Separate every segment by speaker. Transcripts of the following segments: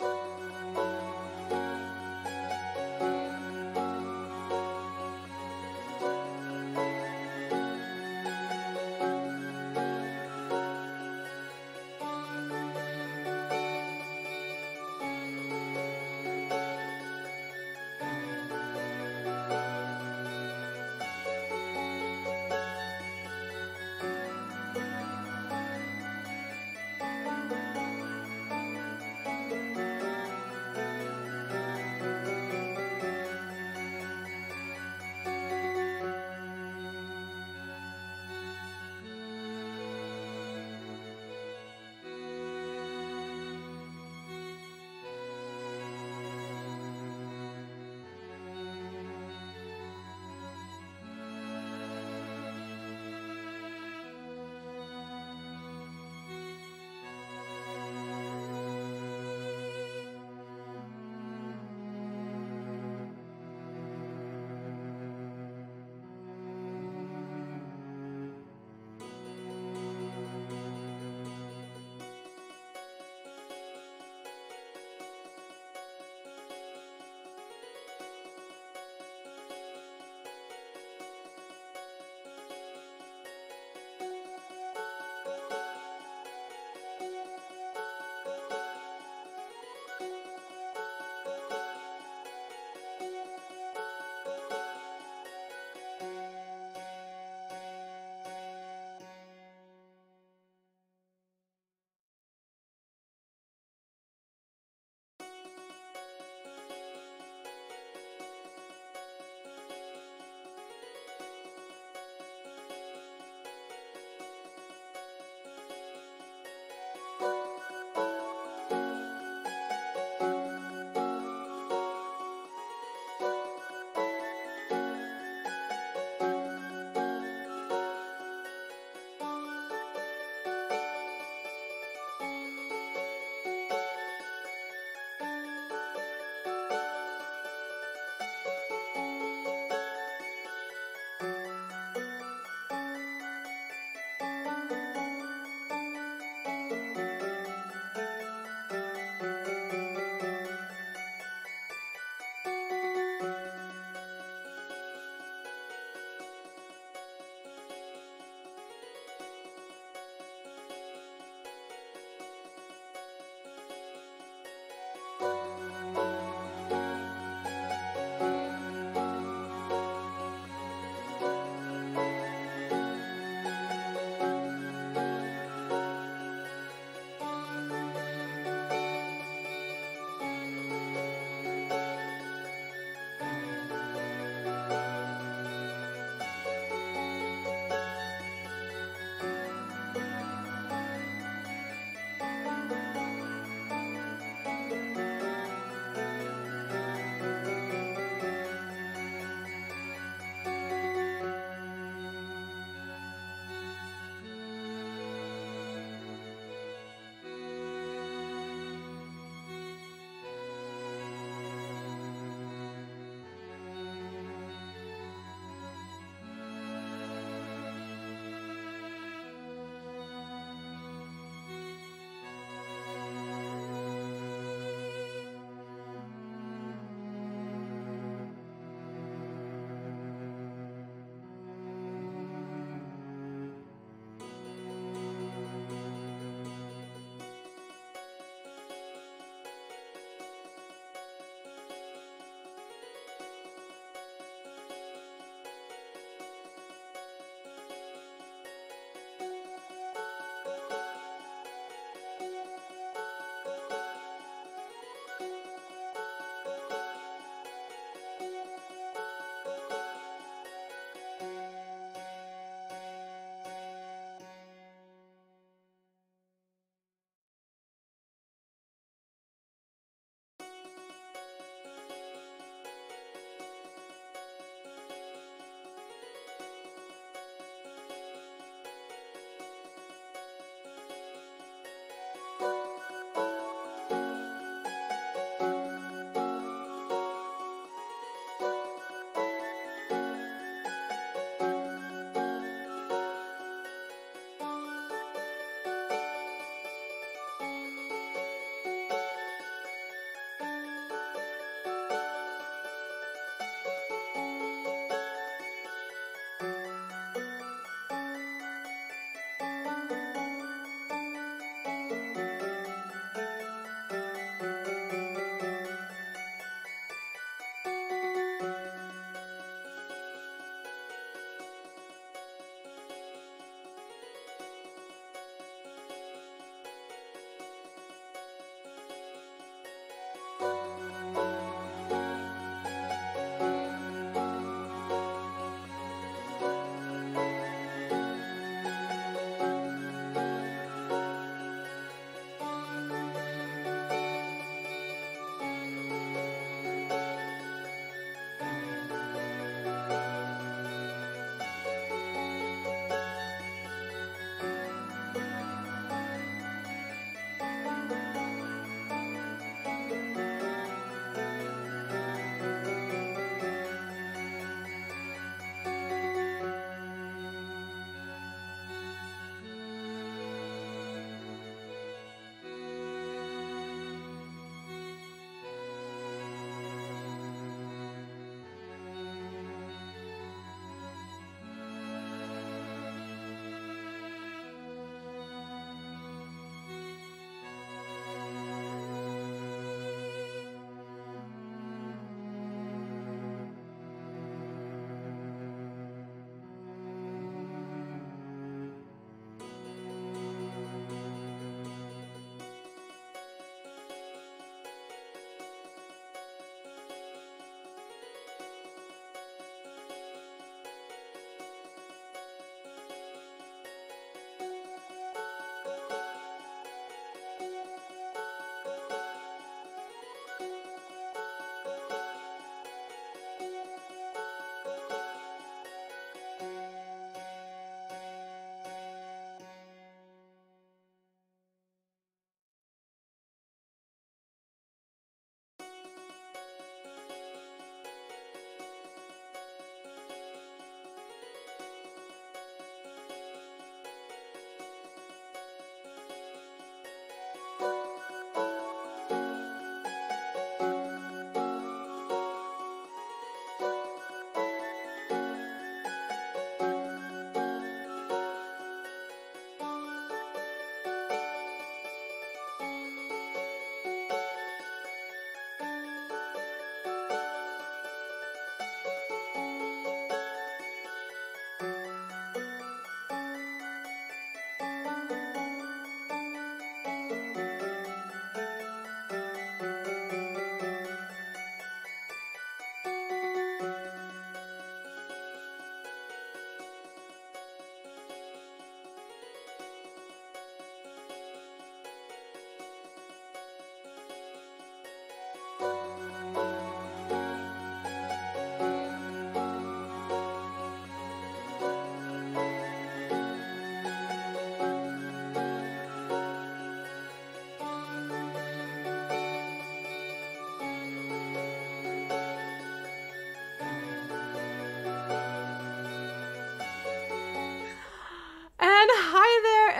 Speaker 1: うん。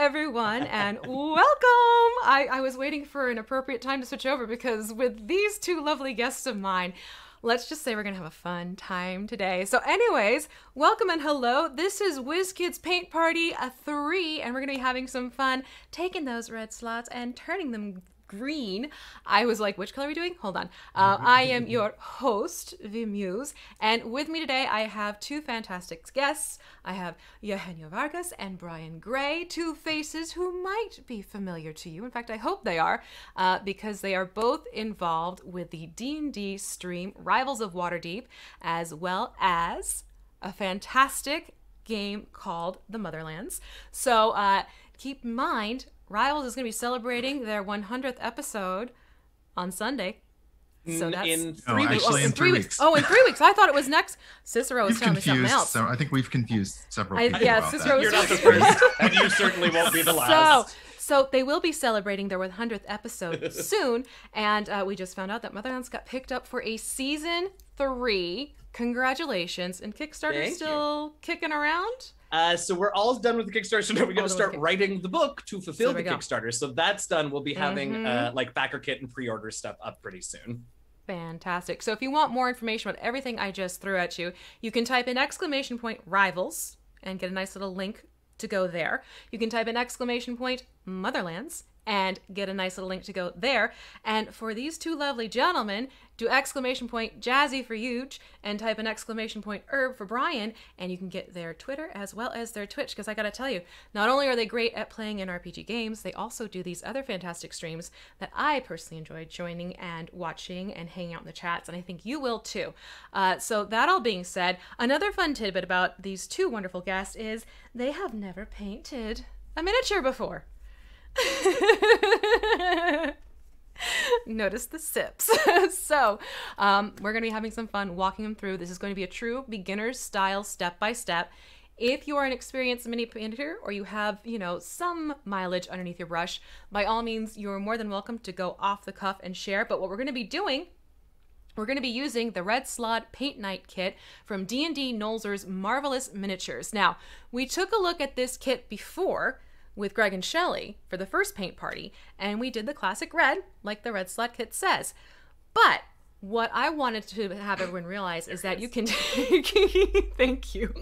Speaker 1: Everyone, and welcome. I, I was waiting for an appropriate time to switch over because with these two lovely guests of mine, let's just say we're gonna have a fun time today. So, anyways, welcome and hello. This is WizKids Paint Party a three, and we're gonna be having some fun taking those red slaads and turning them green. I was like, which color are we doing? Hold on. Uh, I am your host, Mus'e, and with me today I have two fantastic guests. I have Eugenio Vargas and Brian Gray, two faces who might be familiar to you. In fact, I hope they are, uh, because they are both involved with the D&D stream Rivals of Waterdeep, as well as a fantastic game called The Motherlands. So uh, keep in mind, Rivals is going to be celebrating their 100th episode on Sunday. So that's
Speaker 2: in
Speaker 3: No,
Speaker 2: three weeks.
Speaker 3: actually, in three weeks.
Speaker 1: Oh, in three weeks. I thought it was next. Cicero was
Speaker 3: You've
Speaker 1: telling me something else.
Speaker 3: So I think we've confused several
Speaker 1: I-
Speaker 3: people
Speaker 1: yeah,
Speaker 3: about
Speaker 1: Cicero
Speaker 3: that.
Speaker 2: You're not the first, and you certainly won't be the last.
Speaker 1: So, so they will be celebrating their 100th episode soon, and uh, we just found out that Motherlands got picked up for a season three. Congratulations! And Kickstarter's
Speaker 2: Thank you.
Speaker 1: still kicking around.
Speaker 2: Uh, so we're all done with the Kickstarter. So now we got to start writing the book to fulfill
Speaker 1: there
Speaker 2: the. Kickstarter. So that's done. We'll be having
Speaker 1: Mhm.
Speaker 2: uh, like backer kit and pre-order stuff up pretty soon.
Speaker 1: Fantastic. So if you want more information about everything I just threw at you, you can type in exclamation point rivals and get a nice little link to go there. You can type in exclamation point motherlands and get a nice little link to go there. And for these two lovely gentlemen, do exclamation point jazzy for huge and type an exclamation point herb for Brian, and you can get their Twitter as well as their Twitch. Because I gotta tell you, not only are they great at playing in RPG games, they also do these other fantastic streams that I personally enjoy joining and watching and hanging out in the chats, and I think you will too. Uh, so that all being said, another fun tidbit about these two wonderful guests is they have never painted a miniature before. Notice the sips. so, um, we're going to be having some fun walking them through. This is going to be a true beginner's style, step by step. If you are an experienced mini painter or you have, you know, some mileage underneath your brush, by all means, you're more than welcome to go off the cuff and share. But what we're going to be doing we're going to be using the Red Slaad Paint Night kit from D&D Nolzur's Marvelous Miniatures. Now, we took a look at this kit before with Greg and Shelley for the first paint party, and we did the classic red, like the Red Slaad kit says. But what I wanted to have everyone realize is that you can take, thank you,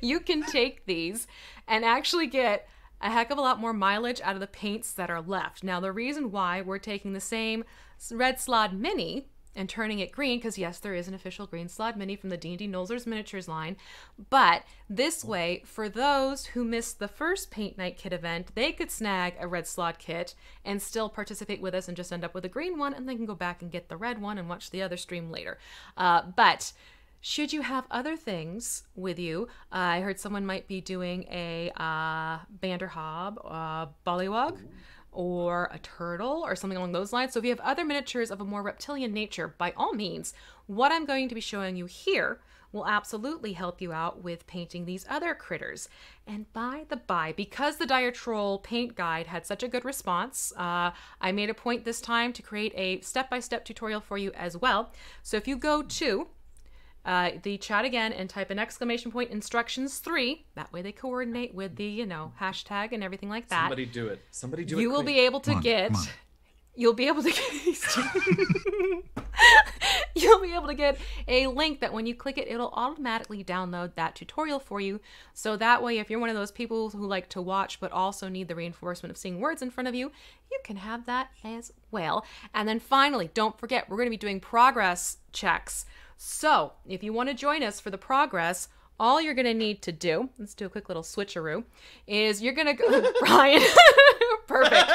Speaker 1: you can take these and actually get a heck of a lot more mileage out of the paints that are left. Now, the reason why we're taking the same Red Slaad Mini and turning it green because yes there is an official green slaad mini from the d&d nolzur's miniatures line. But this way for those who missed the first paint night kit event they could snag a red slaad kit and still participate with us and just end up with a green one and they can go back and get the red one and watch the other stream later. Uh, but should you have other things with you, uh, I heard someone might be doing a uh, Banderhobb, uh, Bullywug, or a turtle, or something along those lines. So if you have other miniatures of a more reptilian nature, by all means, what I'm going to be showing you here will absolutely help you out with painting these other critters. And by the by, because the Dire Troll paint guide had such a good response, uh, I made a point this time to create a step-by-step tutorial for you as well. So if you go to uh, the chat again and type an exclamation point instructions three. That way they coordinate with the, you know, hashtag and everything like that.
Speaker 2: Somebody do it. Somebody do it.
Speaker 1: you will
Speaker 2: quick.
Speaker 1: be able to
Speaker 3: on,
Speaker 1: get you'll be able to get you'll be able to get a link that when you click it it'll automatically download that tutorial for you so that way if you're one of those people who like to watch but also need the reinforcement of seeing words in front of you you can have that as well and then finally don't forget we're going to be doing progress checks so if you want to join us for the progress all you're going to need to do, let's do a quick little switcheroo, is you're going to go, Brian, perfect.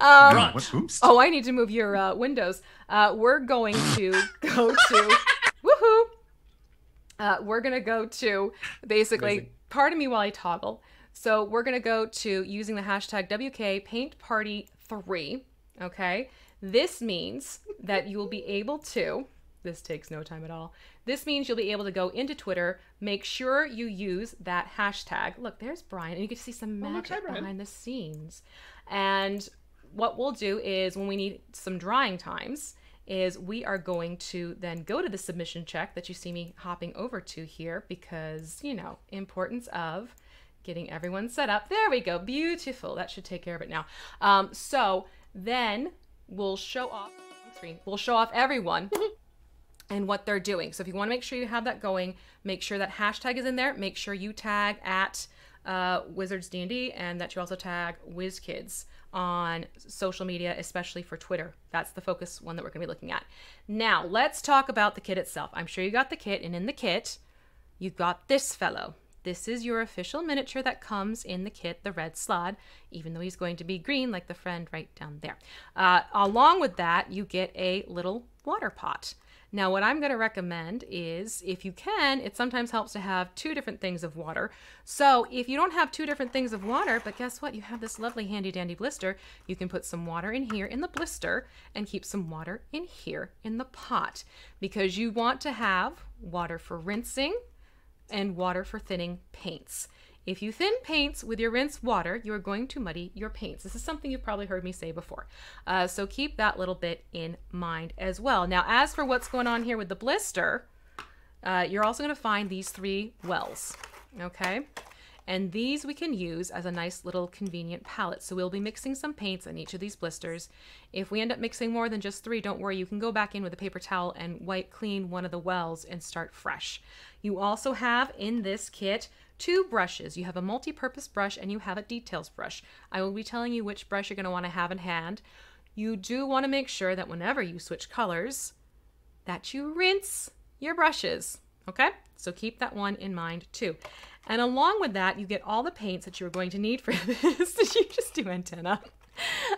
Speaker 1: Um,
Speaker 3: No.
Speaker 1: Oh, I need to move your uh, windows. Uh, we're going to go to woohoo. Uh, we're gonna go to basically.
Speaker 2: Amazing.
Speaker 1: Pardon me while I toggle. So we're gonna go to using the hashtag WK Paint Party Three. Okay, this means that you will be able to. This takes no time at all. This means you'll be able to go into Twitter, make sure you use that hashtag. Look, there's Brian, and you can see some
Speaker 2: Oh, hi,
Speaker 1: magic behind the scenes. And what we'll do is when we need some drying times, is we are going to then go to the submission check that you see me hopping over to here because, you know, importance of getting everyone set up. There we go. Beautiful. That should take care of it now. Um, so then we'll show off screen. We'll show off everyone and what they're doing. So if you want to make sure you have that going, make sure that hashtag is in there. Make sure you tag at uh, Wizards D&D and that you also tag WizKids on social media, especially for Twitter. That's the focus one that we're going to be looking at. Now, let's talk about the kit itself. I'm sure you got the kit, and in the kit, you've got this fellow. This is your official miniature that comes in the kit, the red slaad, even though he's going to be green like the friend right down there. Uh, along with that, you get a little water pot. Now, what I'm going to recommend is if you can, it sometimes helps to have two different things of water. So, if you don't have two different things of water, but guess what? You have this lovely handy dandy blister, you can put some water in here in the blister and keep some water in here in the pot because you want to have water for rinsing and water for thinning paints. If you thin paints with your rinse water, you are going to muddy your paints. This is something you've probably heard me say before. Uh, so keep that little bit in mind as well. Now, as for what's going on here with the blister, uh, you're also going to find these three wells, okay? And these we can use as a nice little convenient palette. So we'll be mixing some paints on each of these blisters. If we end up mixing more than just three, don't worry, you can go back in with a paper towel and wipe clean one of the wells and start fresh. You also have in this kit two brushes. You have a multi-purpose brush and you have a details brush. I will be telling you which brush you're going to want to have in hand. You do want to make sure that whenever you switch colors, that you rinse your brushes. Okay, so keep that one in mind too. And along with that, you get all the paints that you're going to need for this. Did you just do antenna?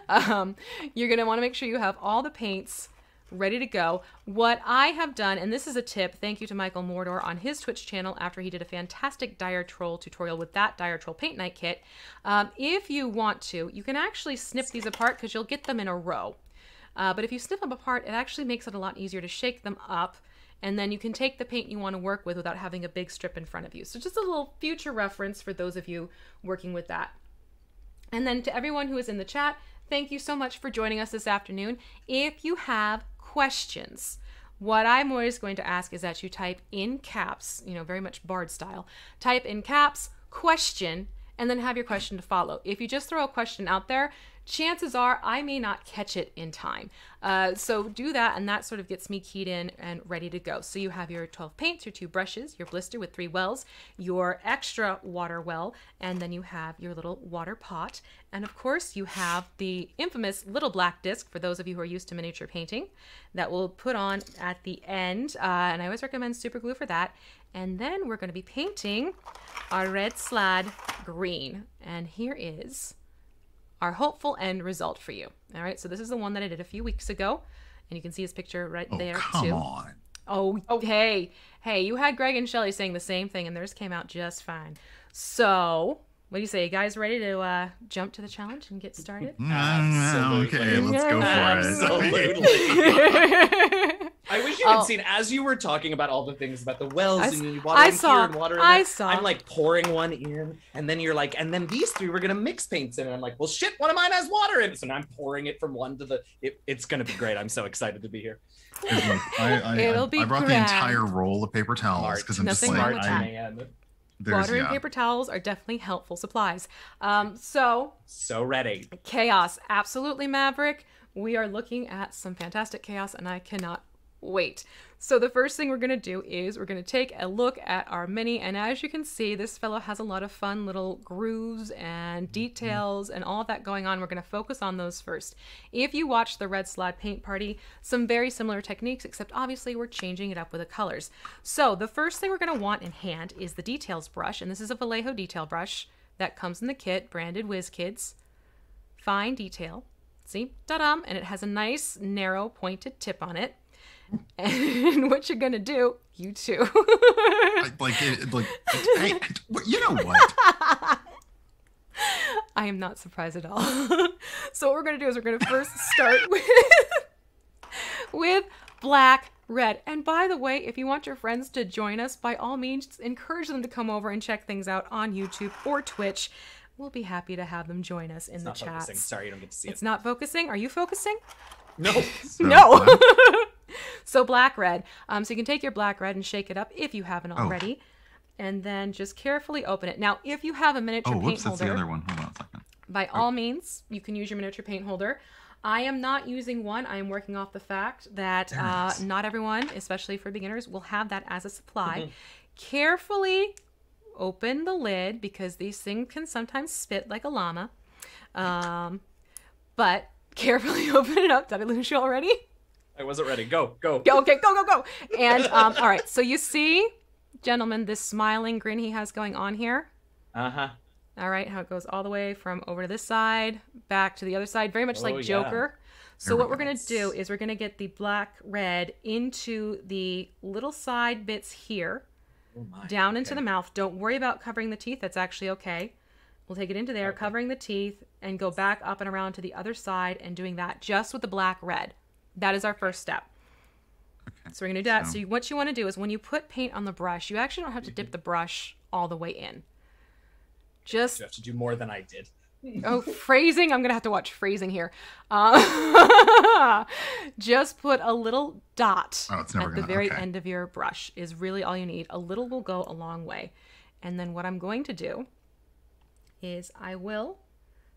Speaker 1: Um, you're going to want to make sure you have all the paints ready to go. What I have done, and this is a tip, thank you to Michael Mordor on his Twitch channel after he did a fantastic Dire Troll tutorial with that Dire Troll Paint Night kit. Um, if you want to, you can actually snip these apart because you'll get them in a row. Uh, but if you snip them apart, it actually makes it a lot easier to shake them up and then you can take the paint you want to work with without having a big strip in front of you. So just a little future reference for those of you working with that. And then to everyone who is in the chat, thank you so much for joining us this afternoon. If you have questions, what I'm always going to ask is that you type in caps, you know, very much Bard style, type in caps, question, and then have your question to follow. If you just throw a question out there, chances are I may not catch it in time. Uh, so do that, and that sort of gets me keyed in and ready to go. So you have your 12 paints, your two brushes, your blister with three wells, your extra water well, and then you have your little water pot. And of course, you have the infamous little black disc for those of you who are used to miniature painting that we'll put on at the end. Uh, and I always recommend super glue for that. And then we're going to be painting our red slaad green. And here is our hopeful end result for you. All right, so this is the one that I did a few weeks ago, and you can see his picture right
Speaker 3: Oh,
Speaker 1: there
Speaker 3: come
Speaker 1: too.
Speaker 3: on.
Speaker 1: Oh, hey, hey, you had Greg and Shelly saying the same thing, and theirs came out just fine. So, what do you say, you guys? Ready to uh, jump to the challenge and get started?
Speaker 3: Mm,
Speaker 2: Absolutely.
Speaker 3: Okay, let's go for
Speaker 2: Absolutely.
Speaker 3: it.
Speaker 2: I wish you had
Speaker 1: Oh.
Speaker 2: seen as you were talking about all the things about the wells
Speaker 1: I
Speaker 2: and
Speaker 1: s-
Speaker 2: you water
Speaker 1: I
Speaker 2: in
Speaker 1: saw-
Speaker 2: here and water in
Speaker 1: I
Speaker 2: there.
Speaker 1: saw.
Speaker 2: I'm like pouring one in, and then you're like, and then these three we're gonna mix paints in. And I'm like, well, shit, one of mine has water in it. So now I'm pouring it from one to the. It, it's gonna be great. I'm so excited to be here.
Speaker 3: Look, I, I,
Speaker 1: It'll
Speaker 3: I,
Speaker 1: be
Speaker 3: I brought the entire roll of paper towels because I'm just like, I,
Speaker 1: that.
Speaker 2: man.
Speaker 3: There's,
Speaker 1: Water and
Speaker 3: yeah.
Speaker 1: paper towels are definitely helpful supplies. Um, so,
Speaker 2: So ready.
Speaker 1: chaos, absolutely Maverick. We are looking at some fantastic chaos, and I cannot wait. So the first thing we're going to do is we're going to take a look at our mini, and as you can see, this fellow has a lot of fun little grooves and mm-hmm. details and all that going on. We're going to focus on those first. If you watch the Red Slaad Paint Party, some very similar techniques, except obviously we're changing it up with the colors. So the first thing we're going to want in hand is the details brush, and this is a Vallejo detail brush that comes in the kit, branded WizKids fine detail. See, da-dum, and it has a nice narrow pointed tip on it. And what you're gonna do, you too.
Speaker 3: I- like, it, like, hey, you know what?
Speaker 1: I am not surprised at all. so what we're gonna do is we're gonna first start with with black red. And by the way, if you want your friends to join us, by all means, encourage them to come over and check things out on YouTube or Twitch. We'll be happy to have them join us in the
Speaker 2: Not
Speaker 1: chats.
Speaker 2: Sorry, you don't get to see
Speaker 1: It's
Speaker 2: it.
Speaker 1: not focusing. Are you focusing?
Speaker 2: No.
Speaker 1: No. so black red. Um, so you can take your black red and shake it up if you haven't already. and then just carefully open it. Now, if you have a miniature
Speaker 3: Oh,
Speaker 1: paint
Speaker 3: whoops, that's
Speaker 1: holder,
Speaker 3: the other one. Hold on a second.
Speaker 1: by all means, you can use your miniature paint holder. I am not using one. I am working off the fact that uh, not everyone, especially for beginners, will have that as a supply. Carefully open the lid because these things can sometimes spit like a llama. Um, but carefully open it up. Did I lose you already?
Speaker 2: I wasn't ready. Go, go.
Speaker 1: Go, okay, go, go, go. And um, all right, so you see, gentlemen, this smiling grin he has going on here.
Speaker 2: Uh huh.
Speaker 1: All right, how it goes all the way from over to this side, back to the other side, very much
Speaker 2: Oh,
Speaker 1: like
Speaker 2: yeah.
Speaker 1: Joker. So
Speaker 3: There we
Speaker 1: what we're gonna do is we're gonna get the black red into the little side bits here,
Speaker 2: Oh my.
Speaker 1: down into the mouth. Don't worry about covering the teeth. That's actually okay. We'll take it into there,
Speaker 2: Okay.
Speaker 1: covering the teeth, and go back up and around to the other side and doing that just with the black red. That is our first step.
Speaker 3: Okay.
Speaker 1: So we're gonna do that.
Speaker 3: So-
Speaker 1: So you, what you want to do is when you put paint on the brush, you actually don't have to dip the brush all the way in. Just
Speaker 2: You have to do more than I did.
Speaker 1: oh phrasing. I'm gonna have to watch phrasing here. Uh, just put a little dot
Speaker 3: Oh, it's never
Speaker 1: at the
Speaker 3: gonna-
Speaker 1: very
Speaker 3: okay.
Speaker 1: end of your brush. Is really all you need. A little will go a long way. And then what I'm going to do is I will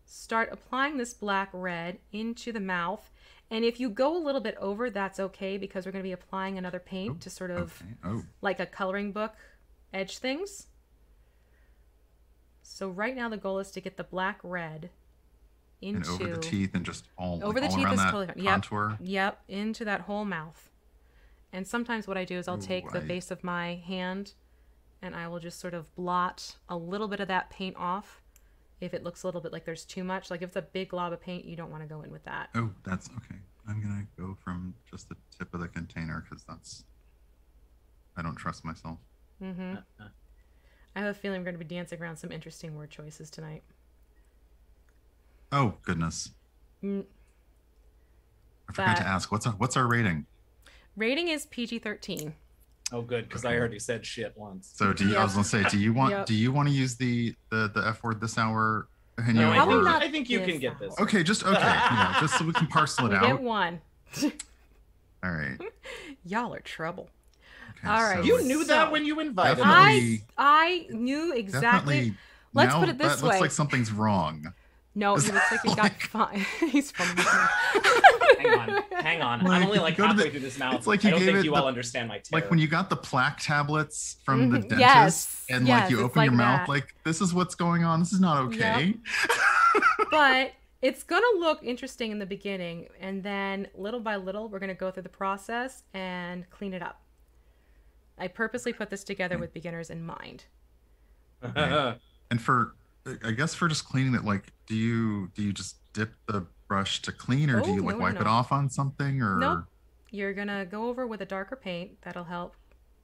Speaker 1: start applying this black red into the mouth. And if you go a little bit over, that's okay because we're going to be applying another paint oh, to sort of
Speaker 3: Okay. Oh,
Speaker 1: like a coloring book edge things. So right now the goal is to get the black red
Speaker 3: and
Speaker 1: into
Speaker 3: over the teeth and just all,
Speaker 1: Over
Speaker 3: like,
Speaker 1: the
Speaker 3: all
Speaker 1: teeth is
Speaker 3: that
Speaker 1: totally fine. Yep.
Speaker 3: contour.
Speaker 1: Yep, into that whole mouth. And sometimes what I do is I'll
Speaker 3: Ooh,
Speaker 1: take the
Speaker 3: I-
Speaker 1: base of my hand and I will just sort of blot a little bit of that paint off if it looks a little bit like there's too much. Like if it's a big glob of paint, you don't want to go in with that.
Speaker 3: Oh, that's okay. I'm gonna go from just the tip of the container because that's. I don't trust myself.
Speaker 2: Mm-hmm.
Speaker 1: I have a feeling we're going to be dancing around some interesting word choices tonight.
Speaker 3: Oh goodness.
Speaker 1: Mm.
Speaker 3: I forgot to ask. What's our what's our rating?
Speaker 1: Rating is PG 13.
Speaker 2: Oh, good, because I already said shit once.
Speaker 3: So do you? I was gonna say, do you want
Speaker 1: Yep.
Speaker 3: do you want to use the the the f word this hour?
Speaker 2: No, I
Speaker 1: Probably
Speaker 2: think,
Speaker 3: or-
Speaker 1: not
Speaker 2: I think you can get this.
Speaker 1: hour.
Speaker 3: Okay, just okay, you know, just so we can parcel it
Speaker 1: We get
Speaker 3: out.
Speaker 1: one.
Speaker 3: All right.
Speaker 1: Y'all are trouble.
Speaker 3: Okay,
Speaker 1: All right.
Speaker 3: so
Speaker 2: You
Speaker 3: it's
Speaker 2: knew
Speaker 1: So-
Speaker 2: that when you invited me.
Speaker 1: I I knew exactly. Let's
Speaker 3: now
Speaker 1: put it this way.
Speaker 3: that looks like something's wrong.
Speaker 1: No, he looks like he got
Speaker 3: Like-
Speaker 1: fine. He's from.
Speaker 2: Hang on, hang on.
Speaker 3: Like,
Speaker 2: I'm only like
Speaker 3: go to
Speaker 2: halfway
Speaker 3: the-
Speaker 2: through this mouth.
Speaker 3: it's like
Speaker 2: I
Speaker 3: you
Speaker 2: don't think you
Speaker 3: the-
Speaker 2: all understand my terror.
Speaker 3: Like when you got the plaque tablets from the
Speaker 1: Mhm.
Speaker 3: dentist,
Speaker 1: Yes,
Speaker 3: and
Speaker 1: yes,
Speaker 3: like you
Speaker 1: it's
Speaker 3: open
Speaker 1: like
Speaker 3: your mouth,
Speaker 1: that.
Speaker 3: like this is what's going on. This is not okay.
Speaker 1: but it's gonna look interesting in the beginning, and then little by little, we're gonna go through the process and clean it up. I purposely put this together with beginners in mind.
Speaker 3: And for, I guess for just cleaning it, like, do you do you just dip the brush to clean, or do
Speaker 1: Oh,
Speaker 3: you like
Speaker 1: no, no,
Speaker 3: wipe it off on something, or?
Speaker 1: Nope. You're gonna go over with a darker paint that'll help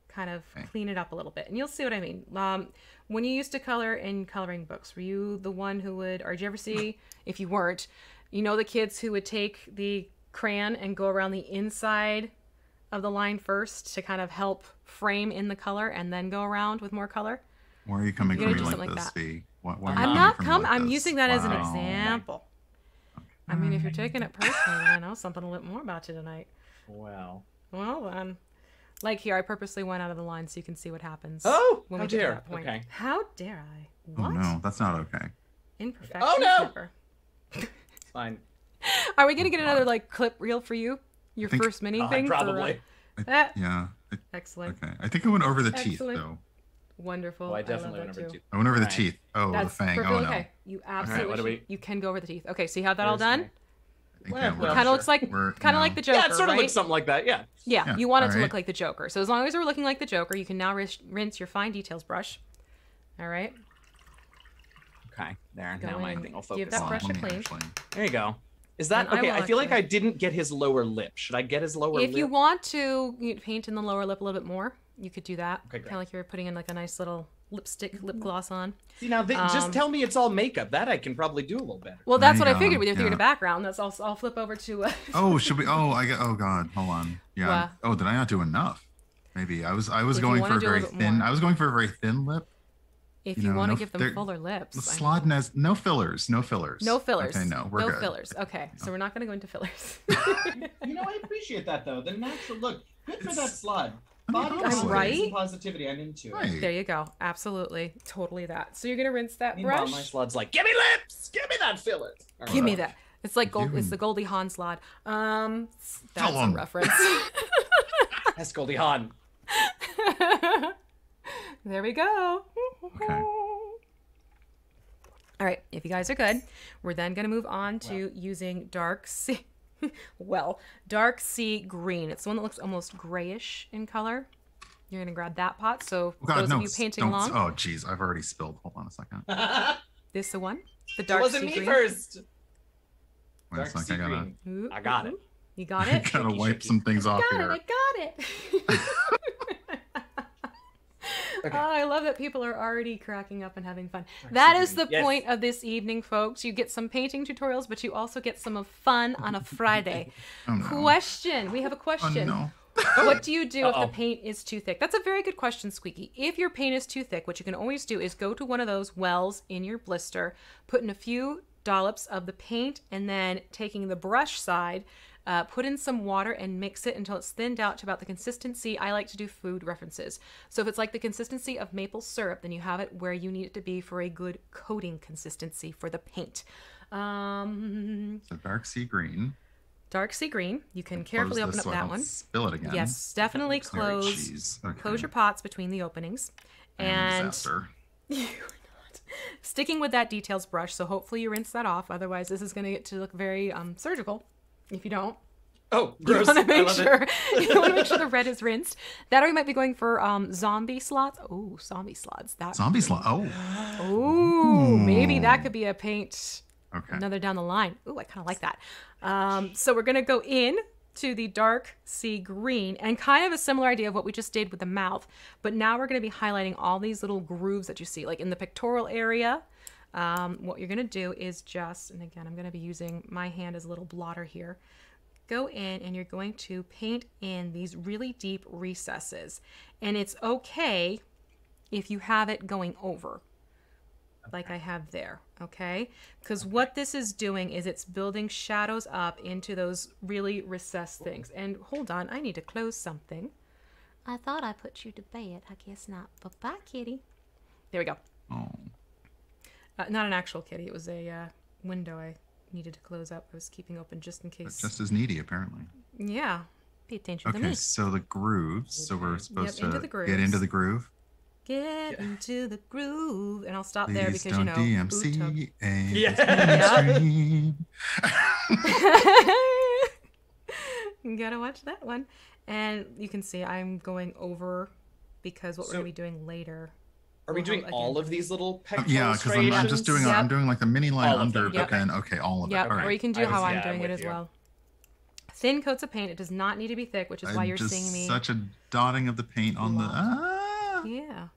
Speaker 1: kind of
Speaker 3: Okay.
Speaker 1: clean it up a little bit, and you'll see what I mean. Um, when you used to color in coloring books, were you the one who would, or did you ever see? if you weren't, you know the kids who would take the crayon and go around the inside of the line first to kind of help frame in the color, and then go around with more color.
Speaker 3: Why are you coming
Speaker 1: You're
Speaker 3: from me like this,
Speaker 1: like?
Speaker 3: Why, why
Speaker 2: I'm
Speaker 3: you
Speaker 1: I'm
Speaker 3: coming
Speaker 1: not come.
Speaker 3: like
Speaker 1: I'm using that as an
Speaker 3: Wow.
Speaker 1: example. I mean, if you're taking it personally, I know something a little more about you tonight.
Speaker 2: wow.
Speaker 1: Well then, like here, I purposely went out of the line so you can see what happens.
Speaker 2: Oh,
Speaker 1: when
Speaker 2: how
Speaker 1: we
Speaker 2: dare.
Speaker 1: that point.
Speaker 2: Okay.
Speaker 1: How dare I? What?
Speaker 3: Oh no, that's not okay.
Speaker 1: Imperfection.
Speaker 2: Oh, no!
Speaker 1: Never.
Speaker 2: It's fine.
Speaker 1: Are we gonna get another like clip reel for you? Your
Speaker 3: think-
Speaker 1: first mini
Speaker 2: Uh,
Speaker 1: thing? for, uh,
Speaker 2: probably.
Speaker 1: ah,
Speaker 3: Yeah. I-
Speaker 1: excellent.
Speaker 3: okay. I think I went over the teeth though.
Speaker 1: Wonderful.
Speaker 2: Oh, I definitely
Speaker 1: that
Speaker 2: went over
Speaker 1: too.
Speaker 2: two.
Speaker 3: I went over the
Speaker 2: Alright.
Speaker 3: teeth. Oh,
Speaker 1: That's
Speaker 3: the fang.
Speaker 1: perfectly
Speaker 3: Oh no.
Speaker 1: okay. You absolutely.
Speaker 2: what do we-
Speaker 1: You can go over the teeth. Okay, so you have that all done.
Speaker 2: my- Well,
Speaker 3: yeah,
Speaker 2: well,
Speaker 1: Kind of looks like kind of
Speaker 3: no.
Speaker 1: like the Joker,
Speaker 2: Yeah, it sort of
Speaker 1: right?
Speaker 2: looks something like that. Yeah.
Speaker 1: Yeah,
Speaker 3: Yeah,
Speaker 1: you want it to
Speaker 3: alright.
Speaker 1: look like the Joker. So as long as we're looking like the Joker, you can now rinse, rinse your fine details brush. All right.
Speaker 2: Okay. There.
Speaker 1: Go
Speaker 2: now my thing will focus
Speaker 1: give
Speaker 2: focus
Speaker 1: that
Speaker 2: on.
Speaker 1: brush a
Speaker 3: Let
Speaker 1: clean.
Speaker 2: There you go. Is that
Speaker 1: And
Speaker 2: okay? I,
Speaker 1: will
Speaker 2: feel like I didn't get his lower lip. Should I get his lower
Speaker 1: if
Speaker 2: lip?
Speaker 1: If you want to paint in the lower lip a little bit more, you could do that.
Speaker 2: Okay,
Speaker 1: kind of like you're putting in like a nice little lipstick, lip gloss on.
Speaker 2: See now, th- just
Speaker 1: Um,
Speaker 2: tell me it's all makeup. That I can probably do a little better.
Speaker 1: Well, that's
Speaker 3: There
Speaker 1: what
Speaker 3: you
Speaker 1: I figured
Speaker 3: go,
Speaker 1: with your
Speaker 3: yeah.
Speaker 1: theater background. That's I'll, I'll flip over to. Uh,
Speaker 3: Oh, should we? Oh, I got. Oh God, hold on. Yeah.
Speaker 1: What?
Speaker 3: Oh, did I not do enough? Maybe I was. I was
Speaker 1: If
Speaker 3: going for a
Speaker 1: do a
Speaker 3: very thin.
Speaker 1: more.
Speaker 3: I was going for a very thin lip.
Speaker 1: if
Speaker 3: You
Speaker 1: you,
Speaker 3: know,
Speaker 1: want to
Speaker 3: no-
Speaker 1: give them fuller lips. I
Speaker 3: Slot
Speaker 1: mean.
Speaker 3: No fillers. No fillers.
Speaker 1: No fillers.
Speaker 3: Okay, no, we're
Speaker 1: no
Speaker 3: good.
Speaker 1: fillers. Okay, so we're not going to go into fillers.
Speaker 2: You know, I appreciate that though. The natural look. Good for
Speaker 3: It's-
Speaker 2: that slide.
Speaker 3: I mean,
Speaker 2: Body
Speaker 3: honestly.
Speaker 1: right?
Speaker 2: confidence and positivity. I'm into it.
Speaker 3: Right.
Speaker 1: There you go. Absolutely. Totally that. So you're gonna rinse that
Speaker 2: Meanwhile,
Speaker 1: brush.
Speaker 2: my slaad's like, give me lips, give me that filler. All
Speaker 1: Give me that. It's like gold, it's the Goldie Hawn slaad. Um, that's a
Speaker 3: on.
Speaker 1: reference.
Speaker 2: That's Goldie Hawn.
Speaker 1: there we go.
Speaker 3: Okay.
Speaker 1: All right, if you guys are good, we're then going to move on to using dark sea, well, dark sea green. It's the one that looks almost grayish in color. You're going to grab that pot. So
Speaker 3: Oh, God,
Speaker 1: those
Speaker 3: no.
Speaker 1: of you painting
Speaker 3: don't-
Speaker 1: along,
Speaker 3: Oh, geez. I've already spilled. Hold on a second.
Speaker 1: this the one, the dark
Speaker 2: wasn't
Speaker 1: sea
Speaker 2: me
Speaker 1: green.
Speaker 2: first.
Speaker 3: Wait a
Speaker 2: Dark sea
Speaker 3: I gotta,
Speaker 2: green.
Speaker 1: Ooh,
Speaker 2: I got
Speaker 1: ooh,
Speaker 2: it.
Speaker 1: You got
Speaker 3: I
Speaker 1: it.
Speaker 3: gotta
Speaker 2: Shaky,
Speaker 3: wipe
Speaker 2: shaky.
Speaker 3: some things off
Speaker 1: got
Speaker 3: here.
Speaker 1: it. I got it.
Speaker 2: Okay.
Speaker 1: Oh, I love that people are already cracking up and having fun. That is the
Speaker 2: Yes.
Speaker 1: point of this evening, folks. You get some painting tutorials, but you also get some of fun on a Friday.
Speaker 3: Oh, no.
Speaker 1: Question. We have a
Speaker 3: Oh,
Speaker 1: question.
Speaker 3: no.
Speaker 1: What do you do if
Speaker 2: Uh-oh.
Speaker 1: the paint is too thick? That's a very good question, Squeaky. If your paint is too thick, what you can always do is go to one of those wells in your blister, put in a few dollops of the paint, and then taking the brush side, uh, put in some water and mix it until it's thinned out to about the consistency. I like to do food references. So if it's like the consistency of maple syrup, then you have it where you need it to be for a good coating consistency for the paint. Um,
Speaker 3: So dark sea green.
Speaker 1: dark sea green. You can carefully open up
Speaker 3: so
Speaker 1: that one.
Speaker 3: Spill it again.
Speaker 1: Yes, definitely close.
Speaker 3: Okay.
Speaker 1: close your pots between the openings.
Speaker 3: I am a
Speaker 1: And
Speaker 3: disaster.
Speaker 1: you are not sticking with that details brush, so hopefully you rinse that off. Otherwise, this is going to get to look very um, surgical. If you don't,
Speaker 2: Oh,
Speaker 1: you want to make sure you want to make sure the red is rinsed. That or you might be going for um, zombie slaads. Oh, zombie slaads. That.
Speaker 3: Zombie slaad. Oh.
Speaker 1: Ooh, maybe that could be a paint
Speaker 3: Okay.
Speaker 1: another down the line. Ooh, I kind of like that. Um, so we're gonna go in to the dark sea green and kind of a similar idea of what we just did with the mouth, but now we're gonna be highlighting all these little grooves that you see, like in the pectoral area. Um, what you're gonna do is just, and again, I'm gonna be using my hand as a little blotter here. Go in and you're going to paint in these really deep recesses, and it's okay if you have it going over like I have there, okay? Because what this is doing is it's building shadows up into those really recessed things. And hold on, I need to close something. I thought I put you to bed. I guess not. Bye bye, kitty. There we go.
Speaker 3: Oh.
Speaker 1: Uh, not an actual kitty. It was a uh, window I needed to close up. I was keeping open just in
Speaker 3: But
Speaker 1: case.
Speaker 3: just as needy, apparently.
Speaker 1: Yeah. Pay attention to
Speaker 3: Okay, so the grooves. So we're supposed
Speaker 1: into
Speaker 3: to
Speaker 1: the
Speaker 3: get into the groove.
Speaker 1: Get into the groove. And I'll stop there because, you
Speaker 3: don't
Speaker 1: know.
Speaker 3: DMC.
Speaker 1: boot
Speaker 3: a
Speaker 2: Yeah.
Speaker 3: mainstream.
Speaker 1: you gotta watch that one. And you can see I'm going over because what we're gonna be doing later.
Speaker 2: Are we
Speaker 1: will
Speaker 2: doing
Speaker 1: help
Speaker 2: all of these little pectoral
Speaker 3: yeah, because I'm, I'm just doing
Speaker 1: Yep.
Speaker 3: I'm doing like the mini line under, but
Speaker 1: yep.
Speaker 3: then okay, all of
Speaker 1: Yep,
Speaker 3: it. All right.
Speaker 1: or you can do
Speaker 2: I was-
Speaker 1: how I'm
Speaker 2: yeah,
Speaker 1: doing
Speaker 2: I'm
Speaker 1: it as
Speaker 2: you.
Speaker 1: well. Thin coats of paint. It does not need to be thick, which is why
Speaker 3: I'm
Speaker 1: you're
Speaker 3: just
Speaker 1: seeing me.
Speaker 3: such a dotting of the paint on the. Ah!
Speaker 1: Yeah.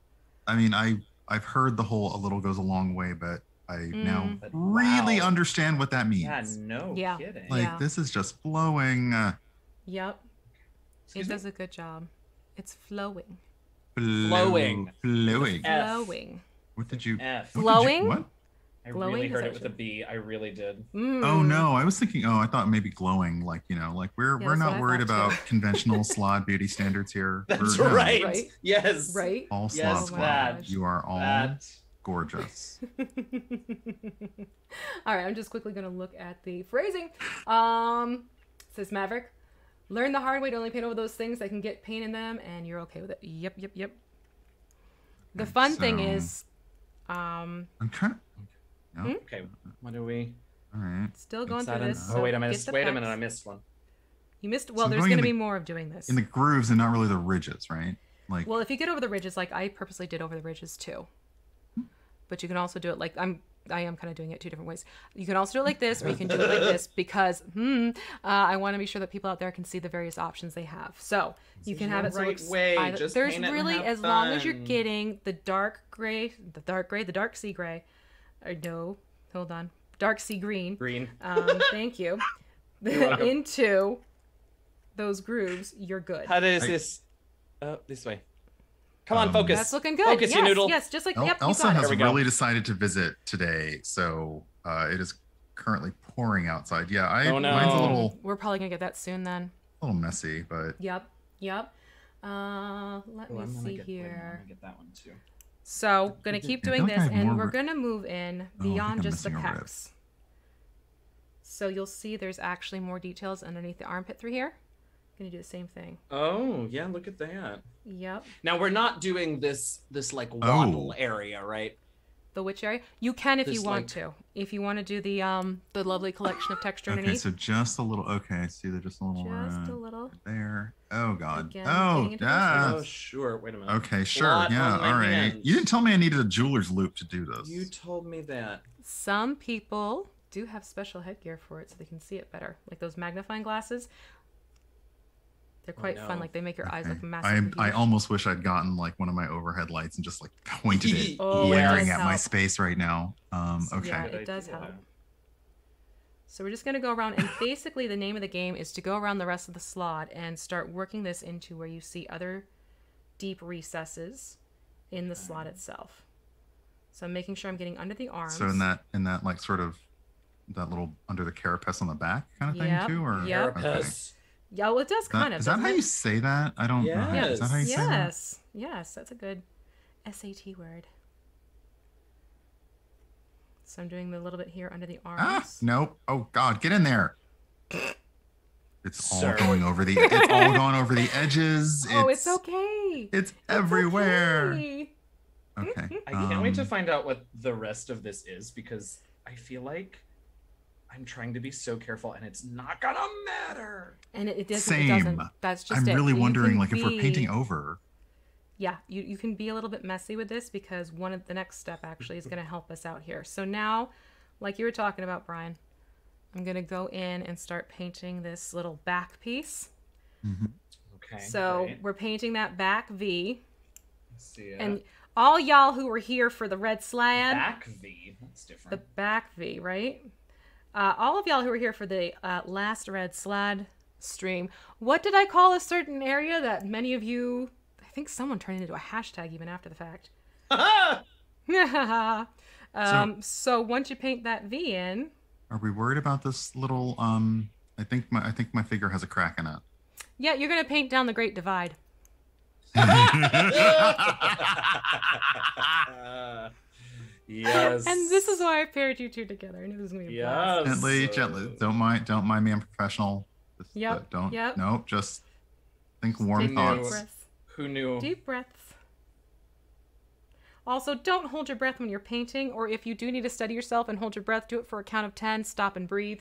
Speaker 3: I mean, I I've heard the whole a little goes a long way, but I now
Speaker 1: Mm.
Speaker 2: But
Speaker 3: really
Speaker 2: wow.
Speaker 3: understand what that means.
Speaker 2: Yeah, no
Speaker 1: Yeah.
Speaker 2: kidding.
Speaker 3: Like
Speaker 1: Yeah.
Speaker 3: this is just flowing. Uh,
Speaker 1: Yep.
Speaker 2: Excuse
Speaker 1: it
Speaker 2: me?
Speaker 1: does a good job. It's flowing.
Speaker 3: Flow-
Speaker 2: Flowing.
Speaker 3: Flowing.
Speaker 2: F.
Speaker 1: Flowing.
Speaker 3: What did you?
Speaker 2: F.
Speaker 3: what did you-
Speaker 1: Flowing?
Speaker 3: What?
Speaker 2: I
Speaker 1: Glowing
Speaker 2: really heard it with a B. I really did.
Speaker 1: Mm.
Speaker 3: Oh no, I was thinking. Oh, I thought maybe glowing. Like you know, like we're
Speaker 1: Yeah,
Speaker 3: we're not worried about conventional slaad beauty standards here.
Speaker 2: That's
Speaker 3: We're- no,
Speaker 2: right.
Speaker 1: Right?
Speaker 2: Yes.
Speaker 1: Right?
Speaker 3: All
Speaker 2: Yes,
Speaker 3: slaad
Speaker 1: Oh
Speaker 3: squad.
Speaker 1: gosh.
Speaker 3: You are all
Speaker 2: That.
Speaker 3: gorgeous.
Speaker 1: All right, I'm just quickly going to look at the phrasing. Um, says Maverick, learn the hard way to only paint over those things that can get paint in them, and you're okay with it. Yep, yep, yep. The
Speaker 3: Okay,
Speaker 1: fun thing
Speaker 3: so-
Speaker 1: is, um,
Speaker 3: I'm trying. To,
Speaker 1: Hmm?
Speaker 2: Okay. What do we?
Speaker 3: all right.
Speaker 1: still going through this.
Speaker 2: oh
Speaker 1: so
Speaker 2: wait, I
Speaker 1: get
Speaker 2: missed.
Speaker 1: the
Speaker 2: Wait a minute, I missed one.
Speaker 1: You missed. Well,
Speaker 3: So
Speaker 1: there's
Speaker 3: going
Speaker 1: going
Speaker 3: in
Speaker 1: to
Speaker 3: the-
Speaker 1: be more of doing this.
Speaker 3: In the grooves and not really the ridges, right? Like
Speaker 1: Well, if you get over the ridges, like I purposely did over the ridges too. But you can also do it like I'm. I am kind of doing it two different ways. You can also do it like this, or you can do it like this because hmm, uh, I want to be sure that people out there can see the various options they have. So you can have it so it
Speaker 2: right way,
Speaker 1: either-
Speaker 2: just
Speaker 1: there's
Speaker 2: paint it and
Speaker 1: really
Speaker 2: have
Speaker 1: as long as you're getting the dark gray, the dark gray, the dark sea gray, or no, hold on, dark sea green.
Speaker 2: Green.
Speaker 1: Um, thank you.
Speaker 2: welcome.
Speaker 1: Into those grooves, you're good.
Speaker 2: How does this? Oh, this way. Come on,
Speaker 3: Um,
Speaker 2: focus.
Speaker 1: That's looking good.
Speaker 2: Focus,
Speaker 1: yes,
Speaker 2: you noodle.
Speaker 1: yes, just like
Speaker 3: El-
Speaker 1: yep,
Speaker 3: Elsa has
Speaker 2: There we go.
Speaker 3: really decided to visit today, so uh, it is currently pouring outside. Yeah, I
Speaker 2: Oh, no.
Speaker 3: mine's a little
Speaker 1: We're probably gonna get that soon then.
Speaker 3: a little messy, but
Speaker 1: Yep, yep. Uh, let
Speaker 2: Oh,
Speaker 1: me
Speaker 2: I'm
Speaker 1: see
Speaker 2: get, wait, I'm
Speaker 1: here.
Speaker 2: gonna get that one too.
Speaker 1: So, gonna keep doing
Speaker 3: feel like
Speaker 1: this, and we're
Speaker 3: ri-
Speaker 1: gonna move in
Speaker 3: Oh, I think
Speaker 1: beyond
Speaker 3: I'm
Speaker 1: just the
Speaker 3: missing
Speaker 1: pecs. So you'll see there's actually more details underneath the armpit through here. Gonna do the same thing.
Speaker 2: Oh yeah, look at that.
Speaker 1: Yep.
Speaker 2: Now we're not doing this this like waddle
Speaker 3: Oh.
Speaker 2: area, right?
Speaker 1: The which area? You can if you want
Speaker 2: like-
Speaker 1: to. If you want to do the um the lovely collection of texture
Speaker 3: Okay,
Speaker 1: underneath.
Speaker 3: so just a little. Okay, I see they're just a little.
Speaker 1: just a little.
Speaker 3: there. Oh God.
Speaker 1: Again,
Speaker 3: oh
Speaker 1: getting into those
Speaker 3: yeah.
Speaker 2: Oh sure. Wait a minute.
Speaker 3: Okay, sure.
Speaker 2: Blot
Speaker 3: Yeah. All right.
Speaker 2: hand.
Speaker 3: You didn't tell me I needed a jeweler's loop to do this.
Speaker 2: You told me that.
Speaker 1: Some people do have special headgear for it so they can see it better. Like those magnifying glasses. They're
Speaker 2: Oh,
Speaker 1: quite fun. Like they make your eyes
Speaker 3: Okay.
Speaker 1: look massive.
Speaker 3: I I almost wish I'd gotten like one of my overhead lights and just like pointed it,
Speaker 1: Oh,
Speaker 2: it
Speaker 3: glaring
Speaker 1: does
Speaker 3: at my space right now. Um. Okay.
Speaker 1: Yeah, it does help. So we're just gonna go around, and basically the name of the game is to go around the rest of the slaad and start working this into where you see other deep recesses in the slaad itself. So I'm making sure I'm getting under the arms.
Speaker 3: So in that in that like sort of that little under the carapace on the back kind of thing too, or
Speaker 1: yep.
Speaker 3: Okay.
Speaker 2: Carapace.
Speaker 1: yeah, well, it does kind
Speaker 3: that,
Speaker 1: of.
Speaker 3: is that how
Speaker 1: it?
Speaker 3: you say that? I don't know. Is that how you say that?
Speaker 1: Yes, yes, that's a good SAT word. So I'm doing the little bit here under the
Speaker 3: Ah, nope. Oh God, get in there. It's all
Speaker 2: Sir.
Speaker 3: going over the. It's all going over the edges.
Speaker 1: oh, it's okay.
Speaker 3: It's
Speaker 1: It's
Speaker 3: everywhere.
Speaker 1: okay.
Speaker 3: Okay.
Speaker 2: I can't wait to
Speaker 3: um,
Speaker 2: find out what the rest of this is because I feel like I'm trying to be so careful and it's not gonna matter.
Speaker 1: And it, it doesn't.
Speaker 3: Same.
Speaker 1: It doesn't. That's just
Speaker 3: I'm
Speaker 1: it.
Speaker 3: really
Speaker 1: You
Speaker 3: wondering,
Speaker 1: can
Speaker 3: like, if we're painting over.
Speaker 1: Yeah, you, you can be a little bit messy with this because one of the next step actually is going to help us out here. So now, like you were talking about, Brian, I'm going to go in and start painting this little back piece. Mm-hmm.
Speaker 2: Okay.
Speaker 1: So
Speaker 2: great.
Speaker 1: we're painting that back V.
Speaker 2: Let's see it.
Speaker 1: And all y'all who were here for the red slaad,
Speaker 2: back V. That's different.
Speaker 1: the back V, right? Uh, all of y'all who were here for the uh, last red slaad stream, what did I call a certain area that many of you, I think someone turned it into a hashtag even after the fact. um, so, once you paint that V in,
Speaker 3: Are we worried about this little? Um. I think my I think my figure has a crack in it.
Speaker 1: yeah, you're gonna paint down the Great Divide.
Speaker 2: yes.
Speaker 1: And this is why I paired you two together. I knew this was gonna be a blast.
Speaker 2: Yes.
Speaker 3: gently, gently. Don't mind. Don't mind me. I'm professional. Just, uh, don't.
Speaker 1: yep.
Speaker 3: Nope. Just think warm
Speaker 1: Take deep
Speaker 3: thoughts.
Speaker 1: breaths.
Speaker 2: Who knew?
Speaker 1: Deep breaths. Also, don't hold your breath when you're painting, or if you do need to steady yourself and hold your breath, do it for a count of 10, stop and breathe.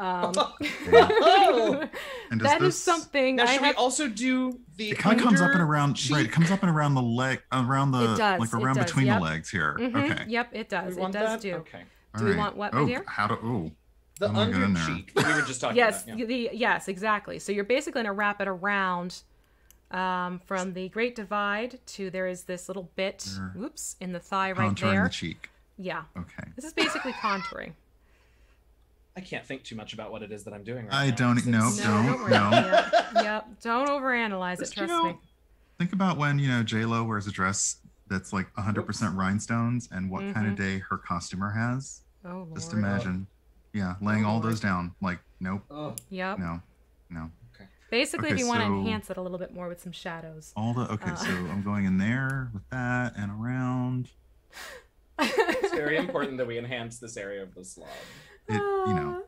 Speaker 1: Um,
Speaker 2: Oh!
Speaker 3: And does
Speaker 1: that is
Speaker 3: this-
Speaker 1: something
Speaker 2: Now,
Speaker 1: I
Speaker 2: should
Speaker 1: have.
Speaker 2: we also do the?
Speaker 3: It kind of comes up and
Speaker 2: under
Speaker 3: around. Right. It comes up and around the leg, around the
Speaker 1: It does,
Speaker 3: like
Speaker 1: it
Speaker 3: around
Speaker 1: does,
Speaker 3: between
Speaker 1: yep.
Speaker 3: the legs here.
Speaker 1: Mhm,
Speaker 3: Okay.
Speaker 1: Yep, it does. It does
Speaker 2: that?
Speaker 1: do.
Speaker 2: Okay.
Speaker 1: Do we
Speaker 3: All
Speaker 1: want what
Speaker 3: oh,
Speaker 1: right here?
Speaker 3: How to? Ooh.
Speaker 2: The
Speaker 3: I'm gonna get in
Speaker 2: under cheek that we were just talking
Speaker 1: Yes,
Speaker 2: about. yeah.
Speaker 1: the yes, exactly. So you're basically gonna wrap it around um, from the Great Divide to there is this little bit,
Speaker 3: Sure.
Speaker 1: whoops, in the thigh right
Speaker 3: Contouring
Speaker 1: there.
Speaker 3: the cheek.
Speaker 1: Yeah,
Speaker 3: Okay.
Speaker 1: this is basically contouring.
Speaker 2: I can't think too much about what it is that I'm doing right
Speaker 3: I
Speaker 2: now.
Speaker 3: don't-
Speaker 2: It's-
Speaker 3: no,
Speaker 1: No,
Speaker 3: don't,
Speaker 1: worry.
Speaker 3: no.
Speaker 1: Yep, yep. Don't overanalyze it.
Speaker 3: Just, you
Speaker 1: Trust
Speaker 3: know,
Speaker 1: me.
Speaker 3: Think about when you know J Lo wears a dress that's like 100% rhinestones, and what kind of day her costumer has.
Speaker 1: Oh lord.
Speaker 3: Just imagine. Yeah, laying
Speaker 1: Oh,
Speaker 3: all
Speaker 1: Lord.
Speaker 3: those down. Like, nope,
Speaker 2: Oh,
Speaker 1: Yep.
Speaker 3: no, no. Okay.
Speaker 1: Basically, if
Speaker 3: Okay,
Speaker 1: you want to enhance it a little bit more with some shadows.
Speaker 3: All the okay.
Speaker 1: Uh.
Speaker 3: So I'm going in there with that and around.
Speaker 2: it's very important that we enhance this area of the slaad.
Speaker 3: It, you know,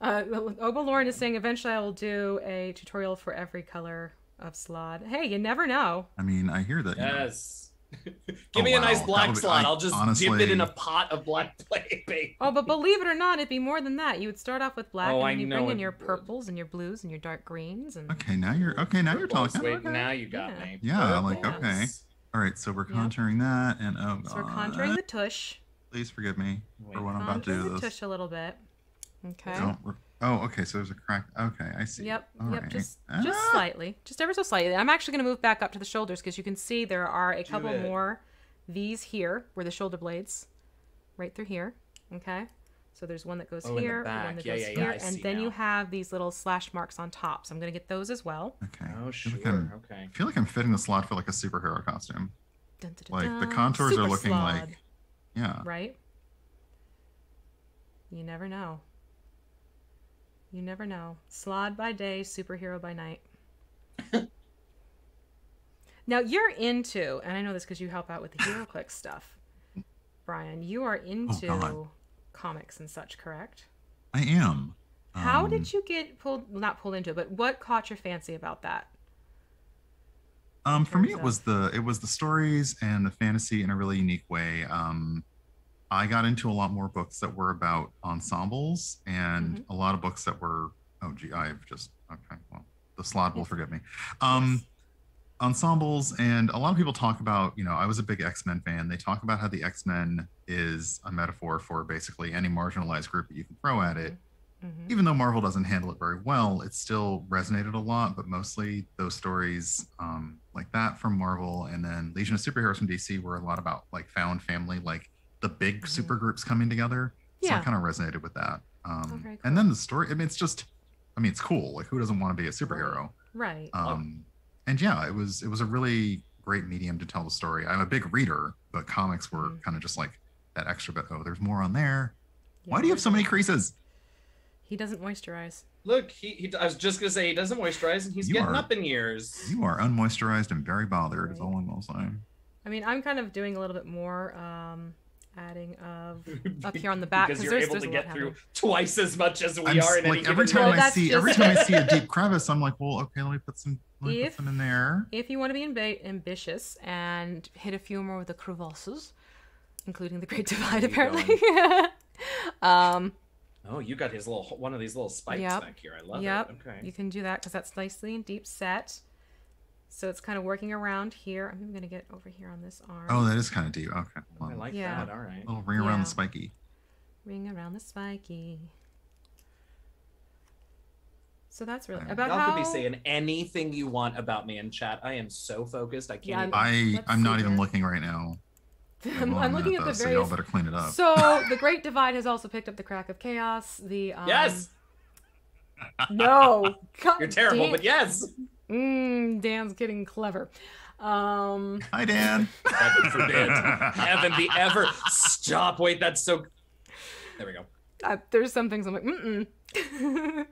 Speaker 1: Uh, Oba Lauren is saying eventually I will do a tutorial for every color of slaad. Hey, you never know.
Speaker 3: I mean, I hear that. you know,
Speaker 2: Yes. Give
Speaker 3: Oh,
Speaker 2: me a nice black
Speaker 3: That would be-
Speaker 2: slaad.
Speaker 3: I-
Speaker 2: I'll just dip
Speaker 3: honestly-
Speaker 2: it in a pot of black play paint.
Speaker 1: Oh, but believe it or not, it'd be more than that. You would start off with black,
Speaker 2: Oh,
Speaker 1: and then you bring in
Speaker 2: it
Speaker 1: your
Speaker 2: would.
Speaker 1: purples and your blues and your dark greens, and
Speaker 3: Okay, now you're okay. Now you're talking.
Speaker 2: Wait,
Speaker 3: Okay.
Speaker 2: now you got
Speaker 1: Yeah.
Speaker 2: me.
Speaker 3: Yeah, like, okay. All right, so we're
Speaker 1: Yep.
Speaker 3: contouring that, and oh god,
Speaker 1: so we're contouring the tush.
Speaker 3: Please forgive me
Speaker 2: Wait,
Speaker 3: for what I'm about to do.
Speaker 1: the
Speaker 3: This.
Speaker 1: tush a little bit. Okay.
Speaker 3: Don't. re- Oh, okay. So there's a crack. Okay, I see.
Speaker 1: Yep,
Speaker 3: All
Speaker 1: yep,
Speaker 3: right.
Speaker 1: just just
Speaker 3: Ah!
Speaker 1: slightly, just ever so slightly. I'm actually going to move back up to the shoulders because you can see there are a
Speaker 2: Do
Speaker 1: couple
Speaker 2: it.
Speaker 1: more These here, where the shoulder blades, right through here. Okay, so there's one that goes
Speaker 2: Oh, in the
Speaker 1: here, one that
Speaker 2: Yeah,
Speaker 1: goes
Speaker 2: yeah, yeah,
Speaker 1: here,
Speaker 2: I
Speaker 1: and
Speaker 2: see
Speaker 1: then you have these little slash marks on top. So I'm going to get those as well.
Speaker 3: Okay.
Speaker 2: Oh,
Speaker 3: I
Speaker 2: sure.
Speaker 3: feel like I'm,
Speaker 2: Okay.
Speaker 3: I feel like I'm fitting the slaad for like a superhero costume.
Speaker 1: Dun, dun, dun,
Speaker 3: Like the contours
Speaker 1: Super
Speaker 3: are looking
Speaker 1: slaad,
Speaker 3: like, yeah.
Speaker 1: right. You never know. You never know. Slaad by day, superhero by night. Now you're into, and I know this because you help out with the HeroClix stuff, Brian. You are into
Speaker 3: God.
Speaker 1: comics and such, correct?
Speaker 3: I am.
Speaker 1: How
Speaker 3: Um,
Speaker 1: did you get pulled? Well, not pulled into it, but what caught your fancy about that?
Speaker 3: Um, for me, it was the it was the stories and the fantasy in a really unique way. Um, I got into a lot more books that were about ensembles and
Speaker 1: Mm-hmm.
Speaker 3: a lot of books that were oh gee, I've just okay. Well, the slaad will forgive me. Um,
Speaker 1: Yes.
Speaker 3: ensembles and a lot of people talk about you know I was a big X Men fan. They talk about how the X Men is a metaphor for basically any marginalized group that you can throw at it
Speaker 1: Mhm.
Speaker 3: even though Marvel doesn't handle it very well, it still resonated a lot. But mostly those stories um, like that from Marvel, and then Legion of Superheroes from DC were a lot about like found family, like the big
Speaker 1: Mhm.
Speaker 3: super groups coming together. So I kind of resonated with that. Um,
Speaker 1: Oh, very
Speaker 3: And then the story, I mean, it's just, I mean, it's cool. Like, who doesn't want to be a superhero?
Speaker 1: Right.
Speaker 3: Um, and yeah, it was it was a really great medium to tell the story. I'm a big reader, but comics were
Speaker 1: Mhm.
Speaker 3: kind of just like that extra bit. Oh, there's more on there. Why do you have so many creases?
Speaker 1: He doesn't moisturize.
Speaker 2: Look, he, he. I was just gonna say he doesn't moisturize, and he's
Speaker 3: You
Speaker 2: getting
Speaker 3: are-
Speaker 2: up in years.
Speaker 3: You are unmoisturized and very bothered, is
Speaker 1: Right.
Speaker 3: all I'm will say.
Speaker 1: I mean, I'm kind of doing a little bit more um, adding of up here on the back
Speaker 2: because you're
Speaker 1: there's,
Speaker 2: able
Speaker 1: there's
Speaker 2: to get through
Speaker 1: happening.
Speaker 2: twice as much as we
Speaker 3: I'm
Speaker 2: are
Speaker 3: s-
Speaker 2: in any
Speaker 3: like every
Speaker 2: given
Speaker 3: time
Speaker 1: Well,
Speaker 3: I
Speaker 1: that's
Speaker 3: see every time I see a deep crevice, I'm like, well, okay, let me put some let me
Speaker 1: If-
Speaker 3: put some in there.
Speaker 1: If you want to be ambi- ambitious and hit a few more of the crevasses, including the Great Divide, apparently. um,
Speaker 2: Oh, you got his little one of these little spikes
Speaker 1: Yep.
Speaker 2: back here. I love
Speaker 1: yep,
Speaker 2: it. Okay.
Speaker 1: you can do that because that's nicely and deep set. So it's kind of working around here. I'm going to get over here on this arm.
Speaker 3: Oh, that is kind of deep. Okay. Well,
Speaker 2: I like
Speaker 1: Yeah.
Speaker 2: that. All right.
Speaker 3: little ring around
Speaker 1: Yeah.
Speaker 3: the spiky.
Speaker 1: Ring around the spiky. So that's really
Speaker 3: Y'all
Speaker 1: about
Speaker 2: Y'all
Speaker 1: how
Speaker 2: could be saying anything you want about me in chat. I am so focused. I can't.
Speaker 1: Yeah,
Speaker 2: even-
Speaker 3: I I'm not even
Speaker 1: here.
Speaker 3: looking right now.
Speaker 1: I'm, I'm looking
Speaker 3: not
Speaker 1: at the
Speaker 3: though, so y'all
Speaker 1: various.
Speaker 3: better clean it up.
Speaker 1: So the Great Divide has also picked up the Crack of Chaos. The um,
Speaker 2: yes,
Speaker 1: no, God
Speaker 2: you're terrible,
Speaker 1: damn-
Speaker 2: but yes.
Speaker 1: Mm, Dan's getting clever. Um,
Speaker 3: Hi, Dan.
Speaker 2: Heaven forbid. Heaven the ever. Stop. Wait, that's so. There we go.
Speaker 1: uh, there's some things I'm like, mm
Speaker 2: All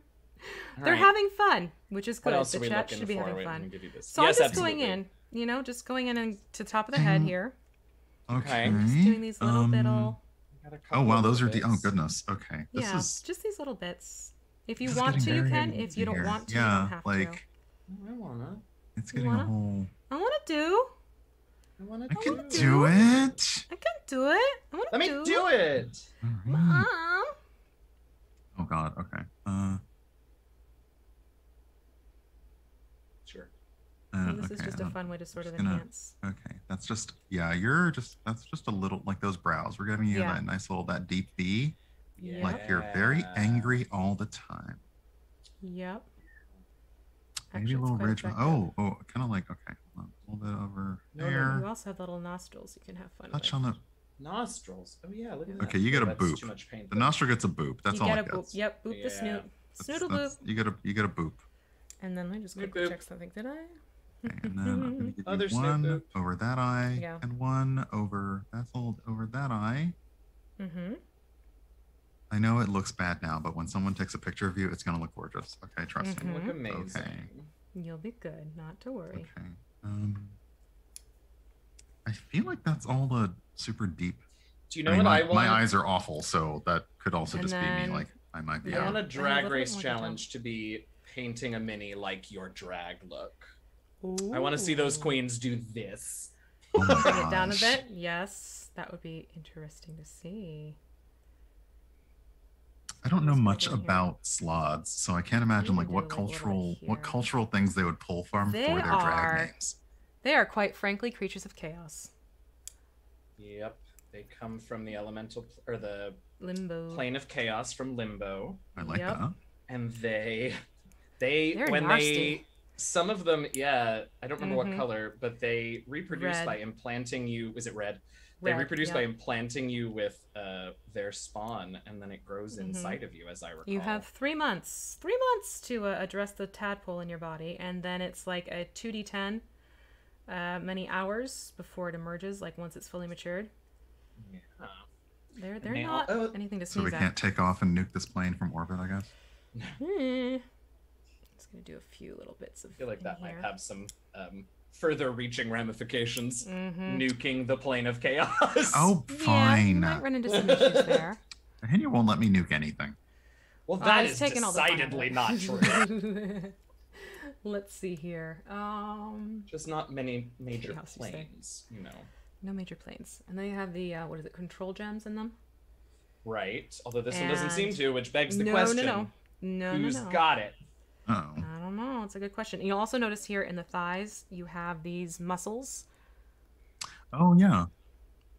Speaker 1: They're
Speaker 2: right.
Speaker 1: having fun, which is
Speaker 2: What
Speaker 1: good.
Speaker 2: else
Speaker 1: The
Speaker 2: are we
Speaker 1: chat
Speaker 2: looking
Speaker 1: should be
Speaker 2: for?
Speaker 1: having
Speaker 2: Wait,
Speaker 1: fun.
Speaker 2: give you this.
Speaker 1: So
Speaker 2: yes,
Speaker 1: I'm just going in, you know, just going in and to top of the head here.
Speaker 3: Okay.
Speaker 1: Just doing these little
Speaker 3: um,
Speaker 1: little,
Speaker 3: Oh wow, those are the Oh goodness. Okay. This
Speaker 1: yeah,
Speaker 3: is
Speaker 1: just these little bits. If you want to, you can. If you don't
Speaker 3: here.
Speaker 1: want to,
Speaker 3: yeah,
Speaker 1: you don't have
Speaker 3: like
Speaker 1: to.
Speaker 2: Oh, I wanna.
Speaker 3: it's getting
Speaker 1: wanna?
Speaker 3: a whole.
Speaker 1: I want to do.
Speaker 2: I wanna.
Speaker 3: I
Speaker 1: I
Speaker 3: can do
Speaker 1: do.
Speaker 3: it.
Speaker 1: I can do it. I want to
Speaker 2: Let me
Speaker 1: do.
Speaker 2: do it.
Speaker 3: All right.
Speaker 1: Mom.
Speaker 3: Oh God. Okay. Uh.
Speaker 2: Sure.
Speaker 3: Uh,
Speaker 1: this is just
Speaker 3: I
Speaker 1: a
Speaker 3: don't-
Speaker 1: fun way to sort of
Speaker 3: gonna-
Speaker 1: enhance.
Speaker 3: Okay, that's just yeah. You're just that's just a little like those brows. We're giving you
Speaker 1: Yeah.
Speaker 3: that nice little that deep V.
Speaker 1: Yeah.
Speaker 3: Like you're very angry all the time.
Speaker 1: Yep.
Speaker 3: Maybe
Speaker 1: Actually,
Speaker 3: a little
Speaker 1: quite
Speaker 3: ridge. Oh, oh, kind of like okay, a little bit over
Speaker 2: No, no,
Speaker 3: there.
Speaker 1: You also have little nostrils you can have fun
Speaker 3: Touch
Speaker 1: with.
Speaker 3: on the
Speaker 2: Nostrils. Oh yeah, look at that.
Speaker 3: Okay, you get a
Speaker 2: That's
Speaker 3: boop.
Speaker 2: Too much paint.
Speaker 3: the nostril gets a boop. That's
Speaker 1: you
Speaker 3: all
Speaker 1: get
Speaker 3: it
Speaker 1: a boop.
Speaker 3: gets.
Speaker 1: Yep, boop the
Speaker 2: Yeah.
Speaker 1: snoot.
Speaker 3: That's-
Speaker 1: Snoodle boop.
Speaker 3: You get a you get a boop.
Speaker 1: And then I just
Speaker 2: Snoot
Speaker 1: quickly
Speaker 2: boop.
Speaker 1: check something. Did I?
Speaker 3: Okay, and then I'm gonna give
Speaker 2: Other
Speaker 3: you one
Speaker 2: boop.
Speaker 3: over that eye
Speaker 1: Yeah.
Speaker 3: and one over that's all over that eye.
Speaker 1: Mm-hmm.
Speaker 3: I know it looks bad now, but when someone takes a picture of you, it's gonna look gorgeous. Okay, trust
Speaker 1: Mhm.
Speaker 3: me.
Speaker 2: Look amazing.
Speaker 3: Okay.
Speaker 1: You'll be good. Not to worry.
Speaker 3: Okay. Um, I feel like that's all the super deep.
Speaker 2: Do you know
Speaker 3: I mean,
Speaker 2: what
Speaker 3: my,
Speaker 2: I want?
Speaker 3: my eyes are awful, so that could also
Speaker 1: And
Speaker 3: just be me. Like I might be
Speaker 1: Yeah.
Speaker 2: I want
Speaker 3: out.
Speaker 2: a
Speaker 1: I
Speaker 2: drag
Speaker 1: a little
Speaker 2: race challenge to be painting a mini like your drag look. I want to see those queens do this.
Speaker 3: Oh
Speaker 1: Bring it down a bit. Yes, that would be interesting to see.
Speaker 3: I don't know much
Speaker 1: put it in here.
Speaker 3: about slaads, so I can't imagine like what
Speaker 1: like, a little
Speaker 3: cultural what cultural things they would pull from
Speaker 1: They
Speaker 3: for their
Speaker 1: are-
Speaker 3: drag names.
Speaker 1: They are quite frankly creatures of chaos.
Speaker 2: Yep, they come from the elemental or the
Speaker 1: Limbo.
Speaker 2: plane of chaos from Limbo,
Speaker 3: I like
Speaker 1: Yep.
Speaker 3: that.
Speaker 2: and they they
Speaker 1: They're
Speaker 2: when
Speaker 1: nasty.
Speaker 2: They some of them yeah I don't remember
Speaker 1: Mhm.
Speaker 2: what color, but they reproduce
Speaker 1: Red.
Speaker 2: by implanting you. Is it red? They reproduce
Speaker 1: yep.
Speaker 2: by implanting you with uh, their spawn, and then it grows
Speaker 1: Mhm.
Speaker 2: inside of you, as I recall.
Speaker 1: You have three months, three months to uh, address the tadpole in your body, and then it's like a 2d10 uh, many hours before it emerges, like once it's fully matured.
Speaker 2: Yeah.
Speaker 1: They're, they're
Speaker 2: they
Speaker 1: not
Speaker 2: all- oh,
Speaker 1: anything to
Speaker 3: So we
Speaker 1: sneeze
Speaker 3: can't take off and nuke this plane from orbit, I guess.
Speaker 1: at. Just gonna do a few little bits of
Speaker 2: I feel like that
Speaker 1: here.
Speaker 2: might have some um, further reaching ramifications,
Speaker 1: Mm-hmm.
Speaker 2: nuking the plane of chaos.
Speaker 3: Oh, fine.
Speaker 1: Yeah, you
Speaker 3: fine.
Speaker 1: might run into some issues there.
Speaker 3: Henya won't let me nuke anything.
Speaker 2: well,
Speaker 1: Oh,
Speaker 2: that
Speaker 1: it's
Speaker 2: is
Speaker 1: taking all the fun out of
Speaker 2: decidedly not true.
Speaker 1: Let's see here. Um,
Speaker 2: Just not many major
Speaker 1: Chaos, you
Speaker 2: planes, you know.
Speaker 1: no major planes, and then you have the uh, what is it? Control gems in them.
Speaker 2: Right. Although this one doesn't seem to, which begs the
Speaker 1: no,
Speaker 2: question:
Speaker 1: no, no, no,
Speaker 2: Who's
Speaker 1: no, no.
Speaker 2: got it?
Speaker 3: Oh.
Speaker 1: I don't know. It's a good question. You also notice here in the thighs you have these muscles,
Speaker 3: Oh yeah.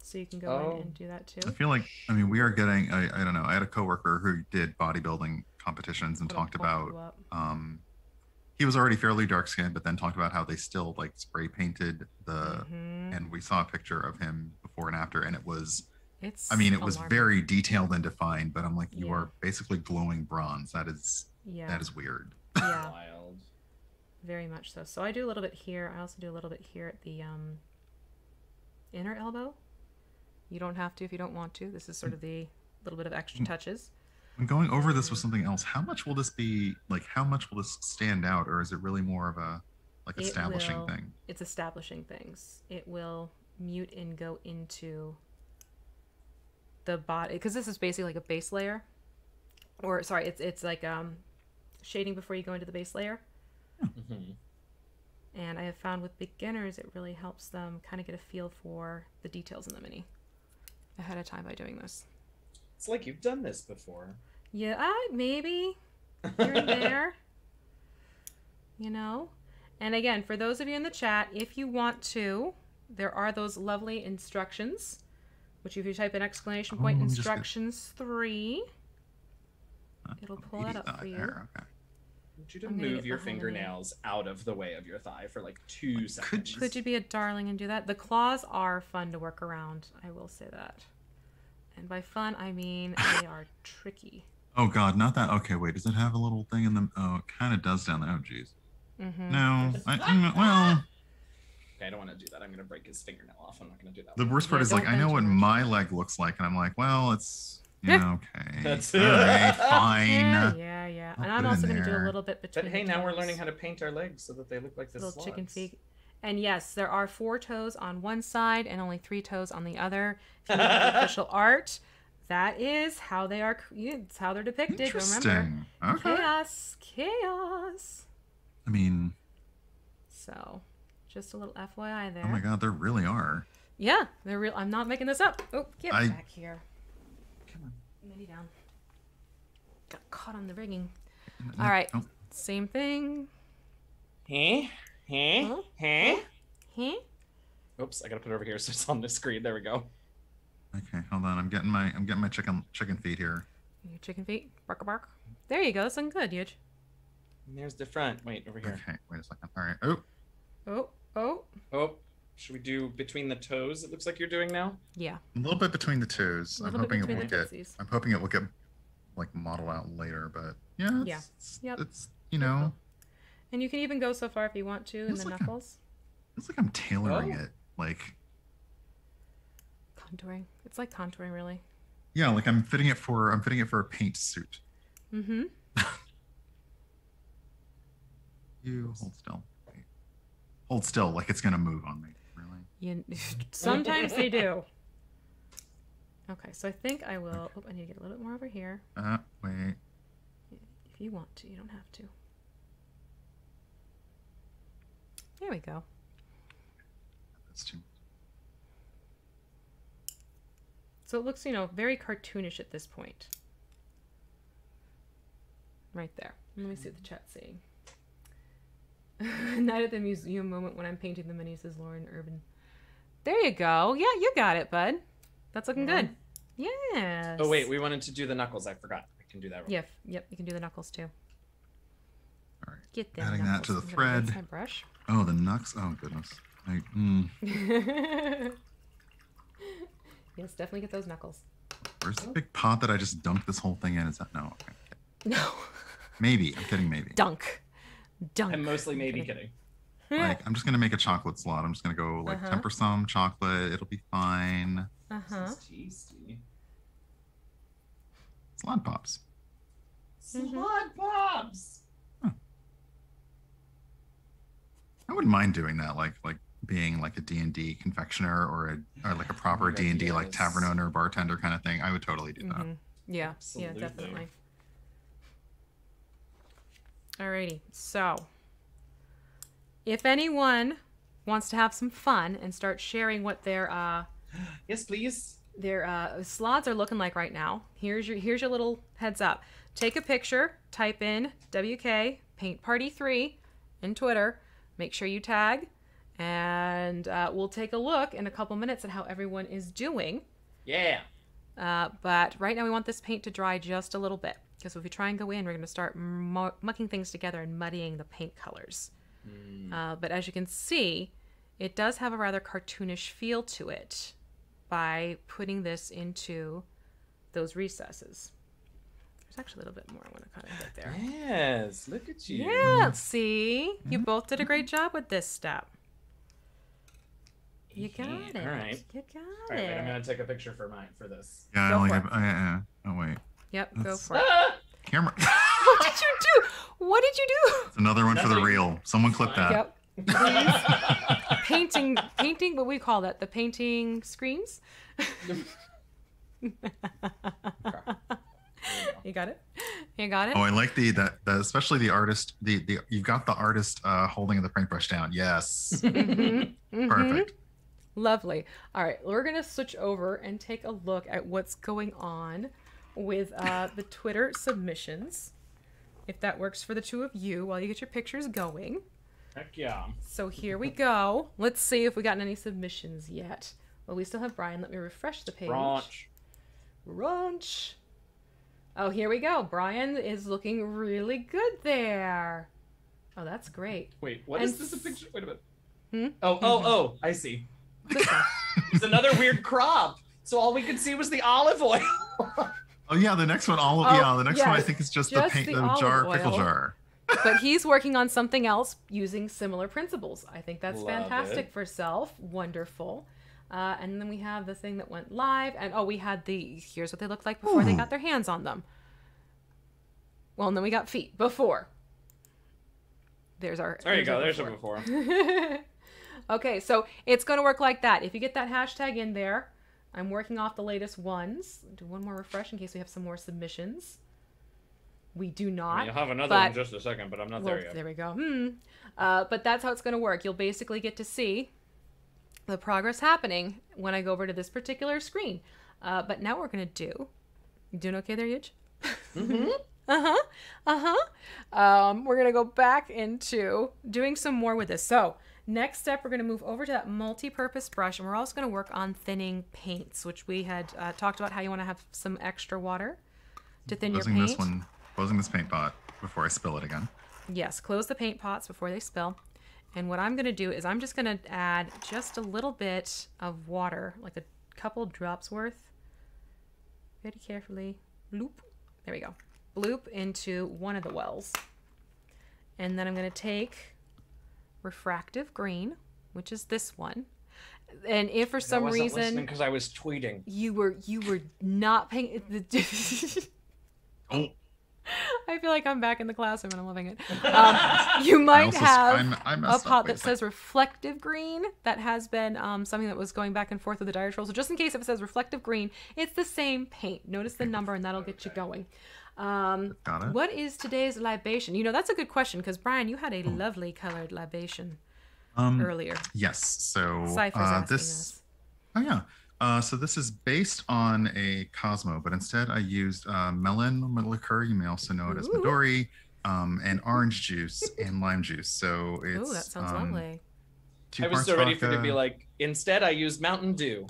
Speaker 1: so you can go
Speaker 2: Oh.
Speaker 1: in and do that too.
Speaker 3: I feel like I mean we are getting I, I don't know. I had a coworker who did bodybuilding competitions and
Speaker 1: It'll
Speaker 3: talked about um he was already fairly dark skinned, but then talked about how they still like spray painted the
Speaker 1: Mhm.
Speaker 3: and we saw a picture of him before and after and it was
Speaker 1: It's.
Speaker 3: I mean it was very detailed and defined, but I'm like, you
Speaker 1: Yeah.
Speaker 3: are basically glowing bronze. That is
Speaker 1: Yeah.
Speaker 3: that is weird.
Speaker 1: Yeah.
Speaker 2: Wild.
Speaker 1: Very much so. So I do a little bit here. I also do a little bit here at the um, inner elbow. You don't have to if you don't want to. This is sort of the little bit of extra touches.
Speaker 3: When going over this with something else, how much will this be like how much will this stand out or is it really more of a like
Speaker 1: It
Speaker 3: establishing
Speaker 1: will-
Speaker 3: thing?
Speaker 1: It's establishing things. It will mute and go into the body because this is basically like a base layer, or sorry, it's it's like um, shading before you go into the base layer.
Speaker 2: Mhm.
Speaker 1: And I have found with beginners, it really helps them kind of get a feel for the details in the mini ahead of time by doing this.
Speaker 2: It's like you've done this before.
Speaker 1: Yeah, uh, maybe here and there. You know? And again, for those of you in the chat, if you want to, there are those lovely instructions, which if you type in exclamation
Speaker 3: Oh,
Speaker 1: point
Speaker 3: let me just get-
Speaker 1: instructions three, It'll pull that up for you.
Speaker 3: there, Okay.
Speaker 2: I want you to
Speaker 1: I'm
Speaker 2: move your
Speaker 1: behind the
Speaker 2: fingernails out of the way of your thigh for like two
Speaker 3: Could
Speaker 2: seconds.
Speaker 3: you-
Speaker 1: could you be a darling and do that? The claws are fun to work around, I will say that. And by fun, I mean they are tricky.
Speaker 3: Oh God, not that. Okay, wait. Does it have a little thing in the? Oh, it kind of does down there. Oh, geez.
Speaker 1: hmm
Speaker 3: No. I, mm, well,
Speaker 2: Okay, I don't want to do that. I'm gonna break his fingernail off. I'm not gonna do that.
Speaker 3: the worst part
Speaker 1: Yeah,
Speaker 3: is like I know what my leg looks like, and I'm like, well, it's you
Speaker 1: Yeah.
Speaker 3: okay.
Speaker 2: That's-
Speaker 3: all right, fine.
Speaker 1: Yeah, yeah, yeah.
Speaker 3: I'll
Speaker 1: And I'm also going to do a little bit between.
Speaker 2: But hey,
Speaker 1: the
Speaker 2: now we're learning how to paint our legs so that they look like this
Speaker 1: little chicken feet. And yes, there are four toes on one side and only three toes on the other. If you look at the official art, that is how they are. It's how they're depicted. Remember,
Speaker 3: Okay.
Speaker 1: chaos, chaos.
Speaker 3: I mean,
Speaker 1: So, just a little FYI there.
Speaker 3: oh my God, there really are.
Speaker 1: Yeah, they're real. I'm not making this up. Oh, get
Speaker 3: I-
Speaker 1: back here.
Speaker 2: Come.
Speaker 1: Mini down. Got caught on the rigging. All right,
Speaker 3: Oh,
Speaker 1: same thing.
Speaker 2: Huh? Huh?
Speaker 1: Huh?
Speaker 2: Huh?
Speaker 1: Huh?
Speaker 2: Oops, I gotta put it over here so it's on the screen. There we go.
Speaker 3: okay, hold on. I'm getting my I'm getting my chicken chicken feet here.
Speaker 1: Your chicken feet. Bark a bark. There you go. That's looking good, Yuge.
Speaker 2: And there's the front. Wait, over here.
Speaker 3: Okay, wait a second. All right. Oh,
Speaker 1: Oh, oh.
Speaker 2: Oh, should we do between the toes? It looks like you're doing now.
Speaker 1: Yeah.
Speaker 3: a little bit between the toes. I'm hoping it will get.
Speaker 1: tootsies.
Speaker 3: I'm hoping it will get like modeled out later, but yeah.
Speaker 1: Yeah.
Speaker 3: It's,
Speaker 1: Yep.
Speaker 3: It's you know,
Speaker 1: And you can even go so far if you want to in the
Speaker 3: like a-
Speaker 1: knuckles.
Speaker 3: it's like I'm tailoring
Speaker 2: Oh.
Speaker 3: it. Like
Speaker 1: Contouring. It's like contouring, really.
Speaker 3: yeah, like I'm fitting it for I'm fitting it for a paint suit.
Speaker 1: Mm-hmm.
Speaker 3: You hold still. Hold still, like it's gonna move on me. Really?
Speaker 1: You, sometimes they do. Okay, so I think I will. Oh, I need to get a little bit more over here.
Speaker 3: Uh, wait.
Speaker 1: If you want to, you don't have to. There we go.
Speaker 3: That's too.
Speaker 1: So it looks, you know, very cartoonish at this point. Right there. Let me see what the chat's saying. Night at the museum moment when I'm painting the minis, says Lauren Urban. There you go. Yeah, you got it, bud. That's looking good. Yes.
Speaker 2: Oh wait, we wanted to do the knuckles. I forgot. I can do that. Real
Speaker 1: Yep, yep. You can do the knuckles too.
Speaker 3: All right.
Speaker 1: Get them.
Speaker 3: Adding that to the
Speaker 1: I'm gonna rinse
Speaker 3: thread.
Speaker 1: My brush.
Speaker 3: Oh, the knucks. Oh goodness. I, mm,
Speaker 1: yes, definitely get those knuckles.
Speaker 3: where's the big pot that I just dumped this whole thing in? Is that no? Okay.
Speaker 1: No.
Speaker 3: Maybe. I'm kidding. Maybe.
Speaker 1: Dunk. Dunk.
Speaker 2: I'm mostly maybe
Speaker 1: kidding.
Speaker 2: kidding.
Speaker 3: Like I'm just gonna make a chocolate slaad. I'm just gonna go like
Speaker 1: Uh-huh.
Speaker 3: temper some chocolate. It'll be fine.
Speaker 1: Uh huh.
Speaker 2: This is tasty.
Speaker 3: Slaad pops.
Speaker 2: Slaad pops.
Speaker 3: I wouldn't mind doing that, like like being like a D and D confectioner or a or like a proper
Speaker 2: Right,
Speaker 3: D and D like tavern owner, bartender kind of thing. I would totally do that.
Speaker 1: Mhm. Yeah,
Speaker 2: Absolutely.
Speaker 1: yeah, definitely. Alrighty, so if anyone wants to have some fun and start sharing what their uh
Speaker 2: Yes, please.
Speaker 1: their uh, slaads are looking like right now, here's your here's your little heads up. Take a picture, type in WK Paint Party Three in Twitter. Make sure you tag, and uh, we'll take a look in a couple minutes at how everyone is doing.
Speaker 2: Yeah.
Speaker 1: Uh, but right now we want this paint to dry just a little bit because if we try and go in, we're going to start mu- mucking things together and muddying the paint colors. Uh, but as you can see, it does have a rather cartoonish feel to it by putting this into those recesses. There's actually a little bit more I want to kind of hit there.
Speaker 2: Yes. Look at you.
Speaker 1: Yeah, see? You both did a great job with this step. You got
Speaker 2: Yeah,
Speaker 1: it.
Speaker 2: all right.
Speaker 1: You got
Speaker 2: All right,
Speaker 1: it.
Speaker 2: wait, I'm gonna take a picture for mine for this.
Speaker 3: Yeah, I
Speaker 1: Go
Speaker 3: only
Speaker 1: for
Speaker 3: have.
Speaker 1: it.
Speaker 3: Uh, uh, oh wait,
Speaker 1: Yep, go
Speaker 3: That's-
Speaker 1: for it.
Speaker 3: Camera.
Speaker 1: What did you do? What did you do?
Speaker 3: It's another one for the
Speaker 2: Nothing.
Speaker 3: reel. Someone clip that.
Speaker 1: Yep. painting, painting. What we call that? The painting screens. you got it. You got it.
Speaker 3: Oh, I like the that, especially the artist. The the you've got the artist uh holding the paintbrush down. Yes,
Speaker 1: Mhm, mhm.
Speaker 3: perfect.
Speaker 1: Lovely. All right, we're gonna switch over and take a look at what's going on with uh, the Twitter submissions. If that works for the two of you, while you get your pictures going.
Speaker 2: Heck yeah.
Speaker 1: So here we go. Let's see if we gotten any submissions yet. Well, we still have Brian. Let me refresh the page.
Speaker 2: Branch.
Speaker 1: Brunch. Oh, here we go. Brian is looking really good there. Oh, that's great.
Speaker 2: Wait, what
Speaker 1: And
Speaker 2: is this a picture? Wait a minute.
Speaker 1: Hmm?
Speaker 2: Oh, oh, oh! I see. It's another weird crop. So all we could see was the olive oil.
Speaker 3: Oh yeah, the next one. All
Speaker 1: Oh,
Speaker 3: yeah, the next one I think is just,
Speaker 1: just
Speaker 3: the paint,
Speaker 1: the
Speaker 3: the, jar,
Speaker 1: oil.
Speaker 3: pickle jar.
Speaker 1: but he's working on something else using similar principles. I think that's
Speaker 2: Love
Speaker 1: fantastic
Speaker 2: it.
Speaker 1: for self. Wonderful. Uh, and then we have the thing that went live, and oh, we had the here's what they looked like before they got their hands on them. Well, and then we got feet before. There's our.
Speaker 2: There you go. There's a
Speaker 1: before.
Speaker 2: before.
Speaker 1: okay, so it's going to work like that. If you get that hashtag in there, I'm working off the latest ones. Do one more refresh in case we have some more submissions. We do not.
Speaker 2: You'll have another
Speaker 1: but-
Speaker 2: one in just a second, but I'm not
Speaker 1: Well,
Speaker 2: there yet.
Speaker 1: there we go. Hmm. Uh, but that's how it's going to work. You'll basically get to see the progress happening when I go over to this particular screen. Uh, but now we're going to do. You doing okay there, Yuj?
Speaker 2: Mm-hmm.
Speaker 1: Uh huh. Uh huh. Um, we're gonna go back into doing some more with this. So next step, we're gonna move over to that multi-purpose brush, and we're also gonna work on thinning paints, which we had uh, talked about how you want to have some extra water to thin your
Speaker 3: Closing
Speaker 1: paint.
Speaker 3: this one, closing this paint pot before I spill it again.
Speaker 1: Yes, close the paint pots before they spill. And what I'm gonna do is I'm just gonna add just a little bit of water, like a couple drops worth. Very carefully. Bloop. There we go. Bloop into one of the wells. And then I'm gonna take refractive green, which is this one. And if for some reason
Speaker 2: because I was tweeting.
Speaker 1: you were you were not paying the
Speaker 3: Oh,
Speaker 1: I feel like I'm back in the classroom and I'm loving it. Um, you might
Speaker 3: also
Speaker 1: have
Speaker 3: I'm, I
Speaker 1: a
Speaker 3: messed
Speaker 1: pot that says reflective green that has been um, something that was going back and forth with the Dire Troll. So just in case if it says reflective green, it's the same paint. Notice the number and that'll get you going. Um, what is today's libation? You know, that's a good question because Brian, you had a lovely colored libation
Speaker 3: Um,
Speaker 1: earlier.
Speaker 3: yes. So uh, this.
Speaker 1: us.
Speaker 3: Oh yeah. Uh, so this is based on a Cosmo, but instead I used uh, melon liqueur. You may also know it as
Speaker 1: Ooh.
Speaker 3: Midori, um, and orange juice and lime juice. So it's
Speaker 1: Oh, that sounds
Speaker 3: um,
Speaker 1: lovely.
Speaker 3: Two
Speaker 2: I was so ready for it to be like, instead I used Mountain Dew.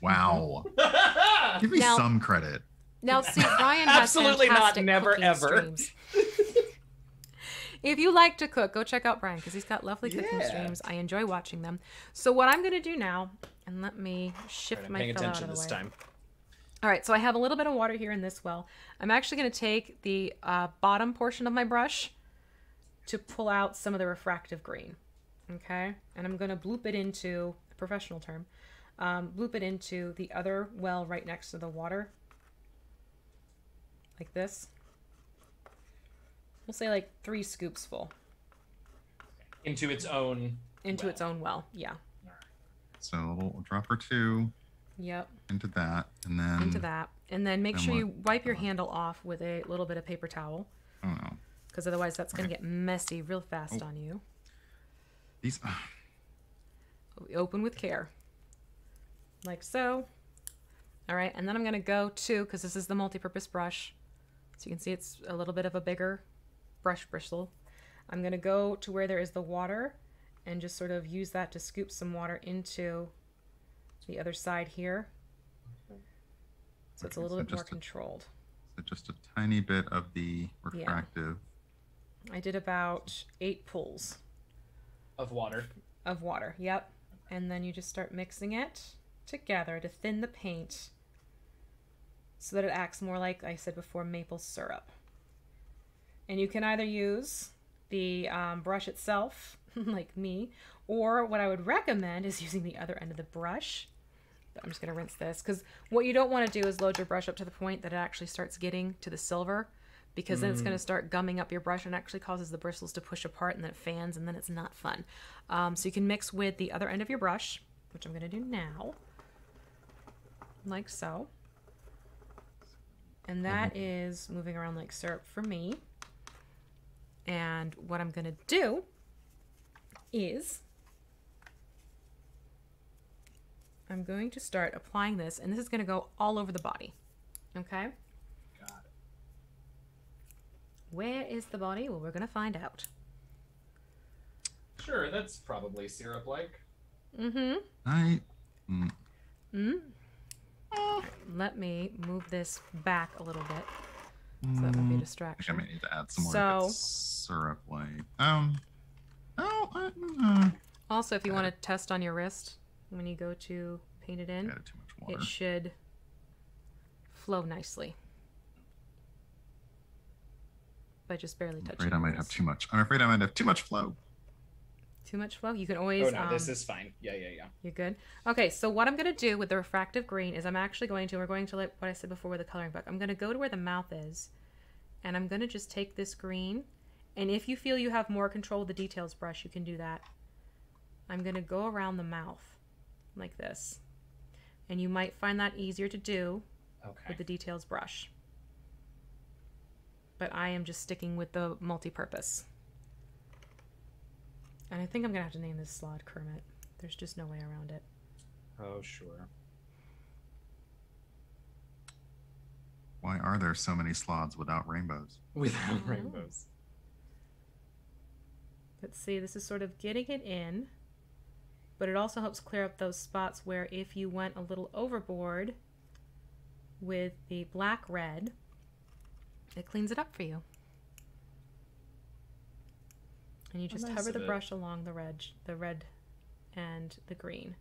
Speaker 3: Wow. Give me
Speaker 1: Now-
Speaker 3: some credit.
Speaker 1: Now, see, Brian has
Speaker 2: Absolutely not, never,
Speaker 1: cooking
Speaker 2: ever.
Speaker 1: streams. if you like to cook, go check out Brian because he's got lovely cooking
Speaker 2: Yeah.
Speaker 1: streams. I enjoy watching them. So what I'm going to do now, and let me shift
Speaker 2: I'm
Speaker 1: my
Speaker 2: paying
Speaker 1: fill out
Speaker 2: attention
Speaker 1: of the
Speaker 2: this
Speaker 1: way.
Speaker 2: time.
Speaker 1: All right, so I have a little bit of water here in this well. I'm actually going to take the uh, bottom portion of my brush to pull out some of the refractive green. Okay, and I'm going to bloop it into a professional term. Um, bloop it into the other well right next to the water, like this. We'll say like three scoops full.
Speaker 2: into its own.
Speaker 1: into
Speaker 2: Well.
Speaker 1: its own well. Yeah.
Speaker 3: So a little drop or two
Speaker 1: Yep.
Speaker 3: into that, and then
Speaker 1: into that. And then make
Speaker 3: then
Speaker 1: sure
Speaker 3: what-
Speaker 1: you wipe your
Speaker 3: uh,
Speaker 1: handle off with a little bit of paper towel
Speaker 3: I don't know.
Speaker 1: because otherwise that's going to get messy real fast
Speaker 3: Oh.
Speaker 1: on you.
Speaker 3: These
Speaker 1: Open with care. Like so. All right. And then I'm going to go to, because this is the multi-purpose brush. So you can see it's a little bit of a bigger brush bristle. I'm going to go to where there is the water and just sort of use that to scoop some water into the other side here. So it's a little
Speaker 3: so
Speaker 1: bit more
Speaker 3: just a-
Speaker 1: controlled.
Speaker 3: so just a tiny bit of the refractive.
Speaker 1: I did about eight pulls
Speaker 2: Of water.
Speaker 1: of water. Yep. And then you just start mixing it together to thin the paint so that it acts more like I said before maple syrup. And you can either use the um, brush itself, like me, or what I would recommend is using the other end of the brush. But I'm just going to rinse this because what you don't want to do is load your brush up to the point that it actually starts getting to the silver because then it's going to start gumming up your brush and actually causes the bristles to push apart and then it fans and then it's not fun. Um, so you can mix with the other end of your brush, which I'm going to do now, like so. And that is moving around like syrup for me. And what I'm going to do is I'm going to start applying this, and this is going to go all over the body. Okay?
Speaker 2: Got it.
Speaker 1: Where is the body? Well, we're going to find out.
Speaker 2: Sure, that's probably syrup like.
Speaker 1: Mm-hmm.
Speaker 3: I mm,
Speaker 1: Mm. Let me move this back a little bit. So that would be a
Speaker 3: mm, I think I
Speaker 1: distraction.
Speaker 3: may need to add some more
Speaker 1: So-
Speaker 3: syrup like um oh I, uh,
Speaker 1: Also, if you want to test on your wrist when you go to paint it in,
Speaker 3: added too much water.
Speaker 1: it should flow nicely. By just barely
Speaker 3: I'm
Speaker 1: touching.
Speaker 3: afraid I might have too much. I'm afraid I might have too much flow.
Speaker 1: Too much flow. You can always.
Speaker 2: Oh no, this
Speaker 1: um,
Speaker 2: is fine. Yeah, yeah, yeah.
Speaker 1: You're good. Okay, so what I'm gonna do with the refractive green is I'm actually going to we're going to like what I said before with the coloring book. I'm gonna go to where the mouth is, and I'm gonna just take this green, and if you feel you have more control with the details brush, you can do that. I'm gonna go around the mouth, like this, and you might find that easier to do
Speaker 2: Okay.
Speaker 1: with the details brush. But I am just sticking with the multi-purpose. And I think I'm gonna have to name this slaad Kermit. There's just no way around it.
Speaker 2: Oh sure.
Speaker 3: Why are there so many slaads without rainbows?
Speaker 2: Without
Speaker 1: Oh.
Speaker 2: rainbows.
Speaker 1: Let's see, this is sort of getting it in, but it also helps clear up those spots where if you went a little overboard with the black red, it cleans it up for you. And you just hover the
Speaker 2: it.
Speaker 1: brush along the red, the red and the green.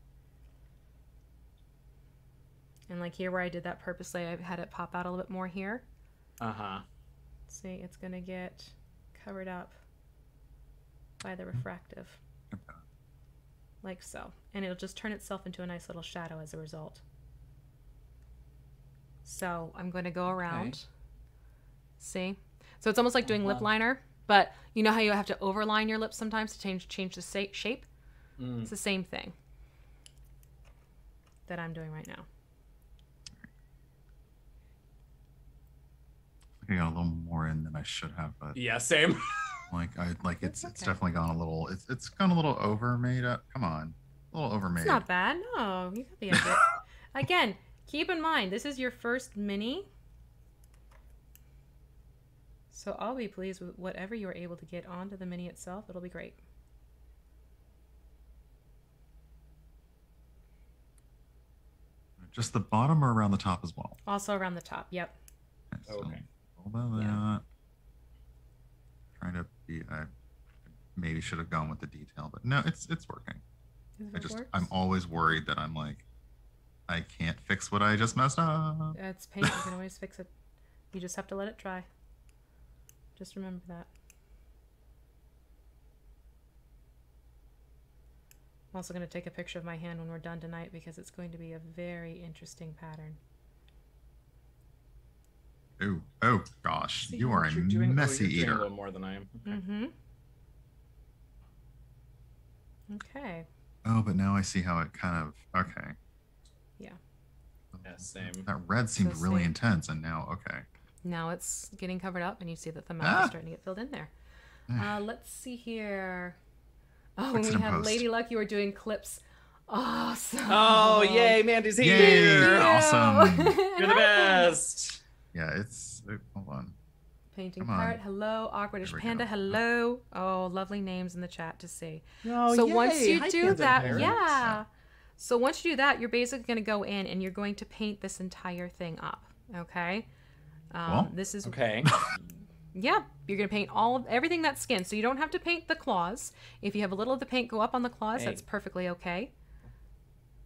Speaker 1: And like here where I did that purposely, I had it pop out a little bit more here.
Speaker 2: Uh huh.
Speaker 1: See, it's gonna get covered up by the refractive, like so. And it'll just turn itself into a nice little shadow as a result. So I'm going to go around. See? So it's almost like doing lip
Speaker 2: Uh-huh.
Speaker 1: liner, but you know how you have to overline your lips sometimes to change change the sa- shape?
Speaker 2: Mm.
Speaker 1: It's the same thing that I'm doing right now.
Speaker 3: I got a little more in than I should have, but
Speaker 2: Yeah, same.
Speaker 3: like I like it's
Speaker 1: That's
Speaker 3: it's
Speaker 1: okay.
Speaker 3: definitely gone a little it's it's gone a little over made up. Come on. A little over made.
Speaker 1: It's not bad. No, you got the. Again, keep in mind this is your first mini. So I'll be pleased with whatever you are able to get onto the mini itself. It'll be great.
Speaker 3: Just the bottom or around the top as well.
Speaker 1: Also around the top. Yep.
Speaker 3: Okay. so
Speaker 2: Okay.
Speaker 3: All of that.
Speaker 1: Yeah.
Speaker 3: Trying to be I maybe should have gone with the detail, but no, it's it's working.
Speaker 1: Does
Speaker 3: I
Speaker 1: it
Speaker 3: just
Speaker 1: work?
Speaker 3: I'm always worried that I'm like I can't fix what I just messed up.
Speaker 1: It's paint. You can always fix it. You just have to let it dry. Just remember that. I'm also going to take a picture of my hand when we're done tonight because it's going to be a very interesting pattern.
Speaker 3: Oh, oh gosh,
Speaker 2: See
Speaker 3: you are a
Speaker 2: much you're oh,
Speaker 3: messy
Speaker 2: you're doing A
Speaker 3: eater.
Speaker 2: little more than I am. Okay.
Speaker 1: Mm-hmm. Okay.
Speaker 3: Oh, but now I see how it kind of okay.
Speaker 1: Yeah.
Speaker 2: Yeah, same.
Speaker 3: That red seemed
Speaker 1: So
Speaker 3: really
Speaker 1: same.
Speaker 3: intense, and now okay.
Speaker 1: Now it's getting covered up, and you see that the mouth
Speaker 3: Ah.
Speaker 1: is starting to get filled in there. Uh, let's see here. Oh,
Speaker 3: Fix
Speaker 1: we have
Speaker 3: post.
Speaker 1: Lady Luck. You are doing clips. Awesome.
Speaker 2: Oh, yay, Mandy's
Speaker 3: Yay.
Speaker 2: here.
Speaker 3: awesome.
Speaker 2: You're the best.
Speaker 3: Yeah, it's uh, hold on.
Speaker 1: Painting part. hello. Awkwardish Panda,
Speaker 3: go.
Speaker 1: hello. Oh, lovely names in the chat to see.
Speaker 2: Oh,
Speaker 1: so once you
Speaker 2: Hi,
Speaker 1: do
Speaker 2: Panda
Speaker 1: that,
Speaker 2: Parents.
Speaker 1: yeah. So once you do that, you're basically going to go in and you're going to paint this entire thing up. Okay. Um,
Speaker 3: Cool.
Speaker 1: This is
Speaker 2: Okay.
Speaker 1: yeah. You're going to paint all of everything that's skin. So you don't have to paint the claws. If you have a little of the paint go up on the claws,
Speaker 2: Hey.
Speaker 1: that's perfectly okay.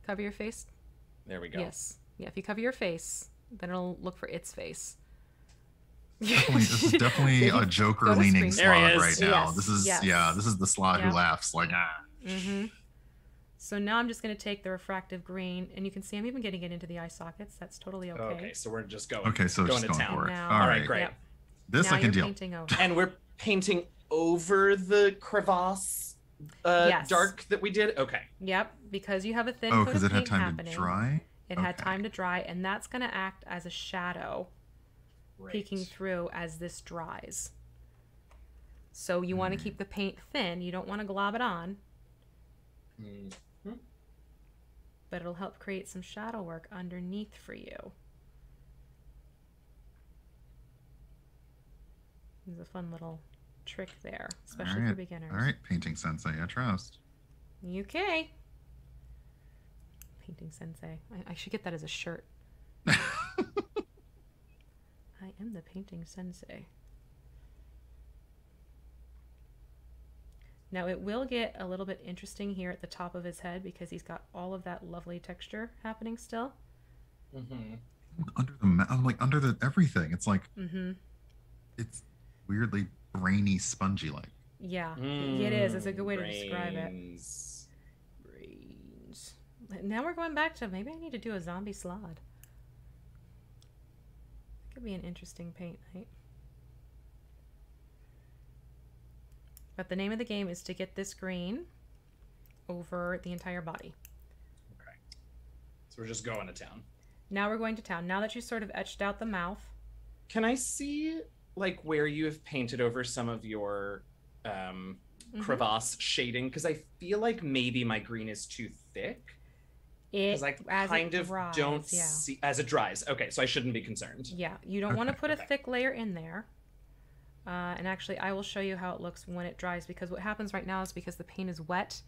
Speaker 1: Cover your face.
Speaker 2: There we go.
Speaker 1: Yes. Yeah. If you cover your face, then it'll look for its face.
Speaker 3: Definitely, this is definitely a Joker leaning
Speaker 1: screen-
Speaker 2: slaad
Speaker 3: right now.
Speaker 1: Yes,
Speaker 3: This is
Speaker 1: yes.
Speaker 3: yeah, this is the slaad
Speaker 1: Yeah.
Speaker 3: who laughs like ah.
Speaker 1: Mm-hmm. So now I'm just going to take the refractive green, and you can see I'm even getting it into the eye sockets. That's totally okay.
Speaker 2: Okay, so we're just going.
Speaker 3: Okay, so
Speaker 2: going
Speaker 3: just
Speaker 2: to
Speaker 3: going
Speaker 2: town.
Speaker 3: for it.
Speaker 1: Now-
Speaker 3: All
Speaker 2: All
Speaker 3: right,
Speaker 2: right, great.
Speaker 1: Yep.
Speaker 3: This
Speaker 1: now
Speaker 3: I can
Speaker 1: you're
Speaker 3: deal.
Speaker 1: over.
Speaker 2: And we're painting over the crevasse uh,
Speaker 1: Yes.
Speaker 2: dark that we did. Okay.
Speaker 1: Yep, because you have a thin
Speaker 3: Oh,
Speaker 1: coat
Speaker 3: because it had time
Speaker 1: happening.
Speaker 3: to dry.
Speaker 1: It had time to dry, and that's going to act as a shadow
Speaker 2: Great.
Speaker 1: peeking through as this dries. So you want to keep the paint thin. You don't want to glob it on,
Speaker 2: Mm.
Speaker 1: But it'll help create some shadow work underneath for you. There's a fun little trick there, especially for beginners.
Speaker 3: All right, painting sensei, I trust.
Speaker 1: Okay. Painting sensei. I, I should get that as a shirt. I am the painting sensei. Now it will get a little bit interesting here at the top of his head because he's got all of that lovely texture happening still.
Speaker 2: hmm
Speaker 3: under the ma- I'm like under the everything. It's like
Speaker 1: Mm-hmm.
Speaker 3: it's weirdly brainy, spongy like.
Speaker 1: Yeah, it is. It's a good way to
Speaker 2: Mm,
Speaker 1: describe it.
Speaker 2: Brains.
Speaker 1: Brains. Now we're going back to maybe I need to do a zombie slaad. Could be an interesting paint night. But the name of the game is to get this green over the entire body.
Speaker 2: Okay. So we're just going to town.
Speaker 1: Now we're going to town. Now that you sort of etched out the mouth,
Speaker 2: Can I see like where you have painted over some of your um
Speaker 1: Mhm.
Speaker 2: crevasse shading? Because I feel like maybe my green is too thick.
Speaker 1: it
Speaker 2: Because I
Speaker 1: as
Speaker 2: kind
Speaker 1: it
Speaker 2: of
Speaker 1: dries,
Speaker 2: don't
Speaker 1: yeah.
Speaker 2: see as it dries. Okay, so I shouldn't be concerned.
Speaker 1: Yeah, you don't want to put a
Speaker 2: okay.
Speaker 1: thick layer in there. Uh, and actually, I will show you how it looks when it dries because what happens right now is because the paint is wet,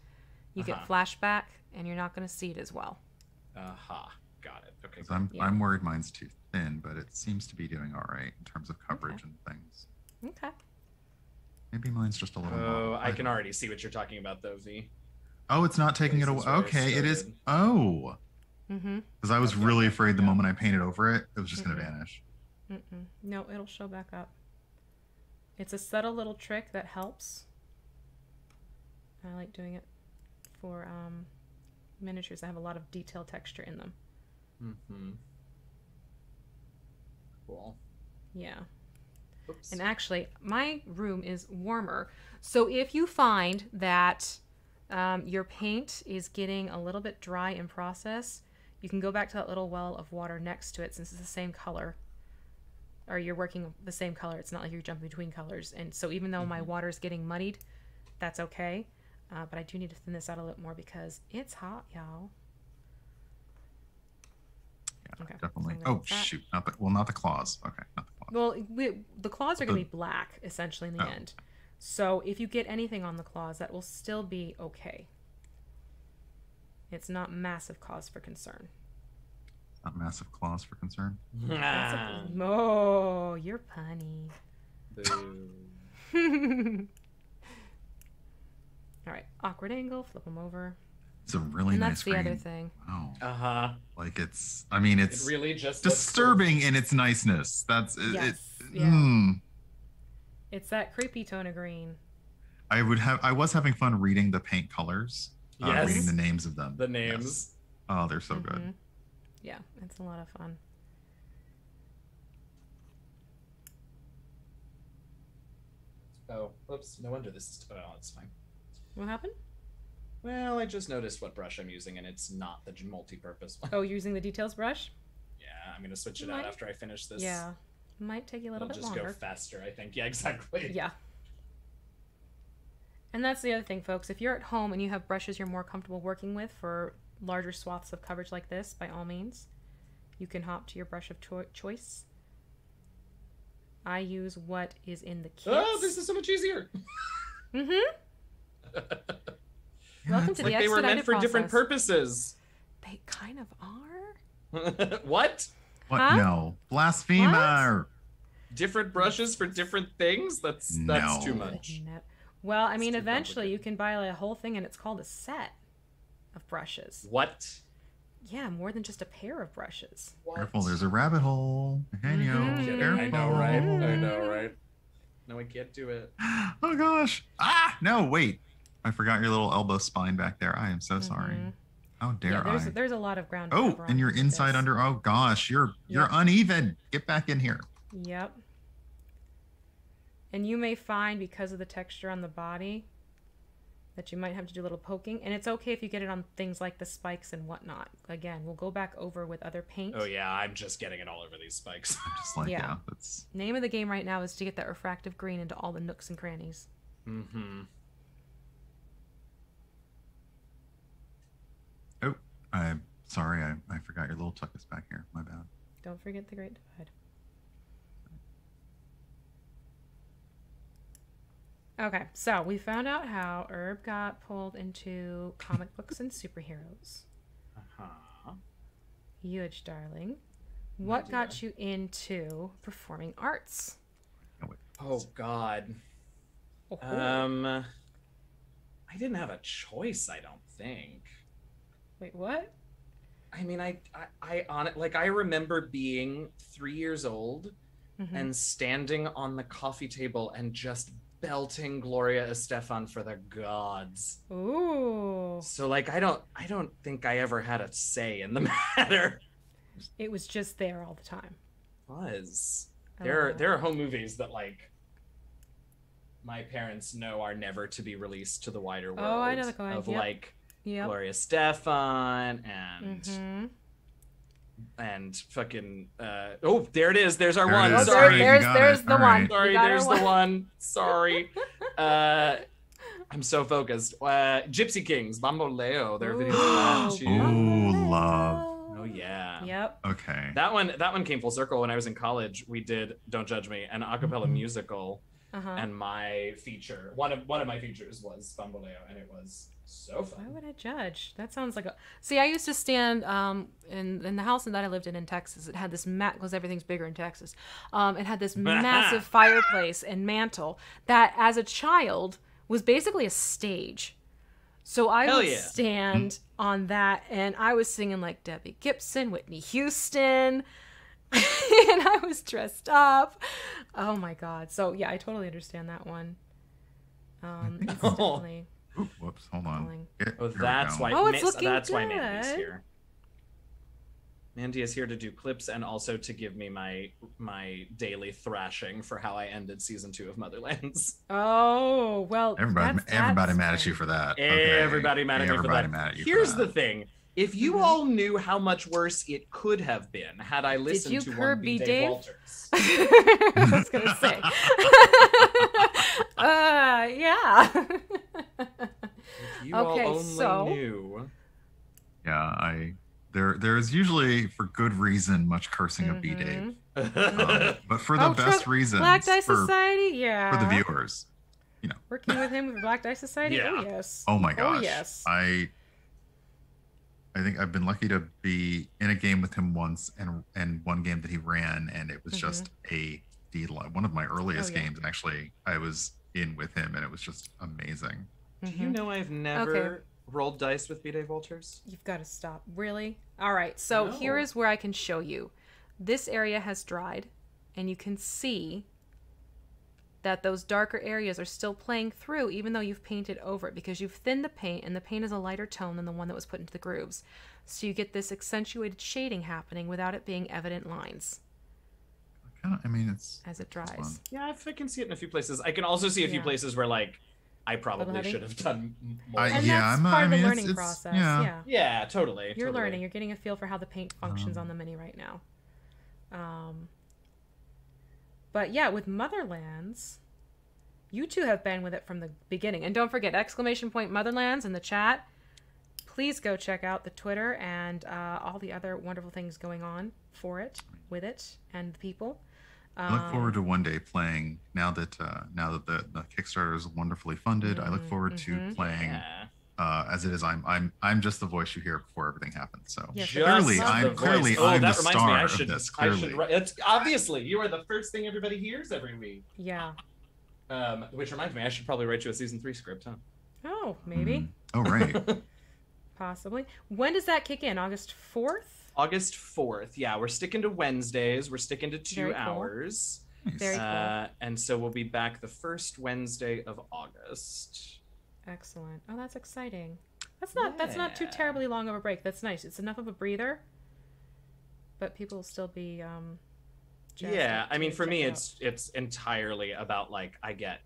Speaker 1: you
Speaker 2: Uh-huh.
Speaker 1: get flashback and you're not going to see it as well.
Speaker 2: Aha. Got it. Okay.
Speaker 3: 'Cause I'm
Speaker 1: Yeah.
Speaker 3: I'm worried mine's too thin, but it seems to be doing all right in terms of coverage and things.
Speaker 1: Okay.
Speaker 3: Maybe mine's just a little.
Speaker 2: Oh,
Speaker 3: mauve.
Speaker 2: I can already see what you're talking about though, Vee.
Speaker 3: Oh, it's not taking it away. Okay, it is.
Speaker 2: started.
Speaker 3: Oh,
Speaker 1: Mm-hmm.
Speaker 3: because I was
Speaker 2: Okay.
Speaker 3: really afraid the
Speaker 2: Yeah.
Speaker 3: moment I painted over it, it was just
Speaker 1: Mhm.
Speaker 3: gonna vanish.
Speaker 1: Mm-mm. No, it'll show back up. It's a subtle little trick that helps. I like doing it for um, miniatures that have a lot of detail texture in them.
Speaker 2: Mm-hmm. Cool.
Speaker 1: Yeah.
Speaker 2: Oops.
Speaker 1: And actually, my room is warmer. So if you find that um, your paint is getting a little bit dry in process, you can go back to that little well of water next to it since it's the same color. Or you're working the same color. It's not like you're jumping between colors. And so even though my water is getting muddied, that's okay. Uh, but I do need to thin this out a little more because it's hot, y'all.
Speaker 3: Yeah,
Speaker 1: Okay,
Speaker 3: definitely.
Speaker 1: so
Speaker 3: Oh shoot, not the well, not the claws. Okay, not the claws.
Speaker 1: Well, we, the claws are going to be black essentially in the
Speaker 3: Oh.
Speaker 1: end. So if you get anything on the claws, that will still be okay. It's not massive cause for concern.
Speaker 3: Not massive claws for concern.
Speaker 1: That's
Speaker 2: Ah,
Speaker 1: a, oh, you're punny.
Speaker 2: boo.
Speaker 1: All right, awkward angle, flip them over,
Speaker 3: It's a really
Speaker 1: and
Speaker 3: nice
Speaker 1: that's the
Speaker 3: green.
Speaker 1: other thing.
Speaker 3: Wow,
Speaker 2: Uh-huh.
Speaker 3: like it's. I mean,
Speaker 2: It
Speaker 3: it's
Speaker 2: really just looks
Speaker 3: disturbing in its niceness. That's it.
Speaker 1: Yes,
Speaker 3: it
Speaker 1: yeah.
Speaker 3: mm.
Speaker 1: It's that creepy tone of green.
Speaker 3: I would have. I was having fun reading the paint colors. uh,
Speaker 2: Yes.
Speaker 3: reading the names of them.
Speaker 2: The
Speaker 3: Yes.
Speaker 2: names.
Speaker 3: Oh, they're so good.
Speaker 1: Yeah, it's a lot of fun.
Speaker 2: Oh, oops. No wonder this is. Oh, it's fine.
Speaker 1: What happened?
Speaker 2: Well, I just noticed what brush I'm using, and it's not the multi-purpose one.
Speaker 1: Oh, you're using the details brush?
Speaker 2: Yeah, I'm gonna switch it
Speaker 1: Might-
Speaker 2: out after I finish this.
Speaker 1: Yeah. Might take you a little
Speaker 2: It'll
Speaker 1: bit
Speaker 2: just
Speaker 1: longer.
Speaker 2: go faster, I think. Yeah, exactly.
Speaker 1: Yeah. And that's the other thing, folks. If you're at home and you have brushes you're more comfortable working with for larger swaths of coverage like this, by all means, you can hop to your brush of cho- choice. I use what is in the kit.
Speaker 2: Oh, this is so much easier.
Speaker 1: Mm-hmm.
Speaker 3: Yeah,
Speaker 1: Welcome
Speaker 3: it's
Speaker 1: to
Speaker 2: like
Speaker 1: the
Speaker 2: they were meant
Speaker 1: expedited
Speaker 2: for different purposes.
Speaker 1: They kind of are.
Speaker 2: what?
Speaker 3: What?
Speaker 1: Huh?
Speaker 3: No. Blasphemer.
Speaker 2: Different brushes for different things? That's that's
Speaker 3: No.
Speaker 2: too much.
Speaker 1: Well, I mean, eventually you can buy a whole thing and it's called a set of brushes.
Speaker 2: What?
Speaker 1: Yeah, more than just a pair of brushes.
Speaker 2: What?
Speaker 3: Careful, there's a rabbit hole. Hey, yo.
Speaker 2: Kidding.
Speaker 3: careful.
Speaker 2: I know, right? I know, right? No, I can't do it.
Speaker 3: Oh gosh. Ah, no, wait. I forgot your little elbow spine back there. I am so sorry.
Speaker 1: Mhm.
Speaker 3: How dare
Speaker 1: Yeah, there's
Speaker 3: I?
Speaker 1: there's a lot of ground.
Speaker 3: Oh, and you're inside
Speaker 1: this.
Speaker 3: under. Oh gosh, you're you're
Speaker 1: Yep.
Speaker 3: uneven. Get back in here.
Speaker 1: Yep. And you may find because of the texture on the body that you might have to do a little poking, and it's okay if you get it on things like the spikes and whatnot. Again, we'll go back over with other paint.
Speaker 2: Oh yeah, I'm just getting it all over these spikes.
Speaker 3: I'm just like,
Speaker 1: Yeah.
Speaker 3: yeah, that's
Speaker 1: Name of the game right now is to get that refractive green into all the nooks and crannies.
Speaker 2: mm-hmm.
Speaker 3: oh, I'm sorry, I, I forgot your little tuck is back here. My bad.
Speaker 1: Don't forget the Great Divide. Okay, so we found out how Herb got pulled into comic books and superheroes.
Speaker 2: Uh-huh.
Speaker 1: Huge, darling. What got you into performing arts?
Speaker 2: Oh God.
Speaker 1: Oh,
Speaker 2: Um, I didn't have a choice. I don't think.
Speaker 1: Wait, what?
Speaker 2: I mean, I, I, I on it. Like I remember being three years old
Speaker 1: Mhm.
Speaker 2: and standing on the coffee table and just belting Gloria Estefan for the gods.
Speaker 1: Ooh,
Speaker 2: So like, I don't, I don't think I ever had a say in the matter.
Speaker 1: it was just there all the time.
Speaker 2: Was
Speaker 1: I
Speaker 2: there?
Speaker 1: love
Speaker 2: There are home movies that like. My parents know are never to be released to the wider world.
Speaker 1: Oh, I know the kind,
Speaker 2: Of
Speaker 1: yep.
Speaker 2: like
Speaker 1: Yep.
Speaker 2: Gloria Estefan and
Speaker 1: Mhm.
Speaker 2: And fucking uh oh there it is there's our
Speaker 3: There
Speaker 2: one
Speaker 3: is.
Speaker 1: Oh,
Speaker 2: sorry
Speaker 1: there, there's
Speaker 3: You
Speaker 1: there's
Speaker 3: it.
Speaker 1: the
Speaker 3: All
Speaker 1: one.
Speaker 3: right.
Speaker 2: sorry
Speaker 1: You got
Speaker 2: there's the one sorry uh i'm so focused uh gypsy kings bamboleo their videos for that
Speaker 1: Ooh.
Speaker 3: love.
Speaker 2: oh yeah
Speaker 1: Yep.
Speaker 3: Okay.
Speaker 2: that one that one came full circle when i was in college we did don't judge me an a cappella
Speaker 3: Mhm.
Speaker 2: musical
Speaker 1: Uh huh.
Speaker 2: and my feature one of one of my features was bamboleo and it was so fun.
Speaker 1: Why would I judge? That sounds like a. See, I used to stand um in in the house that I lived in in Texas. It had this mat because everything's bigger in Texas. Um, it had this massive fireplace and mantle that, as a child, was basically a stage. So I
Speaker 2: Hell
Speaker 1: would
Speaker 2: yeah.
Speaker 1: stand on that, and I was singing like Debbie Gibson, Whitney Houston, and I was dressed up. Oh my god! So yeah, I totally understand that one. Um, it's
Speaker 2: Oh.
Speaker 1: definitely
Speaker 3: Ooh, whoops, hold on.
Speaker 1: calling.
Speaker 2: Oh, that's why.
Speaker 1: Oh, it's
Speaker 2: Ma-
Speaker 1: looking
Speaker 2: that's why Mandy's
Speaker 1: good.
Speaker 2: here. Mandy is here to do clips and also to give me my my daily thrashing for how I ended season two of Motherlands.
Speaker 1: Oh well,
Speaker 3: Everybody,
Speaker 1: that's-
Speaker 3: everybody
Speaker 1: that's
Speaker 3: mad at you for that. Okay.
Speaker 2: Everybody mad at me for
Speaker 3: Everybody
Speaker 2: that.
Speaker 3: mad at you for
Speaker 2: Here's
Speaker 3: that.
Speaker 2: the thing: if you
Speaker 1: Mhm.
Speaker 2: all knew how much worse it could have been had I listened
Speaker 1: you
Speaker 2: to
Speaker 1: curb
Speaker 2: one B. Dave
Speaker 1: Dave?
Speaker 2: Walters.
Speaker 1: I was gonna say. uh, yeah.
Speaker 2: If you
Speaker 1: Okay,
Speaker 2: all only
Speaker 1: so-
Speaker 2: knew.
Speaker 3: Yeah, I there there is usually for good reason much cursing of B Dave, um, but for the
Speaker 1: Oh,
Speaker 3: best
Speaker 1: Tro-
Speaker 3: reasons
Speaker 1: Black Dice
Speaker 3: for,
Speaker 1: Society, yeah.
Speaker 3: for the viewers. You know.
Speaker 1: Working with him with Black Dice Society, oh yes.
Speaker 3: Oh my gosh,
Speaker 1: Oh yes.
Speaker 3: I I think I've been lucky to be in a game with him once, and and one game that he ran, and it was just a delight. One of my earliest
Speaker 1: Mm-hmm. Oh, yeah.
Speaker 3: games, and actually, I was in with him, and it was just amazing.
Speaker 2: Do you
Speaker 1: Mhm.
Speaker 2: know I've never rolled dice with B. Dave Walters?
Speaker 1: You've got to stop. Really? All right. So here
Speaker 2: No.
Speaker 1: is where I can show you. This area has dried, and you can see that those darker areas are still playing through, even though you've painted over it, because you've thinned the paint, and the paint is a lighter tone than the one that was put into the grooves. So you get this accentuated shading happening without it being evident lines
Speaker 3: I mean, it's
Speaker 1: as it dries.
Speaker 2: Yeah, I can see it in a few places. I can also see a few
Speaker 1: Yeah.
Speaker 2: places where like I probably should have done more.
Speaker 3: I-
Speaker 1: And
Speaker 3: yeah,
Speaker 1: that's
Speaker 3: I'm-
Speaker 1: part
Speaker 3: I
Speaker 1: of
Speaker 3: mean,
Speaker 1: the
Speaker 3: it's-
Speaker 1: learning
Speaker 3: it's-
Speaker 1: process.
Speaker 3: yeah.
Speaker 1: yeah.
Speaker 2: yeah, totally.
Speaker 1: You're
Speaker 2: totally.
Speaker 1: learning. You're getting a feel for how the paint functions
Speaker 3: Um,
Speaker 1: on the mini right now. Um, but yeah, with Motherlands, you two have been with it from the beginning. And don't forget, exclamation point Motherlands in the chat. Please go check out the Twitter and uh, all the other wonderful things going on for it, with it, and the people.
Speaker 3: I look
Speaker 1: Um,
Speaker 3: forward to one day playing. Now that uh, now that the, the Kickstarter is wonderfully funded, I look forward to
Speaker 1: mhm.
Speaker 3: playing
Speaker 2: Yeah.
Speaker 3: Uh, as it is. I'm I'm I'm just the voice you hear before everything happens. So
Speaker 1: Yes,
Speaker 3: clearly, I'm clearly
Speaker 2: oh,
Speaker 3: I'm the star
Speaker 2: me, I
Speaker 3: of
Speaker 2: should,
Speaker 3: this.
Speaker 2: I should.
Speaker 3: Clearly,
Speaker 2: It's obviously you are the first thing everybody hears every week.
Speaker 1: Yeah.
Speaker 2: Um, which reminds me, I should probably write you a season three script, huh?
Speaker 1: Oh, maybe.
Speaker 3: Mm. Oh right.
Speaker 1: Possibly. When does that kick in? August 4th?
Speaker 2: August fourth. Yeah, we're sticking to Wednesdays. We're sticking to two
Speaker 1: Very cool.
Speaker 2: hours.
Speaker 3: Nice.
Speaker 1: Very cool.
Speaker 2: Uh, and so we'll be back the first Wednesday of August.
Speaker 1: Excellent. Oh, that's exciting. That's not that's not too terribly long of a break. That's nice. It's enough of a breather, but people will still be um
Speaker 2: yeah, I mean, for me,
Speaker 1: out.
Speaker 2: it's it's entirely about like I get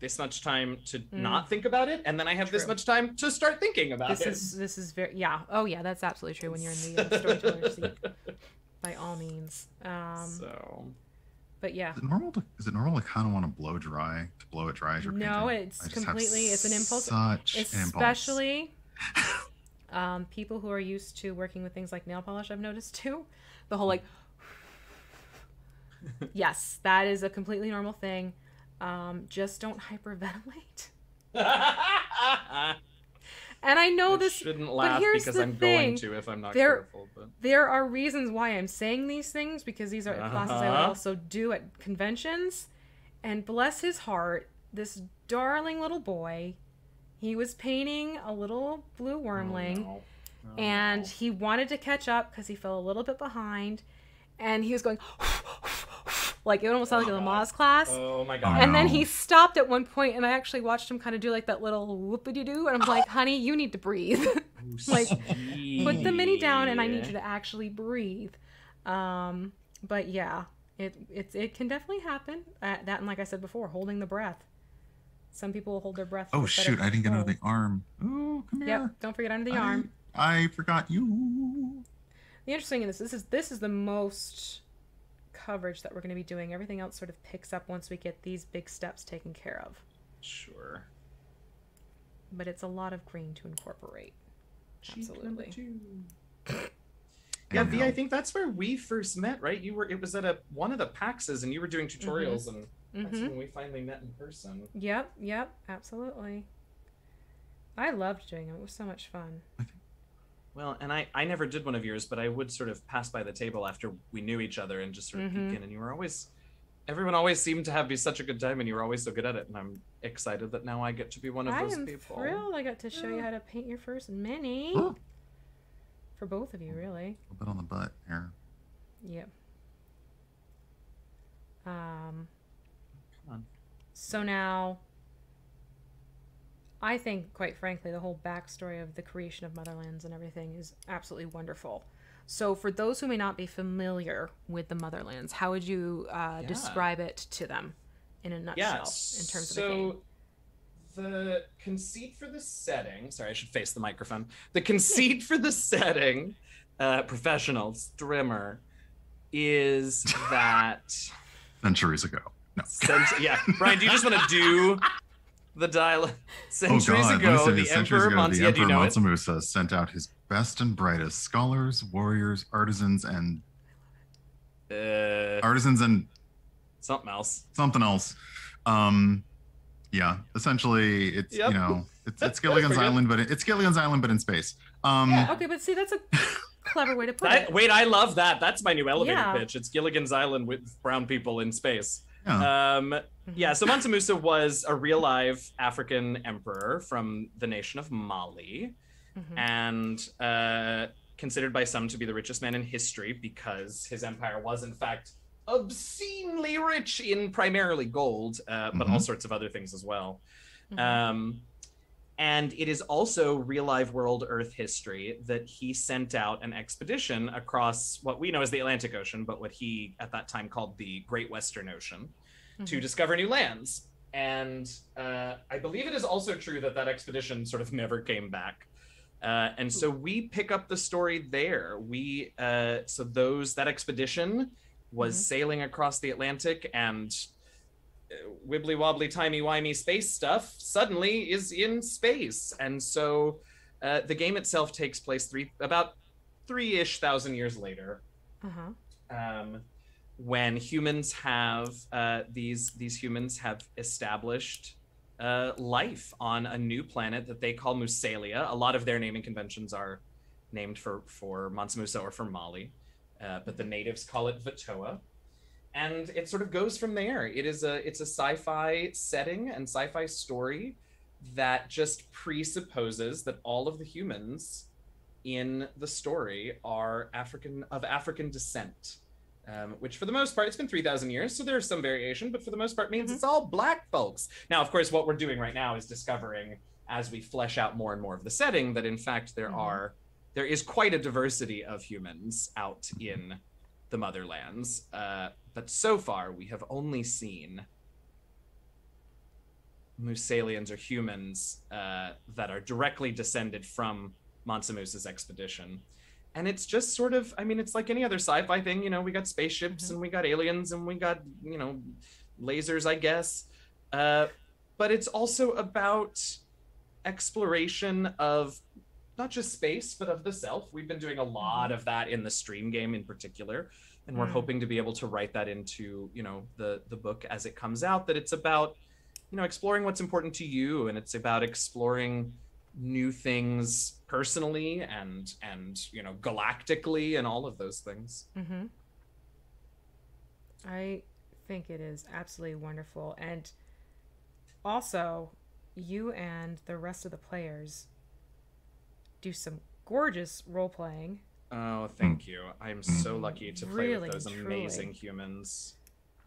Speaker 2: this much time to
Speaker 1: Mm.
Speaker 2: not think about it, and then I have this much time to start thinking about
Speaker 1: this
Speaker 2: it.
Speaker 1: is this is very yeah. Oh yeah, that's absolutely true when you're in the uh, storyteller seat. By all means. Um
Speaker 2: so
Speaker 1: but yeah.
Speaker 3: Is it normal to is it normal to kind of want to blow dry to blow it dry as you're
Speaker 1: No,
Speaker 3: painting?
Speaker 1: it's
Speaker 3: I just have
Speaker 1: completely it's an impulse.
Speaker 3: Such an impulse.
Speaker 1: especially um, people who are used to working with things like nail polish i've noticed too the whole like yes that is a completely normal thing um, just don't hyperventilate and i know
Speaker 2: I
Speaker 1: this
Speaker 2: shouldn't laugh
Speaker 1: here's
Speaker 2: because
Speaker 1: the
Speaker 2: I'm
Speaker 1: thing.
Speaker 2: going to if I'm not
Speaker 1: There-
Speaker 2: careful. But
Speaker 1: there are reasons why i'm saying these things because these are classes i would
Speaker 2: Uh-huh.
Speaker 1: also do at conventions and bless his heart this darling little boy he was painting a little blue wormling
Speaker 2: Oh, no. Oh,
Speaker 1: and
Speaker 2: no.
Speaker 1: he wanted to catch up because he fell a little bit behind and he was going like it almost sounded like a Lamaze class
Speaker 2: Oh my
Speaker 3: Oh,
Speaker 2: god.
Speaker 1: and then he stopped at one point and i actually watched him kind of do like that little whoopity doo and i'm like honey you need to breathe like, put the mini down and i need you to actually breathe um but yeah it it, it can definitely happen uh, that and like i said before holding the breath some people will hold their breath
Speaker 3: Oh shoot! I didn't get under the arm. Oh, come
Speaker 1: yep
Speaker 3: here.
Speaker 1: don't forget under the
Speaker 3: I-
Speaker 1: arm
Speaker 3: I forgot you.
Speaker 1: The interesting in this, this is this is the most coverage that we're going to be doing. Everything else sort of picks up once we get these big steps taken care of.
Speaker 2: Sure.
Speaker 1: But it's a lot of green to incorporate. Absolutely.
Speaker 2: Yeah, V,
Speaker 3: I.
Speaker 2: I think that's where we first met, right? You were it was at a one of the PAXs and you were doing tutorials and that's
Speaker 1: hmm
Speaker 2: when we finally met in person.
Speaker 1: Yep, yep, absolutely. I loved doing it. It was so much fun.
Speaker 2: Well, and I I never did one of yours, but I would sort of pass by the table after we knew each other and just sort of
Speaker 1: Mhm.
Speaker 2: peek in and you were always everyone always seemed to have be such a good time and you were always so good at it and I'm excited that now I get to be one of
Speaker 1: I
Speaker 2: those
Speaker 1: am
Speaker 2: people.
Speaker 1: thrilled I got to show you how to paint your first mini. For both of you, really.
Speaker 3: a little bit on the butt here.
Speaker 1: Yep. Um,
Speaker 2: Come on.
Speaker 1: So now, I think, quite frankly, the whole backstory of the creation of Motherlands and everything is absolutely wonderful. So, for those who may not be familiar with the Motherlands, how would you uh,
Speaker 2: Yeah.
Speaker 1: describe it to them in a nutshell
Speaker 2: Yeah,
Speaker 1: in terms
Speaker 2: so
Speaker 1: of the game?
Speaker 2: the conceit for the setting sorry i should face the microphone the conceit for the setting uh professional strimmer is that
Speaker 3: Centuries ago. No.
Speaker 2: cent- yeah brian do you just want to do the dialogue
Speaker 3: Oh
Speaker 2: centuries
Speaker 3: God!
Speaker 2: ago
Speaker 3: listen,
Speaker 2: the
Speaker 3: centuries
Speaker 2: emperor
Speaker 3: ago,
Speaker 2: Mons-
Speaker 3: the
Speaker 2: yeah, do you
Speaker 3: Emperor
Speaker 2: know it?
Speaker 3: Mansa sent out his best and brightest scholars, warriors, artisans, and
Speaker 2: uh,
Speaker 3: artisans and
Speaker 2: something else
Speaker 3: something else. Um, yeah, essentially, it's
Speaker 2: Yep.
Speaker 3: you know, it's, it's Gilligan's
Speaker 2: that's pretty good.
Speaker 3: Island, but it, it's Gilligan's Island, but in space. Um,
Speaker 2: Yeah.
Speaker 1: Okay, but see, that's a clever way to put
Speaker 2: That-
Speaker 1: it.
Speaker 2: wait i love that that's my new elevator
Speaker 1: Yeah.
Speaker 2: pitch it's gilligan's island with brown people in space
Speaker 3: yeah.
Speaker 2: um Yeah, so Mansa Musa was a real live African emperor from the nation of Mali
Speaker 1: Mhm.
Speaker 2: and uh, considered by some to be the richest man in history because his empire was, in fact, obscenely rich in primarily gold, uh, but all
Speaker 3: Mhm.
Speaker 2: sorts of other things as well.
Speaker 1: Mhm.
Speaker 2: Um, and it is also real live world Earth history that he sent out an expedition across what we know as the Atlantic Ocean, but what he at that time called the Great Western Ocean to
Speaker 1: Mhm.
Speaker 2: discover new lands. and uh, I believe it is also true that that expedition sort of never came back. Uh, and so we pick up the story there. We uh, so those that expedition was
Speaker 1: Mhm.
Speaker 2: sailing across the Atlantic and uh, wibbly wobbly timey wimey space stuff suddenly is in space, and so uh, the game itself takes place three about three ish thousand years later
Speaker 1: Uh-huh.
Speaker 2: um, when humans have uh, these these humans have established uh, life on a new planet that they call Musalia. A lot of their naming conventions are named for for Mansa Musa or for Mali, uh, but the natives call it Vatoa. And it sort of goes from there. It is a it's a sci-fi setting and sci-fi story that just presupposes that all of the humans in the story are African of African descent, um, which for the most part it's been three thousand years, so there's some variation, but for the most part means
Speaker 1: Mhm.
Speaker 2: it's all black folks. Now, of course, what we're doing right now is discovering as we flesh out more and more of the setting that in fact there
Speaker 1: Mhm.
Speaker 2: are there is quite a diversity of humans out in the motherlands, uh, but so far we have only seen Musalians or humans uh, that are directly descended from Mansa Musa's expedition. And it's just sort of, I mean, it's like any other sci fi thing. You know, we got spaceships
Speaker 1: Mhm.
Speaker 2: and we got aliens and we got, you know, lasers, I guess. Uh, but it's also about exploration of not just space, but of the self. We've been doing a lot of that in the stream game in particular. And we're
Speaker 1: Mm.
Speaker 2: hoping to be able to write that into, you know, the the book as it comes out, that it's about you know exploring what's important to you and it's about exploring new things personally and and you know galactically and all of those things
Speaker 1: Mm-hmm. I think it is absolutely wonderful. And also, you and the rest of the players do some gorgeous role playing.
Speaker 2: oh thank you i'm so
Speaker 3: Mm.
Speaker 2: lucky to play
Speaker 1: Really,
Speaker 2: with those
Speaker 1: truly.
Speaker 2: amazing humans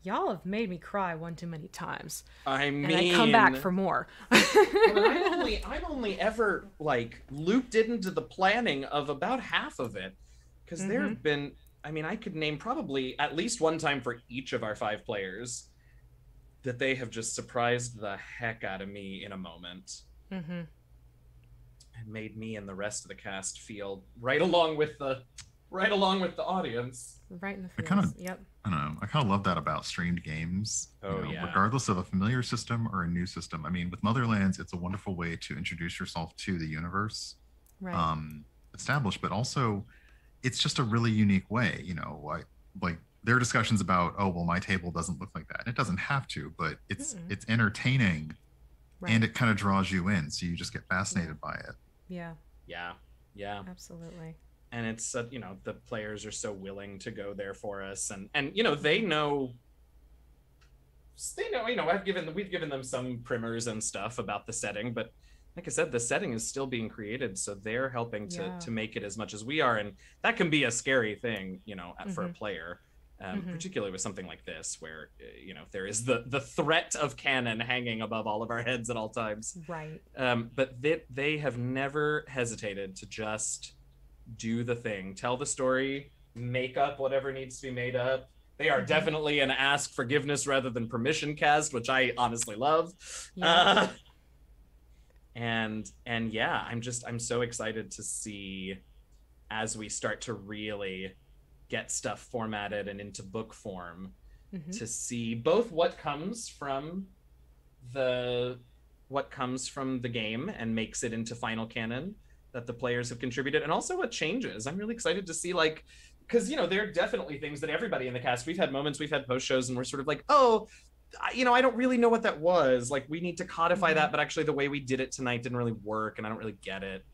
Speaker 1: Y'all have made me cry one too many times.
Speaker 2: i mean
Speaker 1: And I come back for more.
Speaker 2: I'm only I'm only ever like looped into the planning of about half of it because there
Speaker 1: Mm-hmm.
Speaker 2: have been I mean I could name probably at least one time for each of our five players that they have just surprised the heck out of me in a moment
Speaker 1: mm-hmm.
Speaker 2: and made me and the rest of the cast feel right along with the right along with the audience.
Speaker 1: Right in the
Speaker 3: I kinda-
Speaker 1: Yep.
Speaker 3: I don't know. I kind of love that about streamed games. you
Speaker 2: Oh,
Speaker 3: know,
Speaker 2: yeah.
Speaker 3: Regardless of a familiar system or a new system. I mean, with Motherlands, it's a wonderful way to introduce yourself to the universe
Speaker 1: Right.
Speaker 3: um, established, but also it's just a really unique way. You know, like like there are discussions about, oh, well, my table doesn't look like that. And it doesn't have to, but it's
Speaker 1: Mm-mm.
Speaker 3: it's entertaining
Speaker 1: right.
Speaker 3: and it kind of draws you in, so you just get fascinated by it.
Speaker 1: yeah,
Speaker 2: Yeah. Yeah.
Speaker 1: absolutely.
Speaker 2: And it's uh, you know the players are so willing to go there for us and and you know they know they know you know i've given we've given them some primers and stuff about the setting but like i said the setting is still being created so they're helping to
Speaker 1: Yeah.
Speaker 2: to make it as much as we are and that can be a scary thing you know for a
Speaker 1: Mhm.
Speaker 2: player um,
Speaker 1: Mhm.
Speaker 2: particularly with something like this where uh, you know there is the the threat of canon hanging above all of our heads at all times
Speaker 1: Right.
Speaker 2: um, but they, they have never hesitated to just do the thing, tell the story, make up whatever needs to be made up. They are
Speaker 1: Mhm.
Speaker 2: definitely an ask forgiveness rather than permission cast, which I honestly love.
Speaker 1: Yeah.
Speaker 2: Uh, and and yeah, I'm just I'm so excited to see as we start to really get stuff formatted and into book form
Speaker 1: Mhm.
Speaker 2: to see both what comes from the what comes from the game and makes it into final canon that the players have contributed and also what changes i'm really excited to see like because you know there are definitely things that everybody in the cast we've had moments we've had post shows and we're sort of like oh I, you know i don't really know what that was like we need to codify
Speaker 1: Mhm.
Speaker 2: that but actually the way we did it tonight didn't really work and i don't really get it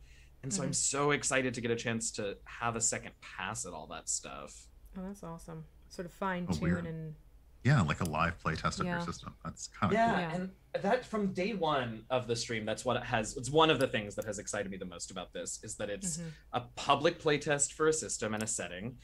Speaker 2: and so i'm
Speaker 1: Mhm.
Speaker 2: so excited to get a chance to have a second pass at all that stuff
Speaker 1: Oh, that's awesome. Sort of fine
Speaker 3: Oh, weird.
Speaker 1: tune and
Speaker 3: Yeah, like a live play test of
Speaker 1: Yeah.
Speaker 3: your system. That's kind of
Speaker 2: yeah,
Speaker 3: cool.
Speaker 1: Yeah.
Speaker 2: and that from day one of the stream that's what it has it's one of the things that has excited me the most about this is that it's
Speaker 1: Mhm.
Speaker 2: a public playtest for a system and a setting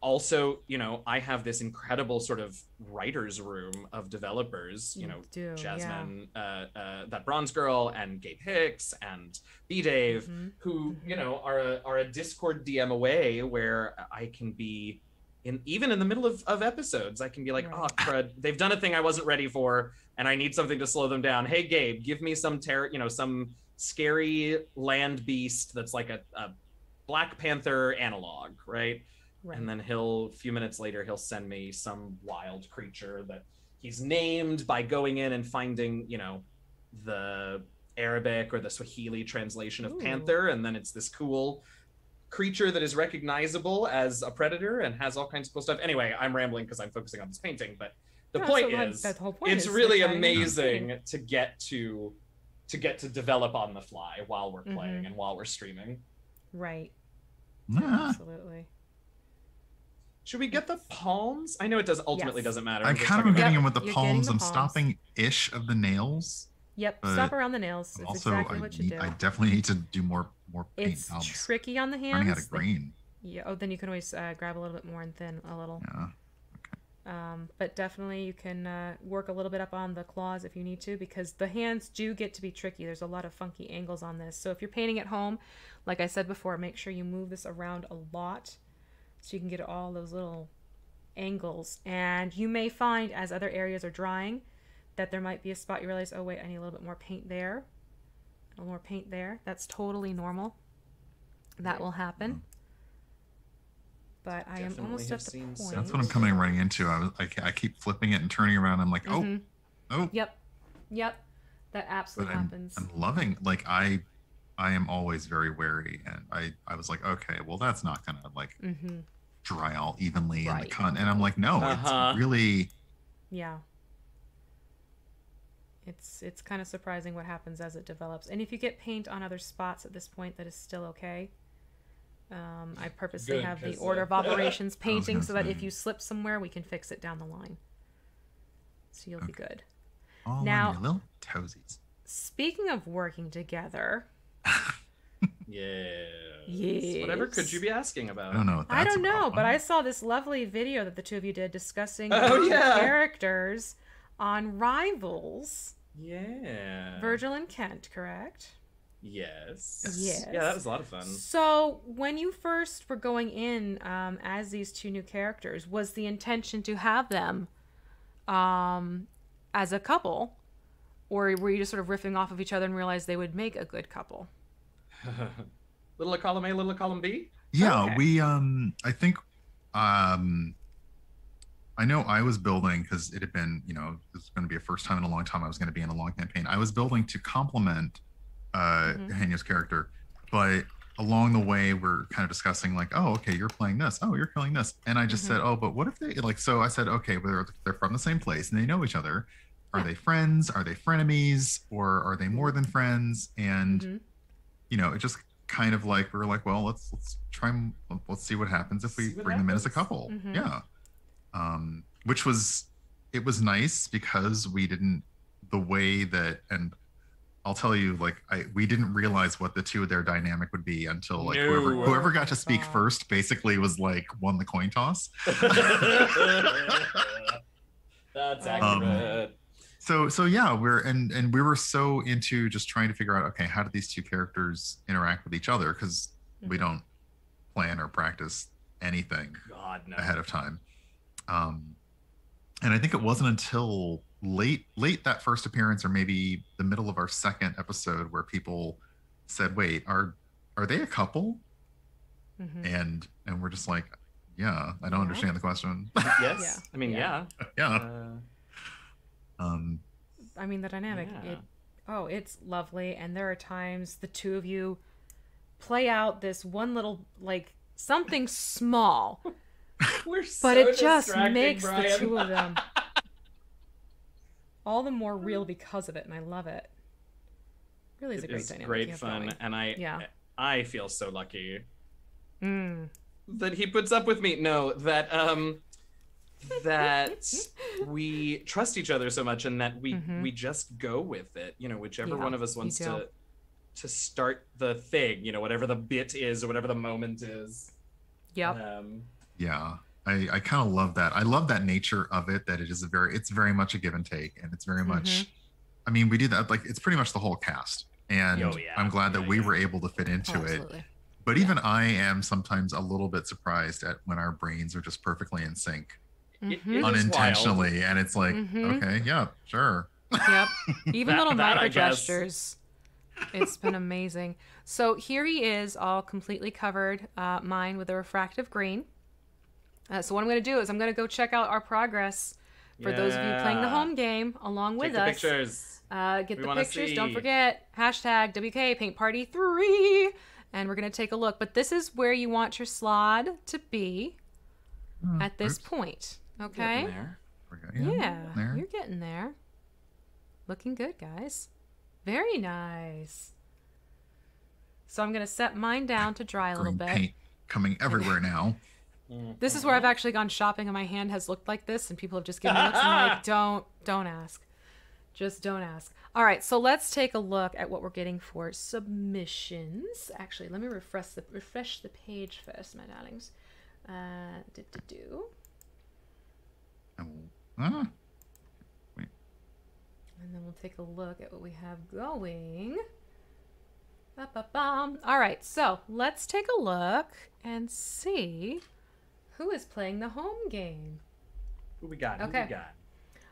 Speaker 2: also you know i have this incredible sort of writers room of developers you
Speaker 1: You
Speaker 2: know
Speaker 1: do, yeah.
Speaker 2: jasmine uh, uh, that bronze girl and gabe hicks and b dave
Speaker 1: Mhm.
Speaker 2: who you
Speaker 1: Mhm.
Speaker 2: know are a, are a discord dm away where i can be in even in the middle of, of episodes, I can be like, oh,
Speaker 1: Right.
Speaker 2: oh crud, they've done a thing I wasn't ready for, and I need something to slow them down. Hey Gabe, give me some terror, you know, some scary land beast that's like a, a Black Panther analog, right?
Speaker 1: Right.
Speaker 2: And then he'll a few minutes later he'll send me some wild creature that he's named by going in and finding, you know, the Arabic or the Swahili translation of
Speaker 1: Ooh.
Speaker 2: panther, and then it's this cool creature that is recognizable as a predator and has all kinds of cool stuff. Anyway, I'm rambling because I'm focusing on this painting, but the
Speaker 1: No,
Speaker 2: point
Speaker 1: so that-
Speaker 2: is
Speaker 1: that the point
Speaker 2: it's
Speaker 1: is
Speaker 2: really
Speaker 1: they're trying to
Speaker 2: amazing to get to to get to develop on the fly while we're playing
Speaker 1: Mhm.
Speaker 2: and while we're streaming.
Speaker 1: Right.
Speaker 3: Ah,
Speaker 1: Absolutely.
Speaker 2: Should we get the palms? I know it does ultimately
Speaker 1: Yes.
Speaker 2: doesn't matter.
Speaker 3: I
Speaker 2: I'm
Speaker 3: kind of
Speaker 2: talking
Speaker 3: am getting
Speaker 1: Yep,
Speaker 3: in with the
Speaker 1: you're
Speaker 3: palms.
Speaker 1: the
Speaker 3: I'm
Speaker 1: palms.
Speaker 3: stopping ish of the nails.
Speaker 1: Yep. Stop around the nails. It's
Speaker 3: also,
Speaker 1: exactly
Speaker 3: I,
Speaker 1: what you
Speaker 3: need,
Speaker 1: do.
Speaker 3: I definitely need to do more more paint
Speaker 1: it's
Speaker 3: jobs.
Speaker 1: tricky on the hands.
Speaker 3: How to
Speaker 1: They-
Speaker 3: green.
Speaker 1: Yeah. Oh, then you can always uh, grab a little bit more and thin a little.
Speaker 3: Yeah.
Speaker 1: Um, but definitely you can uh, work a little bit up on the claws if you need to because the hands do get to be tricky. There's a lot of funky angles on this. So if you're painting at home, like I said before, make sure you move this around a lot so you can get all those little angles. And you may find as other areas are drying that there might be a spot you realize, oh wait, I need a little bit more paint there, a little more paint there. That's totally normal. That will happen. But I am almost at the point.
Speaker 2: some.
Speaker 3: That's what I'm coming running into. I, was, I, I keep flipping it and turning around. I'm like, oh,
Speaker 1: Mhm.
Speaker 3: oh.
Speaker 1: Yep. Yep. That absolutely
Speaker 3: I'm,
Speaker 1: happens.
Speaker 3: I'm loving. Like I, I am always very wary, and I, I was like, okay, well, that's not gonna like
Speaker 1: mm-hmm.
Speaker 3: dry out evenly in the
Speaker 1: Right.
Speaker 3: con. And I'm like, no,
Speaker 2: Uh-huh.
Speaker 3: it's really.
Speaker 1: Yeah. It's it's kind of surprising what happens as it develops. And if you get paint on other spots at this point, that is still okay. Um, I purposely
Speaker 2: Good,
Speaker 1: have the order of operations painting so that if you slip somewhere, we can fix it down the line. So you'll be good.
Speaker 3: All
Speaker 1: Now-
Speaker 3: on your little toesies.
Speaker 1: Speaking of working together, yeah.
Speaker 2: Yes. Whatever could you be asking about?
Speaker 3: I don't know. What
Speaker 1: I don't know,
Speaker 3: about.
Speaker 1: but I saw this lovely video that the two of you did discussing
Speaker 2: Oh,
Speaker 1: your
Speaker 2: yeah.
Speaker 1: characters on Rivals.
Speaker 2: Yeah.
Speaker 1: Virgil and Kent, correct?
Speaker 2: Yes.
Speaker 1: Yes.
Speaker 2: Yeah, that was a lot of fun.
Speaker 1: So, when you first were going in um, as these two new characters, was the intention to have them um, as a couple, or were you just sort of riffing off of each other and realized they would make a good couple?
Speaker 2: little of column A, little column B.
Speaker 3: Yeah,
Speaker 1: Okay.
Speaker 3: we um I think um I know I was building because it had been, you know, it was going to be a first time in a long time I was going to be in a long campaign. I was building to complement uh
Speaker 1: Mhm.
Speaker 3: Hanya's character, but along the way we're kind of discussing like, oh, okay, you're playing this. Oh, you're killing this. And I just
Speaker 1: Mhm.
Speaker 3: said, oh, but what if they like so I said, okay, well, they're they're from the same place and they know each other. Are
Speaker 1: Yeah.
Speaker 3: they friends? Are they frenemies? Or are they more than friends? And
Speaker 1: Mhm.
Speaker 3: you know, it just kind of like we were like, well, let's let's try and let's see what happens if we bring them in as a
Speaker 2: happens.
Speaker 3: couple.
Speaker 1: Mhm.
Speaker 3: Yeah. Um, which was it was nice because we didn't the way that and I'll tell you, like I we didn't realize what the two of their dynamic would be until like whoever
Speaker 2: No.
Speaker 3: whoever
Speaker 1: Oh
Speaker 3: got to speak
Speaker 1: God.
Speaker 3: first basically was like won the coin toss.
Speaker 2: That's
Speaker 1: Um,
Speaker 2: accurate.
Speaker 3: so so yeah we're and and we were so into just trying to figure out okay how do these two characters interact with each other because we
Speaker 1: Mhm.
Speaker 3: don't plan or practice anything
Speaker 2: God no.
Speaker 3: ahead of time um and i think it wasn't until late late that first appearance or maybe the middle of our second episode where people said wait are are they a couple
Speaker 1: Mhm.
Speaker 3: and and we're just like yeah i don't
Speaker 1: Yeah.
Speaker 3: understand the question
Speaker 2: yes.
Speaker 1: Yeah.
Speaker 2: I mean,
Speaker 1: Yeah.
Speaker 2: yeah.
Speaker 3: yeah
Speaker 2: Uh,
Speaker 3: um
Speaker 1: I mean, the dynamic.
Speaker 2: Yeah.
Speaker 1: It, oh, it's lovely. And there are times the two of you play out this one little, like, something small,
Speaker 2: we're so
Speaker 1: but it just
Speaker 2: distracting,
Speaker 1: makes the two of them all the more real because of it. And I love it. Really is a great
Speaker 2: is
Speaker 1: dynamic.
Speaker 2: great fun,
Speaker 1: going.
Speaker 2: and I
Speaker 1: Yeah.
Speaker 2: I feel so lucky
Speaker 1: Mm.
Speaker 2: that he puts up with me. No, that um that we trust each other so much and that we
Speaker 1: Mhm.
Speaker 2: we just go with it. You know, whichever
Speaker 1: Yeah,
Speaker 2: one of us wants to to start the thing, you know, whatever the bit is or whatever the moment is.
Speaker 1: Yep.
Speaker 2: Um
Speaker 3: Yeah, I, I kind of love that. I love that nature of it. That it is a very, it's very much a give and take, and it's very much.
Speaker 1: Mm-hmm.
Speaker 3: I mean, we do that like it's pretty much the whole cast, and
Speaker 2: Oh, yeah.
Speaker 3: I'm glad that
Speaker 2: Yeah,
Speaker 3: we
Speaker 2: yeah.
Speaker 3: were able to fit
Speaker 1: Oh,
Speaker 3: into it.
Speaker 1: absolutely.
Speaker 3: But even I am sometimes a little bit surprised at when our brains are just perfectly in sync
Speaker 2: It-
Speaker 1: Mhm.
Speaker 2: it is wild.
Speaker 3: unintentionally. And it's like,
Speaker 1: Mhm.
Speaker 3: okay, yeah, sure.
Speaker 1: Yep. Even
Speaker 2: That-
Speaker 1: little
Speaker 2: that
Speaker 1: micro gestures. It's been amazing. So here he is, all completely covered, uh, mine with a refractive green. Uh, so what I'm going to do is I'm going to go check out our progress for those of you playing the home game along with us.
Speaker 2: Take the
Speaker 1: us.
Speaker 2: pictures.
Speaker 1: Uh, get
Speaker 2: We
Speaker 1: the
Speaker 2: wanna
Speaker 1: pictures. Don't forget hashtag WK Paint Party Three, and we're gonna take a look. But this is where you want your slaad to be
Speaker 3: Oh,
Speaker 1: at this
Speaker 3: oops,
Speaker 1: point.
Speaker 2: Getting
Speaker 1: Okay.
Speaker 2: there.
Speaker 3: forgot-
Speaker 1: Yeah,
Speaker 3: there.
Speaker 1: you're getting there. Looking good, guys. Very nice. So I'm gonna set mine down to dry a little
Speaker 3: Green
Speaker 1: bit.
Speaker 3: paint coming everywhere now.
Speaker 1: This is where I've actually gone shopping and my hand has looked like this and people have just given me looks. I'm like, don't, don't ask. Just don't ask. All right, so let's take a look at what we're getting for submissions. Actually, let me refresh the refresh the page first, my darlings. Uh, do, do, do.
Speaker 3: Oh, ah,
Speaker 1: And then we'll take a look at what we have going. Ba-ba-bum. All right, so let's take a look and see who is playing the home game.
Speaker 2: Who we got? Who we got?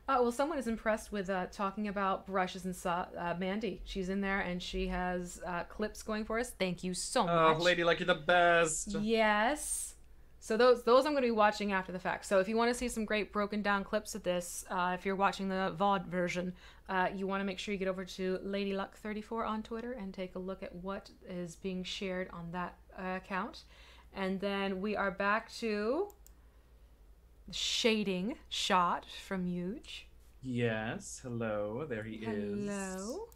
Speaker 1: Oh, well, someone is impressed with uh, talking about brushes and saw. Uh, Mandy, she's in there and she has uh, clips going for us. Thank you so much.
Speaker 2: Oh, lady, like you're the best.
Speaker 1: Yes. So those those I'm going to be watching after the fact. So if you want to see some great broken down clips of this, uh, if you're watching the VOD version, uh, you want to make sure you get over to Lady Luck 34 on Twitter and take a look at what is being shared on that uh, account. And then we are back to the shading shot from Huge.
Speaker 2: Yes. Hello. There he is.
Speaker 1: Hello.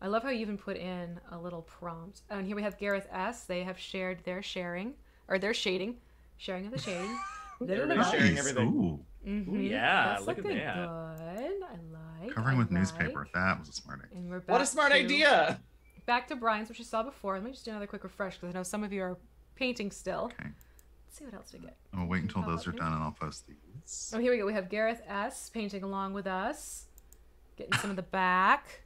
Speaker 1: I love how you even put in a little prompt. And here we have Gareth S. They have shared their sharing or their shading, sharing of the shading.
Speaker 2: Everybody's
Speaker 1: Da-da-da-da.
Speaker 2: sharing everything.
Speaker 3: Ooh,
Speaker 1: Mhm.
Speaker 2: yeah,
Speaker 1: That's
Speaker 2: look at
Speaker 1: looking
Speaker 2: that.
Speaker 1: Good. I like.
Speaker 3: covering
Speaker 1: I
Speaker 3: with newspaper. That was a smart idea.
Speaker 1: And we're back
Speaker 2: What a smart
Speaker 1: to-
Speaker 2: idea.
Speaker 1: Back to Brian's, which you saw before. Let me just do another quick refresh because I know some of you are painting still.
Speaker 3: Okay.
Speaker 1: Let's see what else we get.
Speaker 3: I'll wait until those are
Speaker 1: here.
Speaker 3: done and I'll post these.
Speaker 1: Oh, here we go. We have Gareth S. painting along with us. Getting some of the back.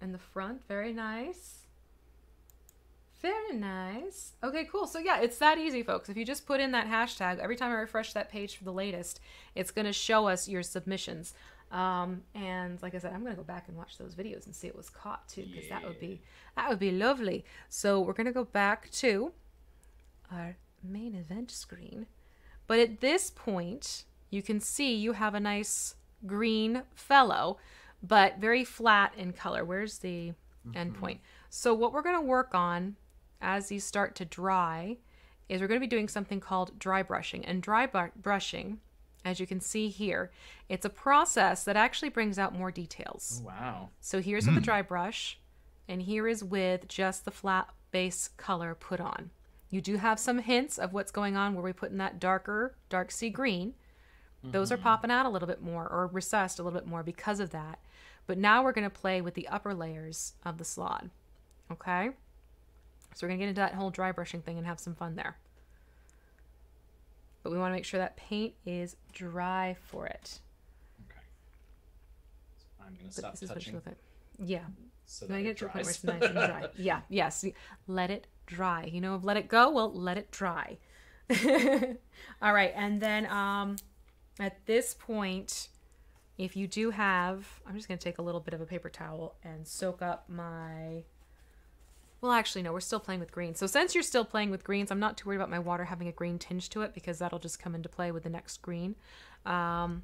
Speaker 1: And the front. Very nice. Very nice. Okay, cool. So yeah, it's that easy, folks. If you just put in that hashtag, every time I refresh that page for the latest, it's going to show us your submissions. Um, and like I said, I'm going to go back and watch those videos and see it was caught too, because that would be that would be lovely. So we're going to go back to our main event screen. But at this point, you can see you have a nice green fellow, but very flat in color. Where's the end point? So what we're going to work on as these start to dry is we're going to be doing something called dry brushing. And dry br- brushing, as you can see here, it's a process that actually brings out more details.
Speaker 2: Oh, wow.
Speaker 1: So here's with the hmm. dry brush, and here is with just the flat base color put on. You do have some hints of what's going on where we put in that darker, dark sea green. Those are mm-hmm. popping out a little bit more or recessed a little bit more because of that. But now we're going to play with the upper layers of the slaad. Okay? So we're going to get into that whole dry brushing thing and have some fun there. But we want to make sure that paint is dry for it.
Speaker 2: Okay. So I'm stop
Speaker 1: is what it
Speaker 2: touching
Speaker 1: should look like. Yeah,
Speaker 2: so that it
Speaker 1: to a point where
Speaker 2: dries.
Speaker 1: it's nice and dry. Yeah, yes. Let it dry. You know, let it go. Well, let it dry. All right, and then um, at this point, if you do have, I'm just gonna take a little bit of a paper towel and soak up my. Well, actually, no, we're still playing with greens. So since you're still playing with greens, I'm not too worried about my water having a green tinge to it because that'll just come into play with the next green. Um,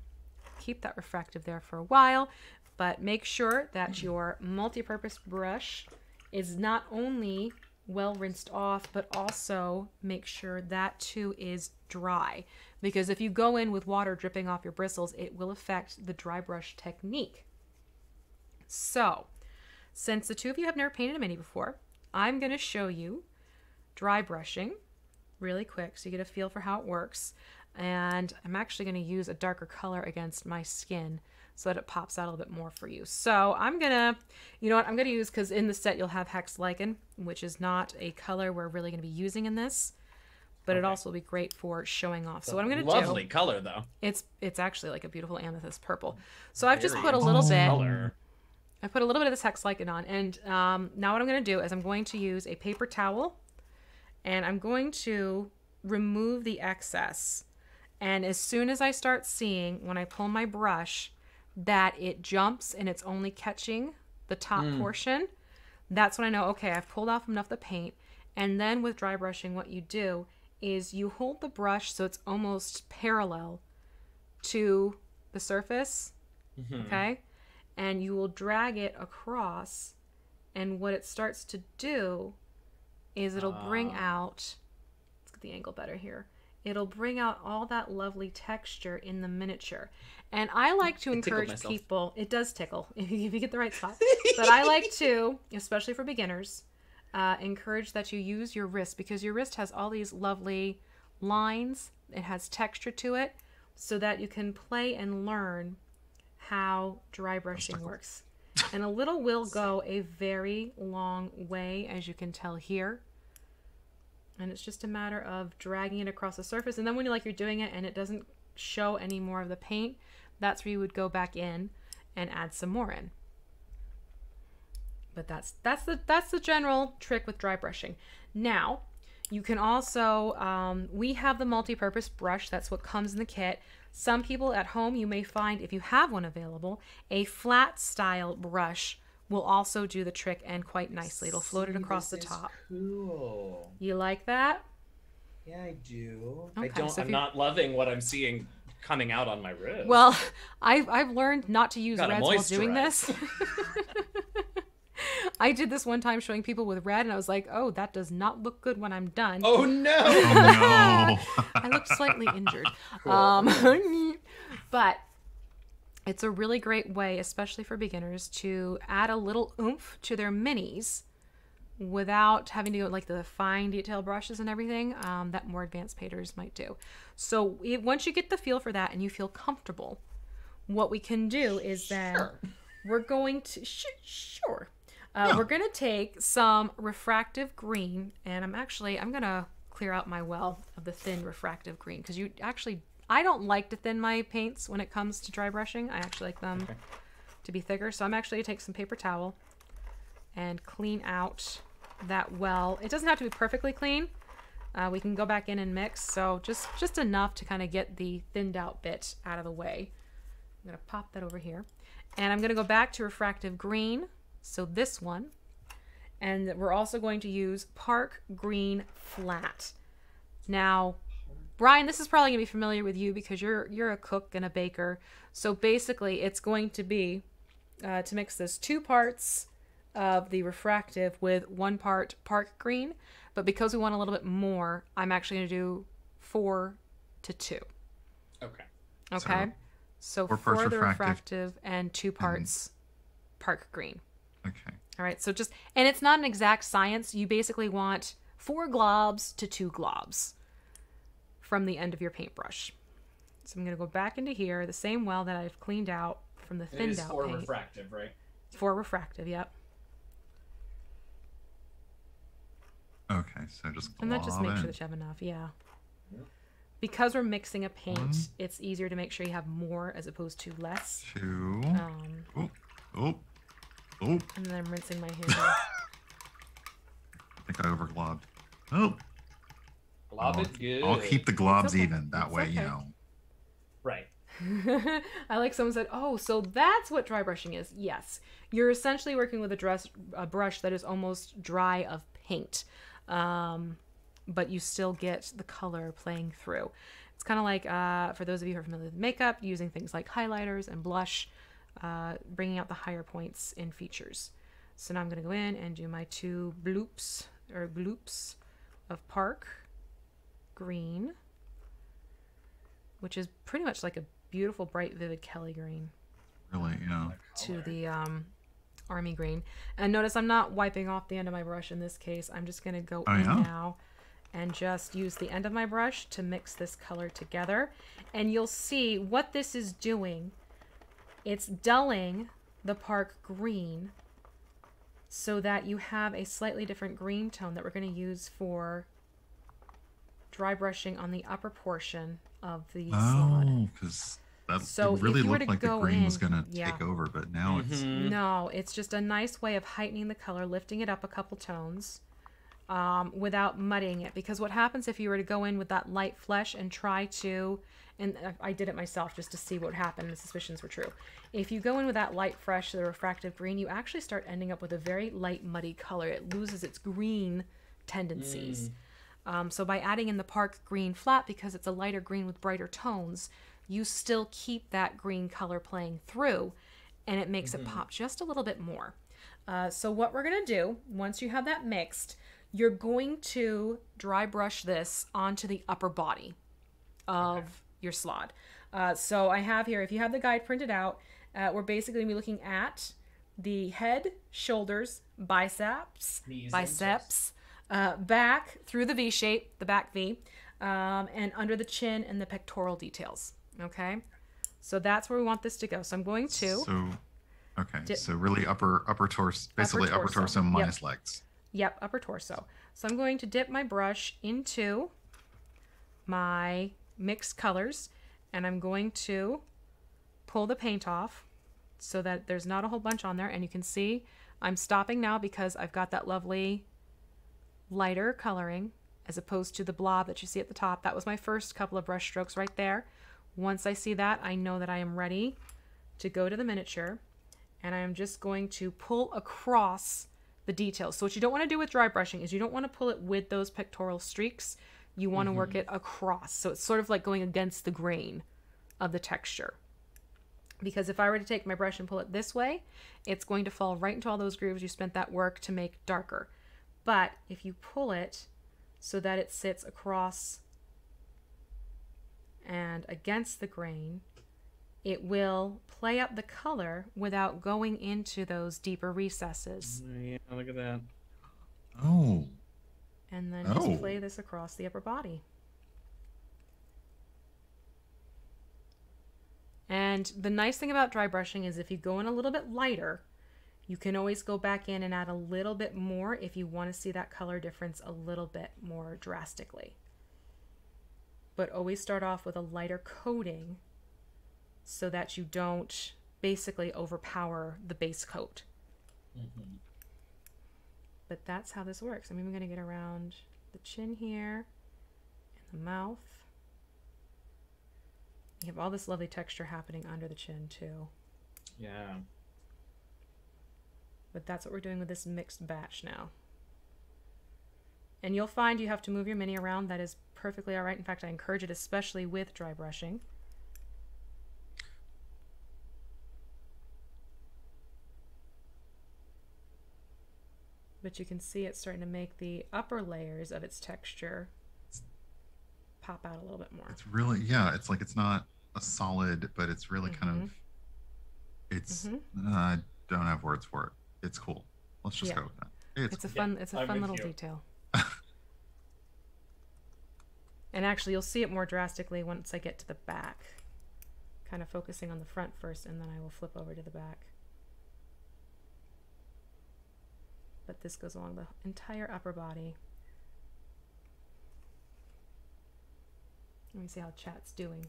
Speaker 1: keep that refractive there for a while, but make sure that your multi-purpose brush is not only well rinsed off, but also make sure that too is dry. Because if you go in with water dripping off your bristles, it will affect the dry brush technique. So, since the two of you have never painted a mini before, I'm going to show you dry brushing really quick so you get a feel for how it works. And I'm actually going to use a darker color against my skin so that it pops out a little bit more for you. So I'm going to, you know what, I'm going to use, because in the set you'll have Hexed Lichen, which is not a color we're really going to be using in this, but it also will be great for showing off. So what I'm going to do,
Speaker 2: Lovely color though.
Speaker 1: it's it's actually like a beautiful amethyst purple. So I've just put a little bit
Speaker 2: Color.
Speaker 1: I put a little bit of this Hexed Lichen on. And um, now what I'm going to do is I'm going to use a paper towel and I'm going to remove the excess. And as soon as I start seeing when I pull my brush that it jumps and it's only catching the top portion, that's when I know, okay, I've pulled off enough of the paint. And then with dry brushing, what you do is you hold the brush so it's almost parallel to the surface, okay? And you will drag it across. And what it starts to do is it'll bring out, let's get the angle better here. It'll bring out all that lovely texture in the miniature. And I like to encourage people, it does tickle if you, if you get the right spot. but I like to, especially for beginners, uh, encourage that you use your wrist because your wrist has all these lovely lines. It has texture to it so that you can play and learn how dry brushing works. And a little will go a very long way, as you can tell here. And it's just a matter of dragging it across the surface. And then when you like you're doing it and it doesn't show any more of the paint, that's where you would go back in and add some more in. But that's that's the that's the general trick with dry brushing. Now, you can also um, we have the multi-purpose brush. That's what comes in the kit. Some people at home you may find if you have one available, a flat style brush will also do the trick and quite nicely. It'll float it
Speaker 2: See,
Speaker 1: across the
Speaker 2: this is
Speaker 1: top.
Speaker 2: Cool.
Speaker 1: You like that?
Speaker 2: Yeah, I do. I don't.
Speaker 1: so
Speaker 2: I'm
Speaker 1: you-
Speaker 2: not loving what I'm seeing coming out on my wrist.
Speaker 1: Well, I've, I've learned not to use
Speaker 2: Gotta
Speaker 1: reds while doing this. I did this one time showing people with red, and I was like, oh, that does not look good when I'm done.
Speaker 2: oh no.
Speaker 3: Oh no.
Speaker 1: I looked slightly injured.
Speaker 2: Cool.
Speaker 1: Um, but it's a really great way, especially for beginners, to add a little oomph to their minis without having to go like the fine detail brushes and everything um, that more advanced painters might do. So it, once you get the feel for that and you feel comfortable, what we can do is then
Speaker 2: Sure.
Speaker 1: we're going to sh- sure uh, we're gonna take some refractive green and i'm actually i'm gonna clear out my well of the thin refractive green because you actually i don't like to thin my paints when it comes to dry brushing. I actually like them to be thicker. So i'm actually gonna take some paper towel and clean out that well. It doesn't have to be perfectly clean. Uh, we can go back in and mix. So just just enough to kind of get the thinned out bit out of the way. I'm going to pop that over here. And I'm going to go back to refractive green. So this one. And we're also going to use Park Green Flat. Now, Brian, this is probably going to be familiar with you because you're you're a cook and a baker. So basically, it's going to be uh, to mix this two parts of the refractive with one part Park Green. But because we want a little bit more, I'm actually going to do four to two.
Speaker 2: Okay.
Speaker 1: Okay. So,
Speaker 3: four
Speaker 1: for
Speaker 3: parts
Speaker 1: the
Speaker 3: refractive
Speaker 1: refractive and two parts park green.
Speaker 3: Okay.
Speaker 1: All right. So just and it's not an exact science. You basically want four globs to two globs from the end of your paintbrush. So I'm going to go back into here, the same well that I've cleaned out from the
Speaker 2: It
Speaker 1: thinned
Speaker 2: is
Speaker 1: out
Speaker 2: for
Speaker 1: paint.
Speaker 2: refractive, right?
Speaker 1: for refractive, yep.
Speaker 3: Okay. So just
Speaker 1: And that just
Speaker 3: glob
Speaker 1: makes sure that you have enough, yeah.
Speaker 2: Yep.
Speaker 1: Because we're mixing a paint,
Speaker 3: One.
Speaker 1: it's easier to make sure you have more as opposed to less.
Speaker 3: two.
Speaker 1: Um,
Speaker 3: Oh. Oh. Oh.
Speaker 1: and then I'm rinsing my hands.
Speaker 3: I think I overglobbed. Oh.
Speaker 2: Glob
Speaker 3: I'll,
Speaker 2: it good.
Speaker 3: I'll keep the globs
Speaker 1: okay.
Speaker 3: even. That
Speaker 1: It's
Speaker 3: way, you know.
Speaker 2: Right.
Speaker 1: I like someone said, "Oh, so that's what dry brushing is." Yes, you're essentially working with a dress a brush that is almost dry of paint, um, but you still get the color playing through. It's kind of like uh, for those of you who are familiar with makeup, using things like highlighters and blush, uh, bringing out the higher points in features. So now I'm going to go in and do my two bloops or gloops of Park Green, which is pretty much like a beautiful, bright, vivid Kelly green
Speaker 3: Really, you know.
Speaker 1: to the um, army green. And notice I'm not wiping off the end of my brush in this case. I'm just going to go
Speaker 3: Oh,
Speaker 1: in
Speaker 3: yeah?
Speaker 1: now and just use the end of my brush to mix this color together. And you'll see what this is doing. It's dulling the park green so that you have a slightly different green tone that we're going to use for dry brushing on the upper portion of the slaad.
Speaker 3: Oh, because That
Speaker 1: So
Speaker 3: really
Speaker 1: if you were
Speaker 3: looked
Speaker 1: to
Speaker 3: like the
Speaker 1: go
Speaker 3: green was gonna
Speaker 1: yeah.
Speaker 3: take over, but now it's
Speaker 2: Mhm.
Speaker 1: No, it's just a nice way of heightening the color, lifting it up a couple tones um, without muddying it. Because what happens if you were to go in with that light flesh and try to, and I- did it myself just to see what would happen, the suspicions were true. If you go in with that light fresh, the refractive green, you actually start ending up with a very light, muddy color. It loses its green tendencies. Um, so by adding in the park green flat, because it's a lighter green with brighter tones, you still keep that green color playing through, and it makes it pop just a little bit more. Uh, so what we're gonna do once you have that mixed, you're going to dry brush this onto the upper body of your slaad. Uh, so I have here, if you have the guide printed out, uh, we're basically gonna be looking at the head, shoulders, biceps,
Speaker 2: Knees
Speaker 1: biceps, uh, back through the V shape, the back V, um, and under the chin and the pectoral details. Okay, so that's where we want this to go. So I'm going to.
Speaker 3: so okay.
Speaker 1: Dip-
Speaker 3: so really upper upper torso, basically upper
Speaker 1: torso.
Speaker 3: torso,
Speaker 1: Yep.
Speaker 3: minus legs.
Speaker 1: Yep, upper torso. So I'm going to dip my brush into my mixed colors and I'm going to pull the paint off so that there's not a whole bunch on there. And you can see I'm stopping now because I've got that lovely lighter coloring as opposed to the blob that you see at the top. That was my first couple of brush strokes right there. Once I see that, I know that I am ready to go to the miniature and I am just going to pull across the details. So what you don't want to do with dry brushing is you don't want to pull it with those pectoral streaks. You want to work mm-hmm. it across. So it's sort of like going against the grain of the texture. Because if I were to take my brush and pull it this way, it's going to fall right into all those grooves you spent that work to make darker. But if you pull it so that it sits across and against the grain, it will play up the color without going into those deeper recesses.
Speaker 2: Yeah, look at that.
Speaker 3: Oh,
Speaker 1: And then
Speaker 3: Oh.
Speaker 1: just play this across the upper body. And the nice thing about dry brushing is if you go in a little bit lighter, you can always go back in and add a little bit more if you want to see that color difference a little bit more drastically. But always start off with a lighter coating so that you don't basically overpower the base coat. Mm-hmm. But that's how this works. I'm even going to get around the chin here and the mouth. You have all this lovely texture happening under the chin too.
Speaker 2: Yeah.
Speaker 1: But that's what we're doing with this mixed batch now. And you'll find you have to move your mini around. That is perfectly all right. In fact, I encourage it, especially with dry brushing. But you can see it's starting to make the upper layers of its texture pop out a little bit more.
Speaker 3: it's really yeah. It's like it's not a solid, but it's really kind
Speaker 1: Mm-hmm.
Speaker 3: of. It's
Speaker 1: Mhm.
Speaker 3: uh, I don't have words for it. It's cool. Let's just
Speaker 1: Yeah.
Speaker 3: go with that. It's,
Speaker 1: It's a fun it's a
Speaker 2: I'm
Speaker 1: fun little
Speaker 2: you.
Speaker 1: detail. and actually you'll see it more drastically once I get to the back. Kind of focusing on the front first and then I will flip over to the back. But this goes along the entire upper body. Let me see how chat's doing.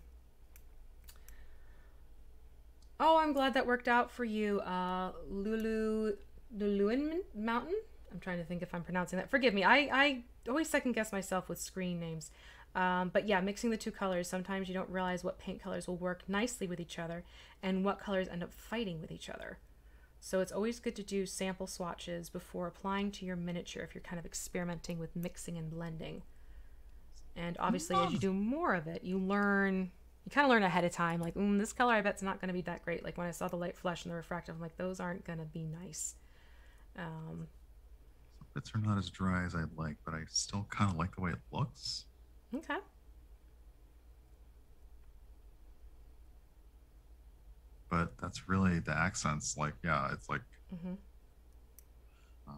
Speaker 1: Oh, I'm glad that worked out for you, uh, Lulu Luluin Mountain. I'm trying to think if I'm pronouncing that. Forgive me. I, I always second guess myself with screen names. Um, but yeah, mixing the two colors, sometimes you don't realize what paint colors will work nicely with each other and what colors end up fighting with each other. So it's always good to do sample swatches before applying to your miniature if you're kind of experimenting with mixing and blending. And obviously, as you do more of it, you learn, you kind of learn ahead of time, like, mm, this color I bet's not going to be that great. Like when I saw the light flesh and the refractive, I'm like, those aren't going to be nice. Um,
Speaker 3: bits are not as dry as I'd like, but I still kind of like the way it looks.
Speaker 1: okay.
Speaker 3: But that's really the accents. Like, yeah, it's like.
Speaker 1: hmm
Speaker 3: Uh,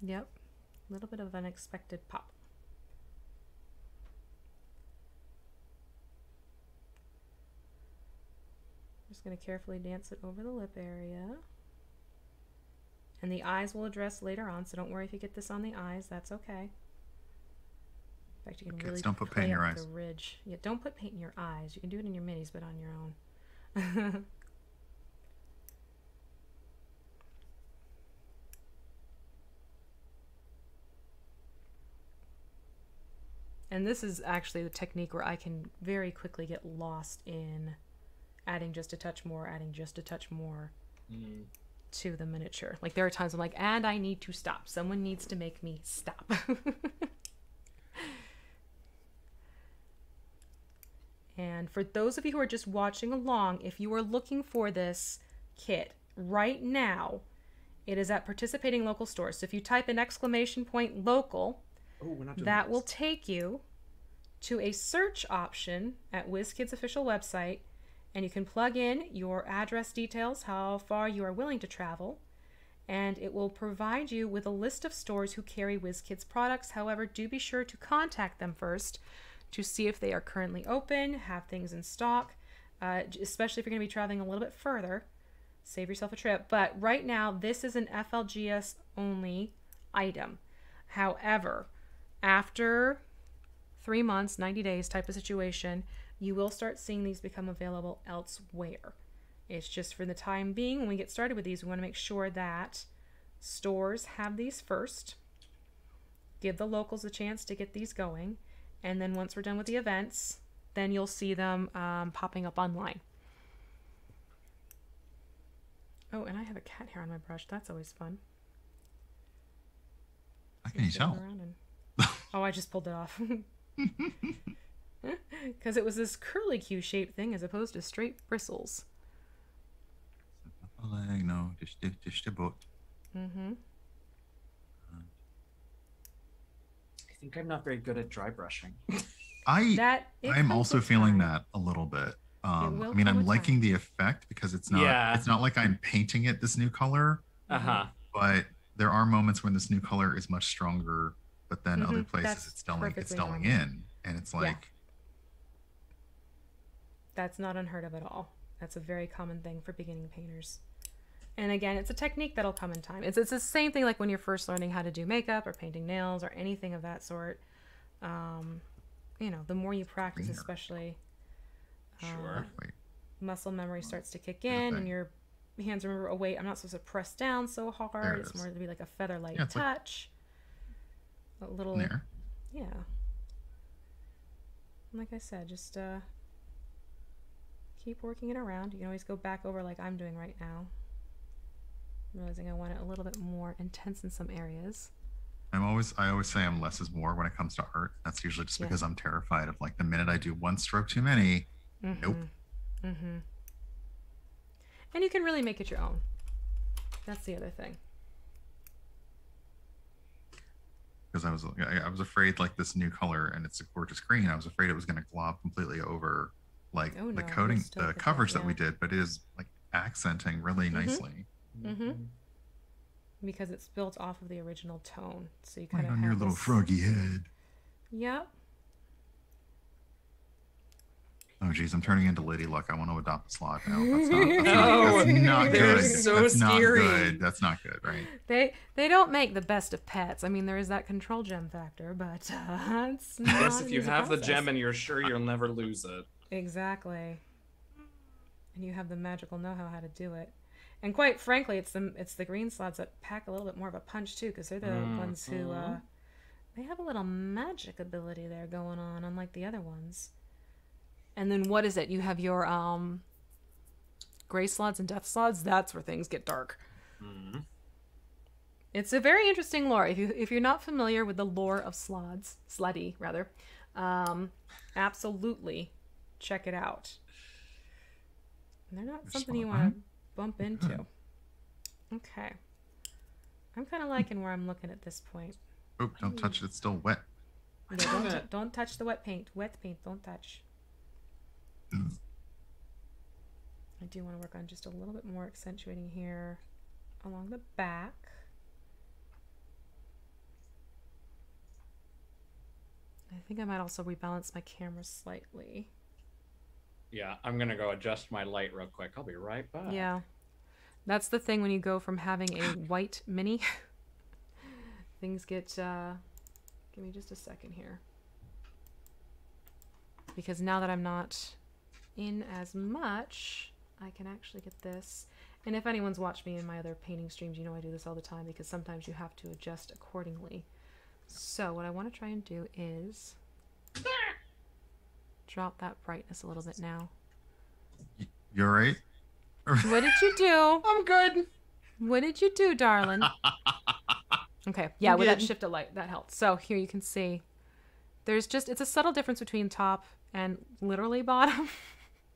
Speaker 1: Yep. A little bit of unexpected pop. Just going to carefully dance it over the lip area. And the eyes will address later on, so don't worry if you get this on the eyes, that's okay. In fact, you can
Speaker 3: Kids,
Speaker 1: really
Speaker 3: don't put paint in your eyes.
Speaker 1: The ridge. Yeah, don't put paint in your eyes. You can do it in your minis, but on your own. and this is actually the technique where I can very quickly get lost in adding just a touch more, adding just a touch more
Speaker 2: Mm.
Speaker 1: to the miniature. Like there are times I'm like, and I need to stop. Someone needs to make me stop. and for those of you who are just watching along, if you are looking for this kit right now, it is at participating local stores. So if you type an exclamation point local,
Speaker 2: Oh, doing
Speaker 1: that
Speaker 2: this.
Speaker 1: will take you to a search option at WizKids official website, and you can plug in your address details, how far you are willing to travel, and it will provide you with a list of stores who carry WizKids products. However, do be sure to contact them first to see if they are currently open, have things in stock, uh, especially if you're going to be traveling a little bit further. Save yourself a trip. But right now, this is an FLGS only item. However, after three months, 90 days type of situation, you will start seeing these become available elsewhere. It's just for the time being, when we get started with these, we want to make sure that stores have these first, give the locals a chance to get these going, and then once we're done with the events, then you'll see them um, popping up online. Oh, and I have a cat hair on my brush. That's always fun.
Speaker 3: How can tell?
Speaker 1: and- oh, I just pulled it off. Because it was this curly Q shaped thing as opposed to straight bristles.
Speaker 3: Leg, no, just just a boat.
Speaker 1: Mm-hmm.
Speaker 2: I think I'm not very good at dry brushing.
Speaker 3: I
Speaker 1: That
Speaker 3: I'm also feeling
Speaker 1: time.
Speaker 3: that a little bit. Um, I mean, I'm liking
Speaker 1: time.
Speaker 3: the effect because it's not
Speaker 2: Yeah.
Speaker 3: it's not like I'm painting it this new color,
Speaker 2: Uh huh.
Speaker 3: but there are moments when this new color is much stronger, but then other
Speaker 1: Mhm,
Speaker 3: places
Speaker 1: that's
Speaker 3: it's dulling it's dulling
Speaker 1: normal.
Speaker 3: in, and it's like
Speaker 1: That's not unheard of at all. That's a very common thing for beginning painters. And again, it's a technique that'll come in time. It's, it's the same thing like when you're first learning how to do makeup or painting nails or anything of that sort. Um, you know, the more you practice,
Speaker 3: Greener.
Speaker 1: especially,
Speaker 2: Sure.
Speaker 1: muscle memory starts to kick in and your hands remember, oh, wait, I'm not supposed to press down so hard.
Speaker 3: It
Speaker 1: It's
Speaker 3: is.
Speaker 1: more to be like a feather light
Speaker 3: Yeah, it's like-
Speaker 1: touch. a little,
Speaker 3: there.
Speaker 1: yeah. And Like I said, just uh, keep working it around. You can always go back over like I'm doing right now. Realizing I want it a little bit more intense in some areas.
Speaker 3: I'm always I always say I'm less is more when it comes to art. That's usually just
Speaker 1: Yeah.
Speaker 3: because I'm terrified of like the minute I do one stroke too many. Nope.
Speaker 1: Mm-hmm. And you can really make it your own. That's the other thing.
Speaker 3: because I was I, was afraid like this new color and it's a gorgeous green. I was afraid it was going to glob completely over like
Speaker 1: Oh,
Speaker 3: the
Speaker 1: no,
Speaker 3: coating,
Speaker 1: it's still
Speaker 3: the coverage that we did, but it is like accenting really
Speaker 1: Mhm.
Speaker 3: nicely.
Speaker 1: Mhm. Because it's built off of the original tone, so you
Speaker 3: Right
Speaker 1: kind of
Speaker 3: on
Speaker 1: have
Speaker 3: your little
Speaker 1: this-
Speaker 3: froggy head.
Speaker 1: Yep.
Speaker 3: Oh geez, I'm turning into Lady Luck. I want to adopt a slaad now. That's not, that's
Speaker 2: No,
Speaker 3: not, that's not
Speaker 2: they're
Speaker 3: good.
Speaker 2: so
Speaker 3: that's not good. That's not good, right?
Speaker 1: They they don't make the best of pets. I mean, there is that control gem factor, but uh, it's not.
Speaker 2: Yes,
Speaker 1: an
Speaker 2: if you
Speaker 1: easy
Speaker 2: have the gem and you're sure you'll never lose it.
Speaker 1: exactly, and you have the magical know-how how to do it, and quite frankly, it's the it's the green slaads that pack a little bit more of a punch too, because they're the ones who uh,
Speaker 2: Mhm.
Speaker 1: they have a little magic ability there going on, unlike the other ones. And then what is it? You have your um, gray slaads and death slaads. That's where things get dark.
Speaker 2: Mhm.
Speaker 1: It's a very interesting lore. If you if you're not familiar with the lore of Slaads, Slaadi rather, um, absolutely check it out. And they're not
Speaker 3: There's
Speaker 1: something you want to
Speaker 3: Hunt?
Speaker 1: Bump into. Okay. I'm kind of liking where I'm looking at this point.
Speaker 3: Oh, don't touch it. It's still wet.
Speaker 1: Yeah, don't,
Speaker 2: gonna-
Speaker 1: don't touch the wet paint. Wet paint, don't touch. I do want to work on just a little bit more accentuating here along the back. I think I might also rebalance my camera slightly.
Speaker 2: Yeah, I'm gonna go adjust my light real quick. I'll be right back.
Speaker 1: Yeah. That's the thing when you go from having a white mini. Things get uh give me just a second here. because now that I'm not in as much, I can actually get this. And if anyone's watched me in my other painting streams, you know I do this all the time because sometimes you have to adjust accordingly. So what I want to try and do is drop that brightness a little bit now.
Speaker 3: You're right.
Speaker 1: What did you do?
Speaker 2: I'm good.
Speaker 1: What did you do, darling? Okay, yeah, with that
Speaker 2: good.
Speaker 1: shift of light, that helped. So here you can see there's just, it's a subtle difference between top and literally bottom.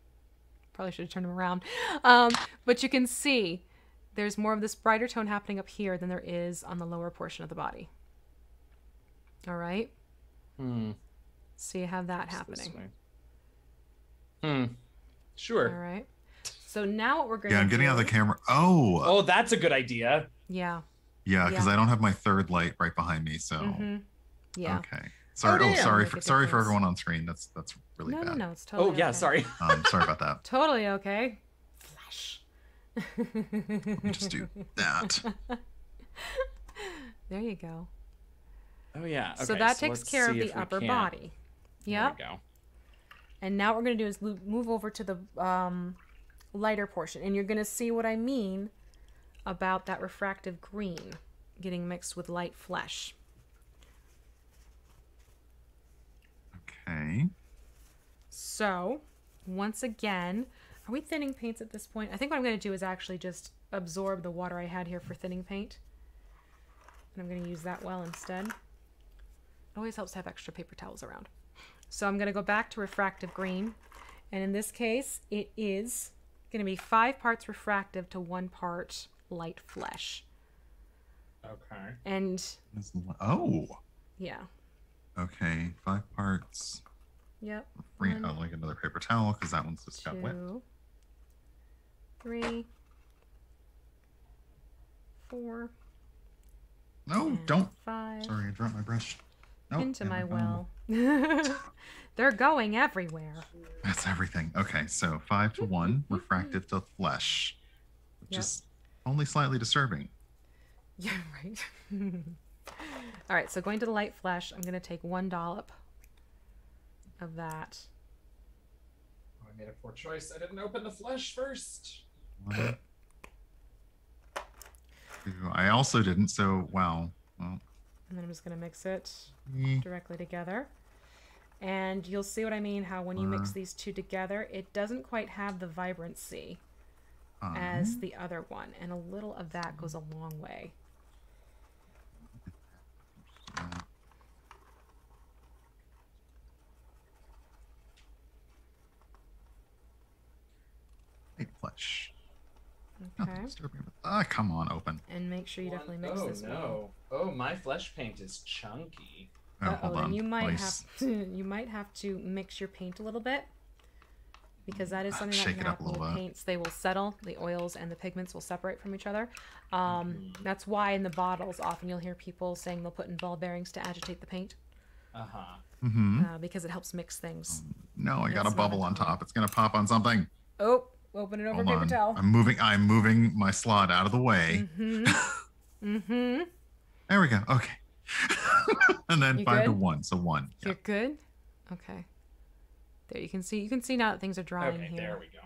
Speaker 1: Probably should have turned them around. Um, but you can see there's more of this brighter tone happening up here than there is on the lower portion of the body. All right,
Speaker 2: Hmm.
Speaker 1: so you have that happening.
Speaker 2: Way. Hmm. Sure.
Speaker 1: All right. So now what we're going to
Speaker 3: Yeah, I'm getting out of the camera. Oh,
Speaker 2: Oh, that's a good idea.
Speaker 1: Yeah.
Speaker 3: yeah, because
Speaker 1: yeah.
Speaker 3: I don't have my third light right behind me. So
Speaker 1: hmm Yeah.
Speaker 3: okay. Sorry. Oh,
Speaker 2: damn.
Speaker 3: sorry for
Speaker 1: a
Speaker 3: sorry for everyone on screen. That's that's really
Speaker 1: No, no,
Speaker 3: bad.
Speaker 1: no. It's totally.
Speaker 2: Oh yeah,
Speaker 1: okay.
Speaker 2: sorry.
Speaker 3: Um, sorry about that.
Speaker 1: Totally okay. Flash.
Speaker 3: Let me just do that.
Speaker 1: There you go.
Speaker 2: Oh yeah.
Speaker 1: so
Speaker 2: okay,
Speaker 1: that takes care of the upper
Speaker 2: can't-
Speaker 1: body.
Speaker 2: There
Speaker 1: Yep.
Speaker 2: we go.
Speaker 1: And now what we're going to do is move over to the um, lighter portion. And you're going to see what I mean about that refractive green getting mixed with light flesh.
Speaker 3: Okay.
Speaker 1: So, once again, are we thinning paints at this point? I think what I'm going to do is actually just absorb the water I had here for thinning paint. And I'm going to use that well instead. It always helps to have extra paper towels around. So I'm going to go back to refractive green. And in this case, it is going to be five parts refractive to one part light flesh.
Speaker 2: Okay.
Speaker 1: And
Speaker 3: Oh.
Speaker 1: yeah,
Speaker 3: Okay. Five parts.
Speaker 1: yep.
Speaker 3: Free,
Speaker 1: One,
Speaker 3: oh, like another paper towel because that one's just got wet.
Speaker 1: two, three, four,
Speaker 3: No, don't.
Speaker 1: five.
Speaker 3: Sorry, I dropped my brush. Nope,
Speaker 1: into
Speaker 3: and
Speaker 1: my
Speaker 3: I'm-
Speaker 1: well. They're going everywhere.
Speaker 3: That's everything. Okay, so five to one, refractive to flesh, which
Speaker 1: Yep.
Speaker 3: is only slightly disturbing.
Speaker 1: Yeah, right. All right, so going to the light flesh, I'm going to take one dollop of that.
Speaker 2: Oh, I made a poor choice. I didn't open the flesh first.
Speaker 3: I also didn't. So wow. Well,
Speaker 1: And then I'm just going to mix it
Speaker 3: eh,
Speaker 1: directly together. And you'll see what I mean how when you mix
Speaker 3: Uh.
Speaker 1: these two together, it doesn't quite have the vibrancy
Speaker 3: um,
Speaker 1: as the other one. And a little of that goes a long way.
Speaker 3: light flesh.
Speaker 1: Okay.
Speaker 3: disturbing. About, ah, come on, open.
Speaker 1: And make sure you
Speaker 2: One-
Speaker 1: definitely mix
Speaker 2: oh,
Speaker 1: this one.
Speaker 2: no. Oh, my flesh paint is chunky.
Speaker 3: Oh,
Speaker 1: Uh-oh,
Speaker 3: hold
Speaker 1: then
Speaker 3: on.
Speaker 1: you might
Speaker 3: Place.
Speaker 1: have to you might have to mix your paint a little bit because that is
Speaker 3: Ah,
Speaker 1: something that
Speaker 3: shake
Speaker 1: can
Speaker 3: it up a
Speaker 1: happen with
Speaker 3: little bit.
Speaker 1: paints. They will settle, the oils and the pigments will separate from each other. Um,
Speaker 3: Mm-hmm.
Speaker 1: That's why in the bottles often you'll hear people saying they'll put in ball bearings to agitate the paint
Speaker 2: Uh huh.
Speaker 3: Mm-hmm.
Speaker 1: uh, because it helps mix things.
Speaker 3: No, I got a bubble on top. It's gonna pop on something.
Speaker 1: Oh, open it over
Speaker 3: Hold
Speaker 1: paper
Speaker 3: on.
Speaker 1: towel.
Speaker 3: I'm moving. I'm moving my slaad out of the way.
Speaker 1: Mm-hmm. mm-hmm.
Speaker 3: There we go. Okay. and then
Speaker 1: You
Speaker 3: five to one. So one. Yeah.
Speaker 1: You're good. Okay. There you can see. You can see now that things are drying
Speaker 2: Okay,
Speaker 1: here.
Speaker 2: there we go.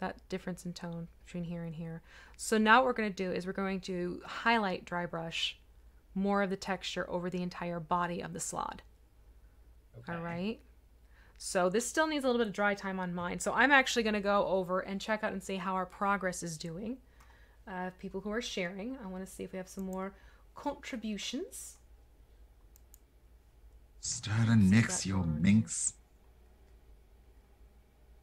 Speaker 1: that difference in tone between here and here. So now what we're going to do is we're going to highlight dry brush more of the texture over the entire body of the slaad.
Speaker 2: Okay.
Speaker 1: All right. So this still needs a little bit of dry time on mine. So I'm actually going to go over and check out and see how our progress is doing. Uh, people who are sharing, I want to see if we have some more contributions.
Speaker 3: Start a nix,
Speaker 1: that
Speaker 3: you
Speaker 1: going on
Speaker 3: minx.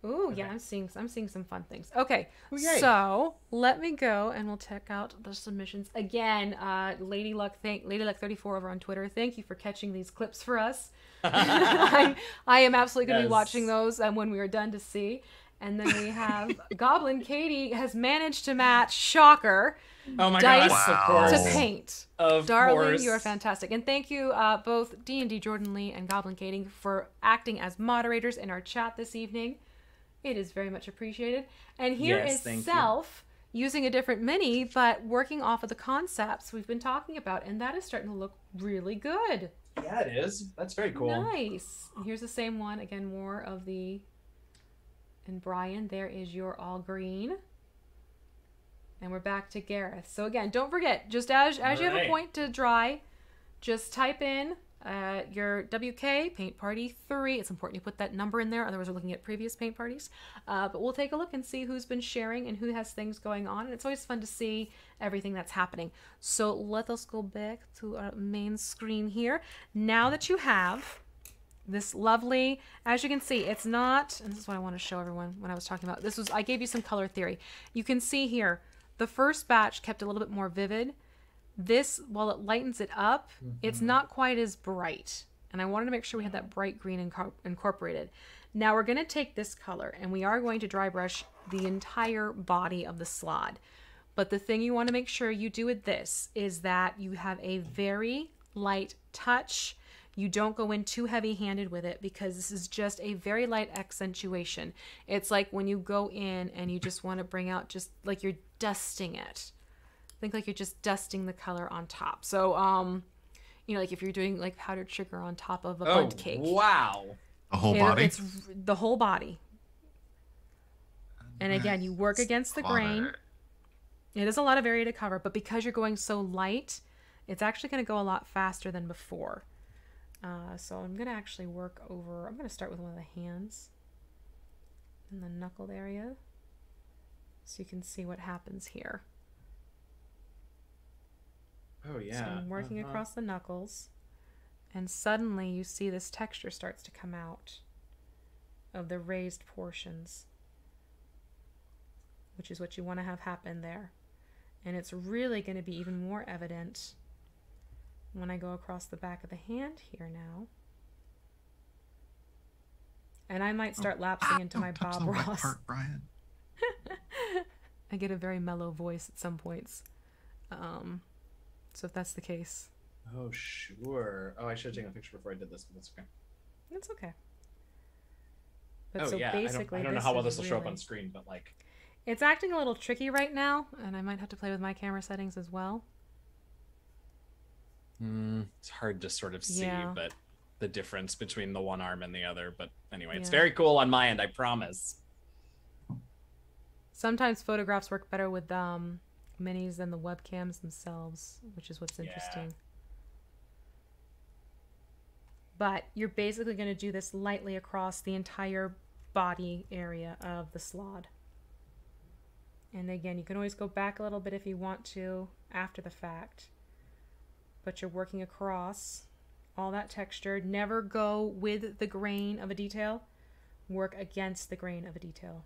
Speaker 1: Ooh, yeah, I'm seeing I'm seeing some fun things. Okay,
Speaker 2: Ooh, yay.
Speaker 1: so let me go and we'll check out the submissions again. Uh, Lady Luck, thank Lady Luck 34 over on Twitter. Thank you for catching these clips for us. I'm, I am absolutely going to be watching those um, when we are done to see. And then we have Goblin Katie has managed to match Shocker
Speaker 2: Oh my
Speaker 1: Dice
Speaker 2: gosh, of
Speaker 3: Wow.
Speaker 2: course.
Speaker 1: to paint.
Speaker 2: Of
Speaker 1: Darling,
Speaker 2: course.
Speaker 1: you are fantastic, and thank you uh, both D and D Jordan Lee and Goblin Kating for acting as moderators in our chat this evening. It is very much appreciated. And here is
Speaker 2: Yes, thank you.
Speaker 1: Self using a different mini, but working off of the concepts we've been talking about, and that is starting to look really good.
Speaker 2: Yeah, it is. That's very cool.
Speaker 1: Nice. And here's the same one. Again, more of the. And Brian, there is your all green. And we're back to Gareth. So again, don't forget, just as as you have a point to dry, just type in uh, your WK Paint Party three. It's important you put that number in there, otherwise we're looking at previous paint parties. Uh, but we'll take a look and see who's been sharing and who has things going on. And it's always fun to see everything that's happening. So let us go back to our main screen here. Now that you have this lovely as you can see it's not and this is what i want to show everyone when i was talking about this was i gave you some color theory you can see here the first batch kept a little bit more vivid. This while it lightens it up it's mm-hmm. not quite as bright. And i wanted to make sure we had that bright green inco- incorporated. Now we're going to take this color and we are going to dry brush the entire body of the slaad but the thing you want to make sure you do with this is that you have a very light touch. You don't go in too heavy handed with it because this is just a very light accentuation. It's like when you go in and you just want to bring out just like you're dusting it. Think like you're just dusting the color on top. So, um, you know, like if you're doing like powdered sugar on top of a
Speaker 2: Oh,
Speaker 1: bundt cake.
Speaker 2: wow.
Speaker 3: The whole
Speaker 1: It-
Speaker 3: body.
Speaker 1: It's the whole body. And again, you work against the grain. It is a lot of area to cover, but because you're going so light, it's actually going to go a lot faster than before. Uh, so I'm going to actually work over, I'm going to start with one of the hands in the knuckled area so you can see what happens here.
Speaker 2: Oh yeah.
Speaker 1: So I'm working
Speaker 2: Uh-huh.
Speaker 1: across the knuckles, and suddenly you see this texture starts to come out of the raised portions, which is what you want to have happen there. And it's really going to be even more evident when I go across the back of the hand here now. And I might start lapsing
Speaker 3: Ah,
Speaker 1: into
Speaker 3: don't
Speaker 1: my
Speaker 3: touch
Speaker 1: Bob
Speaker 3: the wet
Speaker 1: Ross.
Speaker 3: part, Brian.
Speaker 1: I get a very mellow voice at some points. Um, so if that's the case,
Speaker 2: Oh sure. Oh, I should have taken a picture before I did this, but that's okay.
Speaker 1: It's okay. But
Speaker 2: oh
Speaker 1: so
Speaker 2: yeah. I don't,
Speaker 1: basically,
Speaker 2: I don't know how well this will show up on screen, but like.
Speaker 1: It's acting a little tricky right now, and I might have to play with my camera settings as well.
Speaker 2: Mm, it's hard to sort of see,
Speaker 1: Yeah.
Speaker 2: but the difference between the one arm and the other. But anyway, it's very cool on my end. I promise.
Speaker 1: Sometimes photographs work better with um, minis than the webcams themselves, which is what's
Speaker 2: Yeah.
Speaker 1: interesting. But you're basically going to do this lightly across the entire body area of the slaad. And again, you can always go back a little bit if you want to after the fact. But you're working across all that texture. Never go with the grain of a detail. Work against the grain of a detail.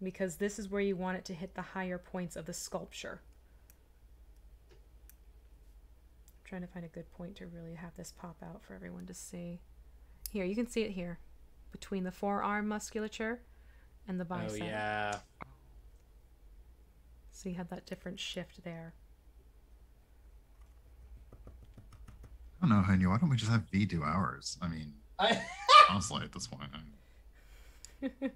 Speaker 1: Because this is where you want it to hit the higher points of the sculpture. I'm trying to find a good point to really have this pop out for everyone to see. Here, you can see it here. Between the forearm musculature and the oh, bicep.
Speaker 2: Oh yeah.
Speaker 1: So you have that different shift there.
Speaker 3: I don't know, Henry. Why don't we just have V do ours? I mean,
Speaker 2: I...
Speaker 3: honestly, at this point. I-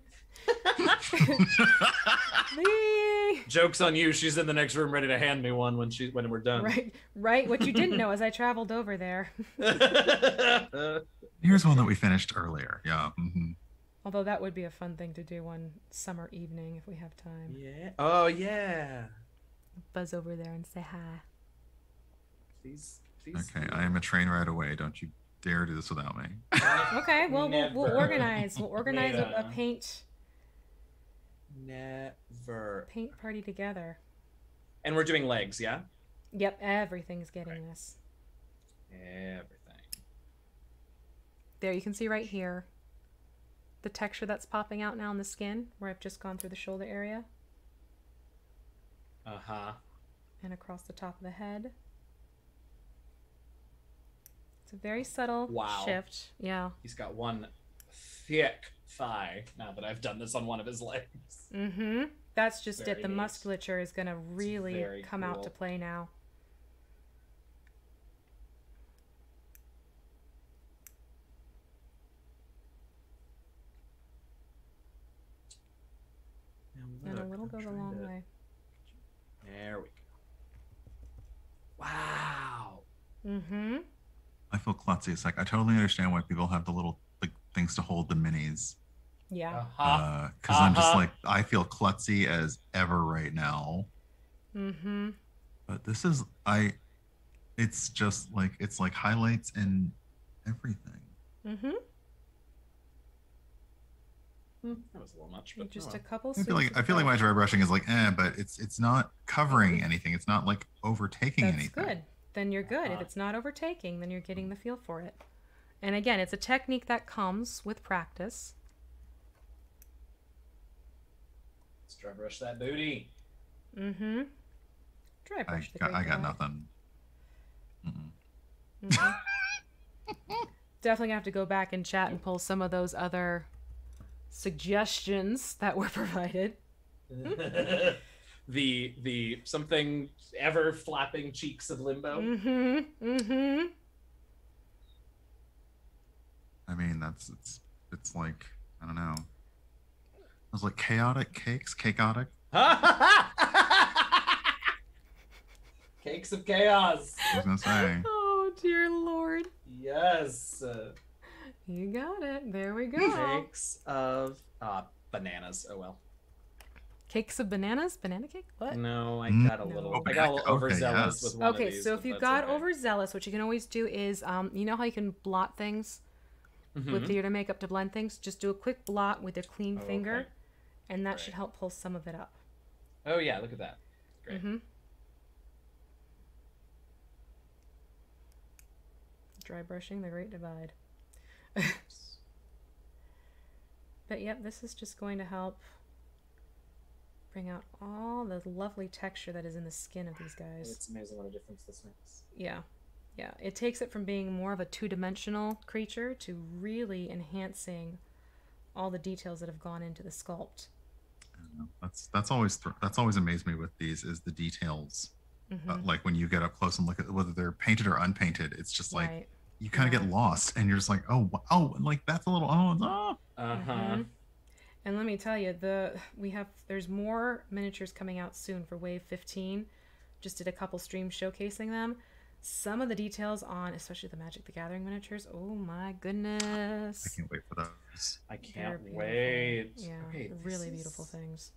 Speaker 1: Lee!
Speaker 2: Jokes on you. She's in the next room, ready to hand me one when she when we're done.
Speaker 1: Right, right. What you didn't know is I traveled over there.
Speaker 3: Here's one that we finished earlier. Yeah. hmm
Speaker 1: Although that would be a fun thing to do one summer evening if we have time.
Speaker 2: yeah. Oh yeah.
Speaker 1: Buzz over there and say hi.
Speaker 2: Please. Please.
Speaker 3: Okay, I am a train right away. Don't you dare do this without me.
Speaker 1: Okay, well, we'll, we'll organize. We'll organize a, a paint
Speaker 2: Never.
Speaker 1: paint party together.
Speaker 2: And we're doing legs, yeah.
Speaker 1: Yep, everything's getting
Speaker 2: Right.
Speaker 1: this.
Speaker 2: Everything.
Speaker 1: There, you can see right here the texture that's popping out now on the skin where I've just gone through the shoulder area
Speaker 2: Uh huh.
Speaker 1: and across the top of the head. It's a very subtle
Speaker 2: Wow.
Speaker 1: shift. Yeah.
Speaker 2: He's got one thick thigh now that I've done this on one of his legs.
Speaker 1: Mm-hmm. That's just
Speaker 2: Very
Speaker 1: it. The musculature is gonna really
Speaker 2: very
Speaker 1: come out to play. Now And a
Speaker 2: look,
Speaker 1: little
Speaker 2: I'm
Speaker 1: goes a long
Speaker 2: to-
Speaker 1: way.
Speaker 2: There we go. Wow.
Speaker 1: Mm-hmm.
Speaker 3: I feel klutzy. It's like I totally understand why people have the little like things to hold the minis.
Speaker 1: Yeah.
Speaker 2: Uh-huh.
Speaker 3: Because I'm just
Speaker 2: Uh-huh.
Speaker 3: like I feel klutzy as ever right now.
Speaker 1: Mm-hmm.
Speaker 3: But this is I. It's just like it's like highlights and everything.
Speaker 1: Mm-hmm.
Speaker 2: Hmm, That was a little much, but
Speaker 1: Just
Speaker 2: oh
Speaker 1: a couple.
Speaker 3: I feel
Speaker 1: swings
Speaker 3: like I feel like my dry brushing is like eh, but it's it's not covering anything. It's not like overtaking
Speaker 1: That's
Speaker 3: anything.
Speaker 1: good. Then you're good. If
Speaker 2: Uh-huh.
Speaker 1: it's not overtaking, then you're getting the feel for it. And again, it's a technique that comes with practice.
Speaker 2: Let's dry brush that booty.
Speaker 1: Mm-hmm. Dry
Speaker 3: I
Speaker 1: brush the
Speaker 3: got, I got nothing. Mm-mm.
Speaker 1: Mhm. Definitely gonna have to go back and chat and pull some of those other suggestions that were provided.
Speaker 2: the the something ever flapping cheeks of limbo.
Speaker 1: Mm-hmm. Mm-hmm.
Speaker 3: I mean, that's it's it's like I don't know. I was like chaotic cakes, chaotic.
Speaker 2: Cakes of chaos.
Speaker 3: I was gonna say.
Speaker 1: Oh dear lord.
Speaker 2: Yes. Uh,
Speaker 1: You got it. There we go.
Speaker 2: cakes of uh, bananas. Oh well.
Speaker 1: Cakes of bananas? Banana cake? What?
Speaker 2: No, I
Speaker 3: Mm.
Speaker 2: got a
Speaker 1: No.
Speaker 2: little.
Speaker 1: Oh,
Speaker 2: I got a little
Speaker 3: okay,
Speaker 2: overzealous
Speaker 3: yes.
Speaker 2: with one
Speaker 1: Okay,
Speaker 2: of these.
Speaker 1: so if you got
Speaker 2: okay.
Speaker 1: overzealous, what you can always do is, um, you know how you can blot things
Speaker 2: Mhm.
Speaker 1: with your makeup to blend things? Just do a quick blot with a clean
Speaker 2: Oh,
Speaker 1: finger,
Speaker 2: okay.
Speaker 1: and that
Speaker 2: Right.
Speaker 1: should help pull some of it up.
Speaker 2: Oh yeah, look at that. Great.
Speaker 1: hmm Dry brushing, the great divide. But yep, this is just going to help bring out all the lovely texture that is in the skin of these guys.
Speaker 2: It's amazing what a difference this makes.
Speaker 1: Yeah. Yeah. It takes it from being more of a two dimensional creature to really enhancing all the details that have gone into the sculpt.
Speaker 3: I don't know. That's that's always th- that's always amazed me with these is the details.
Speaker 1: Mhm.
Speaker 3: Uh, like when you get up close and look at whether they're painted or unpainted, it's just like
Speaker 1: right.
Speaker 3: You kind of get lost and you're just like, oh, wa- oh, like that's a little, oh, oh.
Speaker 2: Uh huh.
Speaker 1: Mhm. And let me tell you, the we have there's more miniatures coming out soon for Wave 15. Just did a couple streams showcasing them. Some of the details on, especially the Magic the Gathering miniatures. Oh my goodness.
Speaker 3: I can't wait for those.
Speaker 2: I can't wait.
Speaker 1: Yeah,
Speaker 2: Okay,
Speaker 1: really beautiful
Speaker 2: is-
Speaker 1: things.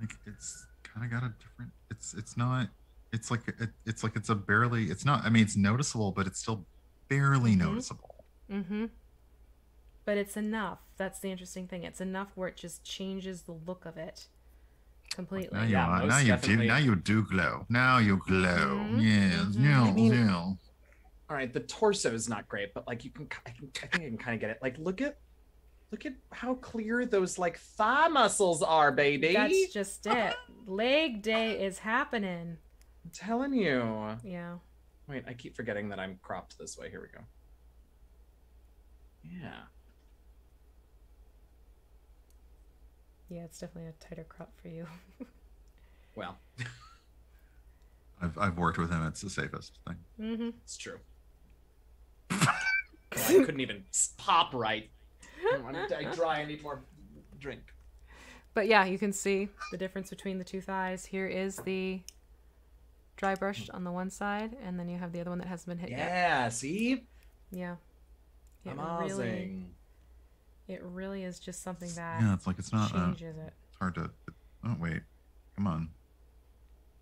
Speaker 3: Like it's kind of got a different. It's it's not. It's like it, it's like it's a barely. It's not. I mean, it's noticeable, but it's still barely
Speaker 1: Mhm.
Speaker 3: noticeable.
Speaker 1: Mm-hmm. But it's enough. That's the interesting thing. It's enough where it just changes the look of it completely.
Speaker 3: Now you
Speaker 2: Yeah,
Speaker 3: are. Now you
Speaker 2: definitely.
Speaker 3: do. Now you do glow. Now you glow.
Speaker 1: Mhm,
Speaker 3: Yes.
Speaker 1: mhm.
Speaker 3: Yeah.
Speaker 2: I mean-
Speaker 3: yeah.
Speaker 2: All right, the torso is not great, but like you can, I, can, I think I can kind of get it. Like, look at, look at how clear those like thigh muscles are, baby.
Speaker 1: That's just it. Leg day is happening.
Speaker 2: I'm telling you.
Speaker 1: Yeah.
Speaker 2: Wait, I keep forgetting that I'm cropped this way. Here we go. Yeah.
Speaker 1: Yeah, it's definitely a tighter crop for you.
Speaker 2: Well,
Speaker 3: I've I've worked with him. It's the safest thing.
Speaker 1: mm-hmm.
Speaker 2: it's true. Well, I couldn't even s- pop right. I'm, I dry. I need more drink.
Speaker 1: But yeah, you can see the difference between the two thighs. Here is the dry brush on the one side, and then you have the other one that hasn't been hit yet.
Speaker 2: Yeah. See.
Speaker 1: Yeah. It
Speaker 2: Amazing.
Speaker 1: really, it really is just something that
Speaker 3: Yeah, it's like it's not. Uh,
Speaker 1: it.
Speaker 3: it's hard to. Oh wait, come on,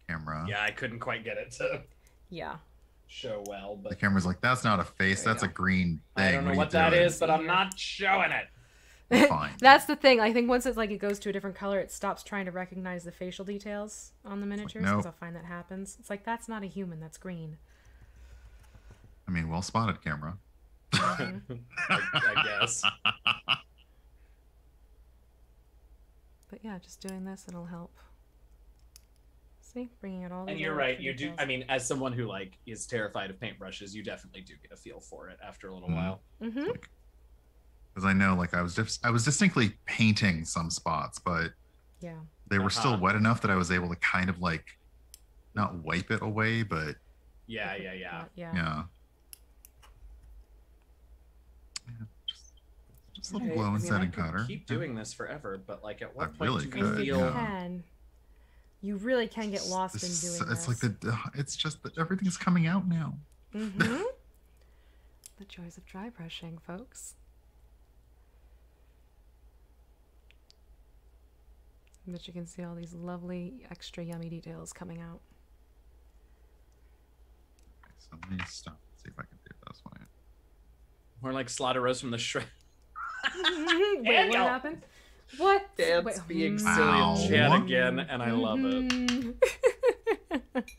Speaker 3: camera.
Speaker 2: Yeah, I couldn't quite get it to
Speaker 1: Yeah.
Speaker 2: show well, but The
Speaker 3: camera's like, that's not a face.
Speaker 2: There
Speaker 3: That's a green thing.
Speaker 2: I don't know
Speaker 3: are
Speaker 2: what
Speaker 3: you
Speaker 2: that
Speaker 3: doing?"
Speaker 2: is, but I'm not showing it.
Speaker 3: Fine.
Speaker 1: That's the thing. I think once it's like it goes to a different color, it stops trying to recognize the facial details on the miniatures because
Speaker 3: nope.
Speaker 1: I find that happens. It's like that's not a human, that's green.
Speaker 3: I mean, well spotted, camera.
Speaker 1: Mhm.
Speaker 2: I, I guess.
Speaker 1: But yeah, just doing this, it'll help. See, bringing out all.
Speaker 2: And you're right. You do. I mean, as someone who like is terrified of paintbrushes, you definitely do get a feel for it after a little
Speaker 3: Mhm.
Speaker 2: while.
Speaker 1: Mhm.
Speaker 3: Because I know, like, I was just I was distinctly painting some spots, but
Speaker 1: Yeah.
Speaker 3: they were still
Speaker 2: Uh-huh.
Speaker 3: wet enough that I was able to kind of like, not wipe it away, but
Speaker 2: Yeah, yeah, yeah.
Speaker 1: Yeah.
Speaker 3: yeah. Yeah, just, just a little
Speaker 2: Okay,
Speaker 3: glow
Speaker 2: I
Speaker 3: and
Speaker 2: mean,
Speaker 3: setting
Speaker 2: could
Speaker 3: powder.
Speaker 2: Keep doing this forever, but like, at what
Speaker 3: I
Speaker 2: point
Speaker 3: really
Speaker 2: do
Speaker 3: could,
Speaker 2: we
Speaker 1: You
Speaker 2: feel?
Speaker 3: yeah.
Speaker 1: can. you really can get lost
Speaker 3: This
Speaker 1: in
Speaker 3: is-
Speaker 1: doing
Speaker 3: it's
Speaker 1: this.
Speaker 3: like the it's just that everything's coming out now.
Speaker 1: hmm the joys of dry brushing, folks. But you can see all these lovely extra yummy details coming out.
Speaker 3: Okay, so let me stop. See if I can do it this way.
Speaker 2: More like Slaughter Rose from the Shrek.
Speaker 1: Wait, what
Speaker 2: Daniel.
Speaker 1: happened? What?
Speaker 2: Dance
Speaker 1: Wait,
Speaker 2: being
Speaker 1: hmm.
Speaker 2: silly
Speaker 3: Ow.
Speaker 2: and chat again, and I love it.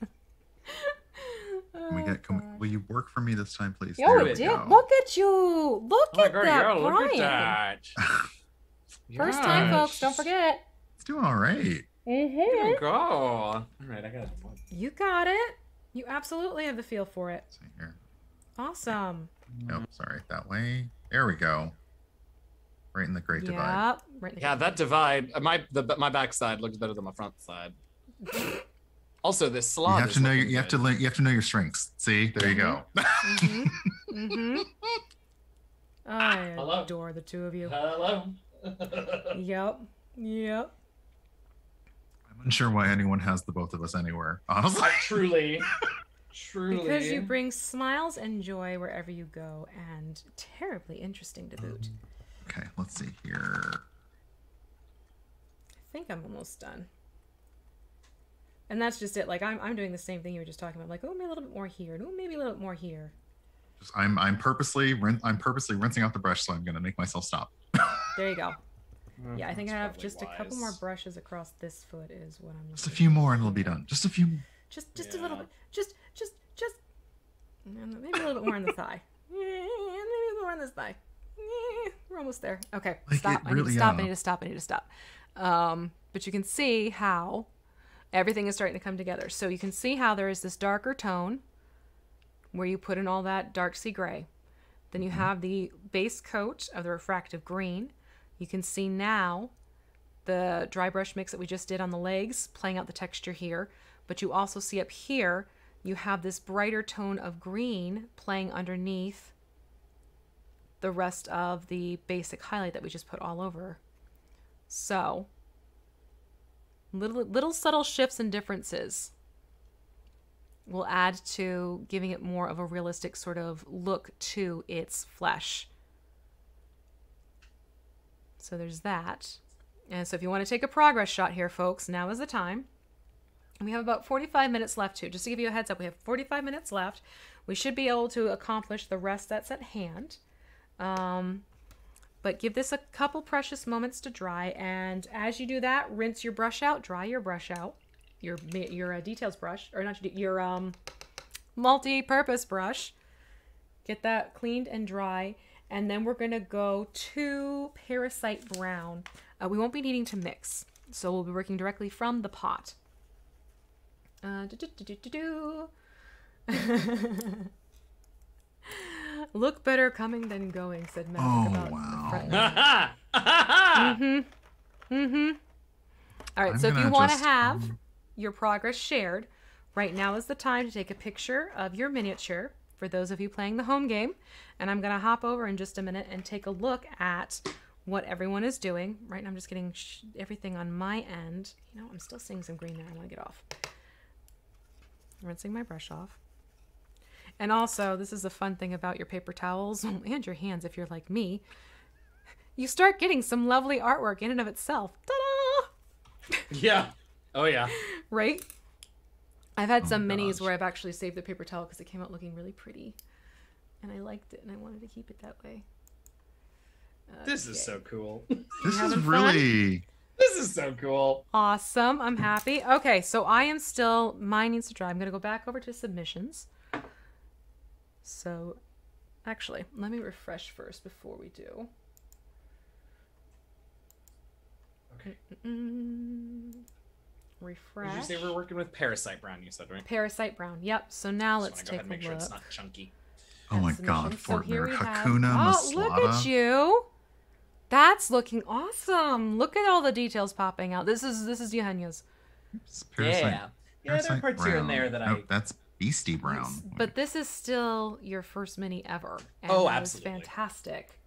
Speaker 3: Can we get? Can we, will you work for me this time, please?
Speaker 1: Yo,
Speaker 3: There
Speaker 1: it
Speaker 3: we
Speaker 1: Oh, did.
Speaker 3: go.
Speaker 1: Look at you. Look
Speaker 2: Oh
Speaker 1: at
Speaker 2: god,
Speaker 1: that,
Speaker 2: yeah, look at that.
Speaker 1: First time, folks. Don't forget.
Speaker 3: It's doing all right.
Speaker 1: Mm-hmm.
Speaker 2: There you go. All right, I got it.
Speaker 1: You got it. You absolutely have the feel for it.
Speaker 3: See here.
Speaker 1: Awesome.
Speaker 3: Nope, sorry. That way. There we go. Right in the Great Divide.
Speaker 1: Yep. Right in the-
Speaker 2: Yeah, that divide. uh, My the my backside looks better than my front side. Also, this
Speaker 3: You have
Speaker 2: is
Speaker 3: to know. Your,
Speaker 2: looking
Speaker 3: you have to.
Speaker 2: good.
Speaker 3: learn- You have to know your strengths. See, there you go.
Speaker 1: Mhm. Mhm. I
Speaker 2: Hello?
Speaker 1: adore the two of you.
Speaker 2: Hello.
Speaker 1: Yep. Yep.
Speaker 3: I'm unsure why anyone has the both of us anywhere. Honestly.
Speaker 2: truly, truly.
Speaker 1: Because you bring smiles and joy wherever you go, and terribly interesting to boot.
Speaker 3: Okay, let's see here.
Speaker 1: I think I'm almost done. And that's just it. Like I'm, I'm doing the same thing you were just talking about. Like, oh, maybe a little bit more here. and Oh, maybe a little bit more here.
Speaker 3: Just, I'm I'm purposely rin- I'm purposely rinsing out the brush, so I'm gonna make myself stop.
Speaker 1: There you go.
Speaker 2: Mm,
Speaker 1: Yeah, I think I have
Speaker 2: probably
Speaker 1: just a couple more brushes across this foot is what I'm.
Speaker 3: Just a few more and it'll be done. Just a few.
Speaker 1: Just, just a little bit. Just, just, just. Maybe a little bit more on the thigh. Yeah, maybe more on this thigh. We're almost there. Okay,
Speaker 3: Like,
Speaker 1: stop.
Speaker 3: it
Speaker 1: I need to stop.
Speaker 3: uh,
Speaker 1: I need to stop. I need to stop. Um, but you can see how everything is starting to come together. So you can see how there is this darker tone where you put in all that dark sea gray. Then you have the base coat of the refractive green. You can see now the dry brush mix that we just did on the legs, playing out the texture here. But you also see up here, you have this brighter tone of green playing underneath the rest of the basic highlight that we just put all over. So, little little subtle shifts and differences will add to giving it more of a realistic sort of look to its flesh. So there's that. And so if you want to take a progress shot here, folks, now is the time. We have about 45 minutes left too. Just to give you a heads up, we have 45 minutes left. We should be able to accomplish the rest that's at hand. Um, but give this a couple precious moments to dry. And as you do that, rinse your brush out, dry your brush out, your your uh, details brush, or not your, um, multi-purpose brush. Get that cleaned and dry. And then we're gonna go to Parasite Brown. Uh, we won't be needing to mix, so we'll be working directly from the pot. Uh. Look better coming than going, said Magic
Speaker 3: Oh,
Speaker 1: about
Speaker 3: wow.
Speaker 1: the front.
Speaker 2: Ha ha!
Speaker 1: Mm-hmm. Mm-hmm. All right,
Speaker 3: I'm
Speaker 1: so if you want to have
Speaker 3: um,
Speaker 1: your progress shared, right now is the time to take a picture of your miniature for those of you playing the home game. And I'm going to hop over in just a minute and take a look at what everyone is doing. Right now, I'm just getting sh- everything on my end. You know, I'm still seeing some green there. I want to get off. Rinsing my brush off. And also, this is a fun thing about your paper towels and your hands if you're like me. You start getting some lovely artwork in and of itself. Ta-da!
Speaker 2: Yeah. Oh yeah.
Speaker 1: right? I've had
Speaker 3: Oh
Speaker 1: some minis
Speaker 3: gosh.
Speaker 1: where I've actually saved the paper towel because it came out looking really pretty, and I liked it, and I wanted to keep it that way.
Speaker 2: This is so cool.
Speaker 3: This is
Speaker 1: having fun?
Speaker 3: really.
Speaker 2: this is so cool.
Speaker 1: awesome. I'm happy. Okay, so I am still. Mine needs to dry. I'm gonna go back over to submissions. So, actually, let me refresh first before we do.
Speaker 2: Okay.
Speaker 1: Mm,
Speaker 2: Did
Speaker 1: refresh.
Speaker 2: you say we're working with Parasite Brown? You said right.
Speaker 1: Parasite Brown. Yep. So now let's
Speaker 2: wanna go
Speaker 1: take
Speaker 2: ahead and make
Speaker 1: a
Speaker 2: sure
Speaker 1: look.
Speaker 2: it's not chunky.
Speaker 3: Oh my God,
Speaker 1: mission. So here
Speaker 3: Fortner,
Speaker 1: have-
Speaker 3: Hakuna
Speaker 1: Oh, look at you. That's looking awesome. Look at all the details popping out. This is this is Eugenio's.
Speaker 3: It's Parasite-
Speaker 2: yeah. Yeah, there are
Speaker 3: Parasite
Speaker 2: parts here and there that I.
Speaker 3: Nope, that's Beastie Brown.
Speaker 1: But this is still your first mini ever. And
Speaker 2: Oh,
Speaker 1: that is
Speaker 2: absolutely.
Speaker 1: fantastic.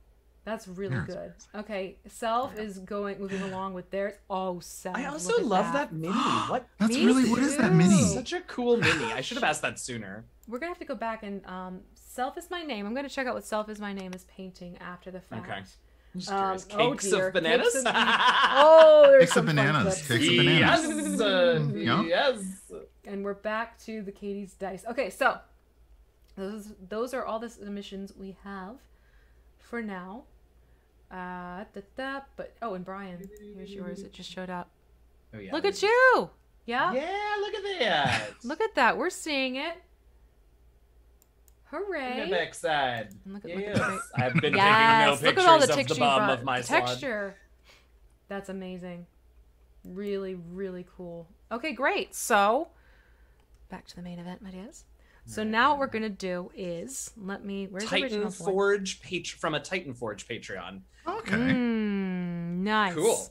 Speaker 1: That's really
Speaker 3: Very
Speaker 1: good. Okay, Self is going moving along with theirs. Oh, Self.
Speaker 2: I also love that, mini. What?
Speaker 3: That's
Speaker 1: Me
Speaker 3: really what is that mini?
Speaker 2: Such a cool mini. I should have asked that sooner.
Speaker 1: We're gonna have to go back and um, Self is my name. I'm gonna check out what Self is my name is painting after the fact.
Speaker 2: Okay.
Speaker 1: Um,
Speaker 2: curious.
Speaker 1: oh
Speaker 2: Cakes of bananas.
Speaker 1: cakes of- Oh, there's
Speaker 3: Cakes of
Speaker 1: some fun
Speaker 3: bananas, cakes of bananas.
Speaker 2: Yes. uh,
Speaker 3: Yeah.
Speaker 2: Yes.
Speaker 1: And we're back to the Katie's dice. Okay, so those those are all the submissions we have for now. Uh, da, da, but oh, and Brian, here's yours. It just showed up.
Speaker 2: Oh yeah.
Speaker 1: Look at you. Yeah.
Speaker 2: Yeah. Look at that.
Speaker 1: Look at that. We're seeing it.
Speaker 2: Look
Speaker 1: Hooray.
Speaker 2: backside.
Speaker 1: Look at- look at
Speaker 2: Yes.
Speaker 1: the
Speaker 2: I've been
Speaker 1: Yes.
Speaker 2: taking
Speaker 1: Look
Speaker 2: no
Speaker 1: at all the
Speaker 2: pictures of the bum of my
Speaker 1: The texture. That's amazing. Really, really cool. Okay, great. So back to the main event, my dears. So now what we're gonna do is let me. Where's the
Speaker 2: Titan
Speaker 1: original?
Speaker 2: Forge page from a Titan Forge Patreon.
Speaker 3: Okay.
Speaker 1: Mm, nice.
Speaker 2: Cool.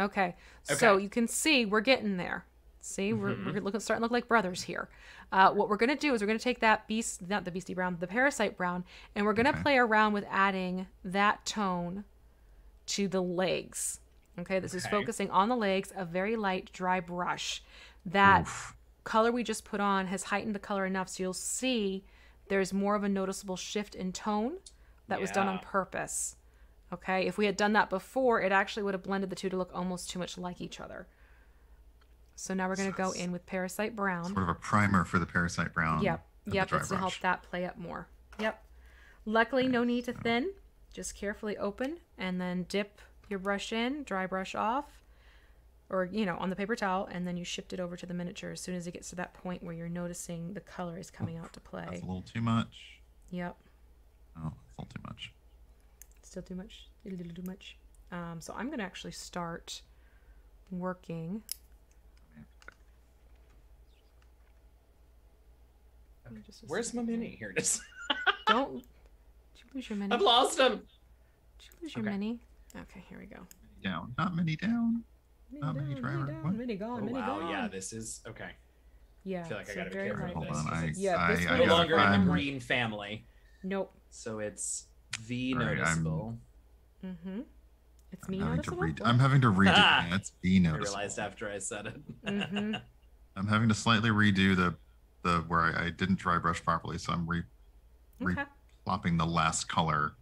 Speaker 1: Okay.
Speaker 2: okay.
Speaker 1: So you can see we're getting there. See, we're,
Speaker 2: Mhm.
Speaker 1: we're looking, starting to look like brothers here. Uh, what we're going to do is we're going to take that beast, not the beastie brown, the parasite brown, and we're going to
Speaker 3: Okay.
Speaker 1: play around with adding that tone to the legs. Okay, this is focusing on the legs, a very light, dry brush. That
Speaker 3: Oof.
Speaker 1: Color we just put on has heightened the color enough so you'll see there's more of a noticeable shift in tone that was done on purpose. Okay, if we had done that before, it actually would have blended the two to look almost too much like each other. So now we're going to go in with Parasite Brown.
Speaker 3: Sort of a primer for the parasite brown.
Speaker 1: Yep, yep,
Speaker 3: dry
Speaker 1: it's to help that play up more. Yep. Luckily, no need to thin. Just carefully open and then dip your brush in, dry brush off, or you know, on the paper towel, and then you shift it over to the miniature as soon as it gets to that point where you're noticing the color is coming out to play
Speaker 3: That's
Speaker 1: play.
Speaker 3: a little too much.
Speaker 1: Yep.
Speaker 3: Oh, that's a little too much.
Speaker 1: Still too much. A little too much. Um, so I'm gonna actually start working. Just a
Speaker 2: Where's my mini? Here it is.
Speaker 1: Don't. Did you lose your mini?
Speaker 2: I've lost him.
Speaker 1: Did you lose your
Speaker 2: Okay.
Speaker 1: mini? Okay, here we go.
Speaker 3: Down. Not many down.
Speaker 1: Mini
Speaker 3: Not many
Speaker 1: down,
Speaker 3: driver.
Speaker 1: mini down,
Speaker 3: What?
Speaker 1: mini gone,
Speaker 2: Oh,
Speaker 1: mini
Speaker 2: wow.
Speaker 1: gone.
Speaker 2: Yeah, this is okay.
Speaker 1: yeah.
Speaker 2: I feel like I gotta be
Speaker 1: very
Speaker 2: careful
Speaker 1: light.
Speaker 2: with
Speaker 3: Hold
Speaker 2: this,
Speaker 3: on.
Speaker 2: 'cause
Speaker 3: I,
Speaker 1: Yeah,
Speaker 3: I,
Speaker 1: this
Speaker 3: I
Speaker 1: one
Speaker 2: No
Speaker 1: is
Speaker 3: gotta
Speaker 2: longer in
Speaker 3: find-
Speaker 2: the green family,
Speaker 1: Nope.
Speaker 2: so it's the
Speaker 3: All right, I'm-
Speaker 2: noticeable.
Speaker 1: Mm-hmm. It's
Speaker 3: I'm
Speaker 1: me
Speaker 3: having to read. I'm having to redo.
Speaker 2: Ah.
Speaker 3: yeah, it's be
Speaker 2: I realized after I said it.
Speaker 1: mm-hmm.
Speaker 3: I'm having to slightly redo the the where I, I didn't dry brush properly, so I'm re re
Speaker 1: Okay.
Speaker 3: plopping the last color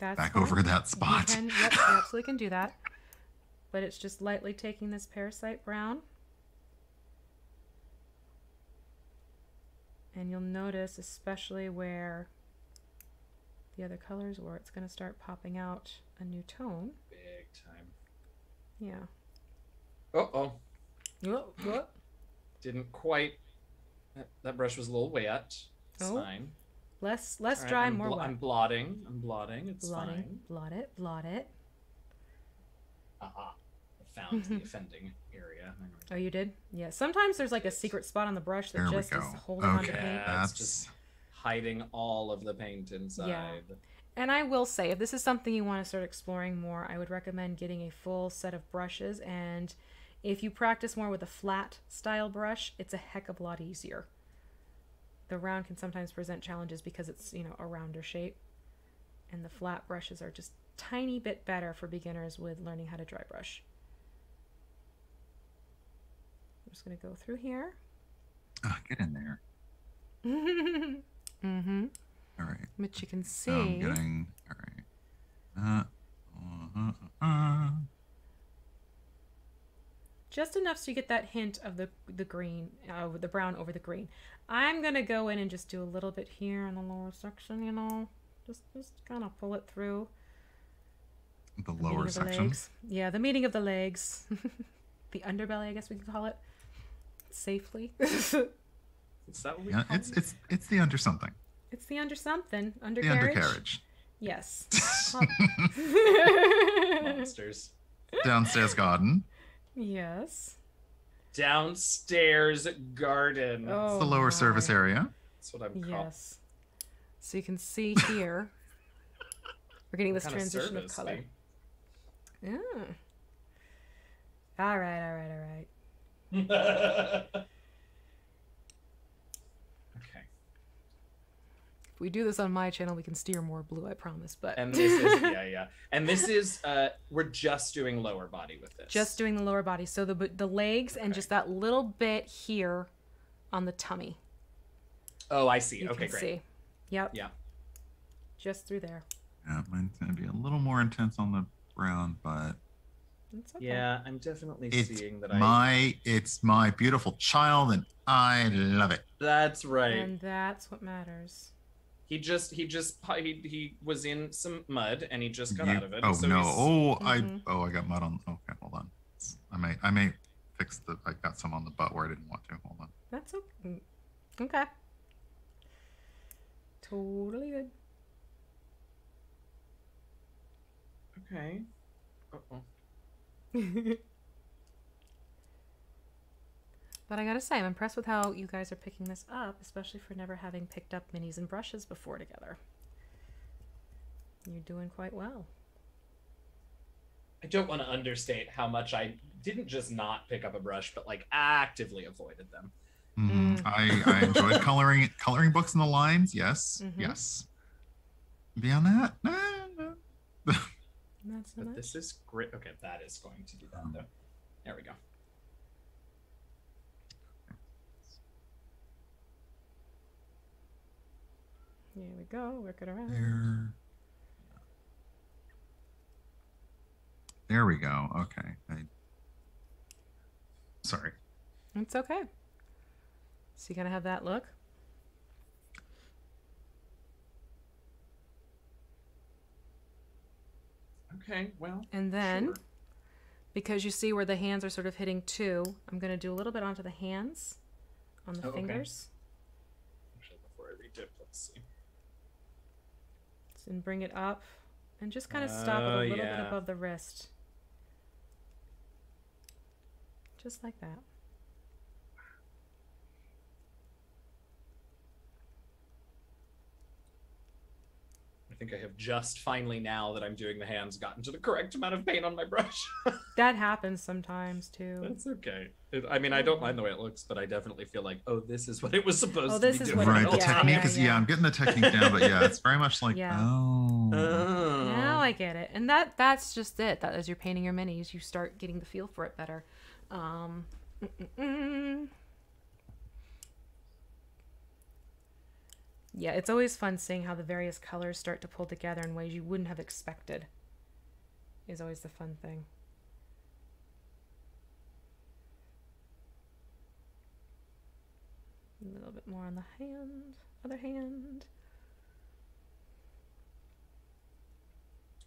Speaker 1: That's
Speaker 3: back
Speaker 1: fine.
Speaker 3: over that
Speaker 1: You
Speaker 3: spot.
Speaker 1: can, yep, you absolutely can do that. But it's just lightly taking this parasite brown. And you'll notice, especially where the other colors were, it's going to start popping out a new tone.
Speaker 2: Big time.
Speaker 1: Yeah.
Speaker 2: Oh, oh.
Speaker 1: Whoa, whoa.
Speaker 2: Didn't quite. That, that brush was a little wet. It's
Speaker 1: Oh,
Speaker 2: fine.
Speaker 1: Less, less
Speaker 2: right,
Speaker 1: dry,
Speaker 2: I'm
Speaker 1: more wet.
Speaker 2: I'm blotting. I'm blotting. It's
Speaker 1: blotting,
Speaker 2: fine.
Speaker 1: blot it, blot it.
Speaker 2: Ah, I found the offending area.
Speaker 1: Oh, you did? Yeah. Sometimes there's like a secret spot on the brush that
Speaker 3: There
Speaker 1: just is
Speaker 3: go.
Speaker 1: holding on to paint.
Speaker 2: Yeah, it's
Speaker 3: that's
Speaker 2: just- Hiding all of the paint inside. Yeah.
Speaker 1: And I will say, if this is something you want to start exploring more, I would recommend getting a full set of brushes. And if you practice more with a flat style brush, it's a heck of a lot easier. The round can sometimes present challenges because it's, you know, a rounder shape. And the flat brushes are just tiny bit better for beginners with learning how to dry brush. I'm just going to go through here.
Speaker 3: Ah, get in there.
Speaker 1: mm-hmm.
Speaker 3: All right.
Speaker 1: But you can see.
Speaker 3: So I'm getting. All right. Uh, uh, uh, uh.
Speaker 1: just enough so you get that hint of the the green, uh, the brown over the green. I'm gonna go in and just do a little bit here in the lower section, you know, just just kind of pull it through.
Speaker 3: The
Speaker 1: the
Speaker 3: lower
Speaker 1: of the
Speaker 3: section.
Speaker 1: legs. Yeah, the meeting of the legs, the underbelly, I guess we could call it, safely.
Speaker 2: Is that what we
Speaker 3: Yeah,
Speaker 2: call
Speaker 3: it's
Speaker 2: it?
Speaker 3: it's it's the under something.
Speaker 1: it's the under something
Speaker 3: The
Speaker 1: undercarriage.
Speaker 3: undercarriage.
Speaker 1: Yes.
Speaker 2: monsters.
Speaker 3: Downstairs garden.
Speaker 1: yes.
Speaker 2: Downstairs garden.
Speaker 1: Oh,
Speaker 3: It's the lower service area.
Speaker 2: That's what I'm called.
Speaker 1: Yes. So you can see here, we're getting this
Speaker 2: What kind of
Speaker 1: transition of,
Speaker 2: service,
Speaker 1: color.
Speaker 2: babe?
Speaker 1: Yeah. All right, all right, all right.
Speaker 2: okay.
Speaker 1: If we do this on my channel, we can steer more blue, I promise. But
Speaker 2: And this is yeah, yeah. And this is uh we're just doing lower body with this.
Speaker 1: just doing the lower body. So the the legs and just that little bit here on the tummy.
Speaker 2: Oh, I see.
Speaker 1: You
Speaker 2: okay,
Speaker 1: can
Speaker 2: great.
Speaker 1: see. Yep.
Speaker 2: Yeah.
Speaker 1: Just through there.
Speaker 3: Yeah, mine's gonna be a little more intense on the brown, but
Speaker 1: okay.
Speaker 2: Yeah, I'm definitely
Speaker 3: it's
Speaker 2: seeing that I
Speaker 3: my it's my beautiful child, and I love it.
Speaker 2: That's right.
Speaker 1: And that's what matters.
Speaker 2: He just he just he he was in some mud and he just got
Speaker 3: You-
Speaker 2: out of it.
Speaker 3: oh
Speaker 2: so
Speaker 3: no!
Speaker 2: he's-
Speaker 3: Oh,
Speaker 1: Mhm.
Speaker 3: I oh I got mud on. Okay, hold on. I may I may fix the. I got some on the butt where I didn't want to. Hold on.
Speaker 1: That's okay. Okay. Totally good.
Speaker 2: Okay. Uh-oh.
Speaker 1: But I gotta say, I'm impressed with how you guys are picking this up, especially for never having picked up minis and brushes before together. You're doing quite well.
Speaker 2: I don't want to understate how much I didn't just not pick up a brush, but like actively avoided them.
Speaker 3: Mhm.
Speaker 1: Mm.
Speaker 3: I I enjoyed coloring coloring books in the lines. Yes,
Speaker 1: Mhm.
Speaker 3: yes. Beyond that, nah, nah.
Speaker 1: Not so
Speaker 2: But
Speaker 1: much.
Speaker 2: this is great. Okay, that is going to do that um. though. There we go.
Speaker 1: Here we go. Work it around.
Speaker 3: There. There we go. Okay. I, sorry.
Speaker 1: It's okay. So you gonna have that look?
Speaker 2: Okay, well.
Speaker 1: And then,
Speaker 2: sure.
Speaker 1: because you see where the hands are sort of hitting two, I'm gonna do a little bit onto the hands, on the
Speaker 2: Oh, okay.
Speaker 1: fingers,
Speaker 2: Actually, before I redip, let's see.
Speaker 1: and bring it up, and just kind of stop it a
Speaker 2: Oh,
Speaker 1: little bit above the wrist. Just like that.
Speaker 2: Think I have just finally now that I'm doing the hands gotten to the correct amount of paint on my brush.
Speaker 1: That happens sometimes too.
Speaker 2: That's okay. It, I mean, I don't mind the way it looks, but I definitely feel like, oh, this is what it was supposed
Speaker 1: Oh,
Speaker 2: to
Speaker 1: this
Speaker 2: be
Speaker 1: is
Speaker 2: doing.
Speaker 1: what it-
Speaker 3: right. The
Speaker 1: yeah,
Speaker 3: technique
Speaker 1: yeah,
Speaker 3: is yeah.
Speaker 1: yeah.
Speaker 3: I'm getting the technique down, but yeah, it's very much like
Speaker 1: Yeah.
Speaker 3: oh.
Speaker 2: Oh.
Speaker 1: Now I get it, and that that's just it. That as you're painting your minis, you start getting the feel for it better. Um, mm-mm-mm. Yeah, it's always fun seeing how the various colors start to pull together in ways you wouldn't have expected. Is always the fun thing. A little bit more on the hand, other hand.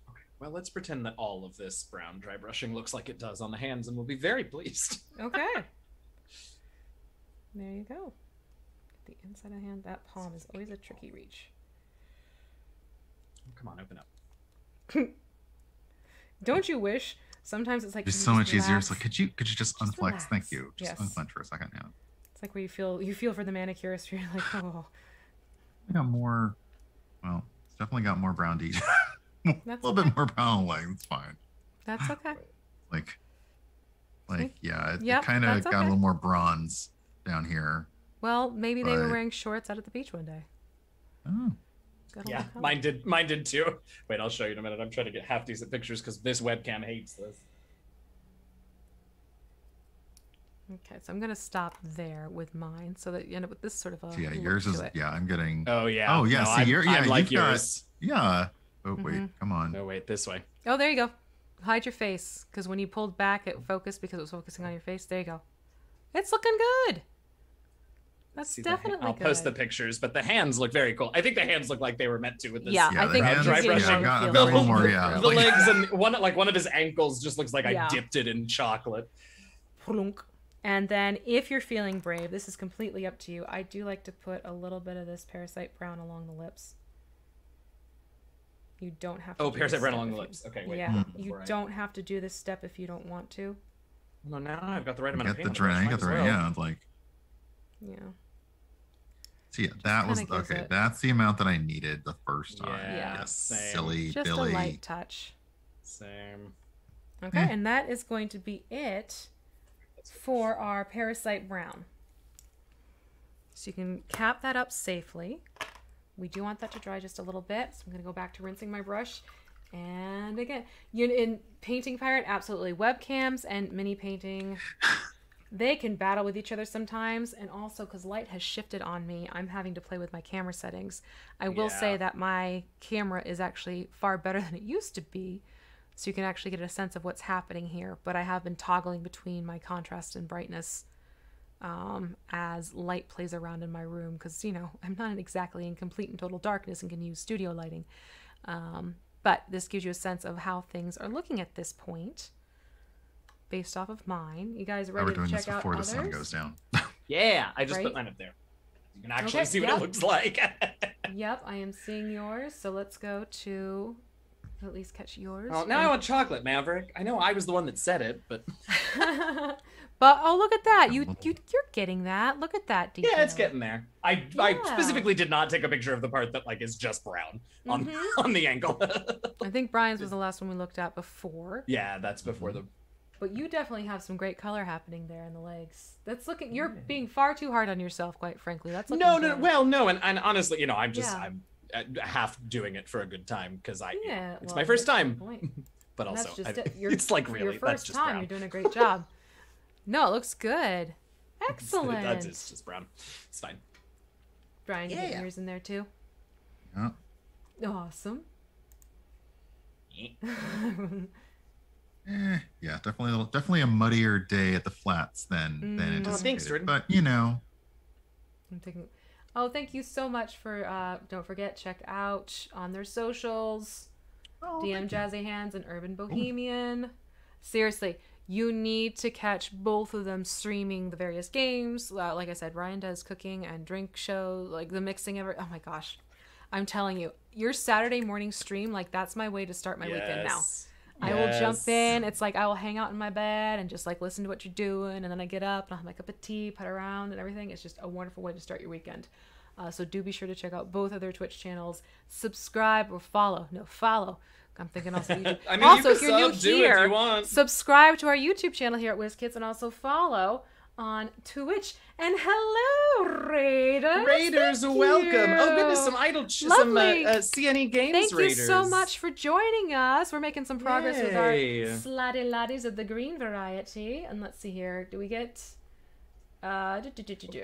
Speaker 2: Okay, Well, let's pretend that all of this brown dry brushing looks like it does on the hands, and we'll be very pleased.
Speaker 1: Okay. there you go. The inside of the hand, that palm is always a tricky reach.
Speaker 2: Come on, open up.
Speaker 1: Don't you wish? Sometimes it's like
Speaker 3: It's so
Speaker 1: just
Speaker 3: much easier. It's like, could you could you just,
Speaker 1: Just
Speaker 3: unflex?
Speaker 1: relax.
Speaker 3: Thank you. Just
Speaker 1: Yes.
Speaker 3: unflex for a second. Yeah.
Speaker 1: It's like where you feel you feel for the manicurist. Where you're like, oh,
Speaker 3: I got more. Well, it's definitely got more brown detail. a little
Speaker 1: okay.
Speaker 3: bit more brown leg. It's fine.
Speaker 1: that's okay.
Speaker 3: Like, like yeah, it,
Speaker 1: Yep,
Speaker 3: it kind of
Speaker 1: that's
Speaker 3: got a little more bronze down here.
Speaker 1: Well, maybe they were wearing shorts out at the beach one day.
Speaker 3: Oh,
Speaker 2: Yeah, mine did. Mine did too. Wait, I'll show you in a minute. I'm trying to get half decent pictures because this webcam hates this.
Speaker 1: Okay, so I'm gonna stop there with mine, so that you end up with this sort of a.
Speaker 3: yeah, yours is
Speaker 1: it.
Speaker 3: yeah. I'm getting
Speaker 2: Oh yeah.
Speaker 3: Oh, yeah,
Speaker 2: No,
Speaker 3: see,
Speaker 2: I'm,
Speaker 3: you're- yeah,
Speaker 2: I'm like
Speaker 3: you've got-
Speaker 2: yours.
Speaker 3: yeah. Oh wait,
Speaker 1: Mhm.
Speaker 3: come on.
Speaker 2: No, wait, this way.
Speaker 1: Oh, there you go. Hide your face, because when you pulled back, it focused because it was focusing on your face. There you go. It's looking good. That's
Speaker 2: See
Speaker 1: definitely
Speaker 2: I'll
Speaker 1: good.
Speaker 2: post the pictures, but the hands look very cool. I think the hands look like they were meant to with this.
Speaker 1: Yeah,
Speaker 3: Yeah,
Speaker 1: I
Speaker 3: the
Speaker 1: think
Speaker 3: hands-
Speaker 2: dry
Speaker 1: getting
Speaker 2: brushing.
Speaker 1: more
Speaker 3: Got- a little more, yeah.
Speaker 2: The
Speaker 3: like-
Speaker 2: legs and one like one of his ankles just looks like
Speaker 1: Yeah.
Speaker 2: I dipped it in chocolate.
Speaker 1: Plunk. And then, if you're feeling brave, this is completely up to you. I do like to put a little bit of this parasite brown along the lips. You don't have to.
Speaker 2: Oh,
Speaker 1: do
Speaker 2: parasite brown along
Speaker 1: if
Speaker 2: the
Speaker 1: you-
Speaker 2: lips. Okay, wait.
Speaker 1: Yeah,
Speaker 3: Hmm.
Speaker 1: you don't have to do this step if you don't want to.
Speaker 2: Well, now I've got the right
Speaker 3: You
Speaker 2: amount of
Speaker 3: got
Speaker 2: paint.
Speaker 3: the
Speaker 2: on brush,
Speaker 3: dry. You
Speaker 2: might
Speaker 3: got the right.
Speaker 2: well.
Speaker 3: Yeah, like
Speaker 1: Yeah.
Speaker 3: see that was okay.
Speaker 1: it-
Speaker 3: That's the amount that I needed the first time.
Speaker 2: Yeah,
Speaker 3: Yes,
Speaker 2: same.
Speaker 3: silly
Speaker 1: Just
Speaker 3: Billy.
Speaker 1: a light touch.
Speaker 2: Same.
Speaker 1: Okay, and that is going to be it for our parasite brown. So you can cap that up safely we do want that to dry just a little bit. So I'm going to go back to rinsing my brush. And again, you in painting pirate, absolutely. Webcams and mini painting, they can battle with each other sometimes. And also, because light has shifted on me, I'm having to play with my camera settings. I will say that my camera is actually far better than it used to be. So you can actually get a sense of what's happening here. But I have been toggling between my contrast and brightness um, as light plays around in my room because you know I'm not exactly in complete and total darkness and can use studio lighting. Um, but this gives you a sense of how things are looking at this point, based off of mine. You guys
Speaker 3: Oh,
Speaker 1: ready
Speaker 3: we're
Speaker 1: to
Speaker 3: doing
Speaker 1: check
Speaker 3: this
Speaker 1: out
Speaker 3: before the
Speaker 1: others?
Speaker 3: sun goes down.
Speaker 2: Yeah, I just
Speaker 1: Right?
Speaker 2: put mine up there. You can actually
Speaker 1: Okay,
Speaker 2: see what
Speaker 1: yeah.
Speaker 2: it looks like.
Speaker 1: Yep, I am seeing yours. So let's go to at least catch yours.
Speaker 2: well, now I want chocolate, Maverick. I know I was the one that said it, but
Speaker 1: but oh, look at that! You you you're getting that. Look at that detail.
Speaker 2: yeah, it's getting there. I I specifically did not take a picture of the part that like is just brown on
Speaker 1: Mhm.
Speaker 2: on the angle.
Speaker 1: I think Brian's was the last one we looked at before.
Speaker 2: yeah, that's before the
Speaker 1: But you definitely have some great color happening there in the legs. That's looking. You're being far too hard on yourself, quite frankly. That's looking
Speaker 2: no, no,
Speaker 1: good.
Speaker 2: well, no, and, and honestly, you know, I'm just
Speaker 1: Yeah.
Speaker 2: I'm uh, half doing it for a good time because I
Speaker 1: Yeah,
Speaker 2: it's
Speaker 1: well,
Speaker 2: my first time,
Speaker 1: point.
Speaker 2: but
Speaker 1: And
Speaker 2: also
Speaker 1: that's just
Speaker 2: I-
Speaker 1: it. Your-
Speaker 2: it's like
Speaker 1: your
Speaker 2: really
Speaker 1: first
Speaker 2: that's just
Speaker 1: time.
Speaker 2: brown.
Speaker 1: You're doing a great job. No, it looks good. Excellent.
Speaker 2: that's it's just brown. It's fine.
Speaker 1: Brian, you get
Speaker 2: Yeah.
Speaker 1: yours in there too.
Speaker 3: Yeah.
Speaker 1: Awesome.
Speaker 3: Eh, yeah, definitely, a little- definitely a muddier day at the flats than than
Speaker 1: Mm.
Speaker 3: anticipated.
Speaker 2: Oh, thanks, Jordan.
Speaker 3: But you know,
Speaker 1: I'm taking. Oh, thank you so much for. Uh, don't forget, check out on their socials.
Speaker 3: oh,
Speaker 1: DM
Speaker 3: thank you.
Speaker 1: Jazzy Hands and Urban Bohemian. Seriously, you need to catch both of them streaming the various games. Uh, like I said, Ryan does cooking and drink show, like the mixing of it. Oh my gosh. I'm telling you, your Saturday morning stream, like that's my way to start my weekend now.
Speaker 2: Yes.
Speaker 1: I will jump in. It's like I will hang out in my bed and just like listen to what you're doing, and then I get up and I'll have my cup of tea, put around and everything. It's just a wonderful way to start your weekend. Uh, so do be sure to check out both of their Twitch channels. Subscribe or follow. No, follow. I'm thinking also YouTube.
Speaker 2: I mean,
Speaker 1: also,
Speaker 2: you
Speaker 1: if you're new
Speaker 2: sub, do if
Speaker 1: here,
Speaker 2: you want.
Speaker 1: subscribe to our YouTube channel here at WizKids and also follow on Twitch. And hello, Raiders.
Speaker 2: Raiders,
Speaker 1: Thank
Speaker 2: welcome. Oh goodness, some idle, ch- some uh,
Speaker 1: Lovely.
Speaker 2: uh, CNE games.
Speaker 1: Thank
Speaker 2: Raiders.
Speaker 1: you so much for joining us. We're making some progress with our
Speaker 2: Yay.
Speaker 1: slutty laddies of the green variety. And let's see here. Do we get. Uh, do, do, do, do, do.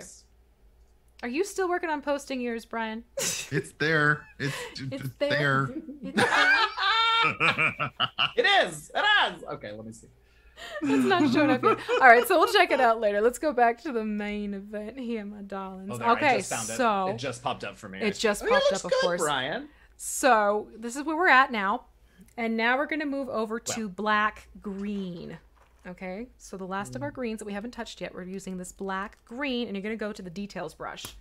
Speaker 1: Are you still working on posting yours, Brian?
Speaker 3: it's there. It's,
Speaker 1: It's
Speaker 3: it's
Speaker 1: there.
Speaker 3: there.
Speaker 1: It's there.
Speaker 2: it is. It is. Okay, let me see.
Speaker 1: it's not showing up yet. All right, so we'll check it out later. Let's go back to the main event here, my darlings.
Speaker 2: Oh, there, I
Speaker 1: okay,
Speaker 2: just found
Speaker 1: so
Speaker 2: it. It just popped up for me.
Speaker 1: It just
Speaker 2: Oh, it
Speaker 1: popped
Speaker 2: looks
Speaker 1: up, of course.
Speaker 2: Brian.
Speaker 1: So this is where we're at now. And now we're going to move over to
Speaker 2: Well.
Speaker 1: black green. Okay, so the last of our hmm. greens that we haven't touched yet, we're using this black green, and you're going to go to the details brush.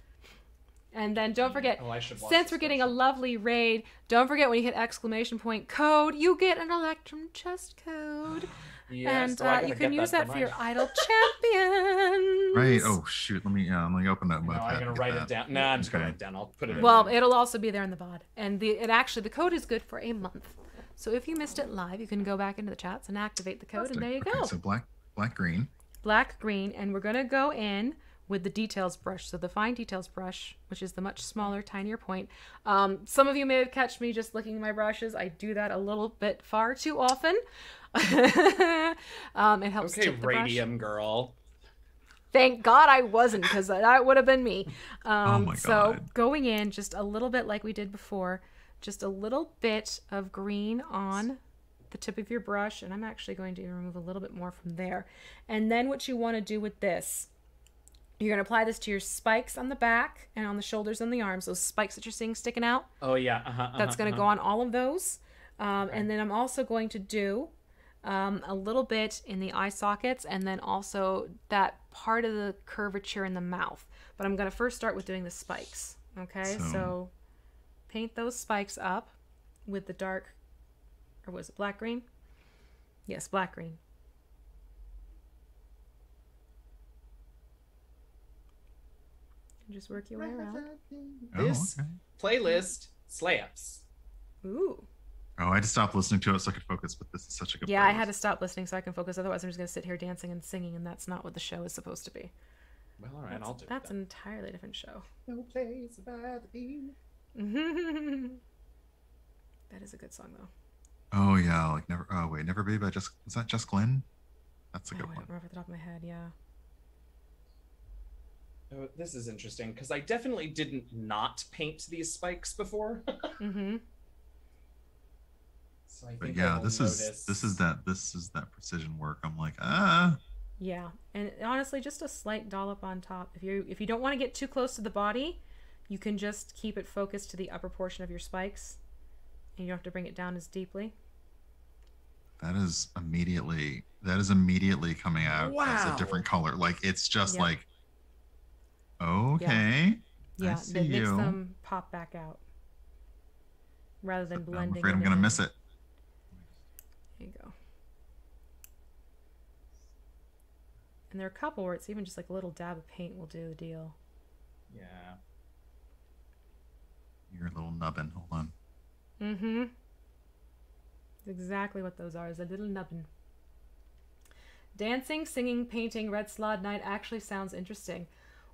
Speaker 1: And then don't forget,
Speaker 2: Oh, I should
Speaker 1: since we're getting a lovely raid, don't forget when you hit exclamation point code, you get an Electrum chest code.
Speaker 2: Yes.
Speaker 1: and
Speaker 2: oh, I
Speaker 1: uh, you can use that,
Speaker 2: for
Speaker 1: for your
Speaker 2: mine.
Speaker 1: Idle champions.
Speaker 3: Right. Oh shoot. Let me uh, let me open that
Speaker 2: No. I'm gonna write
Speaker 3: that.
Speaker 2: it down. No, I'm just gonna write it down. I'll put it in.
Speaker 1: Well,
Speaker 2: there.
Speaker 1: it'll also be there in the VOD. And the it actually the code is good for a month. So if you missed it live, you can go back into the chats and activate the code, and there you
Speaker 3: okay,
Speaker 1: go.
Speaker 3: So black, black, green.
Speaker 1: Black, green, and we're gonna go in with the details brush. So the fine details brush, which is the much smaller, tinier point. Um, some of you may have catched me just licking my brushes. I do that a little bit far too often. um, it helps
Speaker 2: okay,
Speaker 1: tip the brush.
Speaker 2: radium girl.
Speaker 1: Thank God I wasn't, because that would have been me. Um,
Speaker 3: Oh my
Speaker 1: So going in just a little bit like we did before, just a little bit of green on the tip of your brush, and I'm actually going to remove a little bit more from there. And then what you want to do with this, you're going to apply this to your spikes on the back and on the shoulders and the arms, those spikes that you're seeing sticking out.
Speaker 2: Oh yeah. Uh-huh, uh-huh,
Speaker 1: That's going to
Speaker 2: uh-huh.
Speaker 1: go on all of those. Um, And then I'm also going to do um, a little bit in the eye sockets and then also that part of the curvature in the mouth. But I'm going to first start with doing the spikes. Okay, so,
Speaker 3: So-
Speaker 1: paint those spikes up with the dark, or was it black green? Yes, black green. Just work your way around.
Speaker 2: This
Speaker 3: Oh, okay.
Speaker 2: playlist slaps.
Speaker 1: Ooh.
Speaker 3: Oh, I had to stop listening to it so I could focus. But this is such a good.
Speaker 1: Yeah, I had to stop listening so I can focus. Otherwise, I'm just going to sit here dancing and singing, and that's not what the show is supposed to be.
Speaker 2: Well, all right,
Speaker 1: That's,
Speaker 2: I'll do
Speaker 1: that's
Speaker 2: that.
Speaker 1: an entirely different show.
Speaker 2: No place about the
Speaker 1: that is a good song though.
Speaker 3: Oh yeah, like never. Oh wait, never be by just. Is that just Glenn? That's a
Speaker 1: Oh,
Speaker 3: good
Speaker 1: I
Speaker 3: one.
Speaker 1: don't remember off the top of my head. Yeah.
Speaker 2: Oh, this is interesting because I definitely didn't not paint these spikes before.
Speaker 1: Mm-hmm.
Speaker 2: So I
Speaker 3: But yeah,
Speaker 2: I will
Speaker 3: this is this is that this is that precision work. I'm like ah.
Speaker 1: Yeah, and honestly, just a slight dollop on top. If you if you don't want to get too close to the body, you can just keep it focused to the upper portion of your spikes, and you don't have to bring it down as deeply.
Speaker 3: That is immediately that is immediately coming out as
Speaker 2: Wow.
Speaker 3: a different color. Like it's just
Speaker 1: Yeah.
Speaker 3: like okay. I
Speaker 1: Yeah,
Speaker 3: see
Speaker 1: that makes
Speaker 3: you.
Speaker 1: them pop back out rather than blending.
Speaker 3: I'm afraid I'm gonna
Speaker 1: them.
Speaker 3: miss it.
Speaker 1: There you go. And there are a couple where it's even just like a little dab of paint will do the deal.
Speaker 2: Yeah.
Speaker 3: You're a little nubbin. Hold on.
Speaker 1: Mm-hmm. That's exactly what those are, is a little nubbin. Dancing, singing, painting, Red Slaad Night actually sounds interesting.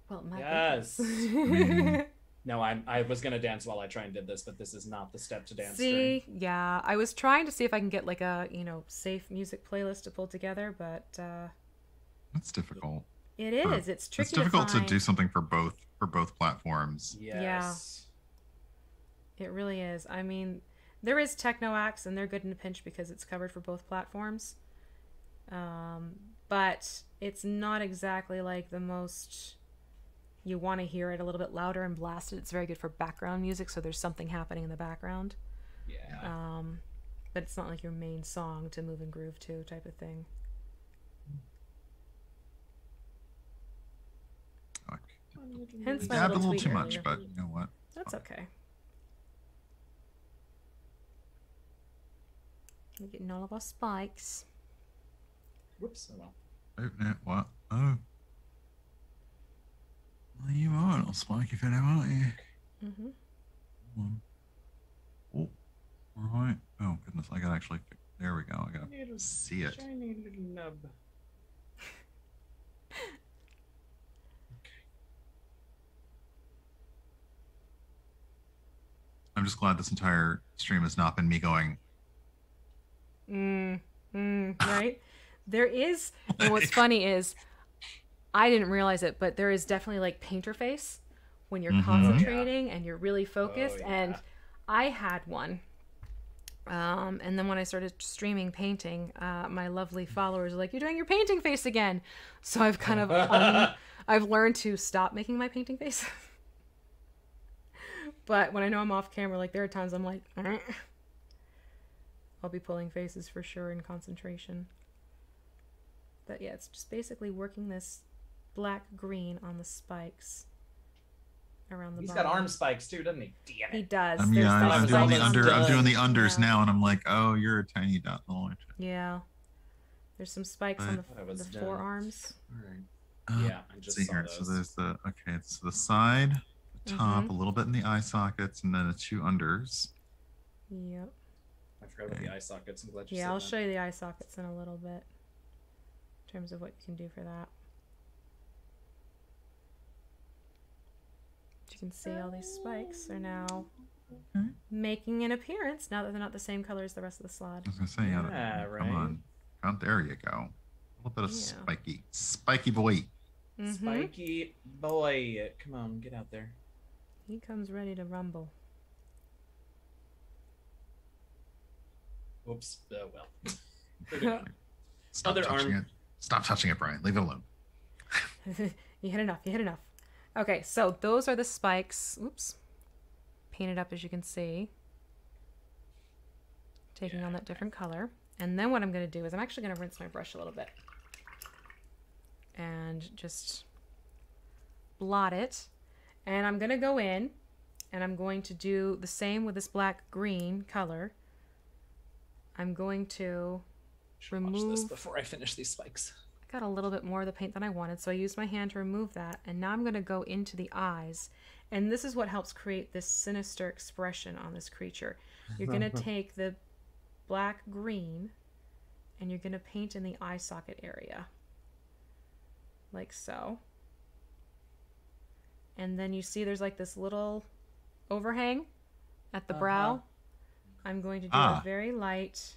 Speaker 1: Well, my
Speaker 2: Yes.
Speaker 1: goodness.
Speaker 3: mean-
Speaker 2: No, I I was gonna dance while I try and did this, but this is not the step to dance.
Speaker 1: see, yeah, I was trying to see if I can get like a you know safe music playlist to pull together, but uh,
Speaker 3: That's difficult.
Speaker 1: it is.
Speaker 3: Sure.
Speaker 1: It's tricky.
Speaker 3: It's difficult
Speaker 1: to,
Speaker 3: to, do something for both for both platforms.
Speaker 2: during.
Speaker 1: Yeah.
Speaker 2: Yes.
Speaker 1: It really is. I mean, there is Teknoaxe, and they're good in a pinch because it's covered for both platforms. Um, but it's not exactly like the most. You want to hear it a little bit louder and blasted. It's very good for background music, so there's something happening in the background.
Speaker 2: Yeah.
Speaker 1: Um, but it's not like your main song to move and groove to, type of thing.
Speaker 3: Fuck.
Speaker 1: Hence my
Speaker 3: Dabbed a
Speaker 1: little
Speaker 3: little too much,
Speaker 1: earlier.
Speaker 3: but you know what?
Speaker 1: That's okay. We're getting all of our spikes.
Speaker 2: Whoops. Oh well.
Speaker 3: Oh, no, what? Oh. Well, you are a little spiky fellow, aren't you?
Speaker 1: Mm-hmm.
Speaker 3: Um, Oh, all right. Oh goodness, I gotta actually. fi- There we go. I gotta see it.
Speaker 2: Shiny little nub.
Speaker 3: I'm just glad this entire stream has not been me going.
Speaker 1: Mm, mm, right? there is, and what's funny is, I didn't realize it, but there is definitely like painter face when you're
Speaker 3: Mhm.
Speaker 1: concentrating and you're really focused.
Speaker 2: Oh,
Speaker 1: And. I had one. Um, and then when I started streaming painting, uh, my lovely followers were like, "You're doing your painting face again." So I've kind of un- I've learned to stop making my painting face. but when I know I'm off camera, like there are times I'm like. I'll be pulling faces for sure in concentration. But yeah, it's just basically working this black green on the spikes around the
Speaker 2: He's
Speaker 1: bottom.
Speaker 2: got arm spikes too, doesn't he? Damn
Speaker 1: He does.
Speaker 3: I'm, yeah, I'm, I'm doing the
Speaker 1: spikes-
Speaker 3: under. I'm doing the unders
Speaker 1: Yeah.
Speaker 3: now, and I'm like, oh, you're a tiny dot.
Speaker 1: Yeah. There's some spikes on the,
Speaker 2: Thought I was
Speaker 1: the forearms.
Speaker 2: Alright.
Speaker 3: uh,
Speaker 2: Yeah, I just
Speaker 3: see
Speaker 2: saw
Speaker 3: here.
Speaker 2: those.
Speaker 3: So there's the okay. It's the side, the top,
Speaker 1: Mm-hmm.
Speaker 3: a little bit in the eye sockets, and then the two unders.
Speaker 1: Yep.
Speaker 2: I forgot about the eye sockets. I'm glad you
Speaker 1: Yeah,
Speaker 2: said
Speaker 1: I'll
Speaker 2: that.
Speaker 1: show you the eye sockets in a little bit. In terms of what you can do for that. You can see, all these spikes are now
Speaker 3: Okay.
Speaker 1: making an appearance now that they're not the same color as the rest of the slaad.
Speaker 3: I was gonna say, yeah,
Speaker 2: Yeah,
Speaker 3: come
Speaker 2: right.
Speaker 3: on, come there you go. A little bit of
Speaker 1: Yeah.
Speaker 3: spiky, spiky boy.
Speaker 1: hmm
Speaker 2: Spiky boy. Come on, get out there.
Speaker 1: He comes ready to rumble.
Speaker 2: Oops. Oh well.
Speaker 3: Stop
Speaker 2: Other
Speaker 3: touching
Speaker 2: arm.
Speaker 3: it. Stop touching it, Brian. Leave it alone.
Speaker 1: you hit enough. You hit enough. Okay, so those are the spikes. Oops. Painted up as you can see. Taking on that different color. And then what I'm going to do is I'm actually going to rinse my brush a little bit. And just blot it. And I'm going to go in and I'm going to do the same with this black green color. I'm going to
Speaker 2: watch this before I finish these spikes.
Speaker 1: I got a little bit more of the paint than I wanted, so I used my hand to remove that. And now I'm going to go into the eyes. And this is what helps create this sinister expression on this creature. You're going to take the black green and you're going to paint in the eye socket area. Like so. And then you see there's like this little overhang at the
Speaker 2: Uh-huh.
Speaker 1: brow. I'm going to do
Speaker 3: Ah.
Speaker 1: a very light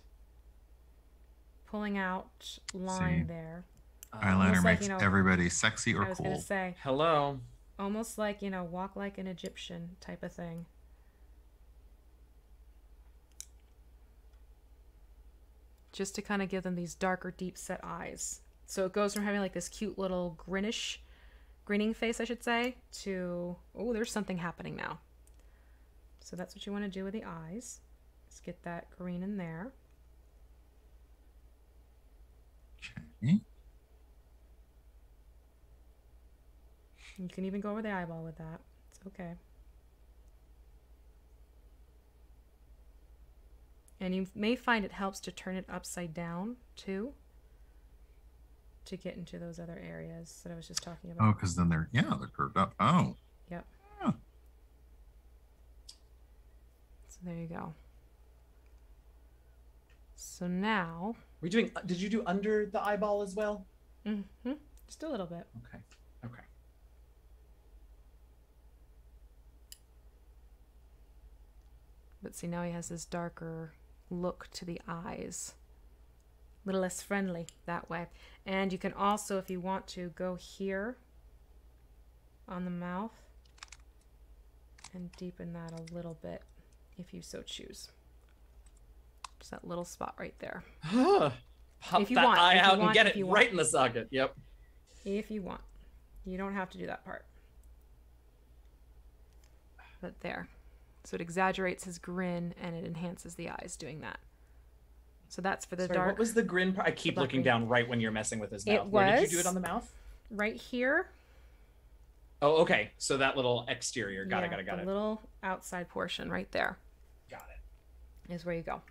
Speaker 1: pulling out line
Speaker 3: See.
Speaker 1: there.
Speaker 3: Um, Eyeliner
Speaker 1: Almost like,
Speaker 3: makes
Speaker 1: you know,
Speaker 3: everybody sexy or
Speaker 1: I was
Speaker 3: cool.
Speaker 1: gonna say
Speaker 2: Hello.
Speaker 1: almost like you know walk like an Egyptian type of thing. Just to kind of give them these darker, deep set eyes. So it goes from having like this cute little grinnish, grinning face, I should say, to oh, there's something happening now. So that's what you want to do with the eyes. Let's get that green in there.
Speaker 3: Okay.
Speaker 1: You can even go over the eyeball with that. It's okay. And you may find it helps to turn it upside down too. To get into those other areas that I was just talking about.
Speaker 3: Oh, because then they're yeah they're curved up. Oh,
Speaker 1: Yep.
Speaker 3: Yeah.
Speaker 1: So there you go. So now,
Speaker 2: Were you doing? Did you do under the eyeball as well?
Speaker 1: Mm hmm. just a little bit.
Speaker 2: Okay.
Speaker 1: But see, now he has this darker look to the eyes. A little less friendly that way. And you can also, if you want to, go here on the mouth and deepen that a little bit if you so choose. Just that little spot right there.
Speaker 2: Ah, pop
Speaker 1: If you
Speaker 2: that
Speaker 1: want,
Speaker 2: eye
Speaker 1: if you
Speaker 2: out and
Speaker 1: want,
Speaker 2: get
Speaker 1: if
Speaker 2: it right in the socket. Yep.
Speaker 1: If you want. You don't have to do that part. But there. So it exaggerates his grin and it enhances the eyes doing that. So that's for the
Speaker 2: Sorry,
Speaker 1: dark.
Speaker 2: what was the grin part? I keep looking
Speaker 1: green.
Speaker 2: down right when you're messing with his
Speaker 1: It
Speaker 2: mouth. Where did you do it on the mouth?
Speaker 1: right here.
Speaker 2: Oh, okay. So that little exterior. Got
Speaker 1: yeah,
Speaker 2: it. Got it. Got
Speaker 1: the
Speaker 2: it.
Speaker 1: little outside portion right there
Speaker 2: Got it.
Speaker 1: is where you go.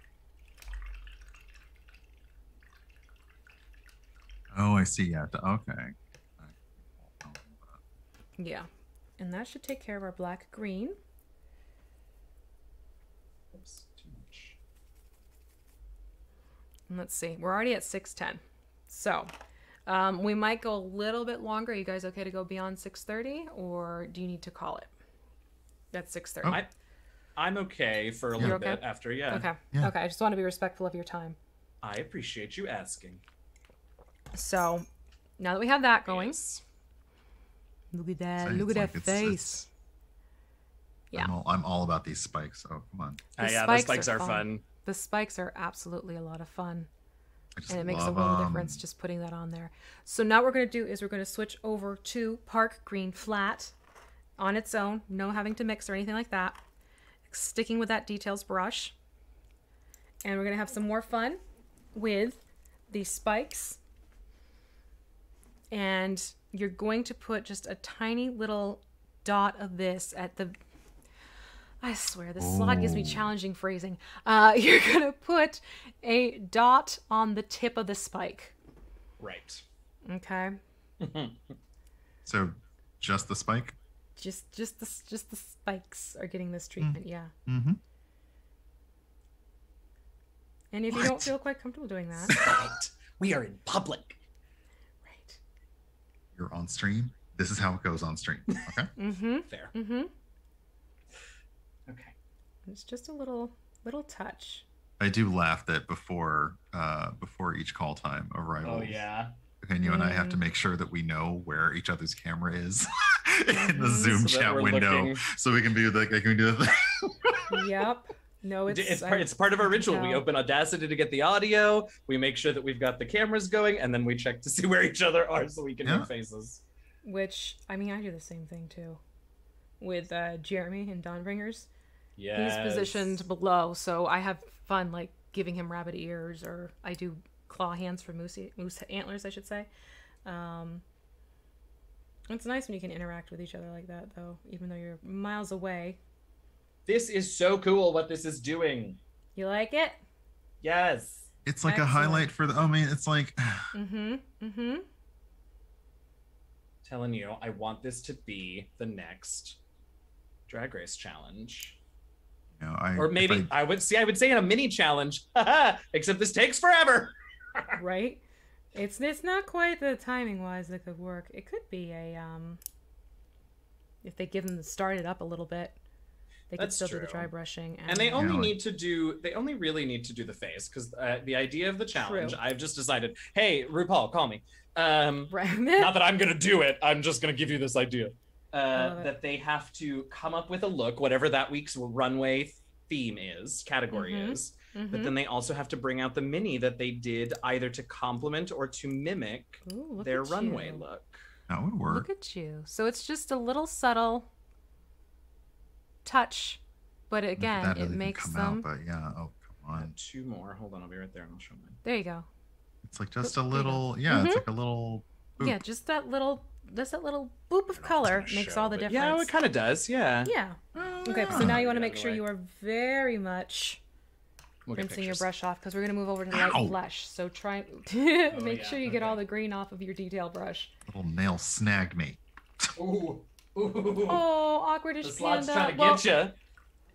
Speaker 3: oh, I see. Yeah. Okay.
Speaker 1: Yeah. And that should take care of our black green.
Speaker 2: Oops, too much.
Speaker 1: And let's see. We're already at 610. So um, we might go a little bit longer. Are you guys okay to go beyond 630 or do you need to call it? That's 630.
Speaker 2: I, I'm okay for a little
Speaker 1: okay?
Speaker 2: bit after. Yeah.
Speaker 1: Okay.
Speaker 3: Yeah.
Speaker 1: Okay. I just want to be respectful of your time.
Speaker 2: I appreciate you asking.
Speaker 1: So now that we have that going,
Speaker 2: Yes.
Speaker 1: look at that.
Speaker 3: So
Speaker 1: look at
Speaker 3: like
Speaker 1: that
Speaker 3: it's-
Speaker 1: face.
Speaker 3: it's-
Speaker 1: Yeah.
Speaker 3: I'm all, I'm all about these spikes. Oh, come on.
Speaker 2: Ah,
Speaker 1: The
Speaker 2: yeah,
Speaker 1: spikes
Speaker 2: the spikes
Speaker 1: are
Speaker 2: are,
Speaker 1: fun.
Speaker 2: fun.
Speaker 1: The spikes are absolutely a lot of fun. And it makes a world of
Speaker 3: 'em.
Speaker 1: difference just putting that on there. So now what we're going to do is we're going to switch over to Park Green Flat on its own, no having to mix or anything like that. Sticking with that details brush. And we're going to have some more fun with these spikes. And you're going to put just a tiny little dot of this at the I swear, this slide gives me challenging phrasing. Uh, you're gonna put a dot on the tip of the spike.
Speaker 2: Right.
Speaker 1: Okay,
Speaker 3: So, just the spike.
Speaker 1: just just the just the spikes are getting this treatment. Yeah,
Speaker 3: Mm-hmm.
Speaker 1: and if you don't feel quite comfortable doing that,
Speaker 2: Right. We are in public.
Speaker 1: right?
Speaker 3: You're on stream. This is how it goes on stream. Okay.
Speaker 1: Mm-hmm.
Speaker 2: Fair.
Speaker 1: Mm-hmm.
Speaker 2: Okay.
Speaker 1: It's just a little little touch.
Speaker 3: I do laugh that before uh before each call time arrival.
Speaker 2: Oh yeah.
Speaker 3: And you and I have to
Speaker 1: Mm.
Speaker 3: make sure that we know where each other's camera is in the
Speaker 1: Mhm.
Speaker 3: Zoom
Speaker 2: So
Speaker 3: chat window,
Speaker 2: looking-
Speaker 3: so we can do like I can do the thing.
Speaker 1: Yep. No, it's
Speaker 2: It's,
Speaker 1: I-
Speaker 2: part, it's part of our ritual. We open Audacity to get the audio. We make sure that we've got the cameras going, and then we check to see where each other are so we can
Speaker 3: Yeah.
Speaker 2: make faces.
Speaker 1: which I mean I do the same thing too, with uh, Jeremy and Dawnbringers.
Speaker 2: Yeah.
Speaker 1: He's positioned below, so I have fun like giving him rabbit ears, or I do claw hands for moose moose antlers, I should say. Um, it's nice when you can interact with each other like that, though, even though you're miles away.
Speaker 2: This is so cool. What this is doing.
Speaker 1: You like it?
Speaker 2: Yes.
Speaker 3: It's like a highlight for the. I mean, it's like
Speaker 1: Mm-hmm. Mm-hmm.
Speaker 2: Telling you, I want this to be the next Drag Race challenge.
Speaker 3: You know, I
Speaker 2: Or maybe
Speaker 3: I-
Speaker 2: I, would see. I would say in a mini challenge. Except this takes forever.
Speaker 1: Right? It's it's not quite the timing wise that could work. It could be a um. If they give them to start it up a little bit, they could
Speaker 2: That's
Speaker 1: still do the dry brushing. And,
Speaker 2: And they only
Speaker 3: like-
Speaker 2: need to do, they only really need to do the face because uh, the idea of the challenge,
Speaker 1: True.
Speaker 2: I've just decided, hey, RuPaul, call me. Um,
Speaker 1: Right.
Speaker 2: not that I'm going to do it, I'm just going to give you this idea. Uh, that they have to come up with a look, whatever that week's runway theme is, category
Speaker 1: Mhm.
Speaker 2: is. But
Speaker 1: Mhm.
Speaker 2: then they also have to bring out the mini that they did either to complement or to mimic
Speaker 1: Ooh,
Speaker 2: their runway
Speaker 1: you.
Speaker 2: look.
Speaker 3: That would work.
Speaker 1: Look at you. So it's just a little subtle touch, but again,
Speaker 3: that
Speaker 1: it
Speaker 3: doesn't even
Speaker 1: makes
Speaker 3: come
Speaker 1: them.
Speaker 3: out, but yeah. Oh, come
Speaker 2: Uh,
Speaker 3: on.
Speaker 2: two more. Hold on, I'll be right there and I'll show mine.
Speaker 1: There you go.
Speaker 3: It's like just
Speaker 1: There
Speaker 3: a little. Yeah,
Speaker 1: Mhm.
Speaker 3: it's like a little. boop.
Speaker 1: Yeah, just that little, just that little boop of
Speaker 2: I don't know if it's
Speaker 1: color makes
Speaker 2: show,
Speaker 1: all the
Speaker 2: but
Speaker 1: difference.
Speaker 2: Yeah, it kind of does. Yeah.
Speaker 1: Yeah.
Speaker 3: Oh,
Speaker 1: Okay, so
Speaker 3: mm.
Speaker 1: now you want to make sure you are very much
Speaker 2: We'll
Speaker 1: rinsing your brush off because we're gonna move over to the
Speaker 3: Ow.
Speaker 1: light flesh. So try oh, make
Speaker 2: yeah,
Speaker 1: sure you get
Speaker 2: okay.
Speaker 1: all the green off of your detail brush.
Speaker 3: little nail snagged me.
Speaker 2: Ooh. Ooh.
Speaker 1: Oh, awkwardish
Speaker 2: the slot's
Speaker 1: panda.
Speaker 2: trying to
Speaker 1: Well,
Speaker 2: get you.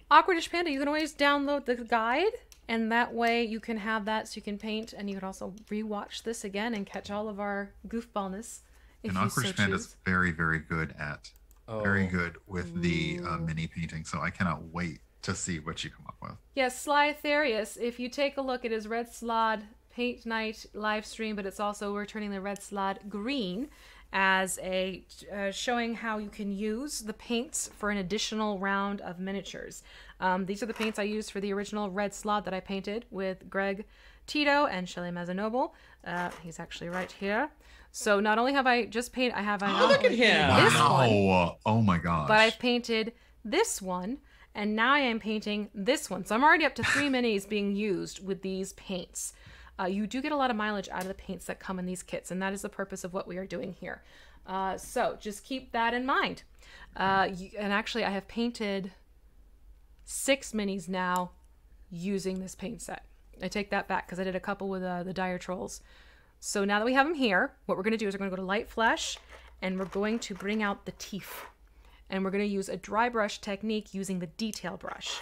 Speaker 1: awkwardish panda. You can always download the guide, and that way you can have that so you can paint, and you can also rewatch this again and catch all of our goofballness. If
Speaker 3: And
Speaker 1: you
Speaker 3: Awkward
Speaker 1: so
Speaker 3: Panda's
Speaker 1: choose.
Speaker 3: very, very good at very
Speaker 2: Oh.
Speaker 3: good with the uh, mini painting. So I cannot wait to see what you come up with.
Speaker 1: Yes, Sly Therius. If you take a look at his Red Slaad Paint Night live stream, but it's also we're turning the Red Slaad green as a uh, showing how you can use the paints for an additional round of miniatures. Um, these are the paints I used for the original Red Slaad that I painted with Greg Tito and Shelley Mazzanoble. Uh, he's actually right here. So not only have I just painted, I have I
Speaker 2: Oh, look at him.
Speaker 1: this
Speaker 3: Wow! Oh my gosh!
Speaker 1: but I've painted this one, and now I am painting this one. So I'm already up to three minis being used with these paints. Uh, you do get a lot of mileage out of the paints that come in these kits, and that is the purpose of what we are doing here. Uh, so just keep that in mind. Uh, you, and actually, I have painted six minis now using this paint set. I take that back because I did a couple with uh, the Dire Trolls. So now that we have them here, what we're going to do is we're going to go to Light Flesh and we're going to bring out the teeth. And we're going to use a dry brush technique using the detail brush.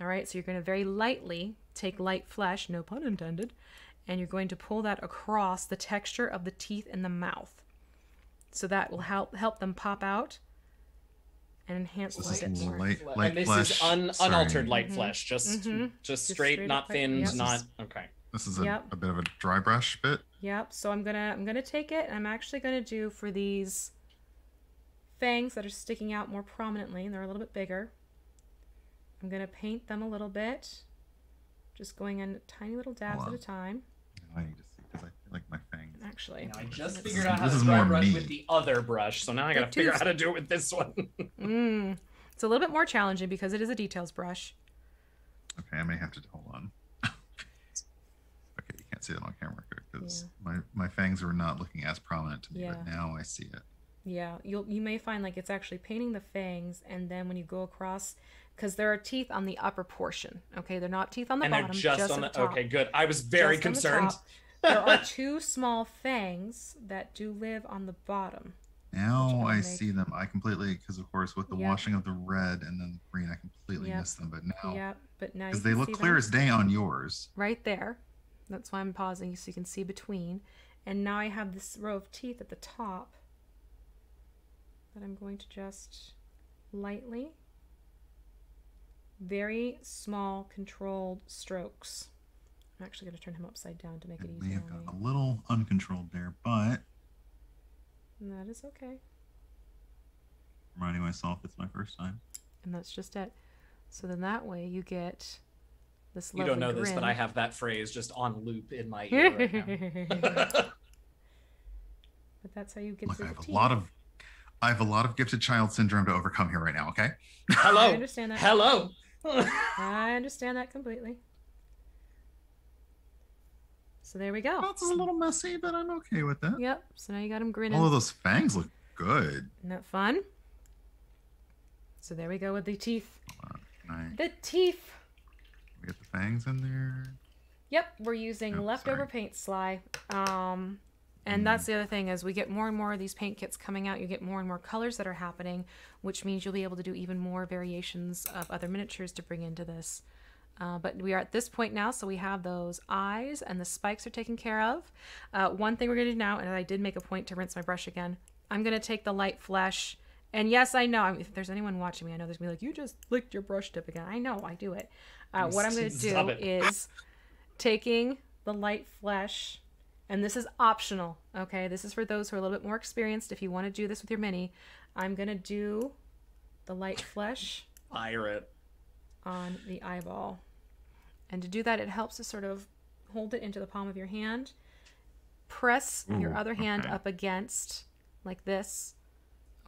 Speaker 1: All right, so you're going to very lightly take light flesh, no pun intended, and you're going to pull that across the texture of the teeth in the mouth. So that will help help them pop out and enhance
Speaker 3: This
Speaker 1: them a
Speaker 3: is
Speaker 1: bit more.
Speaker 3: light,
Speaker 2: Fle-
Speaker 3: light
Speaker 2: and this
Speaker 3: flesh.
Speaker 2: is un-
Speaker 3: Sorry.
Speaker 2: unaltered light flesh, just
Speaker 1: Mhm.
Speaker 2: just
Speaker 1: Just
Speaker 2: straight,
Speaker 1: straight
Speaker 2: not
Speaker 1: up,
Speaker 2: thinned,
Speaker 1: yep.
Speaker 2: not okay.
Speaker 3: This is a,
Speaker 1: Yep.
Speaker 3: a bit of a dry brush bit.
Speaker 1: Yep. So I'm gonna I'm gonna take it I'm actually gonna do for these fangs that are sticking out more prominently and they're a little bit bigger. I'm gonna paint them a little bit, just going in tiny little dabs at a time.
Speaker 3: Now I need to see because I feel like my fangs.
Speaker 1: Actually,
Speaker 2: Now, I just figured out how
Speaker 3: This
Speaker 2: to
Speaker 3: is
Speaker 2: dry
Speaker 3: more
Speaker 2: brush
Speaker 3: me.
Speaker 2: with the other brush, so now I gotta figure out how to do it with this one.
Speaker 1: Mm. It's a little bit more challenging because it is a details brush.
Speaker 3: Okay, I may have to hold on. Okay, you can't see that on camera because my my fangs were not looking as prominent to me,
Speaker 1: yeah.
Speaker 3: but now I see it.
Speaker 1: Yeah, you'll you may find like it's actually painting the fangs, and then when you go across, because there are teeth on the upper portion. Okay, they're not teeth on the
Speaker 2: and they're
Speaker 1: bottom,
Speaker 2: just, on the,
Speaker 1: at the top.
Speaker 2: okay, good. I was very
Speaker 1: Just on the
Speaker 2: concerned.
Speaker 1: there are two small fangs that do live on the bottom.
Speaker 3: Now I
Speaker 1: will
Speaker 3: see them. I completely because of course with the
Speaker 1: Yep.
Speaker 3: washing of the red and then the green, I completely
Speaker 1: Yep.
Speaker 3: missed them. But now
Speaker 1: Yep, but now
Speaker 3: because they look clear
Speaker 1: them
Speaker 3: as day on yours.
Speaker 1: right there. That's why I'm pausing so you can see between. And now I have this row of teeth at the top that I'm going to just lightly, very small, controlled strokes. I'm actually going to turn him upside down to make it
Speaker 3: It may
Speaker 1: easier
Speaker 3: have gotten a little uncontrolled there, but
Speaker 1: And that is okay.
Speaker 3: reminding myself it's my first time.
Speaker 1: And that's just it. So then that way you get this
Speaker 2: You don't know this, but. I have that phrase just on loop in my ear right now.
Speaker 1: but that's how you get
Speaker 3: Look,
Speaker 1: to
Speaker 3: I have a
Speaker 1: teeth.
Speaker 3: lot of I have a lot of gifted child syndrome to overcome here right now. Okay.
Speaker 1: I
Speaker 2: Hello.
Speaker 1: understand that.
Speaker 2: Hello.
Speaker 1: I understand that completely. So there we go.
Speaker 3: Well, it's a little messy, but I'm okay with that.
Speaker 1: Yep. So now you got him grinning.
Speaker 3: All of those fangs look good.
Speaker 1: Isn't that fun? So there we go with the teeth.
Speaker 3: Can
Speaker 1: The teeth.
Speaker 3: We get the fangs in there?
Speaker 1: Yep, we're using
Speaker 3: Oh,
Speaker 1: leftover
Speaker 3: sorry.
Speaker 1: paint sly. Um, and that's the other thing as we get more and more of these paint kits coming out, you get more and more colors that are happening, which means you'll be able to do even more variations of other miniatures to bring into this. Uh, but we are at this point now, so we have those eyes and the spikes are taken care of. Uh, one thing we're going to do now, and I did make a point to rinse my brush again, I'm going to take the light flesh And yes, I know. If there's anyone watching me, I know there's gonna be like, you just licked your brush tip again. I know, I do it. Uh, what I'm gonna do is taking the light flesh, and this is optional. Okay, this is for those who are a little bit more experienced. If you want to do this with your mini, I'm gonna do the light flesh
Speaker 2: Pirate.
Speaker 1: on the eyeball. And to do that, it helps to sort of hold it into the palm of your hand. Press your other hand
Speaker 3: okay.
Speaker 1: up against like this.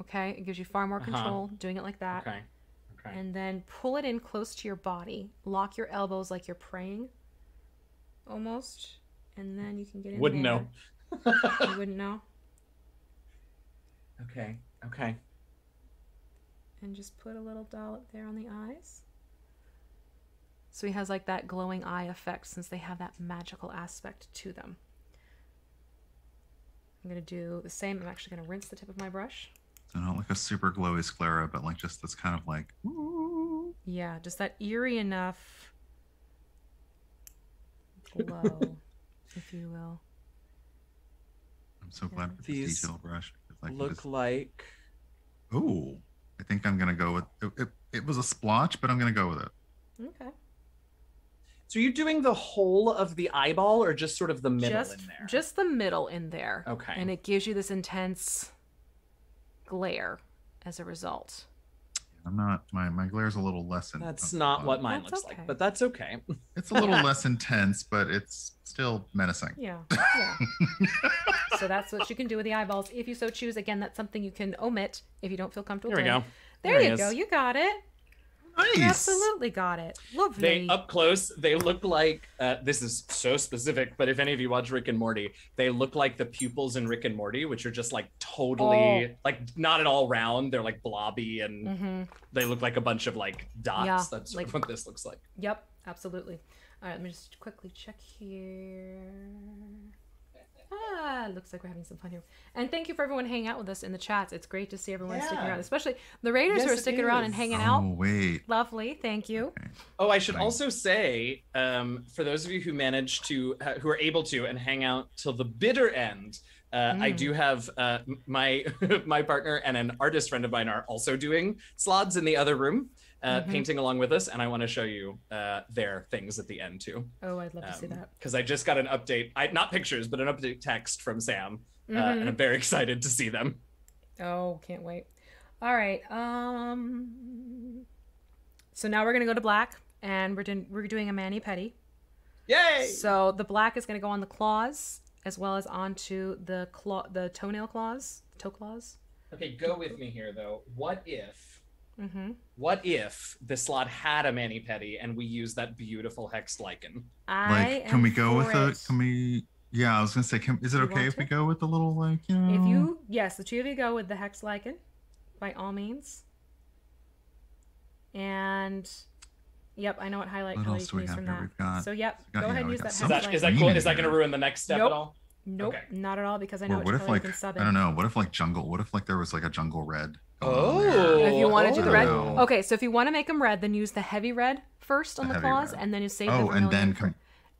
Speaker 1: Okay? It gives you far more
Speaker 2: Uh-huh.
Speaker 1: control doing it like that.
Speaker 2: Okay. Okay.
Speaker 1: And then pull it in close to your body. Lock your elbows like you're praying almost. And then you can get in
Speaker 2: Wouldn't
Speaker 1: there.
Speaker 2: know.
Speaker 1: You wouldn't know.
Speaker 2: okay. Okay.
Speaker 1: and just put a little dollop there on the eyes. So he has like that glowing eye effect since they have that magical aspect to them. I'm going to do the same. I'm actually going to rinse the tip of my brush.
Speaker 3: So not like a super glowy sclera, but like just this kind of like ooh.
Speaker 1: Yeah, just that eerie enough glow, if you will.
Speaker 3: I'm so glad for
Speaker 2: These
Speaker 3: this detail brush. because
Speaker 2: Look
Speaker 3: just-
Speaker 2: like.
Speaker 3: Ooh, I think I'm gonna go with it. It, it was a splotch, but I'm gonna go with it.
Speaker 1: Okay.
Speaker 2: So you're doing the whole of the eyeball or just sort of the middle
Speaker 1: just,
Speaker 2: in there?
Speaker 1: just the middle in there.
Speaker 2: Okay.
Speaker 1: And it gives you this intense glare as a result.
Speaker 3: I'm not my my glare's a little less. In,
Speaker 2: That's not what mine
Speaker 1: That's
Speaker 2: looks
Speaker 1: okay.
Speaker 2: like, but that's okay.
Speaker 3: It's a little less intense, but it's still menacing.
Speaker 1: Yeah. Yeah. so that's what you can do with the eyeballs if you so choose. Again, that's something you can omit if you don't feel comfortable.
Speaker 2: Here we
Speaker 1: doing.
Speaker 2: go.
Speaker 1: There,
Speaker 2: There
Speaker 1: you
Speaker 2: is.
Speaker 1: go. You got it.
Speaker 3: Nice.
Speaker 1: Absolutely got it. Lovely.
Speaker 2: They up close, they look like uh, this is so specific, but if any of you watch Rick and Morty, they look like the pupils in Rick and Morty, which are just like totally
Speaker 1: Oh.
Speaker 2: like not at all round. They're like blobby and
Speaker 1: hmm
Speaker 2: they look like a bunch of like dots.
Speaker 1: Yeah,
Speaker 2: That's
Speaker 1: like-
Speaker 2: what this looks like.
Speaker 1: Yep. Absolutely. All right. Let me just quickly check here. Ah, looks like we're having some fun here. And thank you for everyone hanging out with us in the chats. It's great to see everyone sticking around, especially the Raiders who are
Speaker 2: it
Speaker 1: sticking around and
Speaker 2: is.
Speaker 1: hanging
Speaker 3: oh
Speaker 1: out.
Speaker 3: wait.
Speaker 1: Lovely. Thank you.
Speaker 3: Okay.
Speaker 2: Oh, I should
Speaker 3: Fine.
Speaker 2: also say, um, for those of you who managed to, uh, who are able to, and hang out till the bitter end, uh, I
Speaker 1: Mm.
Speaker 2: do have uh, my my partner and an artist friend of mine are also doing slaads in the other room, uh,
Speaker 1: Mhm.
Speaker 2: painting along with us, and I want to show you uh, their things at the end too.
Speaker 1: Oh, I'd love to see that.
Speaker 2: Because I just got an update, I, not pictures, but an update text from Sam, uh,
Speaker 1: Mhm.
Speaker 2: and I'm very excited to see them.
Speaker 1: Oh, can't wait. All right. Um. So now we're gonna go to black, and we're doing we're doing a mani pedi.
Speaker 2: Yay!
Speaker 1: So the black is gonna go on the claws as well as onto the claw, the toenail claws, toe claws.
Speaker 2: Okay, go with me here though. What if?
Speaker 1: Mm-hmm.
Speaker 2: What if the slaad had a mani pedi and we use that beautiful Hexed Lichen?
Speaker 1: I
Speaker 3: Like, can we go with
Speaker 1: for
Speaker 3: a?
Speaker 1: it.
Speaker 3: Can we? Yeah, I was gonna say, can, is it
Speaker 1: You
Speaker 3: okay
Speaker 1: want
Speaker 3: if we go with the little like you know?
Speaker 1: If you yes, the two of you go with the Hexed Lichen, by all means. And yep, I know what highlight
Speaker 3: What
Speaker 1: color you can use from
Speaker 3: here?
Speaker 1: that.
Speaker 3: We've got-
Speaker 1: so yep,
Speaker 3: got-
Speaker 1: go
Speaker 3: yeah,
Speaker 1: ahead and use
Speaker 3: got
Speaker 1: that
Speaker 2: Is
Speaker 1: hex
Speaker 2: that
Speaker 1: lichen.
Speaker 2: is that cool? Is that going to ruin the next step
Speaker 1: Nope.
Speaker 2: at all?
Speaker 1: Nope,
Speaker 2: Okay.
Speaker 1: not at all because I know what,
Speaker 3: what if
Speaker 1: color
Speaker 3: like
Speaker 1: you can
Speaker 3: I don't know? What if like jungle? What if like there was like a jungle red? going on there?
Speaker 2: Oh.
Speaker 1: If you want to do the red,
Speaker 3: Oh.
Speaker 1: okay. So if you want to make them red, then use the heavy red first on
Speaker 3: The
Speaker 1: the, claws,
Speaker 3: red.
Speaker 1: and then you save the
Speaker 3: Oh, and then
Speaker 1: vermilion
Speaker 3: come.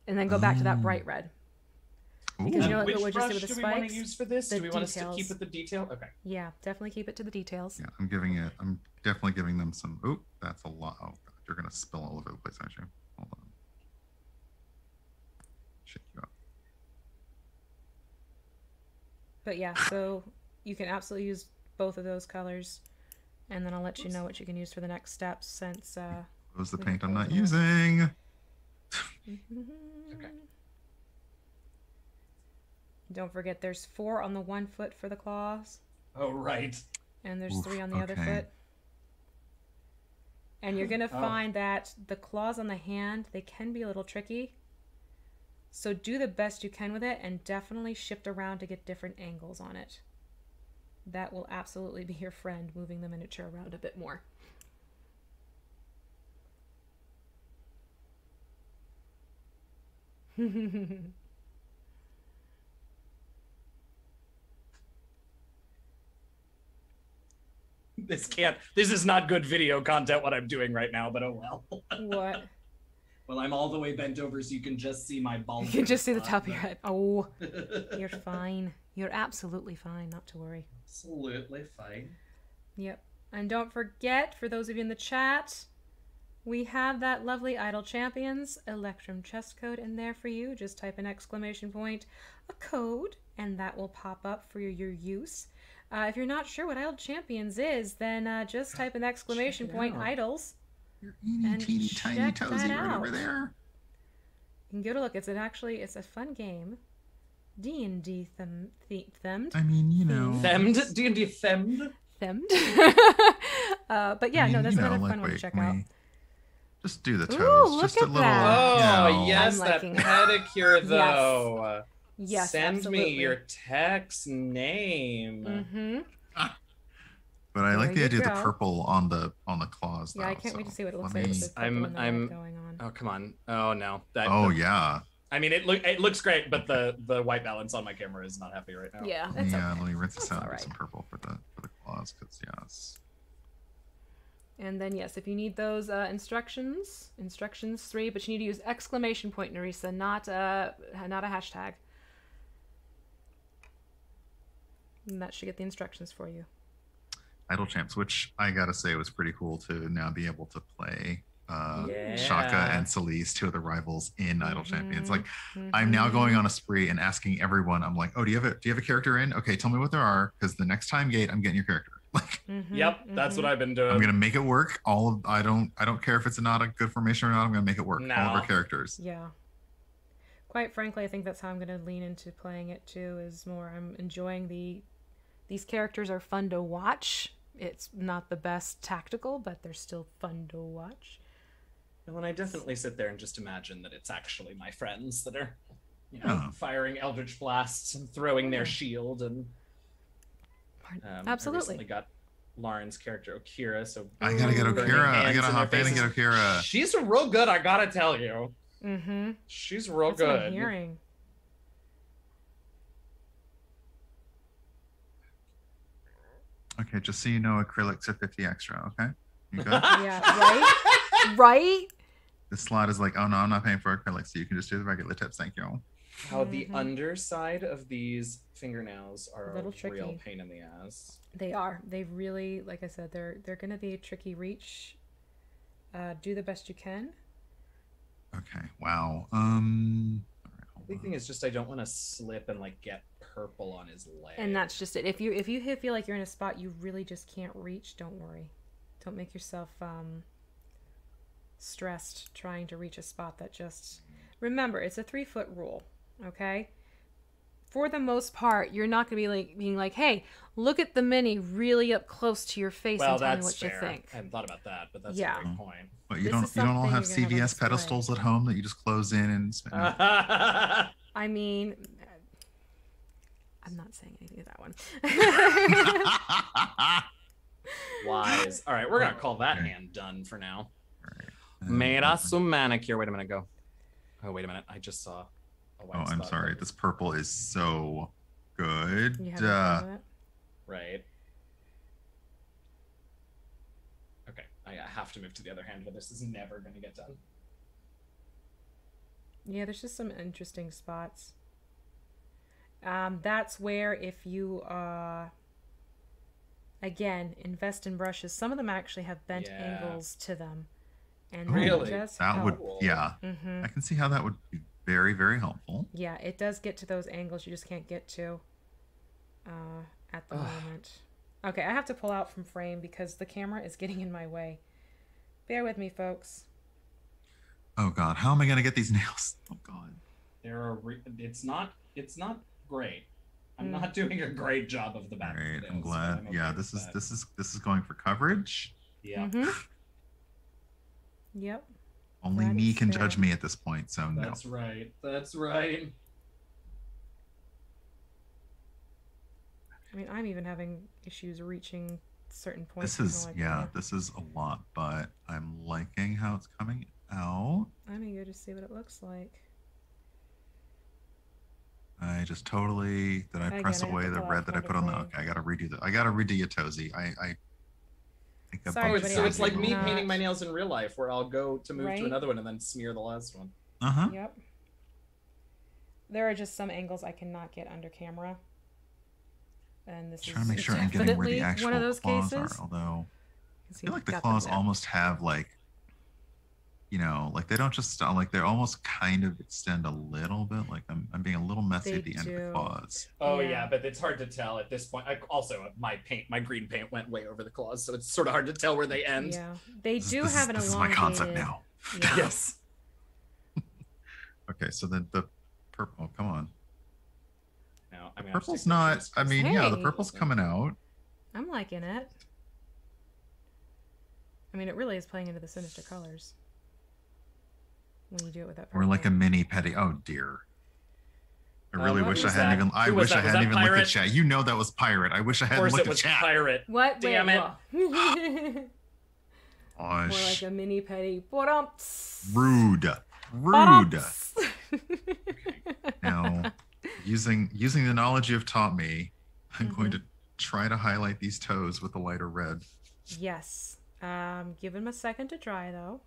Speaker 1: and then go back to that
Speaker 3: Oh.
Speaker 1: bright red.
Speaker 3: Ooh.
Speaker 1: Because you know what-
Speaker 2: Which
Speaker 1: what would you say
Speaker 2: brush
Speaker 1: with the
Speaker 2: do we want to use for this?
Speaker 1: The
Speaker 2: do we want us to
Speaker 1: details.
Speaker 2: keep with the detail? Okay.
Speaker 1: Yeah, definitely keep it to the details.
Speaker 3: Yeah, I'm giving it. I'm definitely giving them some. Oh, that's a lot. Oh, God, you're gonna spill all over the place, aren't you? Hold on. Shake you up.
Speaker 1: But yeah, so you can absolutely use both of those colors, and then I'll let you know what you can use for the next steps since. Uh,
Speaker 3: What's the paint I'm not
Speaker 1: close
Speaker 3: using?
Speaker 2: Okay.
Speaker 1: Don't forget, there's four on the one foot for the claws,
Speaker 2: Oh, right.
Speaker 1: and there's
Speaker 3: Oof,
Speaker 1: three on the other foot. And you're gonna
Speaker 2: Oh.
Speaker 1: find that the claws on the hand they can be a little tricky. So do the best you can with it, and definitely shift around to get different angles on it. That will absolutely be your friend, moving the miniature around a bit more.
Speaker 2: This can't. This is not good video content. What I'm doing right now, but oh well.
Speaker 1: what?
Speaker 2: Well, I'm all the way bent over, so you can just see my bald.
Speaker 1: You can just see the top of your head. Oh, you're fine. You're absolutely fine. Not to worry.
Speaker 2: Absolutely fine.
Speaker 1: Yep. And don't forget, for those of you in the chat, we have that lovely Idle Champions Electrum chest code in there for you. Just type an exclamation point, a code, and that will pop up for your, your use. Uh, if you're not sure what Idle Champions is, then uh, just type an exclamation
Speaker 2: it
Speaker 1: point,
Speaker 2: out.
Speaker 1: Idols.
Speaker 3: Your teeny,
Speaker 1: And
Speaker 3: teeny, tiny toesy
Speaker 1: that
Speaker 3: right over there.
Speaker 1: You can go to look. It's an actually it's a fun game, D and D them themed.
Speaker 3: I mean, you know.
Speaker 2: Themed? D and D themed?
Speaker 1: themed. uh, but yeah,
Speaker 3: I mean,
Speaker 1: no, that's
Speaker 3: you know,
Speaker 1: another
Speaker 3: like,
Speaker 1: fun one to check
Speaker 3: can
Speaker 1: out.
Speaker 3: Just do the
Speaker 1: Ooh,
Speaker 3: toes.
Speaker 1: look
Speaker 3: just
Speaker 1: at
Speaker 3: a little.
Speaker 1: that.
Speaker 2: Oh,
Speaker 3: you know,
Speaker 2: yes, that
Speaker 1: liking it.
Speaker 2: pedicure,
Speaker 1: Yes.
Speaker 2: though.
Speaker 1: Yes,
Speaker 2: Send
Speaker 1: absolutely.
Speaker 2: me your text name.
Speaker 1: Mm-hmm.
Speaker 3: But I like the
Speaker 1: you
Speaker 3: idea of the purple on the on the claws.
Speaker 1: Yeah, I can't wait to see what it looks
Speaker 3: let
Speaker 1: like with
Speaker 3: me-
Speaker 1: this purple
Speaker 2: I'm- I'm-
Speaker 1: going on.
Speaker 2: Oh, come on. Oh, no. That,
Speaker 3: Oh
Speaker 2: the-
Speaker 3: yeah.
Speaker 2: I mean, it look it looks great, but the the white balance on my camera is not happy right now.
Speaker 1: Yeah, that's
Speaker 3: yeah,
Speaker 1: okay.
Speaker 3: let me rinse this
Speaker 1: That's
Speaker 3: out and
Speaker 1: all
Speaker 3: get some purple for the for the claws because yes.
Speaker 1: And then yes, if you need those uh, instructions, instructions three, but you need to use exclamation point, Narisa, not uh not a hashtag. And that should get the instructions for you.
Speaker 3: Idle Champs, which I gotta say was pretty cool to now be able to play uh
Speaker 2: Yeah.
Speaker 3: Shaka and Celise, two of the rivals in Idle Champions.
Speaker 1: Mhm.
Speaker 3: Like I'm now going on a spree and asking everyone, I'm like, oh, do you have a do you have a character in? Okay, tell me what there are, because the next time gate, I'm getting your character. Like
Speaker 1: Mhm,
Speaker 2: Yep, that's what I've been doing.
Speaker 3: I'm gonna make it work. All of I don't I don't care if it's not a good formation or not, I'm gonna make it work. All of our characters.
Speaker 1: Yeah. Quite frankly, I think that's how I'm going to lean into playing it too. Is more I'm enjoying the. These characters are fun to watch. It's not the best tactical, but they're still fun to watch.
Speaker 2: Well, and I definitely sit there and just imagine that it's actually my friends that are, you know,
Speaker 3: Oh.
Speaker 2: firing eldritch blasts and throwing their shield and. Um, I
Speaker 1: Absolutely.
Speaker 2: recently got Lauren's character Okira, so
Speaker 3: I gotta get
Speaker 1: Ooh.
Speaker 3: Okira. I gotta hop
Speaker 2: their
Speaker 3: in and get
Speaker 2: faces.
Speaker 3: Okira.
Speaker 2: She's real good. I gotta tell you,
Speaker 1: Mm-hmm.
Speaker 2: she's real
Speaker 1: That's what I'm
Speaker 2: good.
Speaker 1: hearing.
Speaker 3: Okay, just so you know, acrylics are 50 extra, okay? You good?
Speaker 1: Yeah, right? right?
Speaker 3: The slaad is like, oh no, I'm not paying for acrylics, so you can just do the regular tips, thank you. All.
Speaker 2: How the
Speaker 1: Mhm.
Speaker 2: underside of these fingernails are
Speaker 1: A little
Speaker 2: a real
Speaker 1: tricky.
Speaker 2: pain in the ass.
Speaker 1: They are. They really, like I said, they're they're gonna be a tricky reach. Uh, do the best you can.
Speaker 3: Okay, wow. Um all right,
Speaker 2: The big thing is just I don't want to slip and like get purple on his leg.
Speaker 1: And that's just it. If you if you feel like you're in a spot you really just can't reach, don't worry. Don't make yourself um, stressed trying to reach a spot that just. Remember, it's a three foot rule. Okay. For the most part, you're not going to be like being like, "Hey, look at the mini really up close to your face
Speaker 2: well,
Speaker 1: and tell me what
Speaker 2: fair.
Speaker 1: you think."
Speaker 2: I hadn't thought about that, but that's
Speaker 1: Yeah.
Speaker 2: a great point.
Speaker 3: But you
Speaker 1: this
Speaker 3: don't you don't all have
Speaker 1: you're have
Speaker 3: CVS pedestals at home that you just close in and spin.
Speaker 1: I mean, I'm not saying anything to that one.
Speaker 2: Wise. All right, we're gonna call that hand done for now.
Speaker 3: Um,
Speaker 2: Mera su manicure. Wait a minute, go. Oh, wait a minute. I just saw. A white
Speaker 3: Oh, I'm sorry.
Speaker 2: there.
Speaker 3: This purple is so good.
Speaker 1: you
Speaker 3: Uh,
Speaker 1: it?
Speaker 2: Right. Okay, I I have to move to the other hand, but this is never gonna get done.
Speaker 1: Yeah, there's just some interesting spots. Um, that's where if you uh again invest in brushes, some of them actually have bent
Speaker 2: Yeah.
Speaker 1: angles to them, and
Speaker 2: Really?
Speaker 1: just
Speaker 3: that would
Speaker 2: Cool.
Speaker 3: yeah.
Speaker 1: hmm
Speaker 3: I can see how that would be very very helpful.
Speaker 1: Yeah, it does get to those angles you just can't get to uh, at the
Speaker 2: Ugh.
Speaker 1: moment. Okay, I have to pull out from frame because the camera is getting in my way. Bear with me, folks.
Speaker 3: Oh god, how am I gonna get these nails? Oh god.
Speaker 2: There are. Re- it's not. It's not great. I'm not doing a great job of the
Speaker 3: All
Speaker 2: back.
Speaker 3: right,
Speaker 2: nails,
Speaker 3: I'm
Speaker 2: but
Speaker 3: glad.
Speaker 2: okay
Speaker 3: yeah, this is
Speaker 2: that.
Speaker 3: this is this is going for coverage.
Speaker 2: Yeah,
Speaker 1: hmm Yep.
Speaker 3: Only
Speaker 1: That
Speaker 3: me can
Speaker 1: fair.
Speaker 3: judge me at this point, so no.
Speaker 2: that's right. That's right.
Speaker 1: I mean, I'm even having issues reaching certain points.
Speaker 3: This is
Speaker 1: though I
Speaker 3: yeah,
Speaker 1: can.
Speaker 3: this is a lot, but I'm liking how it's coming out.
Speaker 1: I'm eager to see what it looks like.
Speaker 3: I just totally did I
Speaker 1: Again,
Speaker 3: press
Speaker 1: I have
Speaker 3: away the
Speaker 1: pull out
Speaker 3: red that I put on the
Speaker 1: the
Speaker 3: okay, I gotta redo that. I gotta redo your toesy. I I think I
Speaker 1: Sorry,
Speaker 2: Oh,
Speaker 3: bumped
Speaker 2: it's,
Speaker 1: buddy,
Speaker 2: so it's like me
Speaker 1: not-
Speaker 2: painting my nails in real life, where I'll go to move
Speaker 1: Right?
Speaker 2: to another one and then smear the last one.
Speaker 3: Uh-huh.
Speaker 1: Yep. There are just some angles I cannot get under camera. and this
Speaker 3: trying
Speaker 1: is
Speaker 3: to make sure I'm getting where
Speaker 1: definitely
Speaker 3: the actual
Speaker 1: one of those
Speaker 3: claws
Speaker 1: cases.
Speaker 3: are. Although I
Speaker 1: 'cause
Speaker 3: feel like the claws almost have like, you know, like they don't just uh, like they almost kind of extend a little bit. Like I'm, I'm being a little messy
Speaker 1: They
Speaker 3: at the end of the claws.
Speaker 2: Oh
Speaker 1: Yeah.
Speaker 2: yeah. but it's hard to tell at this point. I, also, my paint, my green paint went way over the claws, so it's sort of hard to tell where they end.
Speaker 1: Yeah, they
Speaker 3: This,
Speaker 1: do
Speaker 3: this
Speaker 1: have
Speaker 3: is,
Speaker 1: an
Speaker 3: this is my concept now.
Speaker 1: Yeah.
Speaker 2: Yes.
Speaker 3: Okay, so then the purple. Oh, come on.
Speaker 2: No, I mean,
Speaker 3: Purple's not. I mean, yeah, the purple's coming out.
Speaker 1: I'm liking it. I mean, it really is playing into the sinister colors when you do it with that.
Speaker 3: Or like a mini petty. Oh dear. I
Speaker 1: Uh,
Speaker 3: really
Speaker 1: what
Speaker 3: wish I hadn't
Speaker 2: that?
Speaker 3: even. I wish
Speaker 2: that?
Speaker 3: I
Speaker 2: Was
Speaker 3: hadn't
Speaker 2: that
Speaker 3: even looked at chat. You know that was pirate. I wish I hadn't
Speaker 2: course,
Speaker 3: looked
Speaker 2: it
Speaker 3: at
Speaker 2: was
Speaker 3: chat.
Speaker 2: pirate.
Speaker 1: What?
Speaker 2: Damn
Speaker 1: Wait,
Speaker 2: it.
Speaker 1: what?
Speaker 3: Oh,
Speaker 1: More like a mini petty. Ba-dumps.
Speaker 3: rude. Rude.
Speaker 1: Ba-dumps.
Speaker 3: Now, using using the knowledge you've taught me, I'm going
Speaker 1: Mm-hmm.
Speaker 3: to try to highlight these toes with a lighter red.
Speaker 1: yes. Um, give them a second to dry though.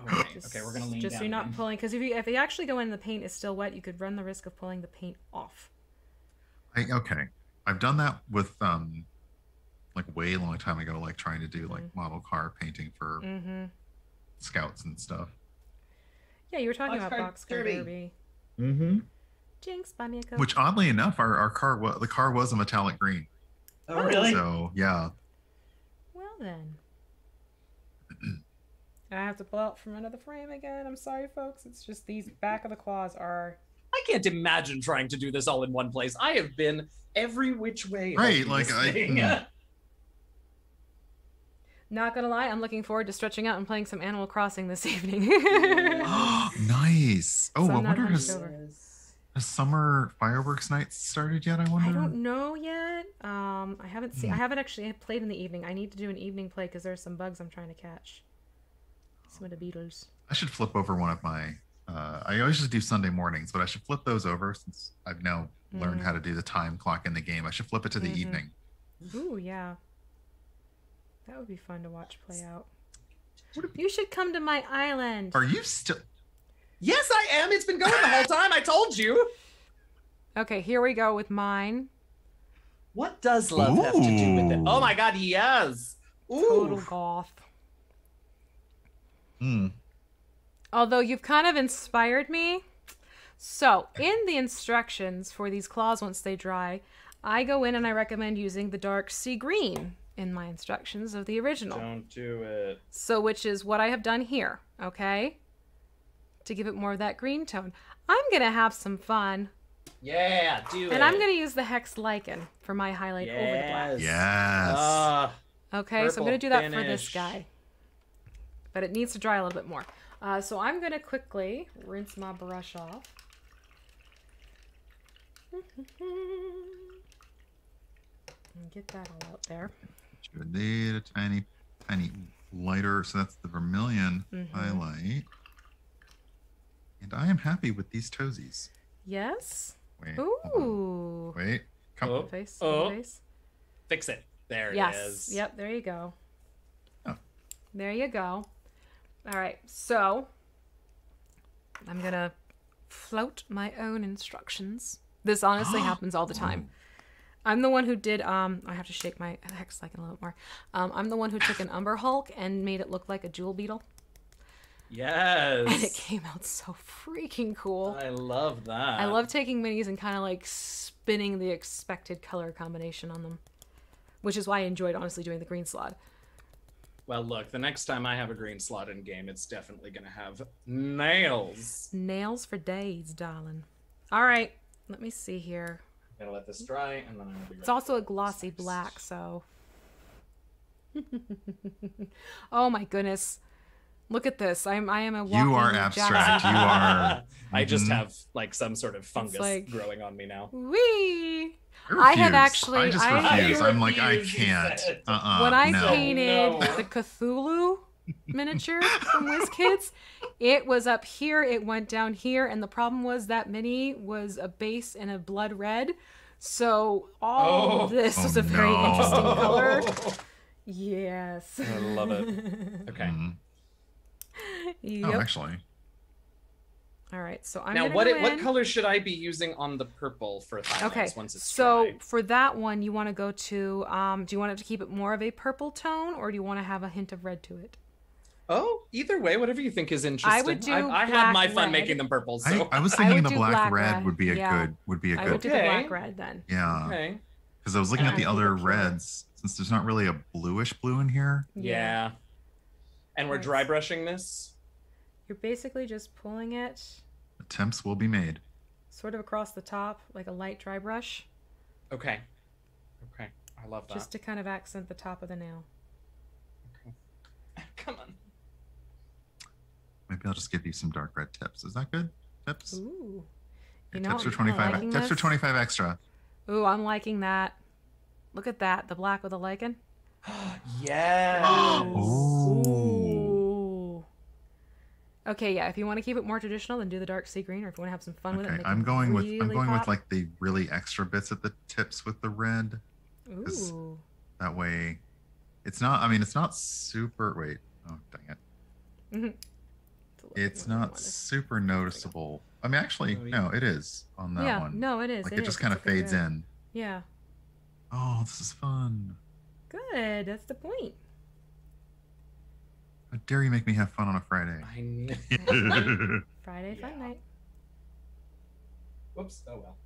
Speaker 2: Okay,
Speaker 1: Just,
Speaker 2: okay, we're gonna lean
Speaker 1: just
Speaker 2: down.
Speaker 1: so you're not
Speaker 2: again.
Speaker 1: pulling because if you if you actually go in and the paint is still wet, you could run the risk of pulling the paint off.
Speaker 3: I, okay, I've done that with um, like way long time ago, like trying to do like
Speaker 1: Mhm.
Speaker 3: model car painting for
Speaker 1: Mm-hmm.
Speaker 3: scouts and stuff.
Speaker 1: Yeah, you were talking
Speaker 2: Boxcar
Speaker 1: about boxcar
Speaker 2: Derby.
Speaker 1: derby.
Speaker 3: Mm-hmm.
Speaker 1: Jinx, buy me a coke.
Speaker 3: Which oddly enough, our, our car was the car was a metallic green.
Speaker 2: Oh really?
Speaker 3: So yeah,
Speaker 1: Well then. I have to pull out from another frame again. I'm sorry, folks. It's just these back of the claws are.
Speaker 2: I can't imagine trying to do this all in one place. I have been every which way.
Speaker 3: Right, like, I- mm.
Speaker 1: Not gonna lie, I'm looking forward to stretching out and playing some Animal Crossing this evening.
Speaker 3: nice. Oh,
Speaker 1: So
Speaker 3: I wonder has,
Speaker 1: hunched
Speaker 3: has summer fireworks night started yet? I wonder.
Speaker 1: I don't know yet. Um, I haven't seen. I
Speaker 3: Hmm.
Speaker 1: haven't actually played in the evening. I need to do an evening play because there's some bugs I'm trying to catch. Some of the beetles.
Speaker 3: I should flip over one of my. Uh, I always just do Sunday mornings, but I should flip those over since I've now learned
Speaker 1: Mhm.
Speaker 3: how to do the time clock in the game. I should flip it to the
Speaker 1: Mhm.
Speaker 3: evening.
Speaker 1: Ooh, yeah. That would be fun to watch play out. You should come to my island.
Speaker 3: Are you still?
Speaker 2: Yes, I am. It's been going the whole time. I told you.
Speaker 1: Okay, here we go with mine.
Speaker 2: What does love have to do with it? Oh my god, yes.
Speaker 1: Total
Speaker 2: Ooh.
Speaker 1: goth.
Speaker 3: Hmm.
Speaker 1: Although you've kind of inspired me. So, in the instructions for these claws once they dry, I go in and I recommend using the dark sea green in my instructions of the original.
Speaker 2: Don't do it.
Speaker 1: So, which is what I have done here, okay? To give it more of that green tone. I'm going to have some fun,
Speaker 2: Yeah, do it.
Speaker 1: and I'm going to use the Hexed Lichen for my highlight over the black.
Speaker 2: Yes.
Speaker 3: Yes.
Speaker 2: Ah,
Speaker 1: Okay, so I'm going to do that for this guy. But it needs to dry a little bit more. Uh, so I'm going to quickly rinse my brush off. And get that all out there.
Speaker 3: Should need a tiny, tiny lighter. So that's the vermilion
Speaker 1: Mhm.
Speaker 3: highlight. And I am happy with these toesies.
Speaker 1: Yes.
Speaker 3: Wait.
Speaker 1: Ooh.
Speaker 3: Wait. Come.
Speaker 2: Oh.
Speaker 1: Face.
Speaker 2: Oh.
Speaker 1: Face.
Speaker 2: fix it. There it
Speaker 1: Yes.
Speaker 2: is.
Speaker 1: Yep. There you go.
Speaker 3: Oh.
Speaker 1: There you go. All right. So I'm gonna float my own instructions. This honestly happens all the time. I'm the one who did. Um, I have to shake my hex like a little bit more. Um, I'm the one who took an Umber Hulk and made it look like a jewel beetle,
Speaker 2: Yes.
Speaker 1: and it came out so freaking cool.
Speaker 2: I love that.
Speaker 1: I love taking minis and kind of like spinning the expected color combination on them, which is why I enjoyed honestly doing the green slaad.
Speaker 2: Well, look, the next time I have a green slaad in game, it's definitely gonna have nails.
Speaker 1: Nails for days, darling. All right, let me see here.
Speaker 2: Gotta let this dry, and then I'll be.
Speaker 1: It's also a glossy black, so. oh my goodness. Look at this. I'm I am a walking
Speaker 3: You are
Speaker 1: Jackson
Speaker 3: abstract. You are-
Speaker 2: I just
Speaker 3: Mhm.
Speaker 2: have like some sort of fungus
Speaker 1: like-
Speaker 2: growing on me now.
Speaker 1: Wee.
Speaker 3: I,
Speaker 1: I have actually-
Speaker 3: I just
Speaker 1: I-
Speaker 3: refuse. I'm like, I can't.
Speaker 2: said.
Speaker 3: Uh-uh.
Speaker 1: when I
Speaker 3: no.
Speaker 1: painted
Speaker 2: No.
Speaker 1: the Cthulhu miniature from WizKids, it was up here, it went down here, and the problem was that mini was a base in a blood red. So all
Speaker 2: Oh.
Speaker 1: of this
Speaker 3: Oh,
Speaker 1: was a very
Speaker 3: no.
Speaker 1: interesting color. Yes.
Speaker 2: I love it. Okay.
Speaker 3: Mhm
Speaker 1: Yep.
Speaker 3: Oh, actually,
Speaker 1: All right, so I'm
Speaker 2: now, what
Speaker 1: go
Speaker 2: it, what color should I be using on the purple for thighs
Speaker 1: Okay,
Speaker 2: once it's
Speaker 1: so
Speaker 2: dry?
Speaker 1: for that one, you want to go to. Um, do you want it to keep it more of a purple tone, or do you want to have a hint of red to it?
Speaker 2: Oh, either way, whatever you think is interesting.
Speaker 1: I would do
Speaker 2: I, I had my fun
Speaker 1: red.
Speaker 2: making them purple, so
Speaker 3: I, I was thinking
Speaker 1: would
Speaker 3: the black,
Speaker 1: black
Speaker 3: red,
Speaker 1: red,
Speaker 3: would be a
Speaker 1: yeah.
Speaker 3: good would be a good I
Speaker 1: would do the black red then.
Speaker 3: yeah
Speaker 2: okay.
Speaker 3: because I was looking at the other
Speaker 1: Keep it pure.
Speaker 3: reds since there's not really a bluish blue in here.
Speaker 2: Yeah. And we're
Speaker 1: Nice.
Speaker 2: dry brushing this.
Speaker 1: You're basically just pulling it
Speaker 3: Attempts will be made.
Speaker 1: sort of across the top, like a light dry brush,
Speaker 2: Okay. Okay. I love that.
Speaker 1: just to kind of accent the top of the nail. Okay.
Speaker 2: Come on.
Speaker 3: Maybe I'll just give you some dark red tips. Is that good? Tips.
Speaker 1: Ooh.
Speaker 3: Your
Speaker 1: You know,
Speaker 3: tips are
Speaker 1: I'm kinda
Speaker 3: 25
Speaker 1: liking
Speaker 3: tips are 25 extra.
Speaker 1: Ooh, I'm liking that. Look at that, the black with the lichen.
Speaker 2: yeah.
Speaker 3: Ooh.
Speaker 1: Ooh. Okay, yeah. If you want to keep it more traditional, then do the dark sea green, or if you want to have some fun with it,
Speaker 3: I'm
Speaker 1: it
Speaker 3: going with I'm going
Speaker 1: pop.
Speaker 3: with like the really extra bits at the tips with the red.
Speaker 1: Ooh.
Speaker 3: That way, it's not. I mean, it's not super. Wait. Oh, dang it.
Speaker 1: Mhm. a little
Speaker 3: It's not super noticeable. I mean, actually,
Speaker 2: Oh,
Speaker 3: no, it is on that
Speaker 1: yeah,
Speaker 3: one.
Speaker 1: no, it is.
Speaker 3: like
Speaker 1: it
Speaker 3: it, just kind
Speaker 1: It's
Speaker 3: of fades
Speaker 1: good.
Speaker 3: in.
Speaker 1: Yeah.
Speaker 3: Oh, this is fun.
Speaker 1: Good. That's the point.
Speaker 3: How dare you make me have fun on a Friday?
Speaker 2: I kn-
Speaker 1: Friday fun night.
Speaker 2: Whoops. Oh well.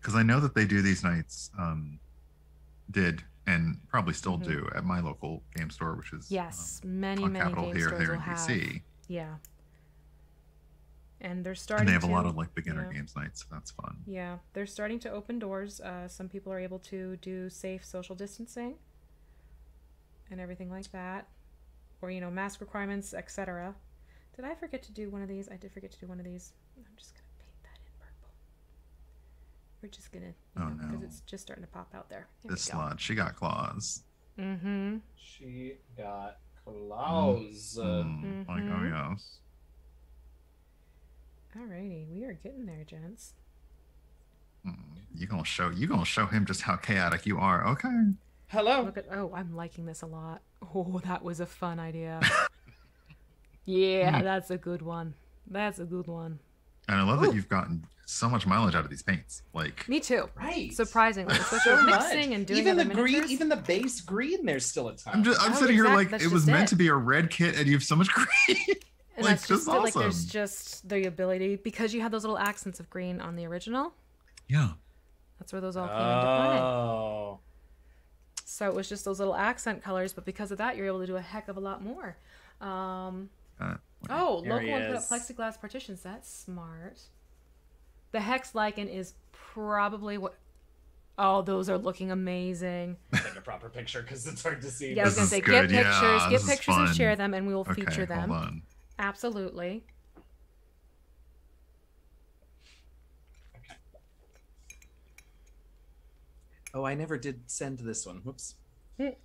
Speaker 3: Because I know that they do these nights. Um, did and probably still
Speaker 1: Mhm.
Speaker 3: do at my local game store, which is um,
Speaker 1: Yes, many
Speaker 3: on
Speaker 1: many
Speaker 3: Capitol
Speaker 1: game
Speaker 3: here,
Speaker 1: stores
Speaker 3: here
Speaker 1: will
Speaker 3: in
Speaker 1: have.
Speaker 3: DC,
Speaker 1: Yeah. And they're starting.
Speaker 3: and they have a lot of like beginner
Speaker 1: yeah.
Speaker 3: games nights. So that's fun.
Speaker 1: Yeah, they're starting to open doors. Uh, some people are able to do safe social distancing and everything like that, or you know, mask requirements, etc. Did I forget to do one of these? I did forget to do one of these. I'm just gonna paint that in purple. We're just gonna,
Speaker 3: Oh,
Speaker 1: because
Speaker 3: no.
Speaker 1: it's just starting to pop out there.
Speaker 3: This slaad, she got claws.
Speaker 1: Mm-hmm.
Speaker 2: She got claws. Uh,
Speaker 3: Mm, Like oh yes.
Speaker 1: Alrighty, we are getting there, gents.
Speaker 3: Mm, You gonna show you gonna show him just how chaotic you are. Okay.
Speaker 2: Hello.
Speaker 1: Look at oh, I'm liking this a lot. Oh, that was a fun idea. yeah, hmm. that's a good one. That's a good one.
Speaker 3: And I love
Speaker 1: Ooh.
Speaker 3: that you've gotten so much mileage out of these paints. Like
Speaker 1: Me too.
Speaker 2: Right.
Speaker 1: Surprisingly, especially
Speaker 2: So
Speaker 1: with
Speaker 2: much.
Speaker 1: mixing and doing
Speaker 2: even
Speaker 1: other
Speaker 2: the green, even the base green, there's still a ton.
Speaker 3: I'm just I'm
Speaker 1: Oh,
Speaker 3: sitting here like
Speaker 1: that's
Speaker 3: it was
Speaker 1: just
Speaker 3: meant
Speaker 1: it.
Speaker 3: to be a red kit and you have so much green.
Speaker 1: and
Speaker 3: like,
Speaker 1: that's just
Speaker 3: that's
Speaker 1: it, like there's just the ability because you had those little accents of green on the original.
Speaker 3: yeah.
Speaker 1: That's where those all came into play.
Speaker 2: Oh.
Speaker 1: So it was just those little accent colors, but because of that, you're able to do a heck of a lot more. Um,
Speaker 3: Uh,
Speaker 1: oh, local
Speaker 2: he
Speaker 1: and put up plexiglass partitions. That's smart. The Hexed Lichen is probably what. Oh, those are looking amazing.
Speaker 2: Take a proper picture because it's hard to see.
Speaker 1: Yeah, I was gonna say get
Speaker 3: good, yeah,
Speaker 1: pictures,
Speaker 3: this
Speaker 1: get pictures and share them, and we will
Speaker 3: okay,
Speaker 1: feature them.
Speaker 3: hold on.
Speaker 1: Absolutely.
Speaker 2: Oh, I never did send this one. Whoops.
Speaker 3: Okay,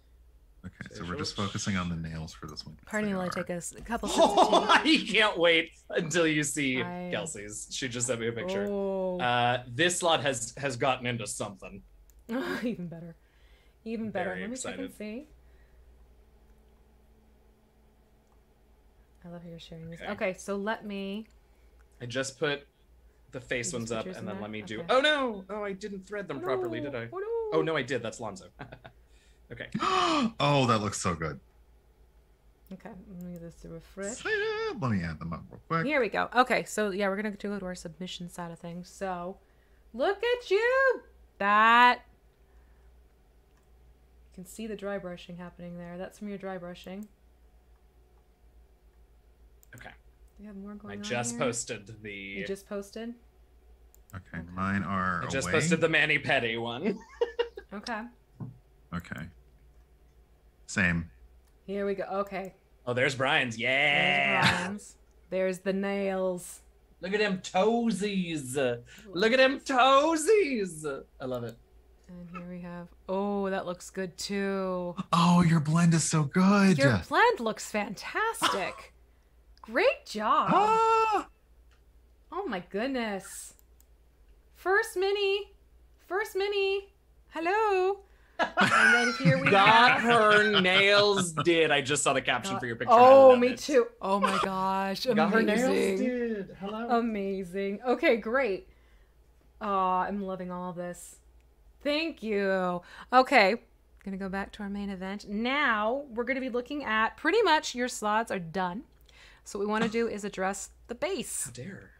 Speaker 3: so we're just focusing on the nails for this one.
Speaker 1: Pardon me
Speaker 3: they
Speaker 1: while I
Speaker 3: are-
Speaker 1: take a, s- a couple
Speaker 2: Oh. I can't wait until you see
Speaker 1: I-
Speaker 2: Kelsey's. She just sent me a picture.
Speaker 1: Oh,
Speaker 2: Uh, this slaad has has gotten into something.
Speaker 1: Oh, even better. Even better.
Speaker 2: Very
Speaker 1: Let me check and
Speaker 2: excited.
Speaker 1: see. I love how you're sharing this.
Speaker 2: Okay.
Speaker 1: Okay, so let me.
Speaker 2: I just put the face
Speaker 1: You
Speaker 2: ones up, and then
Speaker 1: there?
Speaker 2: let me do.
Speaker 1: Okay.
Speaker 2: Oh no! Oh, I didn't thread them properly, did I?
Speaker 1: Oh, no.
Speaker 2: Oh no, I did. That's Lonzo. okay.
Speaker 3: oh, that looks so good.
Speaker 1: Okay, let me get this to refresh.
Speaker 3: Let me add them up real quick.
Speaker 1: Here we go. Okay, so yeah, we're gonna go to our submission side of things. So, look at you. That you can see the dry brushing happening there. That's from your dry brushing.
Speaker 2: Okay.
Speaker 1: Do you have more going
Speaker 2: I
Speaker 1: on
Speaker 2: just
Speaker 1: here?
Speaker 2: posted the.
Speaker 1: You just posted.
Speaker 3: Okay, mine are
Speaker 2: I just
Speaker 3: away.
Speaker 2: posted the Manny Petty one.
Speaker 1: Okay.
Speaker 3: Okay. Same.
Speaker 1: Here we go. Okay.
Speaker 2: Oh, there's Brian's.
Speaker 1: There's
Speaker 2: Yeah.
Speaker 1: Brian's. There's the nails.
Speaker 2: Look at them toesies. Look at them toesies. I love it.
Speaker 1: And here we have. Oh, that looks good too.
Speaker 3: Oh, your blend is so good.
Speaker 1: Your blend looks fantastic. Great job.
Speaker 3: Ah!
Speaker 1: Oh my goodness. First mini. First mini. Hello. And then here we
Speaker 2: Got
Speaker 1: have.
Speaker 2: her nails did. I just saw the caption
Speaker 1: Got-
Speaker 2: for your picture.
Speaker 1: Oh, me
Speaker 2: it.
Speaker 1: too. Oh my gosh.
Speaker 2: Got her nails
Speaker 1: Amazing.
Speaker 2: did. Hello.
Speaker 1: Amazing. Okay, great. Oh, I'm loving all this. Thank you. Okay, gonna go back to our main event. Now we're gonna be looking at pretty much your slaads are done. So what we want to do is address the base.
Speaker 2: How dare.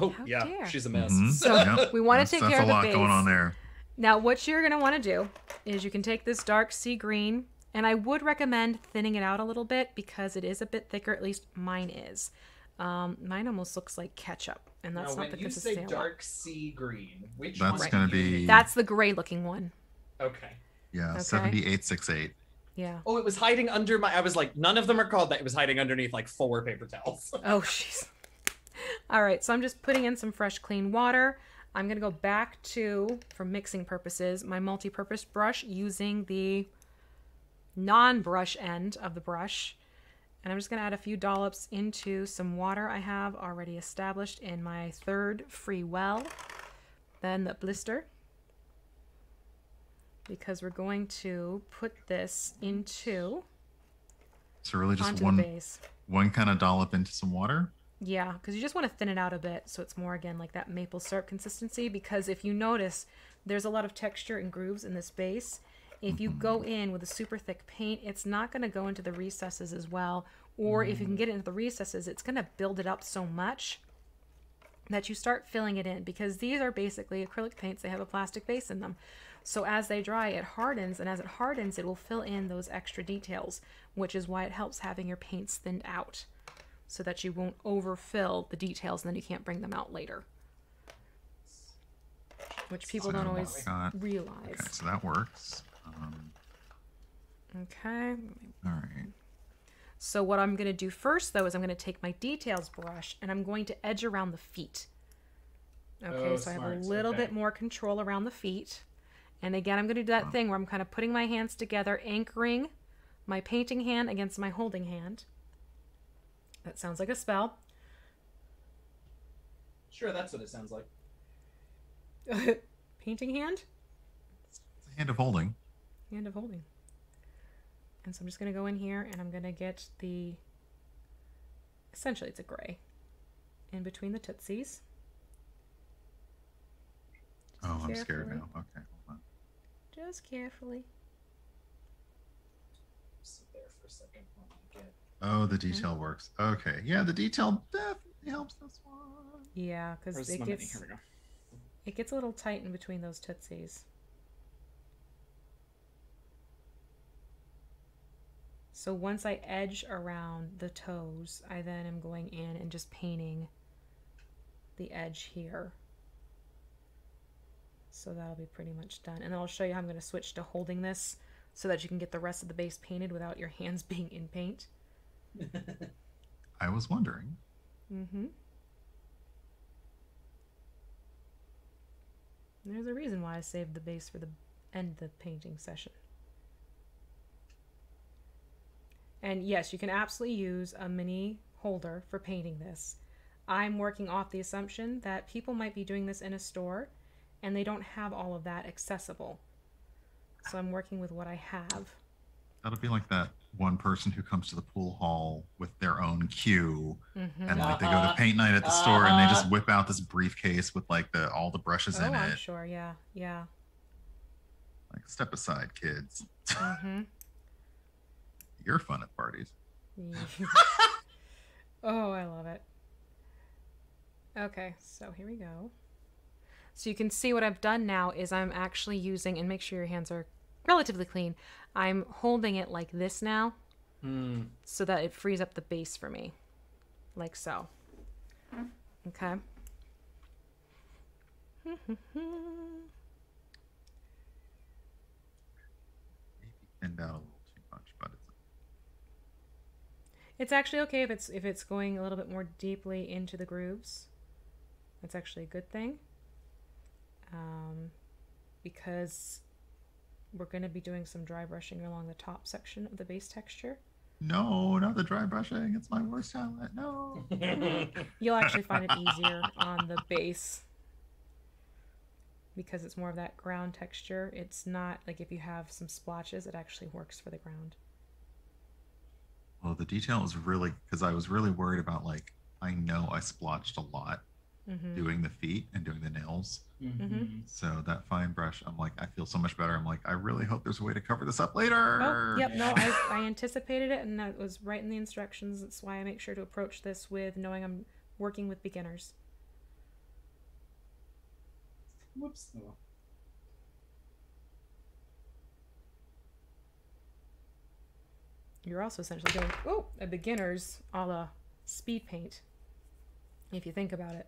Speaker 2: Oh
Speaker 1: How
Speaker 2: yeah,
Speaker 1: dare.
Speaker 2: she's a mess.
Speaker 3: Mhm.
Speaker 1: So
Speaker 3: Yep.
Speaker 1: we want to take
Speaker 3: that's
Speaker 1: care
Speaker 3: a
Speaker 1: of the That's a
Speaker 3: lot
Speaker 1: base.
Speaker 3: going on there.
Speaker 1: Now, what you're going to want to do is you can take this dark sea green, and I would recommend thinning it out a little bit because it is a bit thicker. At least mine is. Um, mine almost looks like ketchup, and that's
Speaker 2: now,
Speaker 1: not
Speaker 2: when
Speaker 1: the
Speaker 2: you
Speaker 1: consistency.
Speaker 2: say
Speaker 1: I want.
Speaker 2: dark sea green, which
Speaker 3: That's
Speaker 2: one
Speaker 3: gonna be-
Speaker 1: That's the gray looking one.
Speaker 2: okay.
Speaker 3: Yeah,
Speaker 1: Okay.
Speaker 3: 7868.
Speaker 1: Yeah.
Speaker 2: Oh, it was hiding under my. I was like, none of them are called that. It was hiding underneath like four paper towels.
Speaker 1: Oh, jeez. All right, so I'm just putting in some fresh, clean water. I'm going to go back to, for mixing purposes, my multi-purpose brush using the non-brush end of the brush. And I'm just going to add a few dollops into some water I have already established in my third free well. Then the blister. Because we're going to put this into
Speaker 3: So really just one one kind of dollop into some water.
Speaker 1: Yeah, because you just want to thin it out a bit so it's more, again, like that maple syrup consistency. Because if you notice, there's a lot of texture and grooves in this base. If you go in with a super thick paint, it's not going to go into the recesses as well. Or if you can mm. get it into the recesses, it's going to build it up so much that you start filling it in. Because these are basically acrylic paints, they have a plastic base in them. So as they dry, it hardens, and as it hardens, it will fill in those extra details, which is why it helps having your paints thinned out so that you won't overfill the details and then you can't bring them out later. Which people don't always
Speaker 3: got- Okay,
Speaker 1: realize.
Speaker 3: so that works. Um,
Speaker 1: Okay.
Speaker 3: all right.
Speaker 1: So what I'm going to do first though is I'm going to take my details brush and I'm going to edge around the feet. Okay,
Speaker 2: Oh,
Speaker 1: so I have a little
Speaker 2: Okay.
Speaker 1: bit more control around the feet. And again, I'm going to do that thing where I'm kind of putting my hands together, anchoring my painting hand against my holding hand. That sounds like a spell.
Speaker 2: Sure, that's what it sounds like.
Speaker 1: painting hand?
Speaker 3: It's a hand of holding.
Speaker 1: Hand of holding. And so I'm just going to go in here and I'm going to get the. Essentially, it's a gray. In between the tootsies.
Speaker 3: Oh, I'm scared now. Okay, hold on.
Speaker 1: Just carefully.
Speaker 2: Sit there for a second while I get.
Speaker 3: Oh, the mm-hmm. detail works. Okay, yeah, the detail definitely helps this one.
Speaker 1: Yeah, because it gets
Speaker 2: Here we go.
Speaker 1: it gets a little tight in between those tootsies. So once I edge around the toes, I then am going in and just painting the edge here. So that'll be pretty much done. And then I'll show you how I'm going to switch to holding this so that you can get the rest of the base painted without your hands being in paint.
Speaker 3: I was wondering.
Speaker 1: Mm-hmm. There's a reason why I saved the base for the end of the painting session. And yes, you can absolutely use a mini holder for painting this. I'm working off the assumption that people might be doing this in a store and they don't have all of that accessible. So I'm working with what I have.
Speaker 3: That'll be like that one person who comes to the pool hall with their own cue,
Speaker 1: Mm-hmm.
Speaker 3: and like they go to
Speaker 2: Uh-huh.
Speaker 3: paint night at the store, and they just
Speaker 2: Uh-huh.
Speaker 3: whip out this briefcase with like the all the brushes
Speaker 1: Oh,
Speaker 3: in
Speaker 1: I'm
Speaker 3: it.
Speaker 1: sure. Yeah, yeah.
Speaker 3: Like, step aside, kids.
Speaker 1: Mm-hmm.
Speaker 3: You're fun at parties.
Speaker 1: oh, I love it. Okay, so here we go. So you can see what I've done now is I'm actually using, and make sure your hands are relatively clean. I'm holding it like this now
Speaker 2: Hmm.
Speaker 1: so that it frees up the base for me. Like so. Okay.
Speaker 3: Maybe thinned out a little too much, but it's
Speaker 1: It's actually okay if it's if it's going a little bit more deeply into the grooves. That's actually a good thing. Um, because we're going to be doing some dry brushing along the top section of the base texture.
Speaker 3: no, not the dry brushing. It's my worst talent. No.
Speaker 1: You'll actually find it easier on the base. because it's more of that ground texture. It's not like if you have some splotches, it actually works for the ground.
Speaker 3: Well, the detail is really because I was really worried about like I know I splotched a lot
Speaker 1: hmm
Speaker 3: doing the feet and doing the nails.
Speaker 2: Mhm.
Speaker 3: So that fine brush, I'm like, I feel so much better. I'm like, I really hope there's a way to cover this up later.
Speaker 1: Oh, yep. No, I, I anticipated it, and that was right in the instructions. That's why I make sure to approach this with knowing I'm working with beginners.
Speaker 2: Whoops. Oh.
Speaker 1: You're also essentially doing oh a beginner's a la speed paint, if you think about it.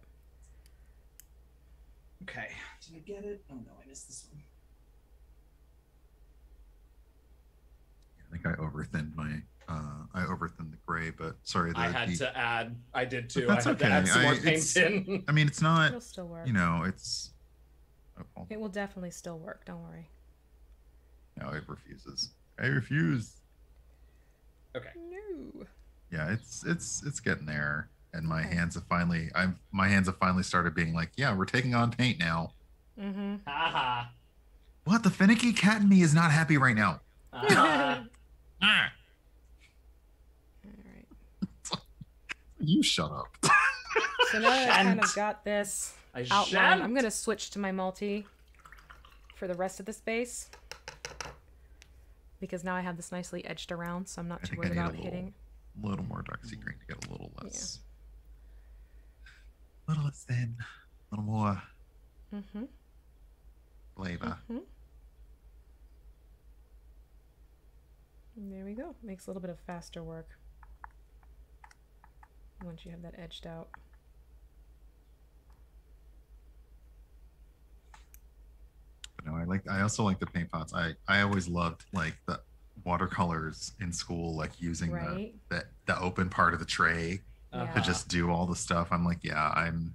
Speaker 2: Okay. Did I get it? Oh no, I missed this one.
Speaker 3: I think I overthinned my, uh, I overthinned the gray, but sorry. The,
Speaker 2: I had
Speaker 3: the-
Speaker 2: to add. I did too.
Speaker 3: That's
Speaker 2: I had to add
Speaker 3: okay.
Speaker 2: some more
Speaker 3: I-
Speaker 2: paint in.
Speaker 3: I mean, it's not,
Speaker 1: It'll still work.
Speaker 3: you know, it's, oh,
Speaker 1: It will definitely still work. Don't worry.
Speaker 3: no, it refuses. I refuse.
Speaker 2: Okay.
Speaker 1: No.
Speaker 3: Yeah, it's, it's, it's getting there. And my hands have finally, I'm, my hands have finally started being like, yeah, we're taking on paint now.
Speaker 1: Mm-hmm.
Speaker 2: Haha.
Speaker 3: What? The finicky cat in me is not happy right now.
Speaker 2: Haha.
Speaker 3: Ah,
Speaker 1: All right.
Speaker 3: you shut up.
Speaker 1: So now that I kind of got this
Speaker 2: I
Speaker 1: outline,
Speaker 2: shan't.
Speaker 1: I'm gonna switch to my multi for the rest of the space because now I have this nicely edged around, so I'm not
Speaker 3: I
Speaker 1: too worried
Speaker 3: need a
Speaker 1: about
Speaker 3: little,
Speaker 1: hitting.
Speaker 3: little more dark sea green to get a little less, little less thin, a little more
Speaker 1: Mm-hmm.
Speaker 3: flavor.
Speaker 1: hmm There we go. Makes a little bit of faster work once you have that edged out.
Speaker 3: But no, I like. I also like the paint pots. I I always loved like the watercolors in school, like using
Speaker 1: Right.
Speaker 3: the, the the open part of the tray
Speaker 1: Yeah.
Speaker 3: to just do all the stuff. I'm like, yeah, I'm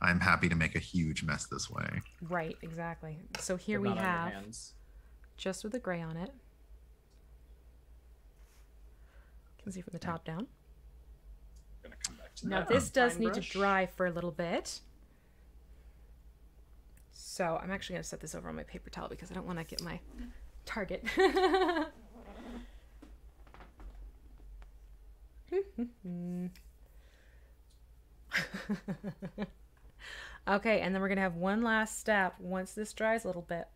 Speaker 3: I'm happy to make a huge mess this way.
Speaker 1: Right, exactly. So here
Speaker 2: But
Speaker 1: we
Speaker 2: not on your
Speaker 1: have just with the gray on it. You can see from the top down.
Speaker 2: Gonna come back to
Speaker 1: Now this does need
Speaker 2: brush.
Speaker 1: to dry for a little bit. So I'm actually going to set this over on my paper towel because I don't want to get my target. okay, and then we're going to have one last step once this dries a little bit.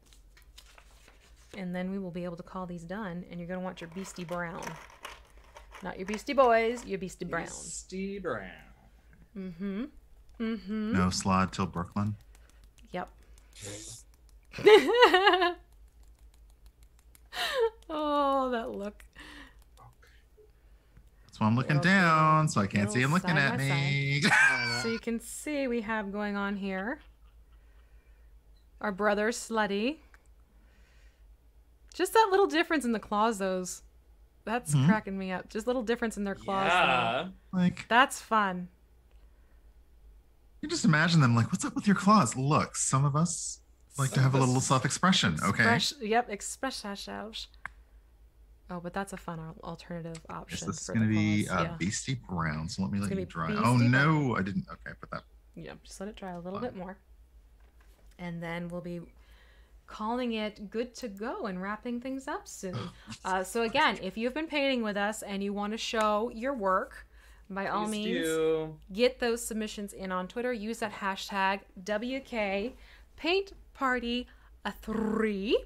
Speaker 1: And then we will be able to call these done. And you're going to want your Beastie Brown. Not your Beastie Boys, your Beastie Brown.
Speaker 2: Beastie Brown.
Speaker 1: Mm-hmm. Mm-hmm.
Speaker 3: No slide till Brooklyn.
Speaker 1: Yep. oh, that look.
Speaker 3: That's I'm looking
Speaker 1: Little-
Speaker 3: down, so I can't see him looking at me.
Speaker 1: So you can see we have going on here our brother Slaadi. Just that little difference in the claws, those. That's
Speaker 3: Mhm.
Speaker 1: cracking me up. Just little difference in their claws. though.
Speaker 2: Yeah.
Speaker 3: like,
Speaker 1: That's fun.
Speaker 3: you just imagine them like, what's up with your claws? Look, some of us like to have a little self-expression. Okay.
Speaker 1: Express- yep, express ourselves. Oh, but that's a fun al- alternative
Speaker 3: Yes,
Speaker 1: option.
Speaker 3: this is going to be
Speaker 1: claws.
Speaker 3: uh,
Speaker 1: yeah.
Speaker 3: Beastie Brown. So let me let
Speaker 1: gonna
Speaker 3: you dry.
Speaker 1: Beastie
Speaker 3: Oh
Speaker 1: Brown.
Speaker 3: no, I didn't. Okay, put that.
Speaker 1: Yeah, just let it dry a little
Speaker 3: Fine.
Speaker 1: bit more. And then we'll be calling it good to go and wrapping things up soon. Uh, so, again, if you've been painting with us and you want to show your work, by all
Speaker 2: Please
Speaker 1: means,
Speaker 2: do.
Speaker 1: get those submissions in on Twitter. Use that hashtag WK Paint Party a three.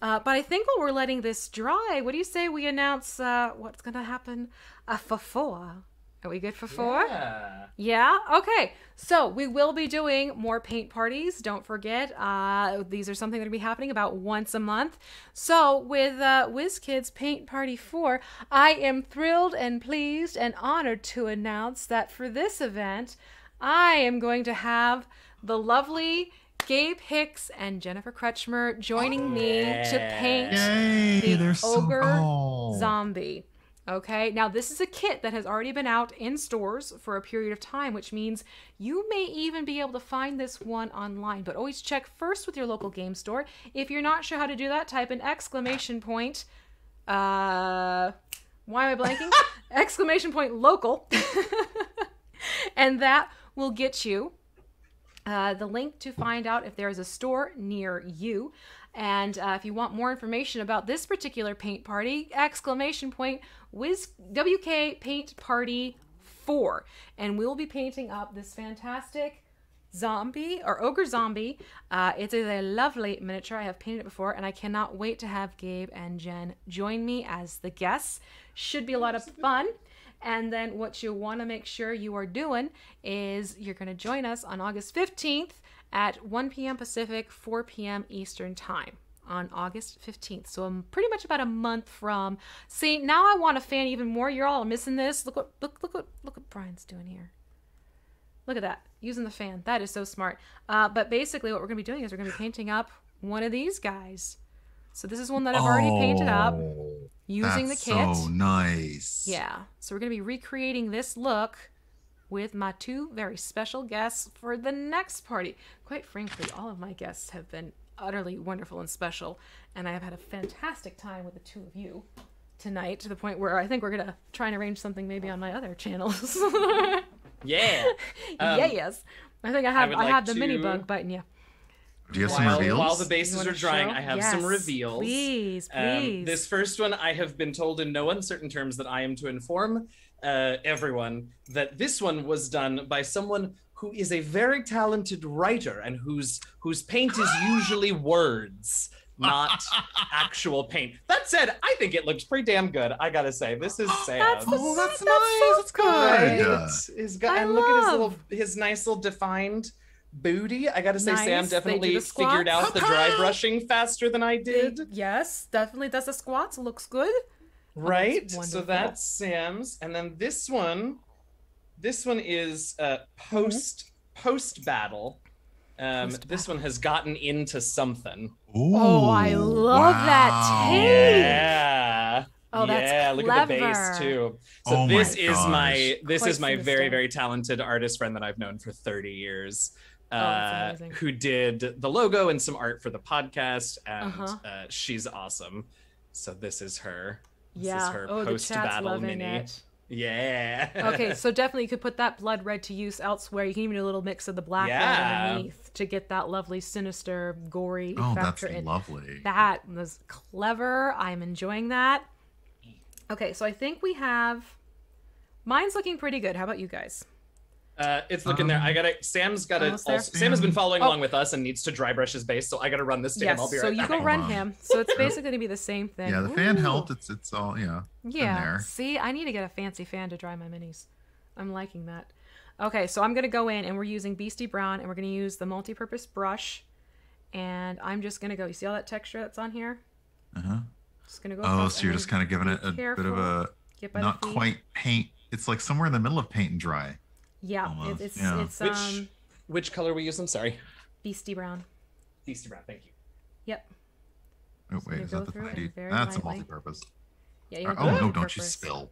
Speaker 1: Uh, but I think while we're letting this dry, what do you say we announce uh, what's going to happen uh, for four? Are we good for four?
Speaker 2: Yeah.
Speaker 1: Yeah. Okay. So we will be doing more paint parties. Don't forget, uh, these are something that will be happening about once a month. So with uh, WizKids Paint Party Four, I am thrilled and pleased and honored to announce that for this event, I am going to have the lovely Gabe Hicks and Jennifer Kretchmer joining me to paint
Speaker 3: Yay!
Speaker 1: The
Speaker 3: They're so
Speaker 1: ogre
Speaker 3: oh.
Speaker 1: zombie. Okay, now this is a kit that has already been out in stores for a period of time, which means you may even be able to find this one online. But always check first with your local game store. If you're not sure how to do that, type an exclamation point. Uh, why am I blanking? exclamation point local, and that will get you uh, the link to find out if there is a store near you. And uh, if you want more information about this particular paint party, exclamation point, Wiz WK Paint Party 4. And we'll be painting up this fantastic zombie or ogre zombie. Uh, it is a lovely miniature. I have painted it before, and I cannot wait to have Gabe and Jen join me as the guests. Should be a lot of fun. And then what you want to make sure you are doing is you're going to join us on August 15th at 1 p.m. Pacific, 4 p.m. Eastern Time on August 15th. So I'm pretty much about a month from. See, now I want to fan even more. You're all missing this. Look what look look what look what Brian's doing here. Look at that, using the fan. That is so smart. Uh, but basically, what we're going to be doing is we're going to be painting up one of these guys. So this is one that I've already painted up
Speaker 3: Oh,
Speaker 1: using
Speaker 3: that's
Speaker 1: the kit.
Speaker 3: So nice.
Speaker 1: Yeah. So we're going to be recreating this look with my two very special guests for the next party. Quite frankly, all of my guests have been utterly wonderful and special, and I have had a fantastic time with the two of you tonight to the point where I think we're going to try and arrange something maybe on my other channels.
Speaker 2: Yeah. Um,
Speaker 1: yes. I think I have
Speaker 2: would
Speaker 1: I,
Speaker 2: like
Speaker 1: have the mini bug button, yeah.
Speaker 3: Do you have some
Speaker 2: while,
Speaker 3: reveals?
Speaker 2: While the bases are drying,
Speaker 1: show?
Speaker 2: I have some reveals.
Speaker 1: Please,
Speaker 2: Um,
Speaker 1: please.
Speaker 2: this first one, I have been told in no uncertain terms that I am to inform uh, everyone that this one was done by someone who is a very talented writer and whose whose paint is usually words, not actual paint. That said, I think it looks pretty damn good. I gotta say, this is Sam.
Speaker 1: That's the-
Speaker 3: oh, that's
Speaker 1: That's
Speaker 3: nice.
Speaker 1: so
Speaker 3: that's good.
Speaker 2: Right? His gu-
Speaker 1: I
Speaker 2: and look at his little his nice little defined booty. I gotta say,
Speaker 1: Nice.
Speaker 2: Sam definitely figured out the dry brushing faster than I did.
Speaker 1: yes, definitely does the squats. Looks good.
Speaker 2: Right. so that's Sam's, and then this one, this one is uh, post post battle. Um, this
Speaker 1: Post-battle.
Speaker 2: one has gotten into something.
Speaker 1: Oh, I love that tape.
Speaker 2: Yeah.
Speaker 1: Oh, that's
Speaker 2: yeah, look at the
Speaker 1: clever.
Speaker 2: too. So
Speaker 3: Oh my
Speaker 2: this is my this
Speaker 1: Quite
Speaker 2: is my very very talented artist friend that I've known for 30 years.
Speaker 1: Oh,
Speaker 2: Uh,
Speaker 1: amazing.
Speaker 2: who did the logo and some art for the podcast, and
Speaker 1: Uh-huh.
Speaker 2: uh, she's awesome. So this is her. This
Speaker 1: yeah.
Speaker 2: is her
Speaker 1: oh, the
Speaker 2: post
Speaker 1: chat's
Speaker 2: battle
Speaker 1: loving
Speaker 2: mini.
Speaker 1: it.
Speaker 2: Yeah.
Speaker 1: Okay, so definitely you could put that blood red to use elsewhere. You can even do a little mix of the black
Speaker 2: Yeah.
Speaker 1: underneath to get that lovely, sinister, gory
Speaker 3: Oh, that's
Speaker 1: in.
Speaker 3: lovely.
Speaker 1: That was clever. I'm enjoying that. Okay, so I think we have. Mine's looking pretty good. How about you guys?
Speaker 2: Uh, it's looking there. I gotta. Sam's got to.
Speaker 1: Almost there?
Speaker 2: Sam has been following
Speaker 1: Oh.
Speaker 2: along with us and needs to dry brush his base, so I gotta run this to him. I'll be
Speaker 1: So
Speaker 2: right
Speaker 1: you
Speaker 2: back.
Speaker 1: go run him. So it's basically gonna be the same thing.
Speaker 3: yeah, the fan helped. It's it's all yeah.
Speaker 1: Yeah.
Speaker 3: there.
Speaker 1: See, I need to get a fancy fan to dry my minis. I'm liking that. Okay, so I'm gonna go in and we're using Beastie Brown and we're gonna use the multi-purpose brush. And I'm just gonna go. You see all that texture that's on here?
Speaker 3: Uh-huh.
Speaker 1: Just gonna go.
Speaker 3: Oh, so you're just kind of giving it
Speaker 1: be
Speaker 3: a bit of a
Speaker 1: get by the
Speaker 3: not quite paint. It's like somewhere in the middle of paint and dry.
Speaker 1: Yeah,
Speaker 3: almost,
Speaker 1: it, it's
Speaker 3: yeah.
Speaker 1: it's
Speaker 2: Which
Speaker 1: um
Speaker 2: which color we use? I'm sorry.
Speaker 1: Beastie Brown.
Speaker 2: Beastie Brown. Thank you.
Speaker 1: Yep.
Speaker 3: Oh
Speaker 1: Just
Speaker 3: wait,
Speaker 1: gonna
Speaker 3: is that the
Speaker 1: through it
Speaker 3: ID?
Speaker 1: very
Speaker 3: That's a multi-purpose.
Speaker 1: Yeah. You have
Speaker 3: oh no, don't you spill.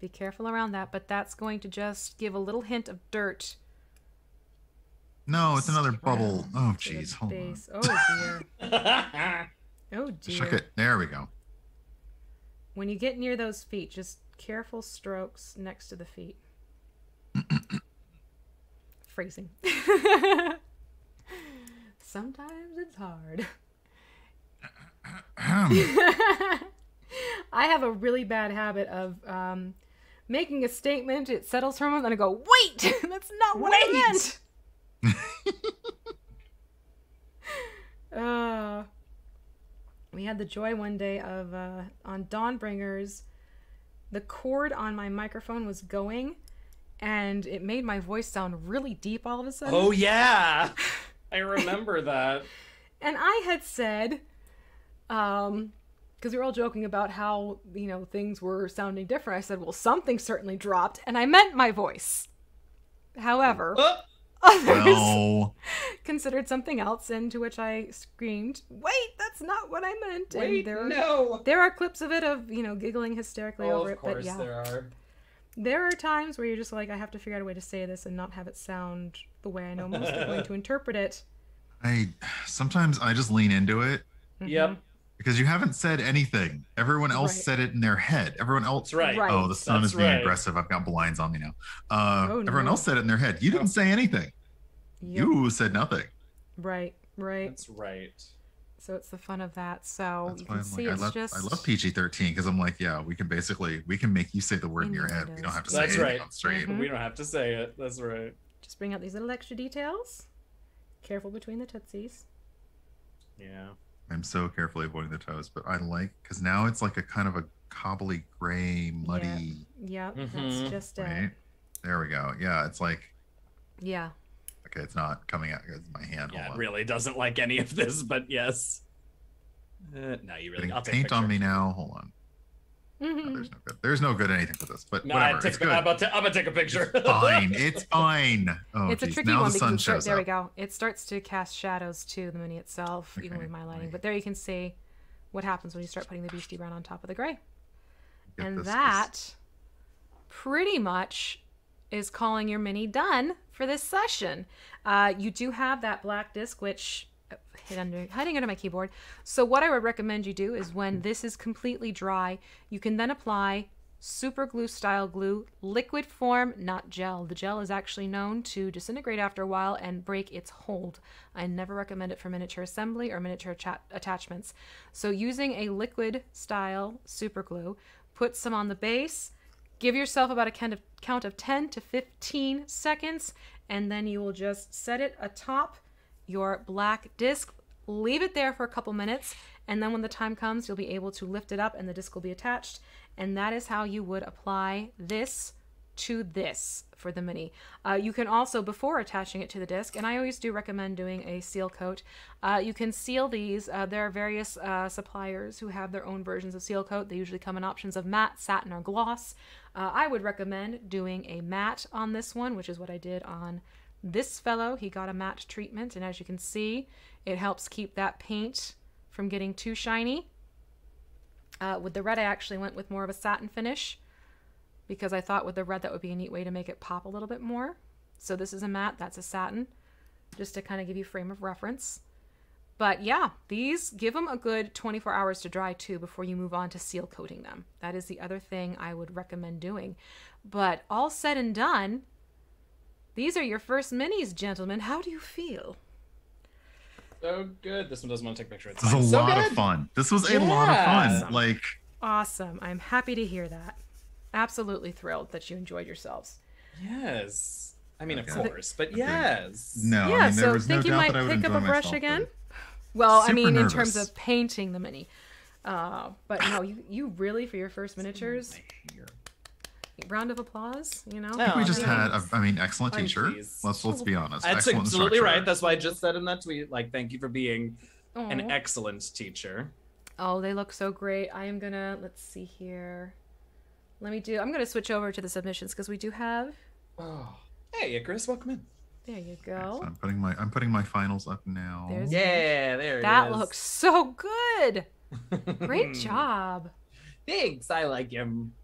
Speaker 1: Be careful around that, but that's going to just give a little hint of dirt.
Speaker 3: No, it's another
Speaker 1: Spread
Speaker 3: bubble. Oh
Speaker 1: to the
Speaker 3: jeez, hold on.
Speaker 1: Oh dear. Oh dear.
Speaker 3: Shook it. There we go.
Speaker 1: When you get near those feet, just careful strokes next to the feet. Phrasing. Sometimes it's hard. I have a really bad habit of um, making a statement, it settles for a moment, then I go, wait, that's not what I meant. uh, we had the joy one day of uh, on Dawnbringers, the cord on my microphone was going, and it made my voice sound really deep all of a sudden.
Speaker 2: oh yeah, I remember that.
Speaker 1: And I had said, um, because we were all joking about how you know things were sounding different. I said, well, something certainly dropped, and I meant my voice. However,
Speaker 2: Oh,
Speaker 1: others
Speaker 3: No.
Speaker 1: considered something else, and to which I screamed, "Wait, that's not what I meant!"
Speaker 2: wait,
Speaker 1: and there,
Speaker 2: no.
Speaker 1: there are clips of it of you know giggling hysterically
Speaker 2: Oh,
Speaker 1: over
Speaker 2: of
Speaker 1: it, but
Speaker 2: course
Speaker 1: yeah,
Speaker 2: there are.
Speaker 1: There are times where you're just like, I have to figure out a way to say this and not have it sound the way I know most are going to interpret it.
Speaker 3: I sometimes I just lean into it
Speaker 2: Yep,
Speaker 3: because you haven't said anything. Everyone else
Speaker 1: Right.
Speaker 3: said it in their head. Everyone else.
Speaker 2: that's right.
Speaker 1: Right.
Speaker 3: Oh, the sun
Speaker 2: That's
Speaker 3: is being
Speaker 2: right.
Speaker 3: aggressive. I've got blinds on me now. Uh,
Speaker 1: Oh,
Speaker 3: everyone else said it in their head. You didn't say anything.
Speaker 1: Yep.
Speaker 3: You said nothing.
Speaker 1: Right, right.
Speaker 2: That's right.
Speaker 1: So it's the fun of that. So
Speaker 3: That's
Speaker 1: you can
Speaker 3: I'm
Speaker 1: see
Speaker 3: like, I
Speaker 1: it's
Speaker 3: love,
Speaker 1: just
Speaker 3: I love PG-13 because I'm like, yeah, we can basically we can make you say the word in your head. We don't have to say
Speaker 2: That's
Speaker 3: it
Speaker 2: right.
Speaker 3: straight.
Speaker 1: Mhm.
Speaker 2: We don't have to say it. That's right.
Speaker 1: just bring out these little extra details. Careful between the tootsies.
Speaker 2: Yeah.
Speaker 3: I'm so carefully avoiding the toes, but I like because now it's like a kind of a cobbly gray, muddy.
Speaker 1: Yep,
Speaker 2: Mhm.
Speaker 1: that's just it.
Speaker 3: Right? There we go. Yeah, it's like
Speaker 1: Yeah.
Speaker 3: Okay, it's not coming out. It's my hand.
Speaker 2: Yeah, it really doesn't like any of this, but yes. Uh, no, you really.
Speaker 3: Getting
Speaker 2: I'll
Speaker 3: paint on me now. Hold on. No,
Speaker 1: Mhm.
Speaker 3: there's no good. There's no good anything for this, but
Speaker 2: No,
Speaker 3: whatever.
Speaker 2: I take,
Speaker 3: It's good.
Speaker 2: I'm about to. I'm gonna take a picture.
Speaker 3: It's fine. It's fine. Oh,
Speaker 1: it's a tricky
Speaker 3: now
Speaker 1: one
Speaker 3: the
Speaker 1: because
Speaker 3: sun
Speaker 1: start-
Speaker 3: shows
Speaker 1: there we go. It starts to cast shadows to the mini itself, even with my lighting.
Speaker 3: right.
Speaker 1: But there you can see what happens when you start putting the beastie brown on top of the gray.
Speaker 3: Get
Speaker 1: and
Speaker 3: this- this-
Speaker 1: that pretty much is calling your mini done for this session. Uh, you do have that black disc, which uh, hid under hiding under my keyboard. So what I would recommend you do is when this is completely dry, you can then apply super glue style glue, liquid form, not gel. The gel is actually known to disintegrate after a while and break its hold. I never recommend it for miniature assembly or miniature attachments. So using a liquid style super glue, put some on the base, give yourself about a count of, count of 10 to 15 seconds, and then you will just set it atop your black disc. Leave it there for a couple minutes, and then when the time comes, you'll be able to lift it up and the disc will be attached. And that is how you would apply this to this for the mini. Uh, you can also, before attaching it to the disc, and I always do recommend doing a seal coat, uh, you can seal these. Uh, there are various uh, suppliers who have their own versions of seal coat. They usually come in options of matte, satin, or gloss. Uh, I would recommend doing a matte on this one, which is what I did on this fellow. He got a matte treatment, and as you can see, it helps keep that paint from getting too shiny. Uh, with the red, I actually went with more of a satin finish because I thought with the red that would be a neat way to make it pop a little bit more. So this is a matte, that's a satin, just to kind of give you frame of reference. But yeah, these give them a good 24 hours to dry too before you move on to seal coating them. That is the other thing I would recommend doing. But all said and done, these are your first minis, gentlemen. How do you feel?
Speaker 2: so good. This one doesn't want to take a picture. It's
Speaker 3: This was a
Speaker 2: So
Speaker 3: lot
Speaker 2: good.
Speaker 3: of fun. This was a lot of fun. Like
Speaker 1: Awesome. I'm happy to hear that. Absolutely thrilled that you enjoyed yourselves.
Speaker 2: Yes. I mean, of course, but yes.
Speaker 3: no,
Speaker 1: yeah,
Speaker 3: I mean there
Speaker 1: so
Speaker 3: was no
Speaker 1: think you might
Speaker 3: that I would
Speaker 1: pick up a brush
Speaker 3: myself,
Speaker 1: again? Well, I
Speaker 3: Super
Speaker 1: mean, in terms of painting the mini. Uh, but no, you, you really, for your first miniatures, round of applause, you know?
Speaker 2: Oh,
Speaker 3: I think we just had,
Speaker 2: mean-
Speaker 3: a, I mean, excellent teacher.
Speaker 2: pleased.
Speaker 3: Let's let's be honest.
Speaker 2: That's
Speaker 3: excellent
Speaker 2: absolutely
Speaker 3: instructor.
Speaker 2: right. That's why I just said in that tweet, like, thank you for being an excellent teacher.
Speaker 1: Oh, they look so great. I am gonna let's see here. Let me do. I'm gonna switch over to the submissions because we do have.
Speaker 2: Oh, hey, Icarus, welcome in.
Speaker 1: There you
Speaker 3: Okay, so
Speaker 1: go.
Speaker 3: I'm putting my I'm putting my finals up now.
Speaker 1: There's-
Speaker 2: Yeah, there it
Speaker 1: That
Speaker 2: is.
Speaker 1: looks so good. Great job.
Speaker 2: Thanks. I like him.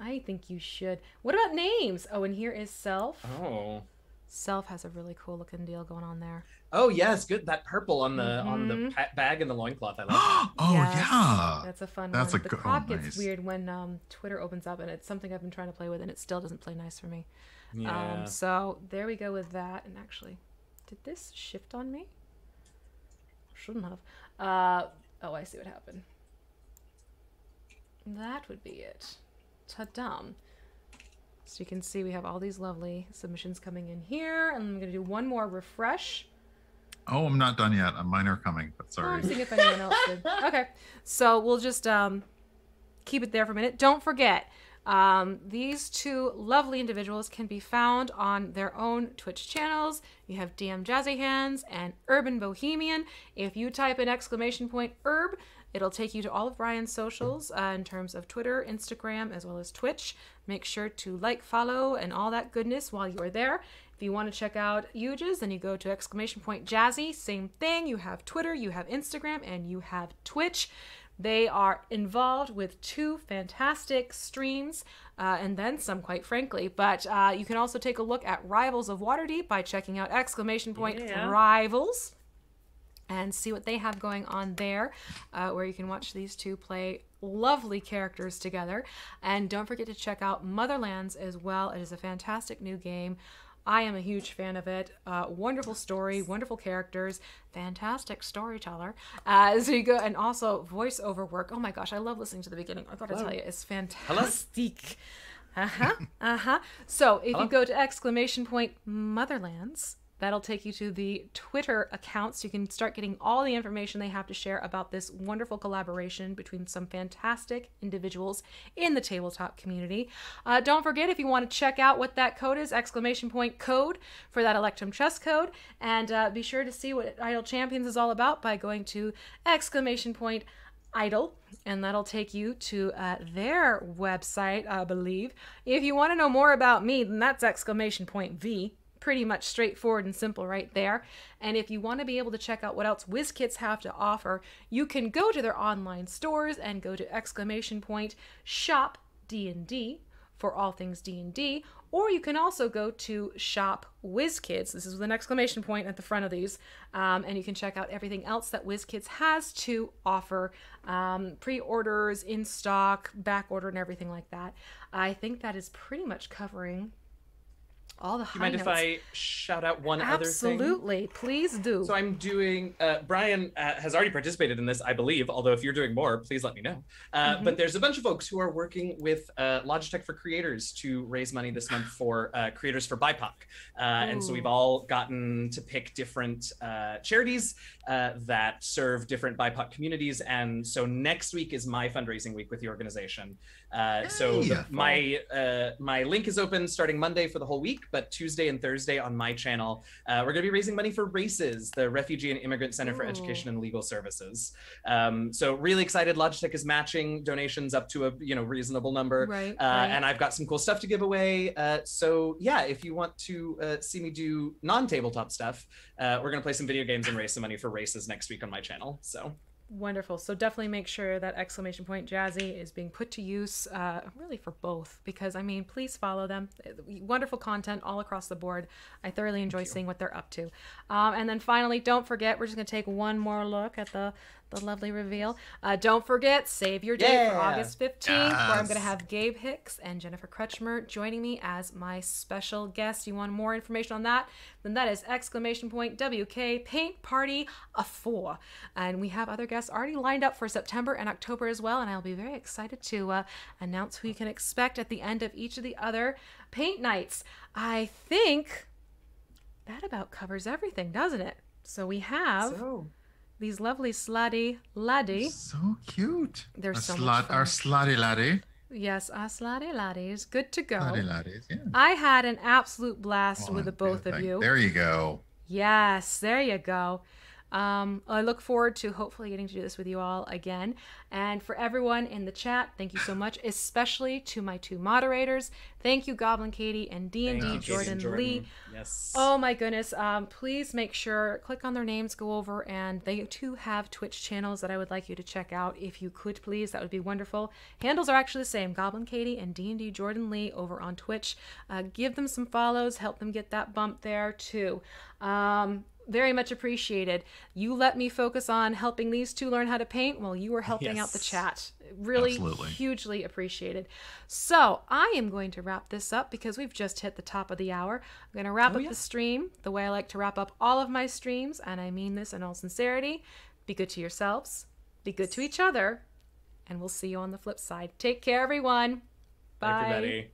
Speaker 1: I think you should. What about names? Oh, and here is Self.
Speaker 2: Oh.
Speaker 1: Self has a really cool looking deal going on there.
Speaker 2: Oh yes, good. That purple on the on the
Speaker 1: Mhm.
Speaker 2: pa- bag and the loincloth. I like.
Speaker 3: oh
Speaker 1: Yes,
Speaker 3: yeah.
Speaker 1: That's a fun
Speaker 3: That's
Speaker 1: one.
Speaker 3: a
Speaker 1: the
Speaker 3: good- oh,
Speaker 1: crop gets
Speaker 3: nice.
Speaker 1: weird when um, Twitter opens up, and it's something I've been trying to play with, and it still doesn't play nice for me.
Speaker 2: yeah.
Speaker 1: Um, so there we go with that. And actually, did this shift on me? Shouldn't have. Uh, oh, I see what happened. That would be it. Ta-dam. So you can see we have all these lovely submissions coming in here. And I'm going to do one more refresh.
Speaker 3: Oh, I'm not done yet. Uh, Mine are coming, but
Speaker 1: Oh,
Speaker 3: sorry.
Speaker 1: I'm seeing if anyone else did. Okay. So we'll just um, keep it there for a minute. Don't forget, um, these two lovely individuals can be found on their own Twitch channels. You have DM Jazzy Hands and Urban Bohemian. If you type in exclamation point herb, it'll take you to all of Brian's socials uh, in terms of Twitter, Instagram, as well as Twitch. Make sure to like, follow, and all that goodness while you are there. If you want to check out Uges, then you go to exclamation point Jazzy. Same thing. You have Twitter, you have Instagram, and you have Twitch. They are involved with two fantastic streams, uh, and then some, quite frankly. But uh, you can also take a look at Rivals of Waterdeep by checking out exclamation point
Speaker 2: Yeah.
Speaker 1: Rivals and see what they have going on there, uh, where you can watch these two play lovely characters together. And don't forget to check out Motherlands as well. It is a fantastic new game. I am a huge fan of it. Uh, wonderful story, wonderful characters, fantastic storyteller. Uh, so you go and also voiceover work. Oh my gosh, I love listening to the beginning. I gotta
Speaker 2: Hello.
Speaker 1: tell you, it's fantastic. Uh huh.
Speaker 2: Uh-huh.
Speaker 1: Uh huh. So if
Speaker 2: Hello.
Speaker 1: you go to exclamation point Motherlands, that'll take you to the Twitter accounts. You can start getting all the information they have to share about this wonderful collaboration between some fantastic individuals in the tabletop community. Uh, don't forget if you want to check out what that code is, exclamation point code for that Electrum chest code, and uh, be sure to see what Idle Champions is all about by going to exclamation point idle and that'll take you to uh, their website i believe if you want to know more about me then that's exclamation point v pretty much straightforward and simple right there and if you want to be able to check out what else WizKids have to offer you can go to their online stores and go to exclamation point shop d&d for all things D&D, or you can also go to Shop WizKids. This is with an exclamation point at the front of these, um, and you can check out everything else that WizKids has to offer: um, pre-orders, in stock, back order, and everything like that. I think that is pretty much covering all the
Speaker 2: Do
Speaker 1: high
Speaker 2: you mind
Speaker 1: notes.
Speaker 2: if I shout out one other thing?
Speaker 1: Absolutely, please do.
Speaker 2: So I'm doing. Uh, Brian uh, has already participated in this, I believe. Although if you're doing more, please let me know. Uh,
Speaker 1: Mhm.
Speaker 2: But there's a bunch of folks who are working with uh, Logitech for Creators to raise money this month for uh, Creators for BIPOC, uh, and so we've all gotten to pick different uh, charities uh, that serve different BIPOC communities. And so next week is my fundraising week with the organization. Uh, so
Speaker 3: Hey.
Speaker 2: the, my uh, my link is open starting Monday for the whole week, but Tuesday and Thursday on my channel, uh, we're going to be raising money for RACES, the Refugee and Immigrant Center for Education and Legal Services. Um, so really excited. Logitech is matching donations up to a you know reasonable number.
Speaker 1: right,
Speaker 2: Uh,
Speaker 1: right.
Speaker 2: And I've got some cool stuff to give away. Uh, so yeah, if you want to uh, see me do non-tabletop stuff, uh, we're gonna play some video games and raise some money for races next week on my channel. So
Speaker 1: Wonderful. So definitely make sure that exclamation point Jazzy is being put to use, uh, really for both. Because I mean, please follow them. Wonderful content all across the board. I thoroughly enjoy seeing what they're up to. Um, and then finally, don't forget, we're just gonna take one more look at the the lovely reveal. Uh, don't forget, save your date for August fifteenth, where I'm gonna have Gabe Hicks and Jennifer Kretchmer joining me as my special guest. You want more information on that? Then that is exclamation point WK Paint Party a four, and we have other guests already lined up for September and October as well. And I'll be very excited to uh, announce who you can expect at the end of each of the other paint nights. I think that about covers everything, doesn't it? So we have
Speaker 2: so
Speaker 1: these lovely slutty laddie.
Speaker 3: So cute.
Speaker 1: They're
Speaker 3: our
Speaker 1: so much
Speaker 3: slut, Our slutty laddie.
Speaker 1: Yes, our slutty laddies. Good to go.
Speaker 3: Slutty laddies. Yeah.
Speaker 1: I had an absolute blast oh,
Speaker 3: with
Speaker 1: the both of you.
Speaker 3: There you go.
Speaker 1: Yes, there you go. Um, I look forward to hopefully getting to do this with you all again. And for everyone in the chat, thank you so much, especially to my two moderators. Thank you, Goblin Katie and D&D and Jordan Lee.
Speaker 2: Yes.
Speaker 1: Oh my goodness. Um, please make sure, click on their names, go over, and they too have Twitch channels that I would like you to check out. If you could, please, that would be wonderful. Handles are actually the same Goblin Katie and D&D Jordan Lee over on Twitch. Uh, give them some follows, help them get that bump there too. Um, very much appreciated. You let me focus on helping these two learn how to paint while you were helping out the chat. Really
Speaker 3: Absolutely.
Speaker 1: hugely appreciated. So I am going to wrap this up because we've just hit the top of the hour. I'm going to wrap
Speaker 2: Oh,
Speaker 1: up
Speaker 2: yeah.
Speaker 1: the stream the way I like to wrap up all of my streams, and I mean this in all sincerity. Be good to yourselves, be good to each other, and we'll see you on the flip side. Take care, everyone.
Speaker 2: Bye,
Speaker 1: Bye.
Speaker 2: everybody.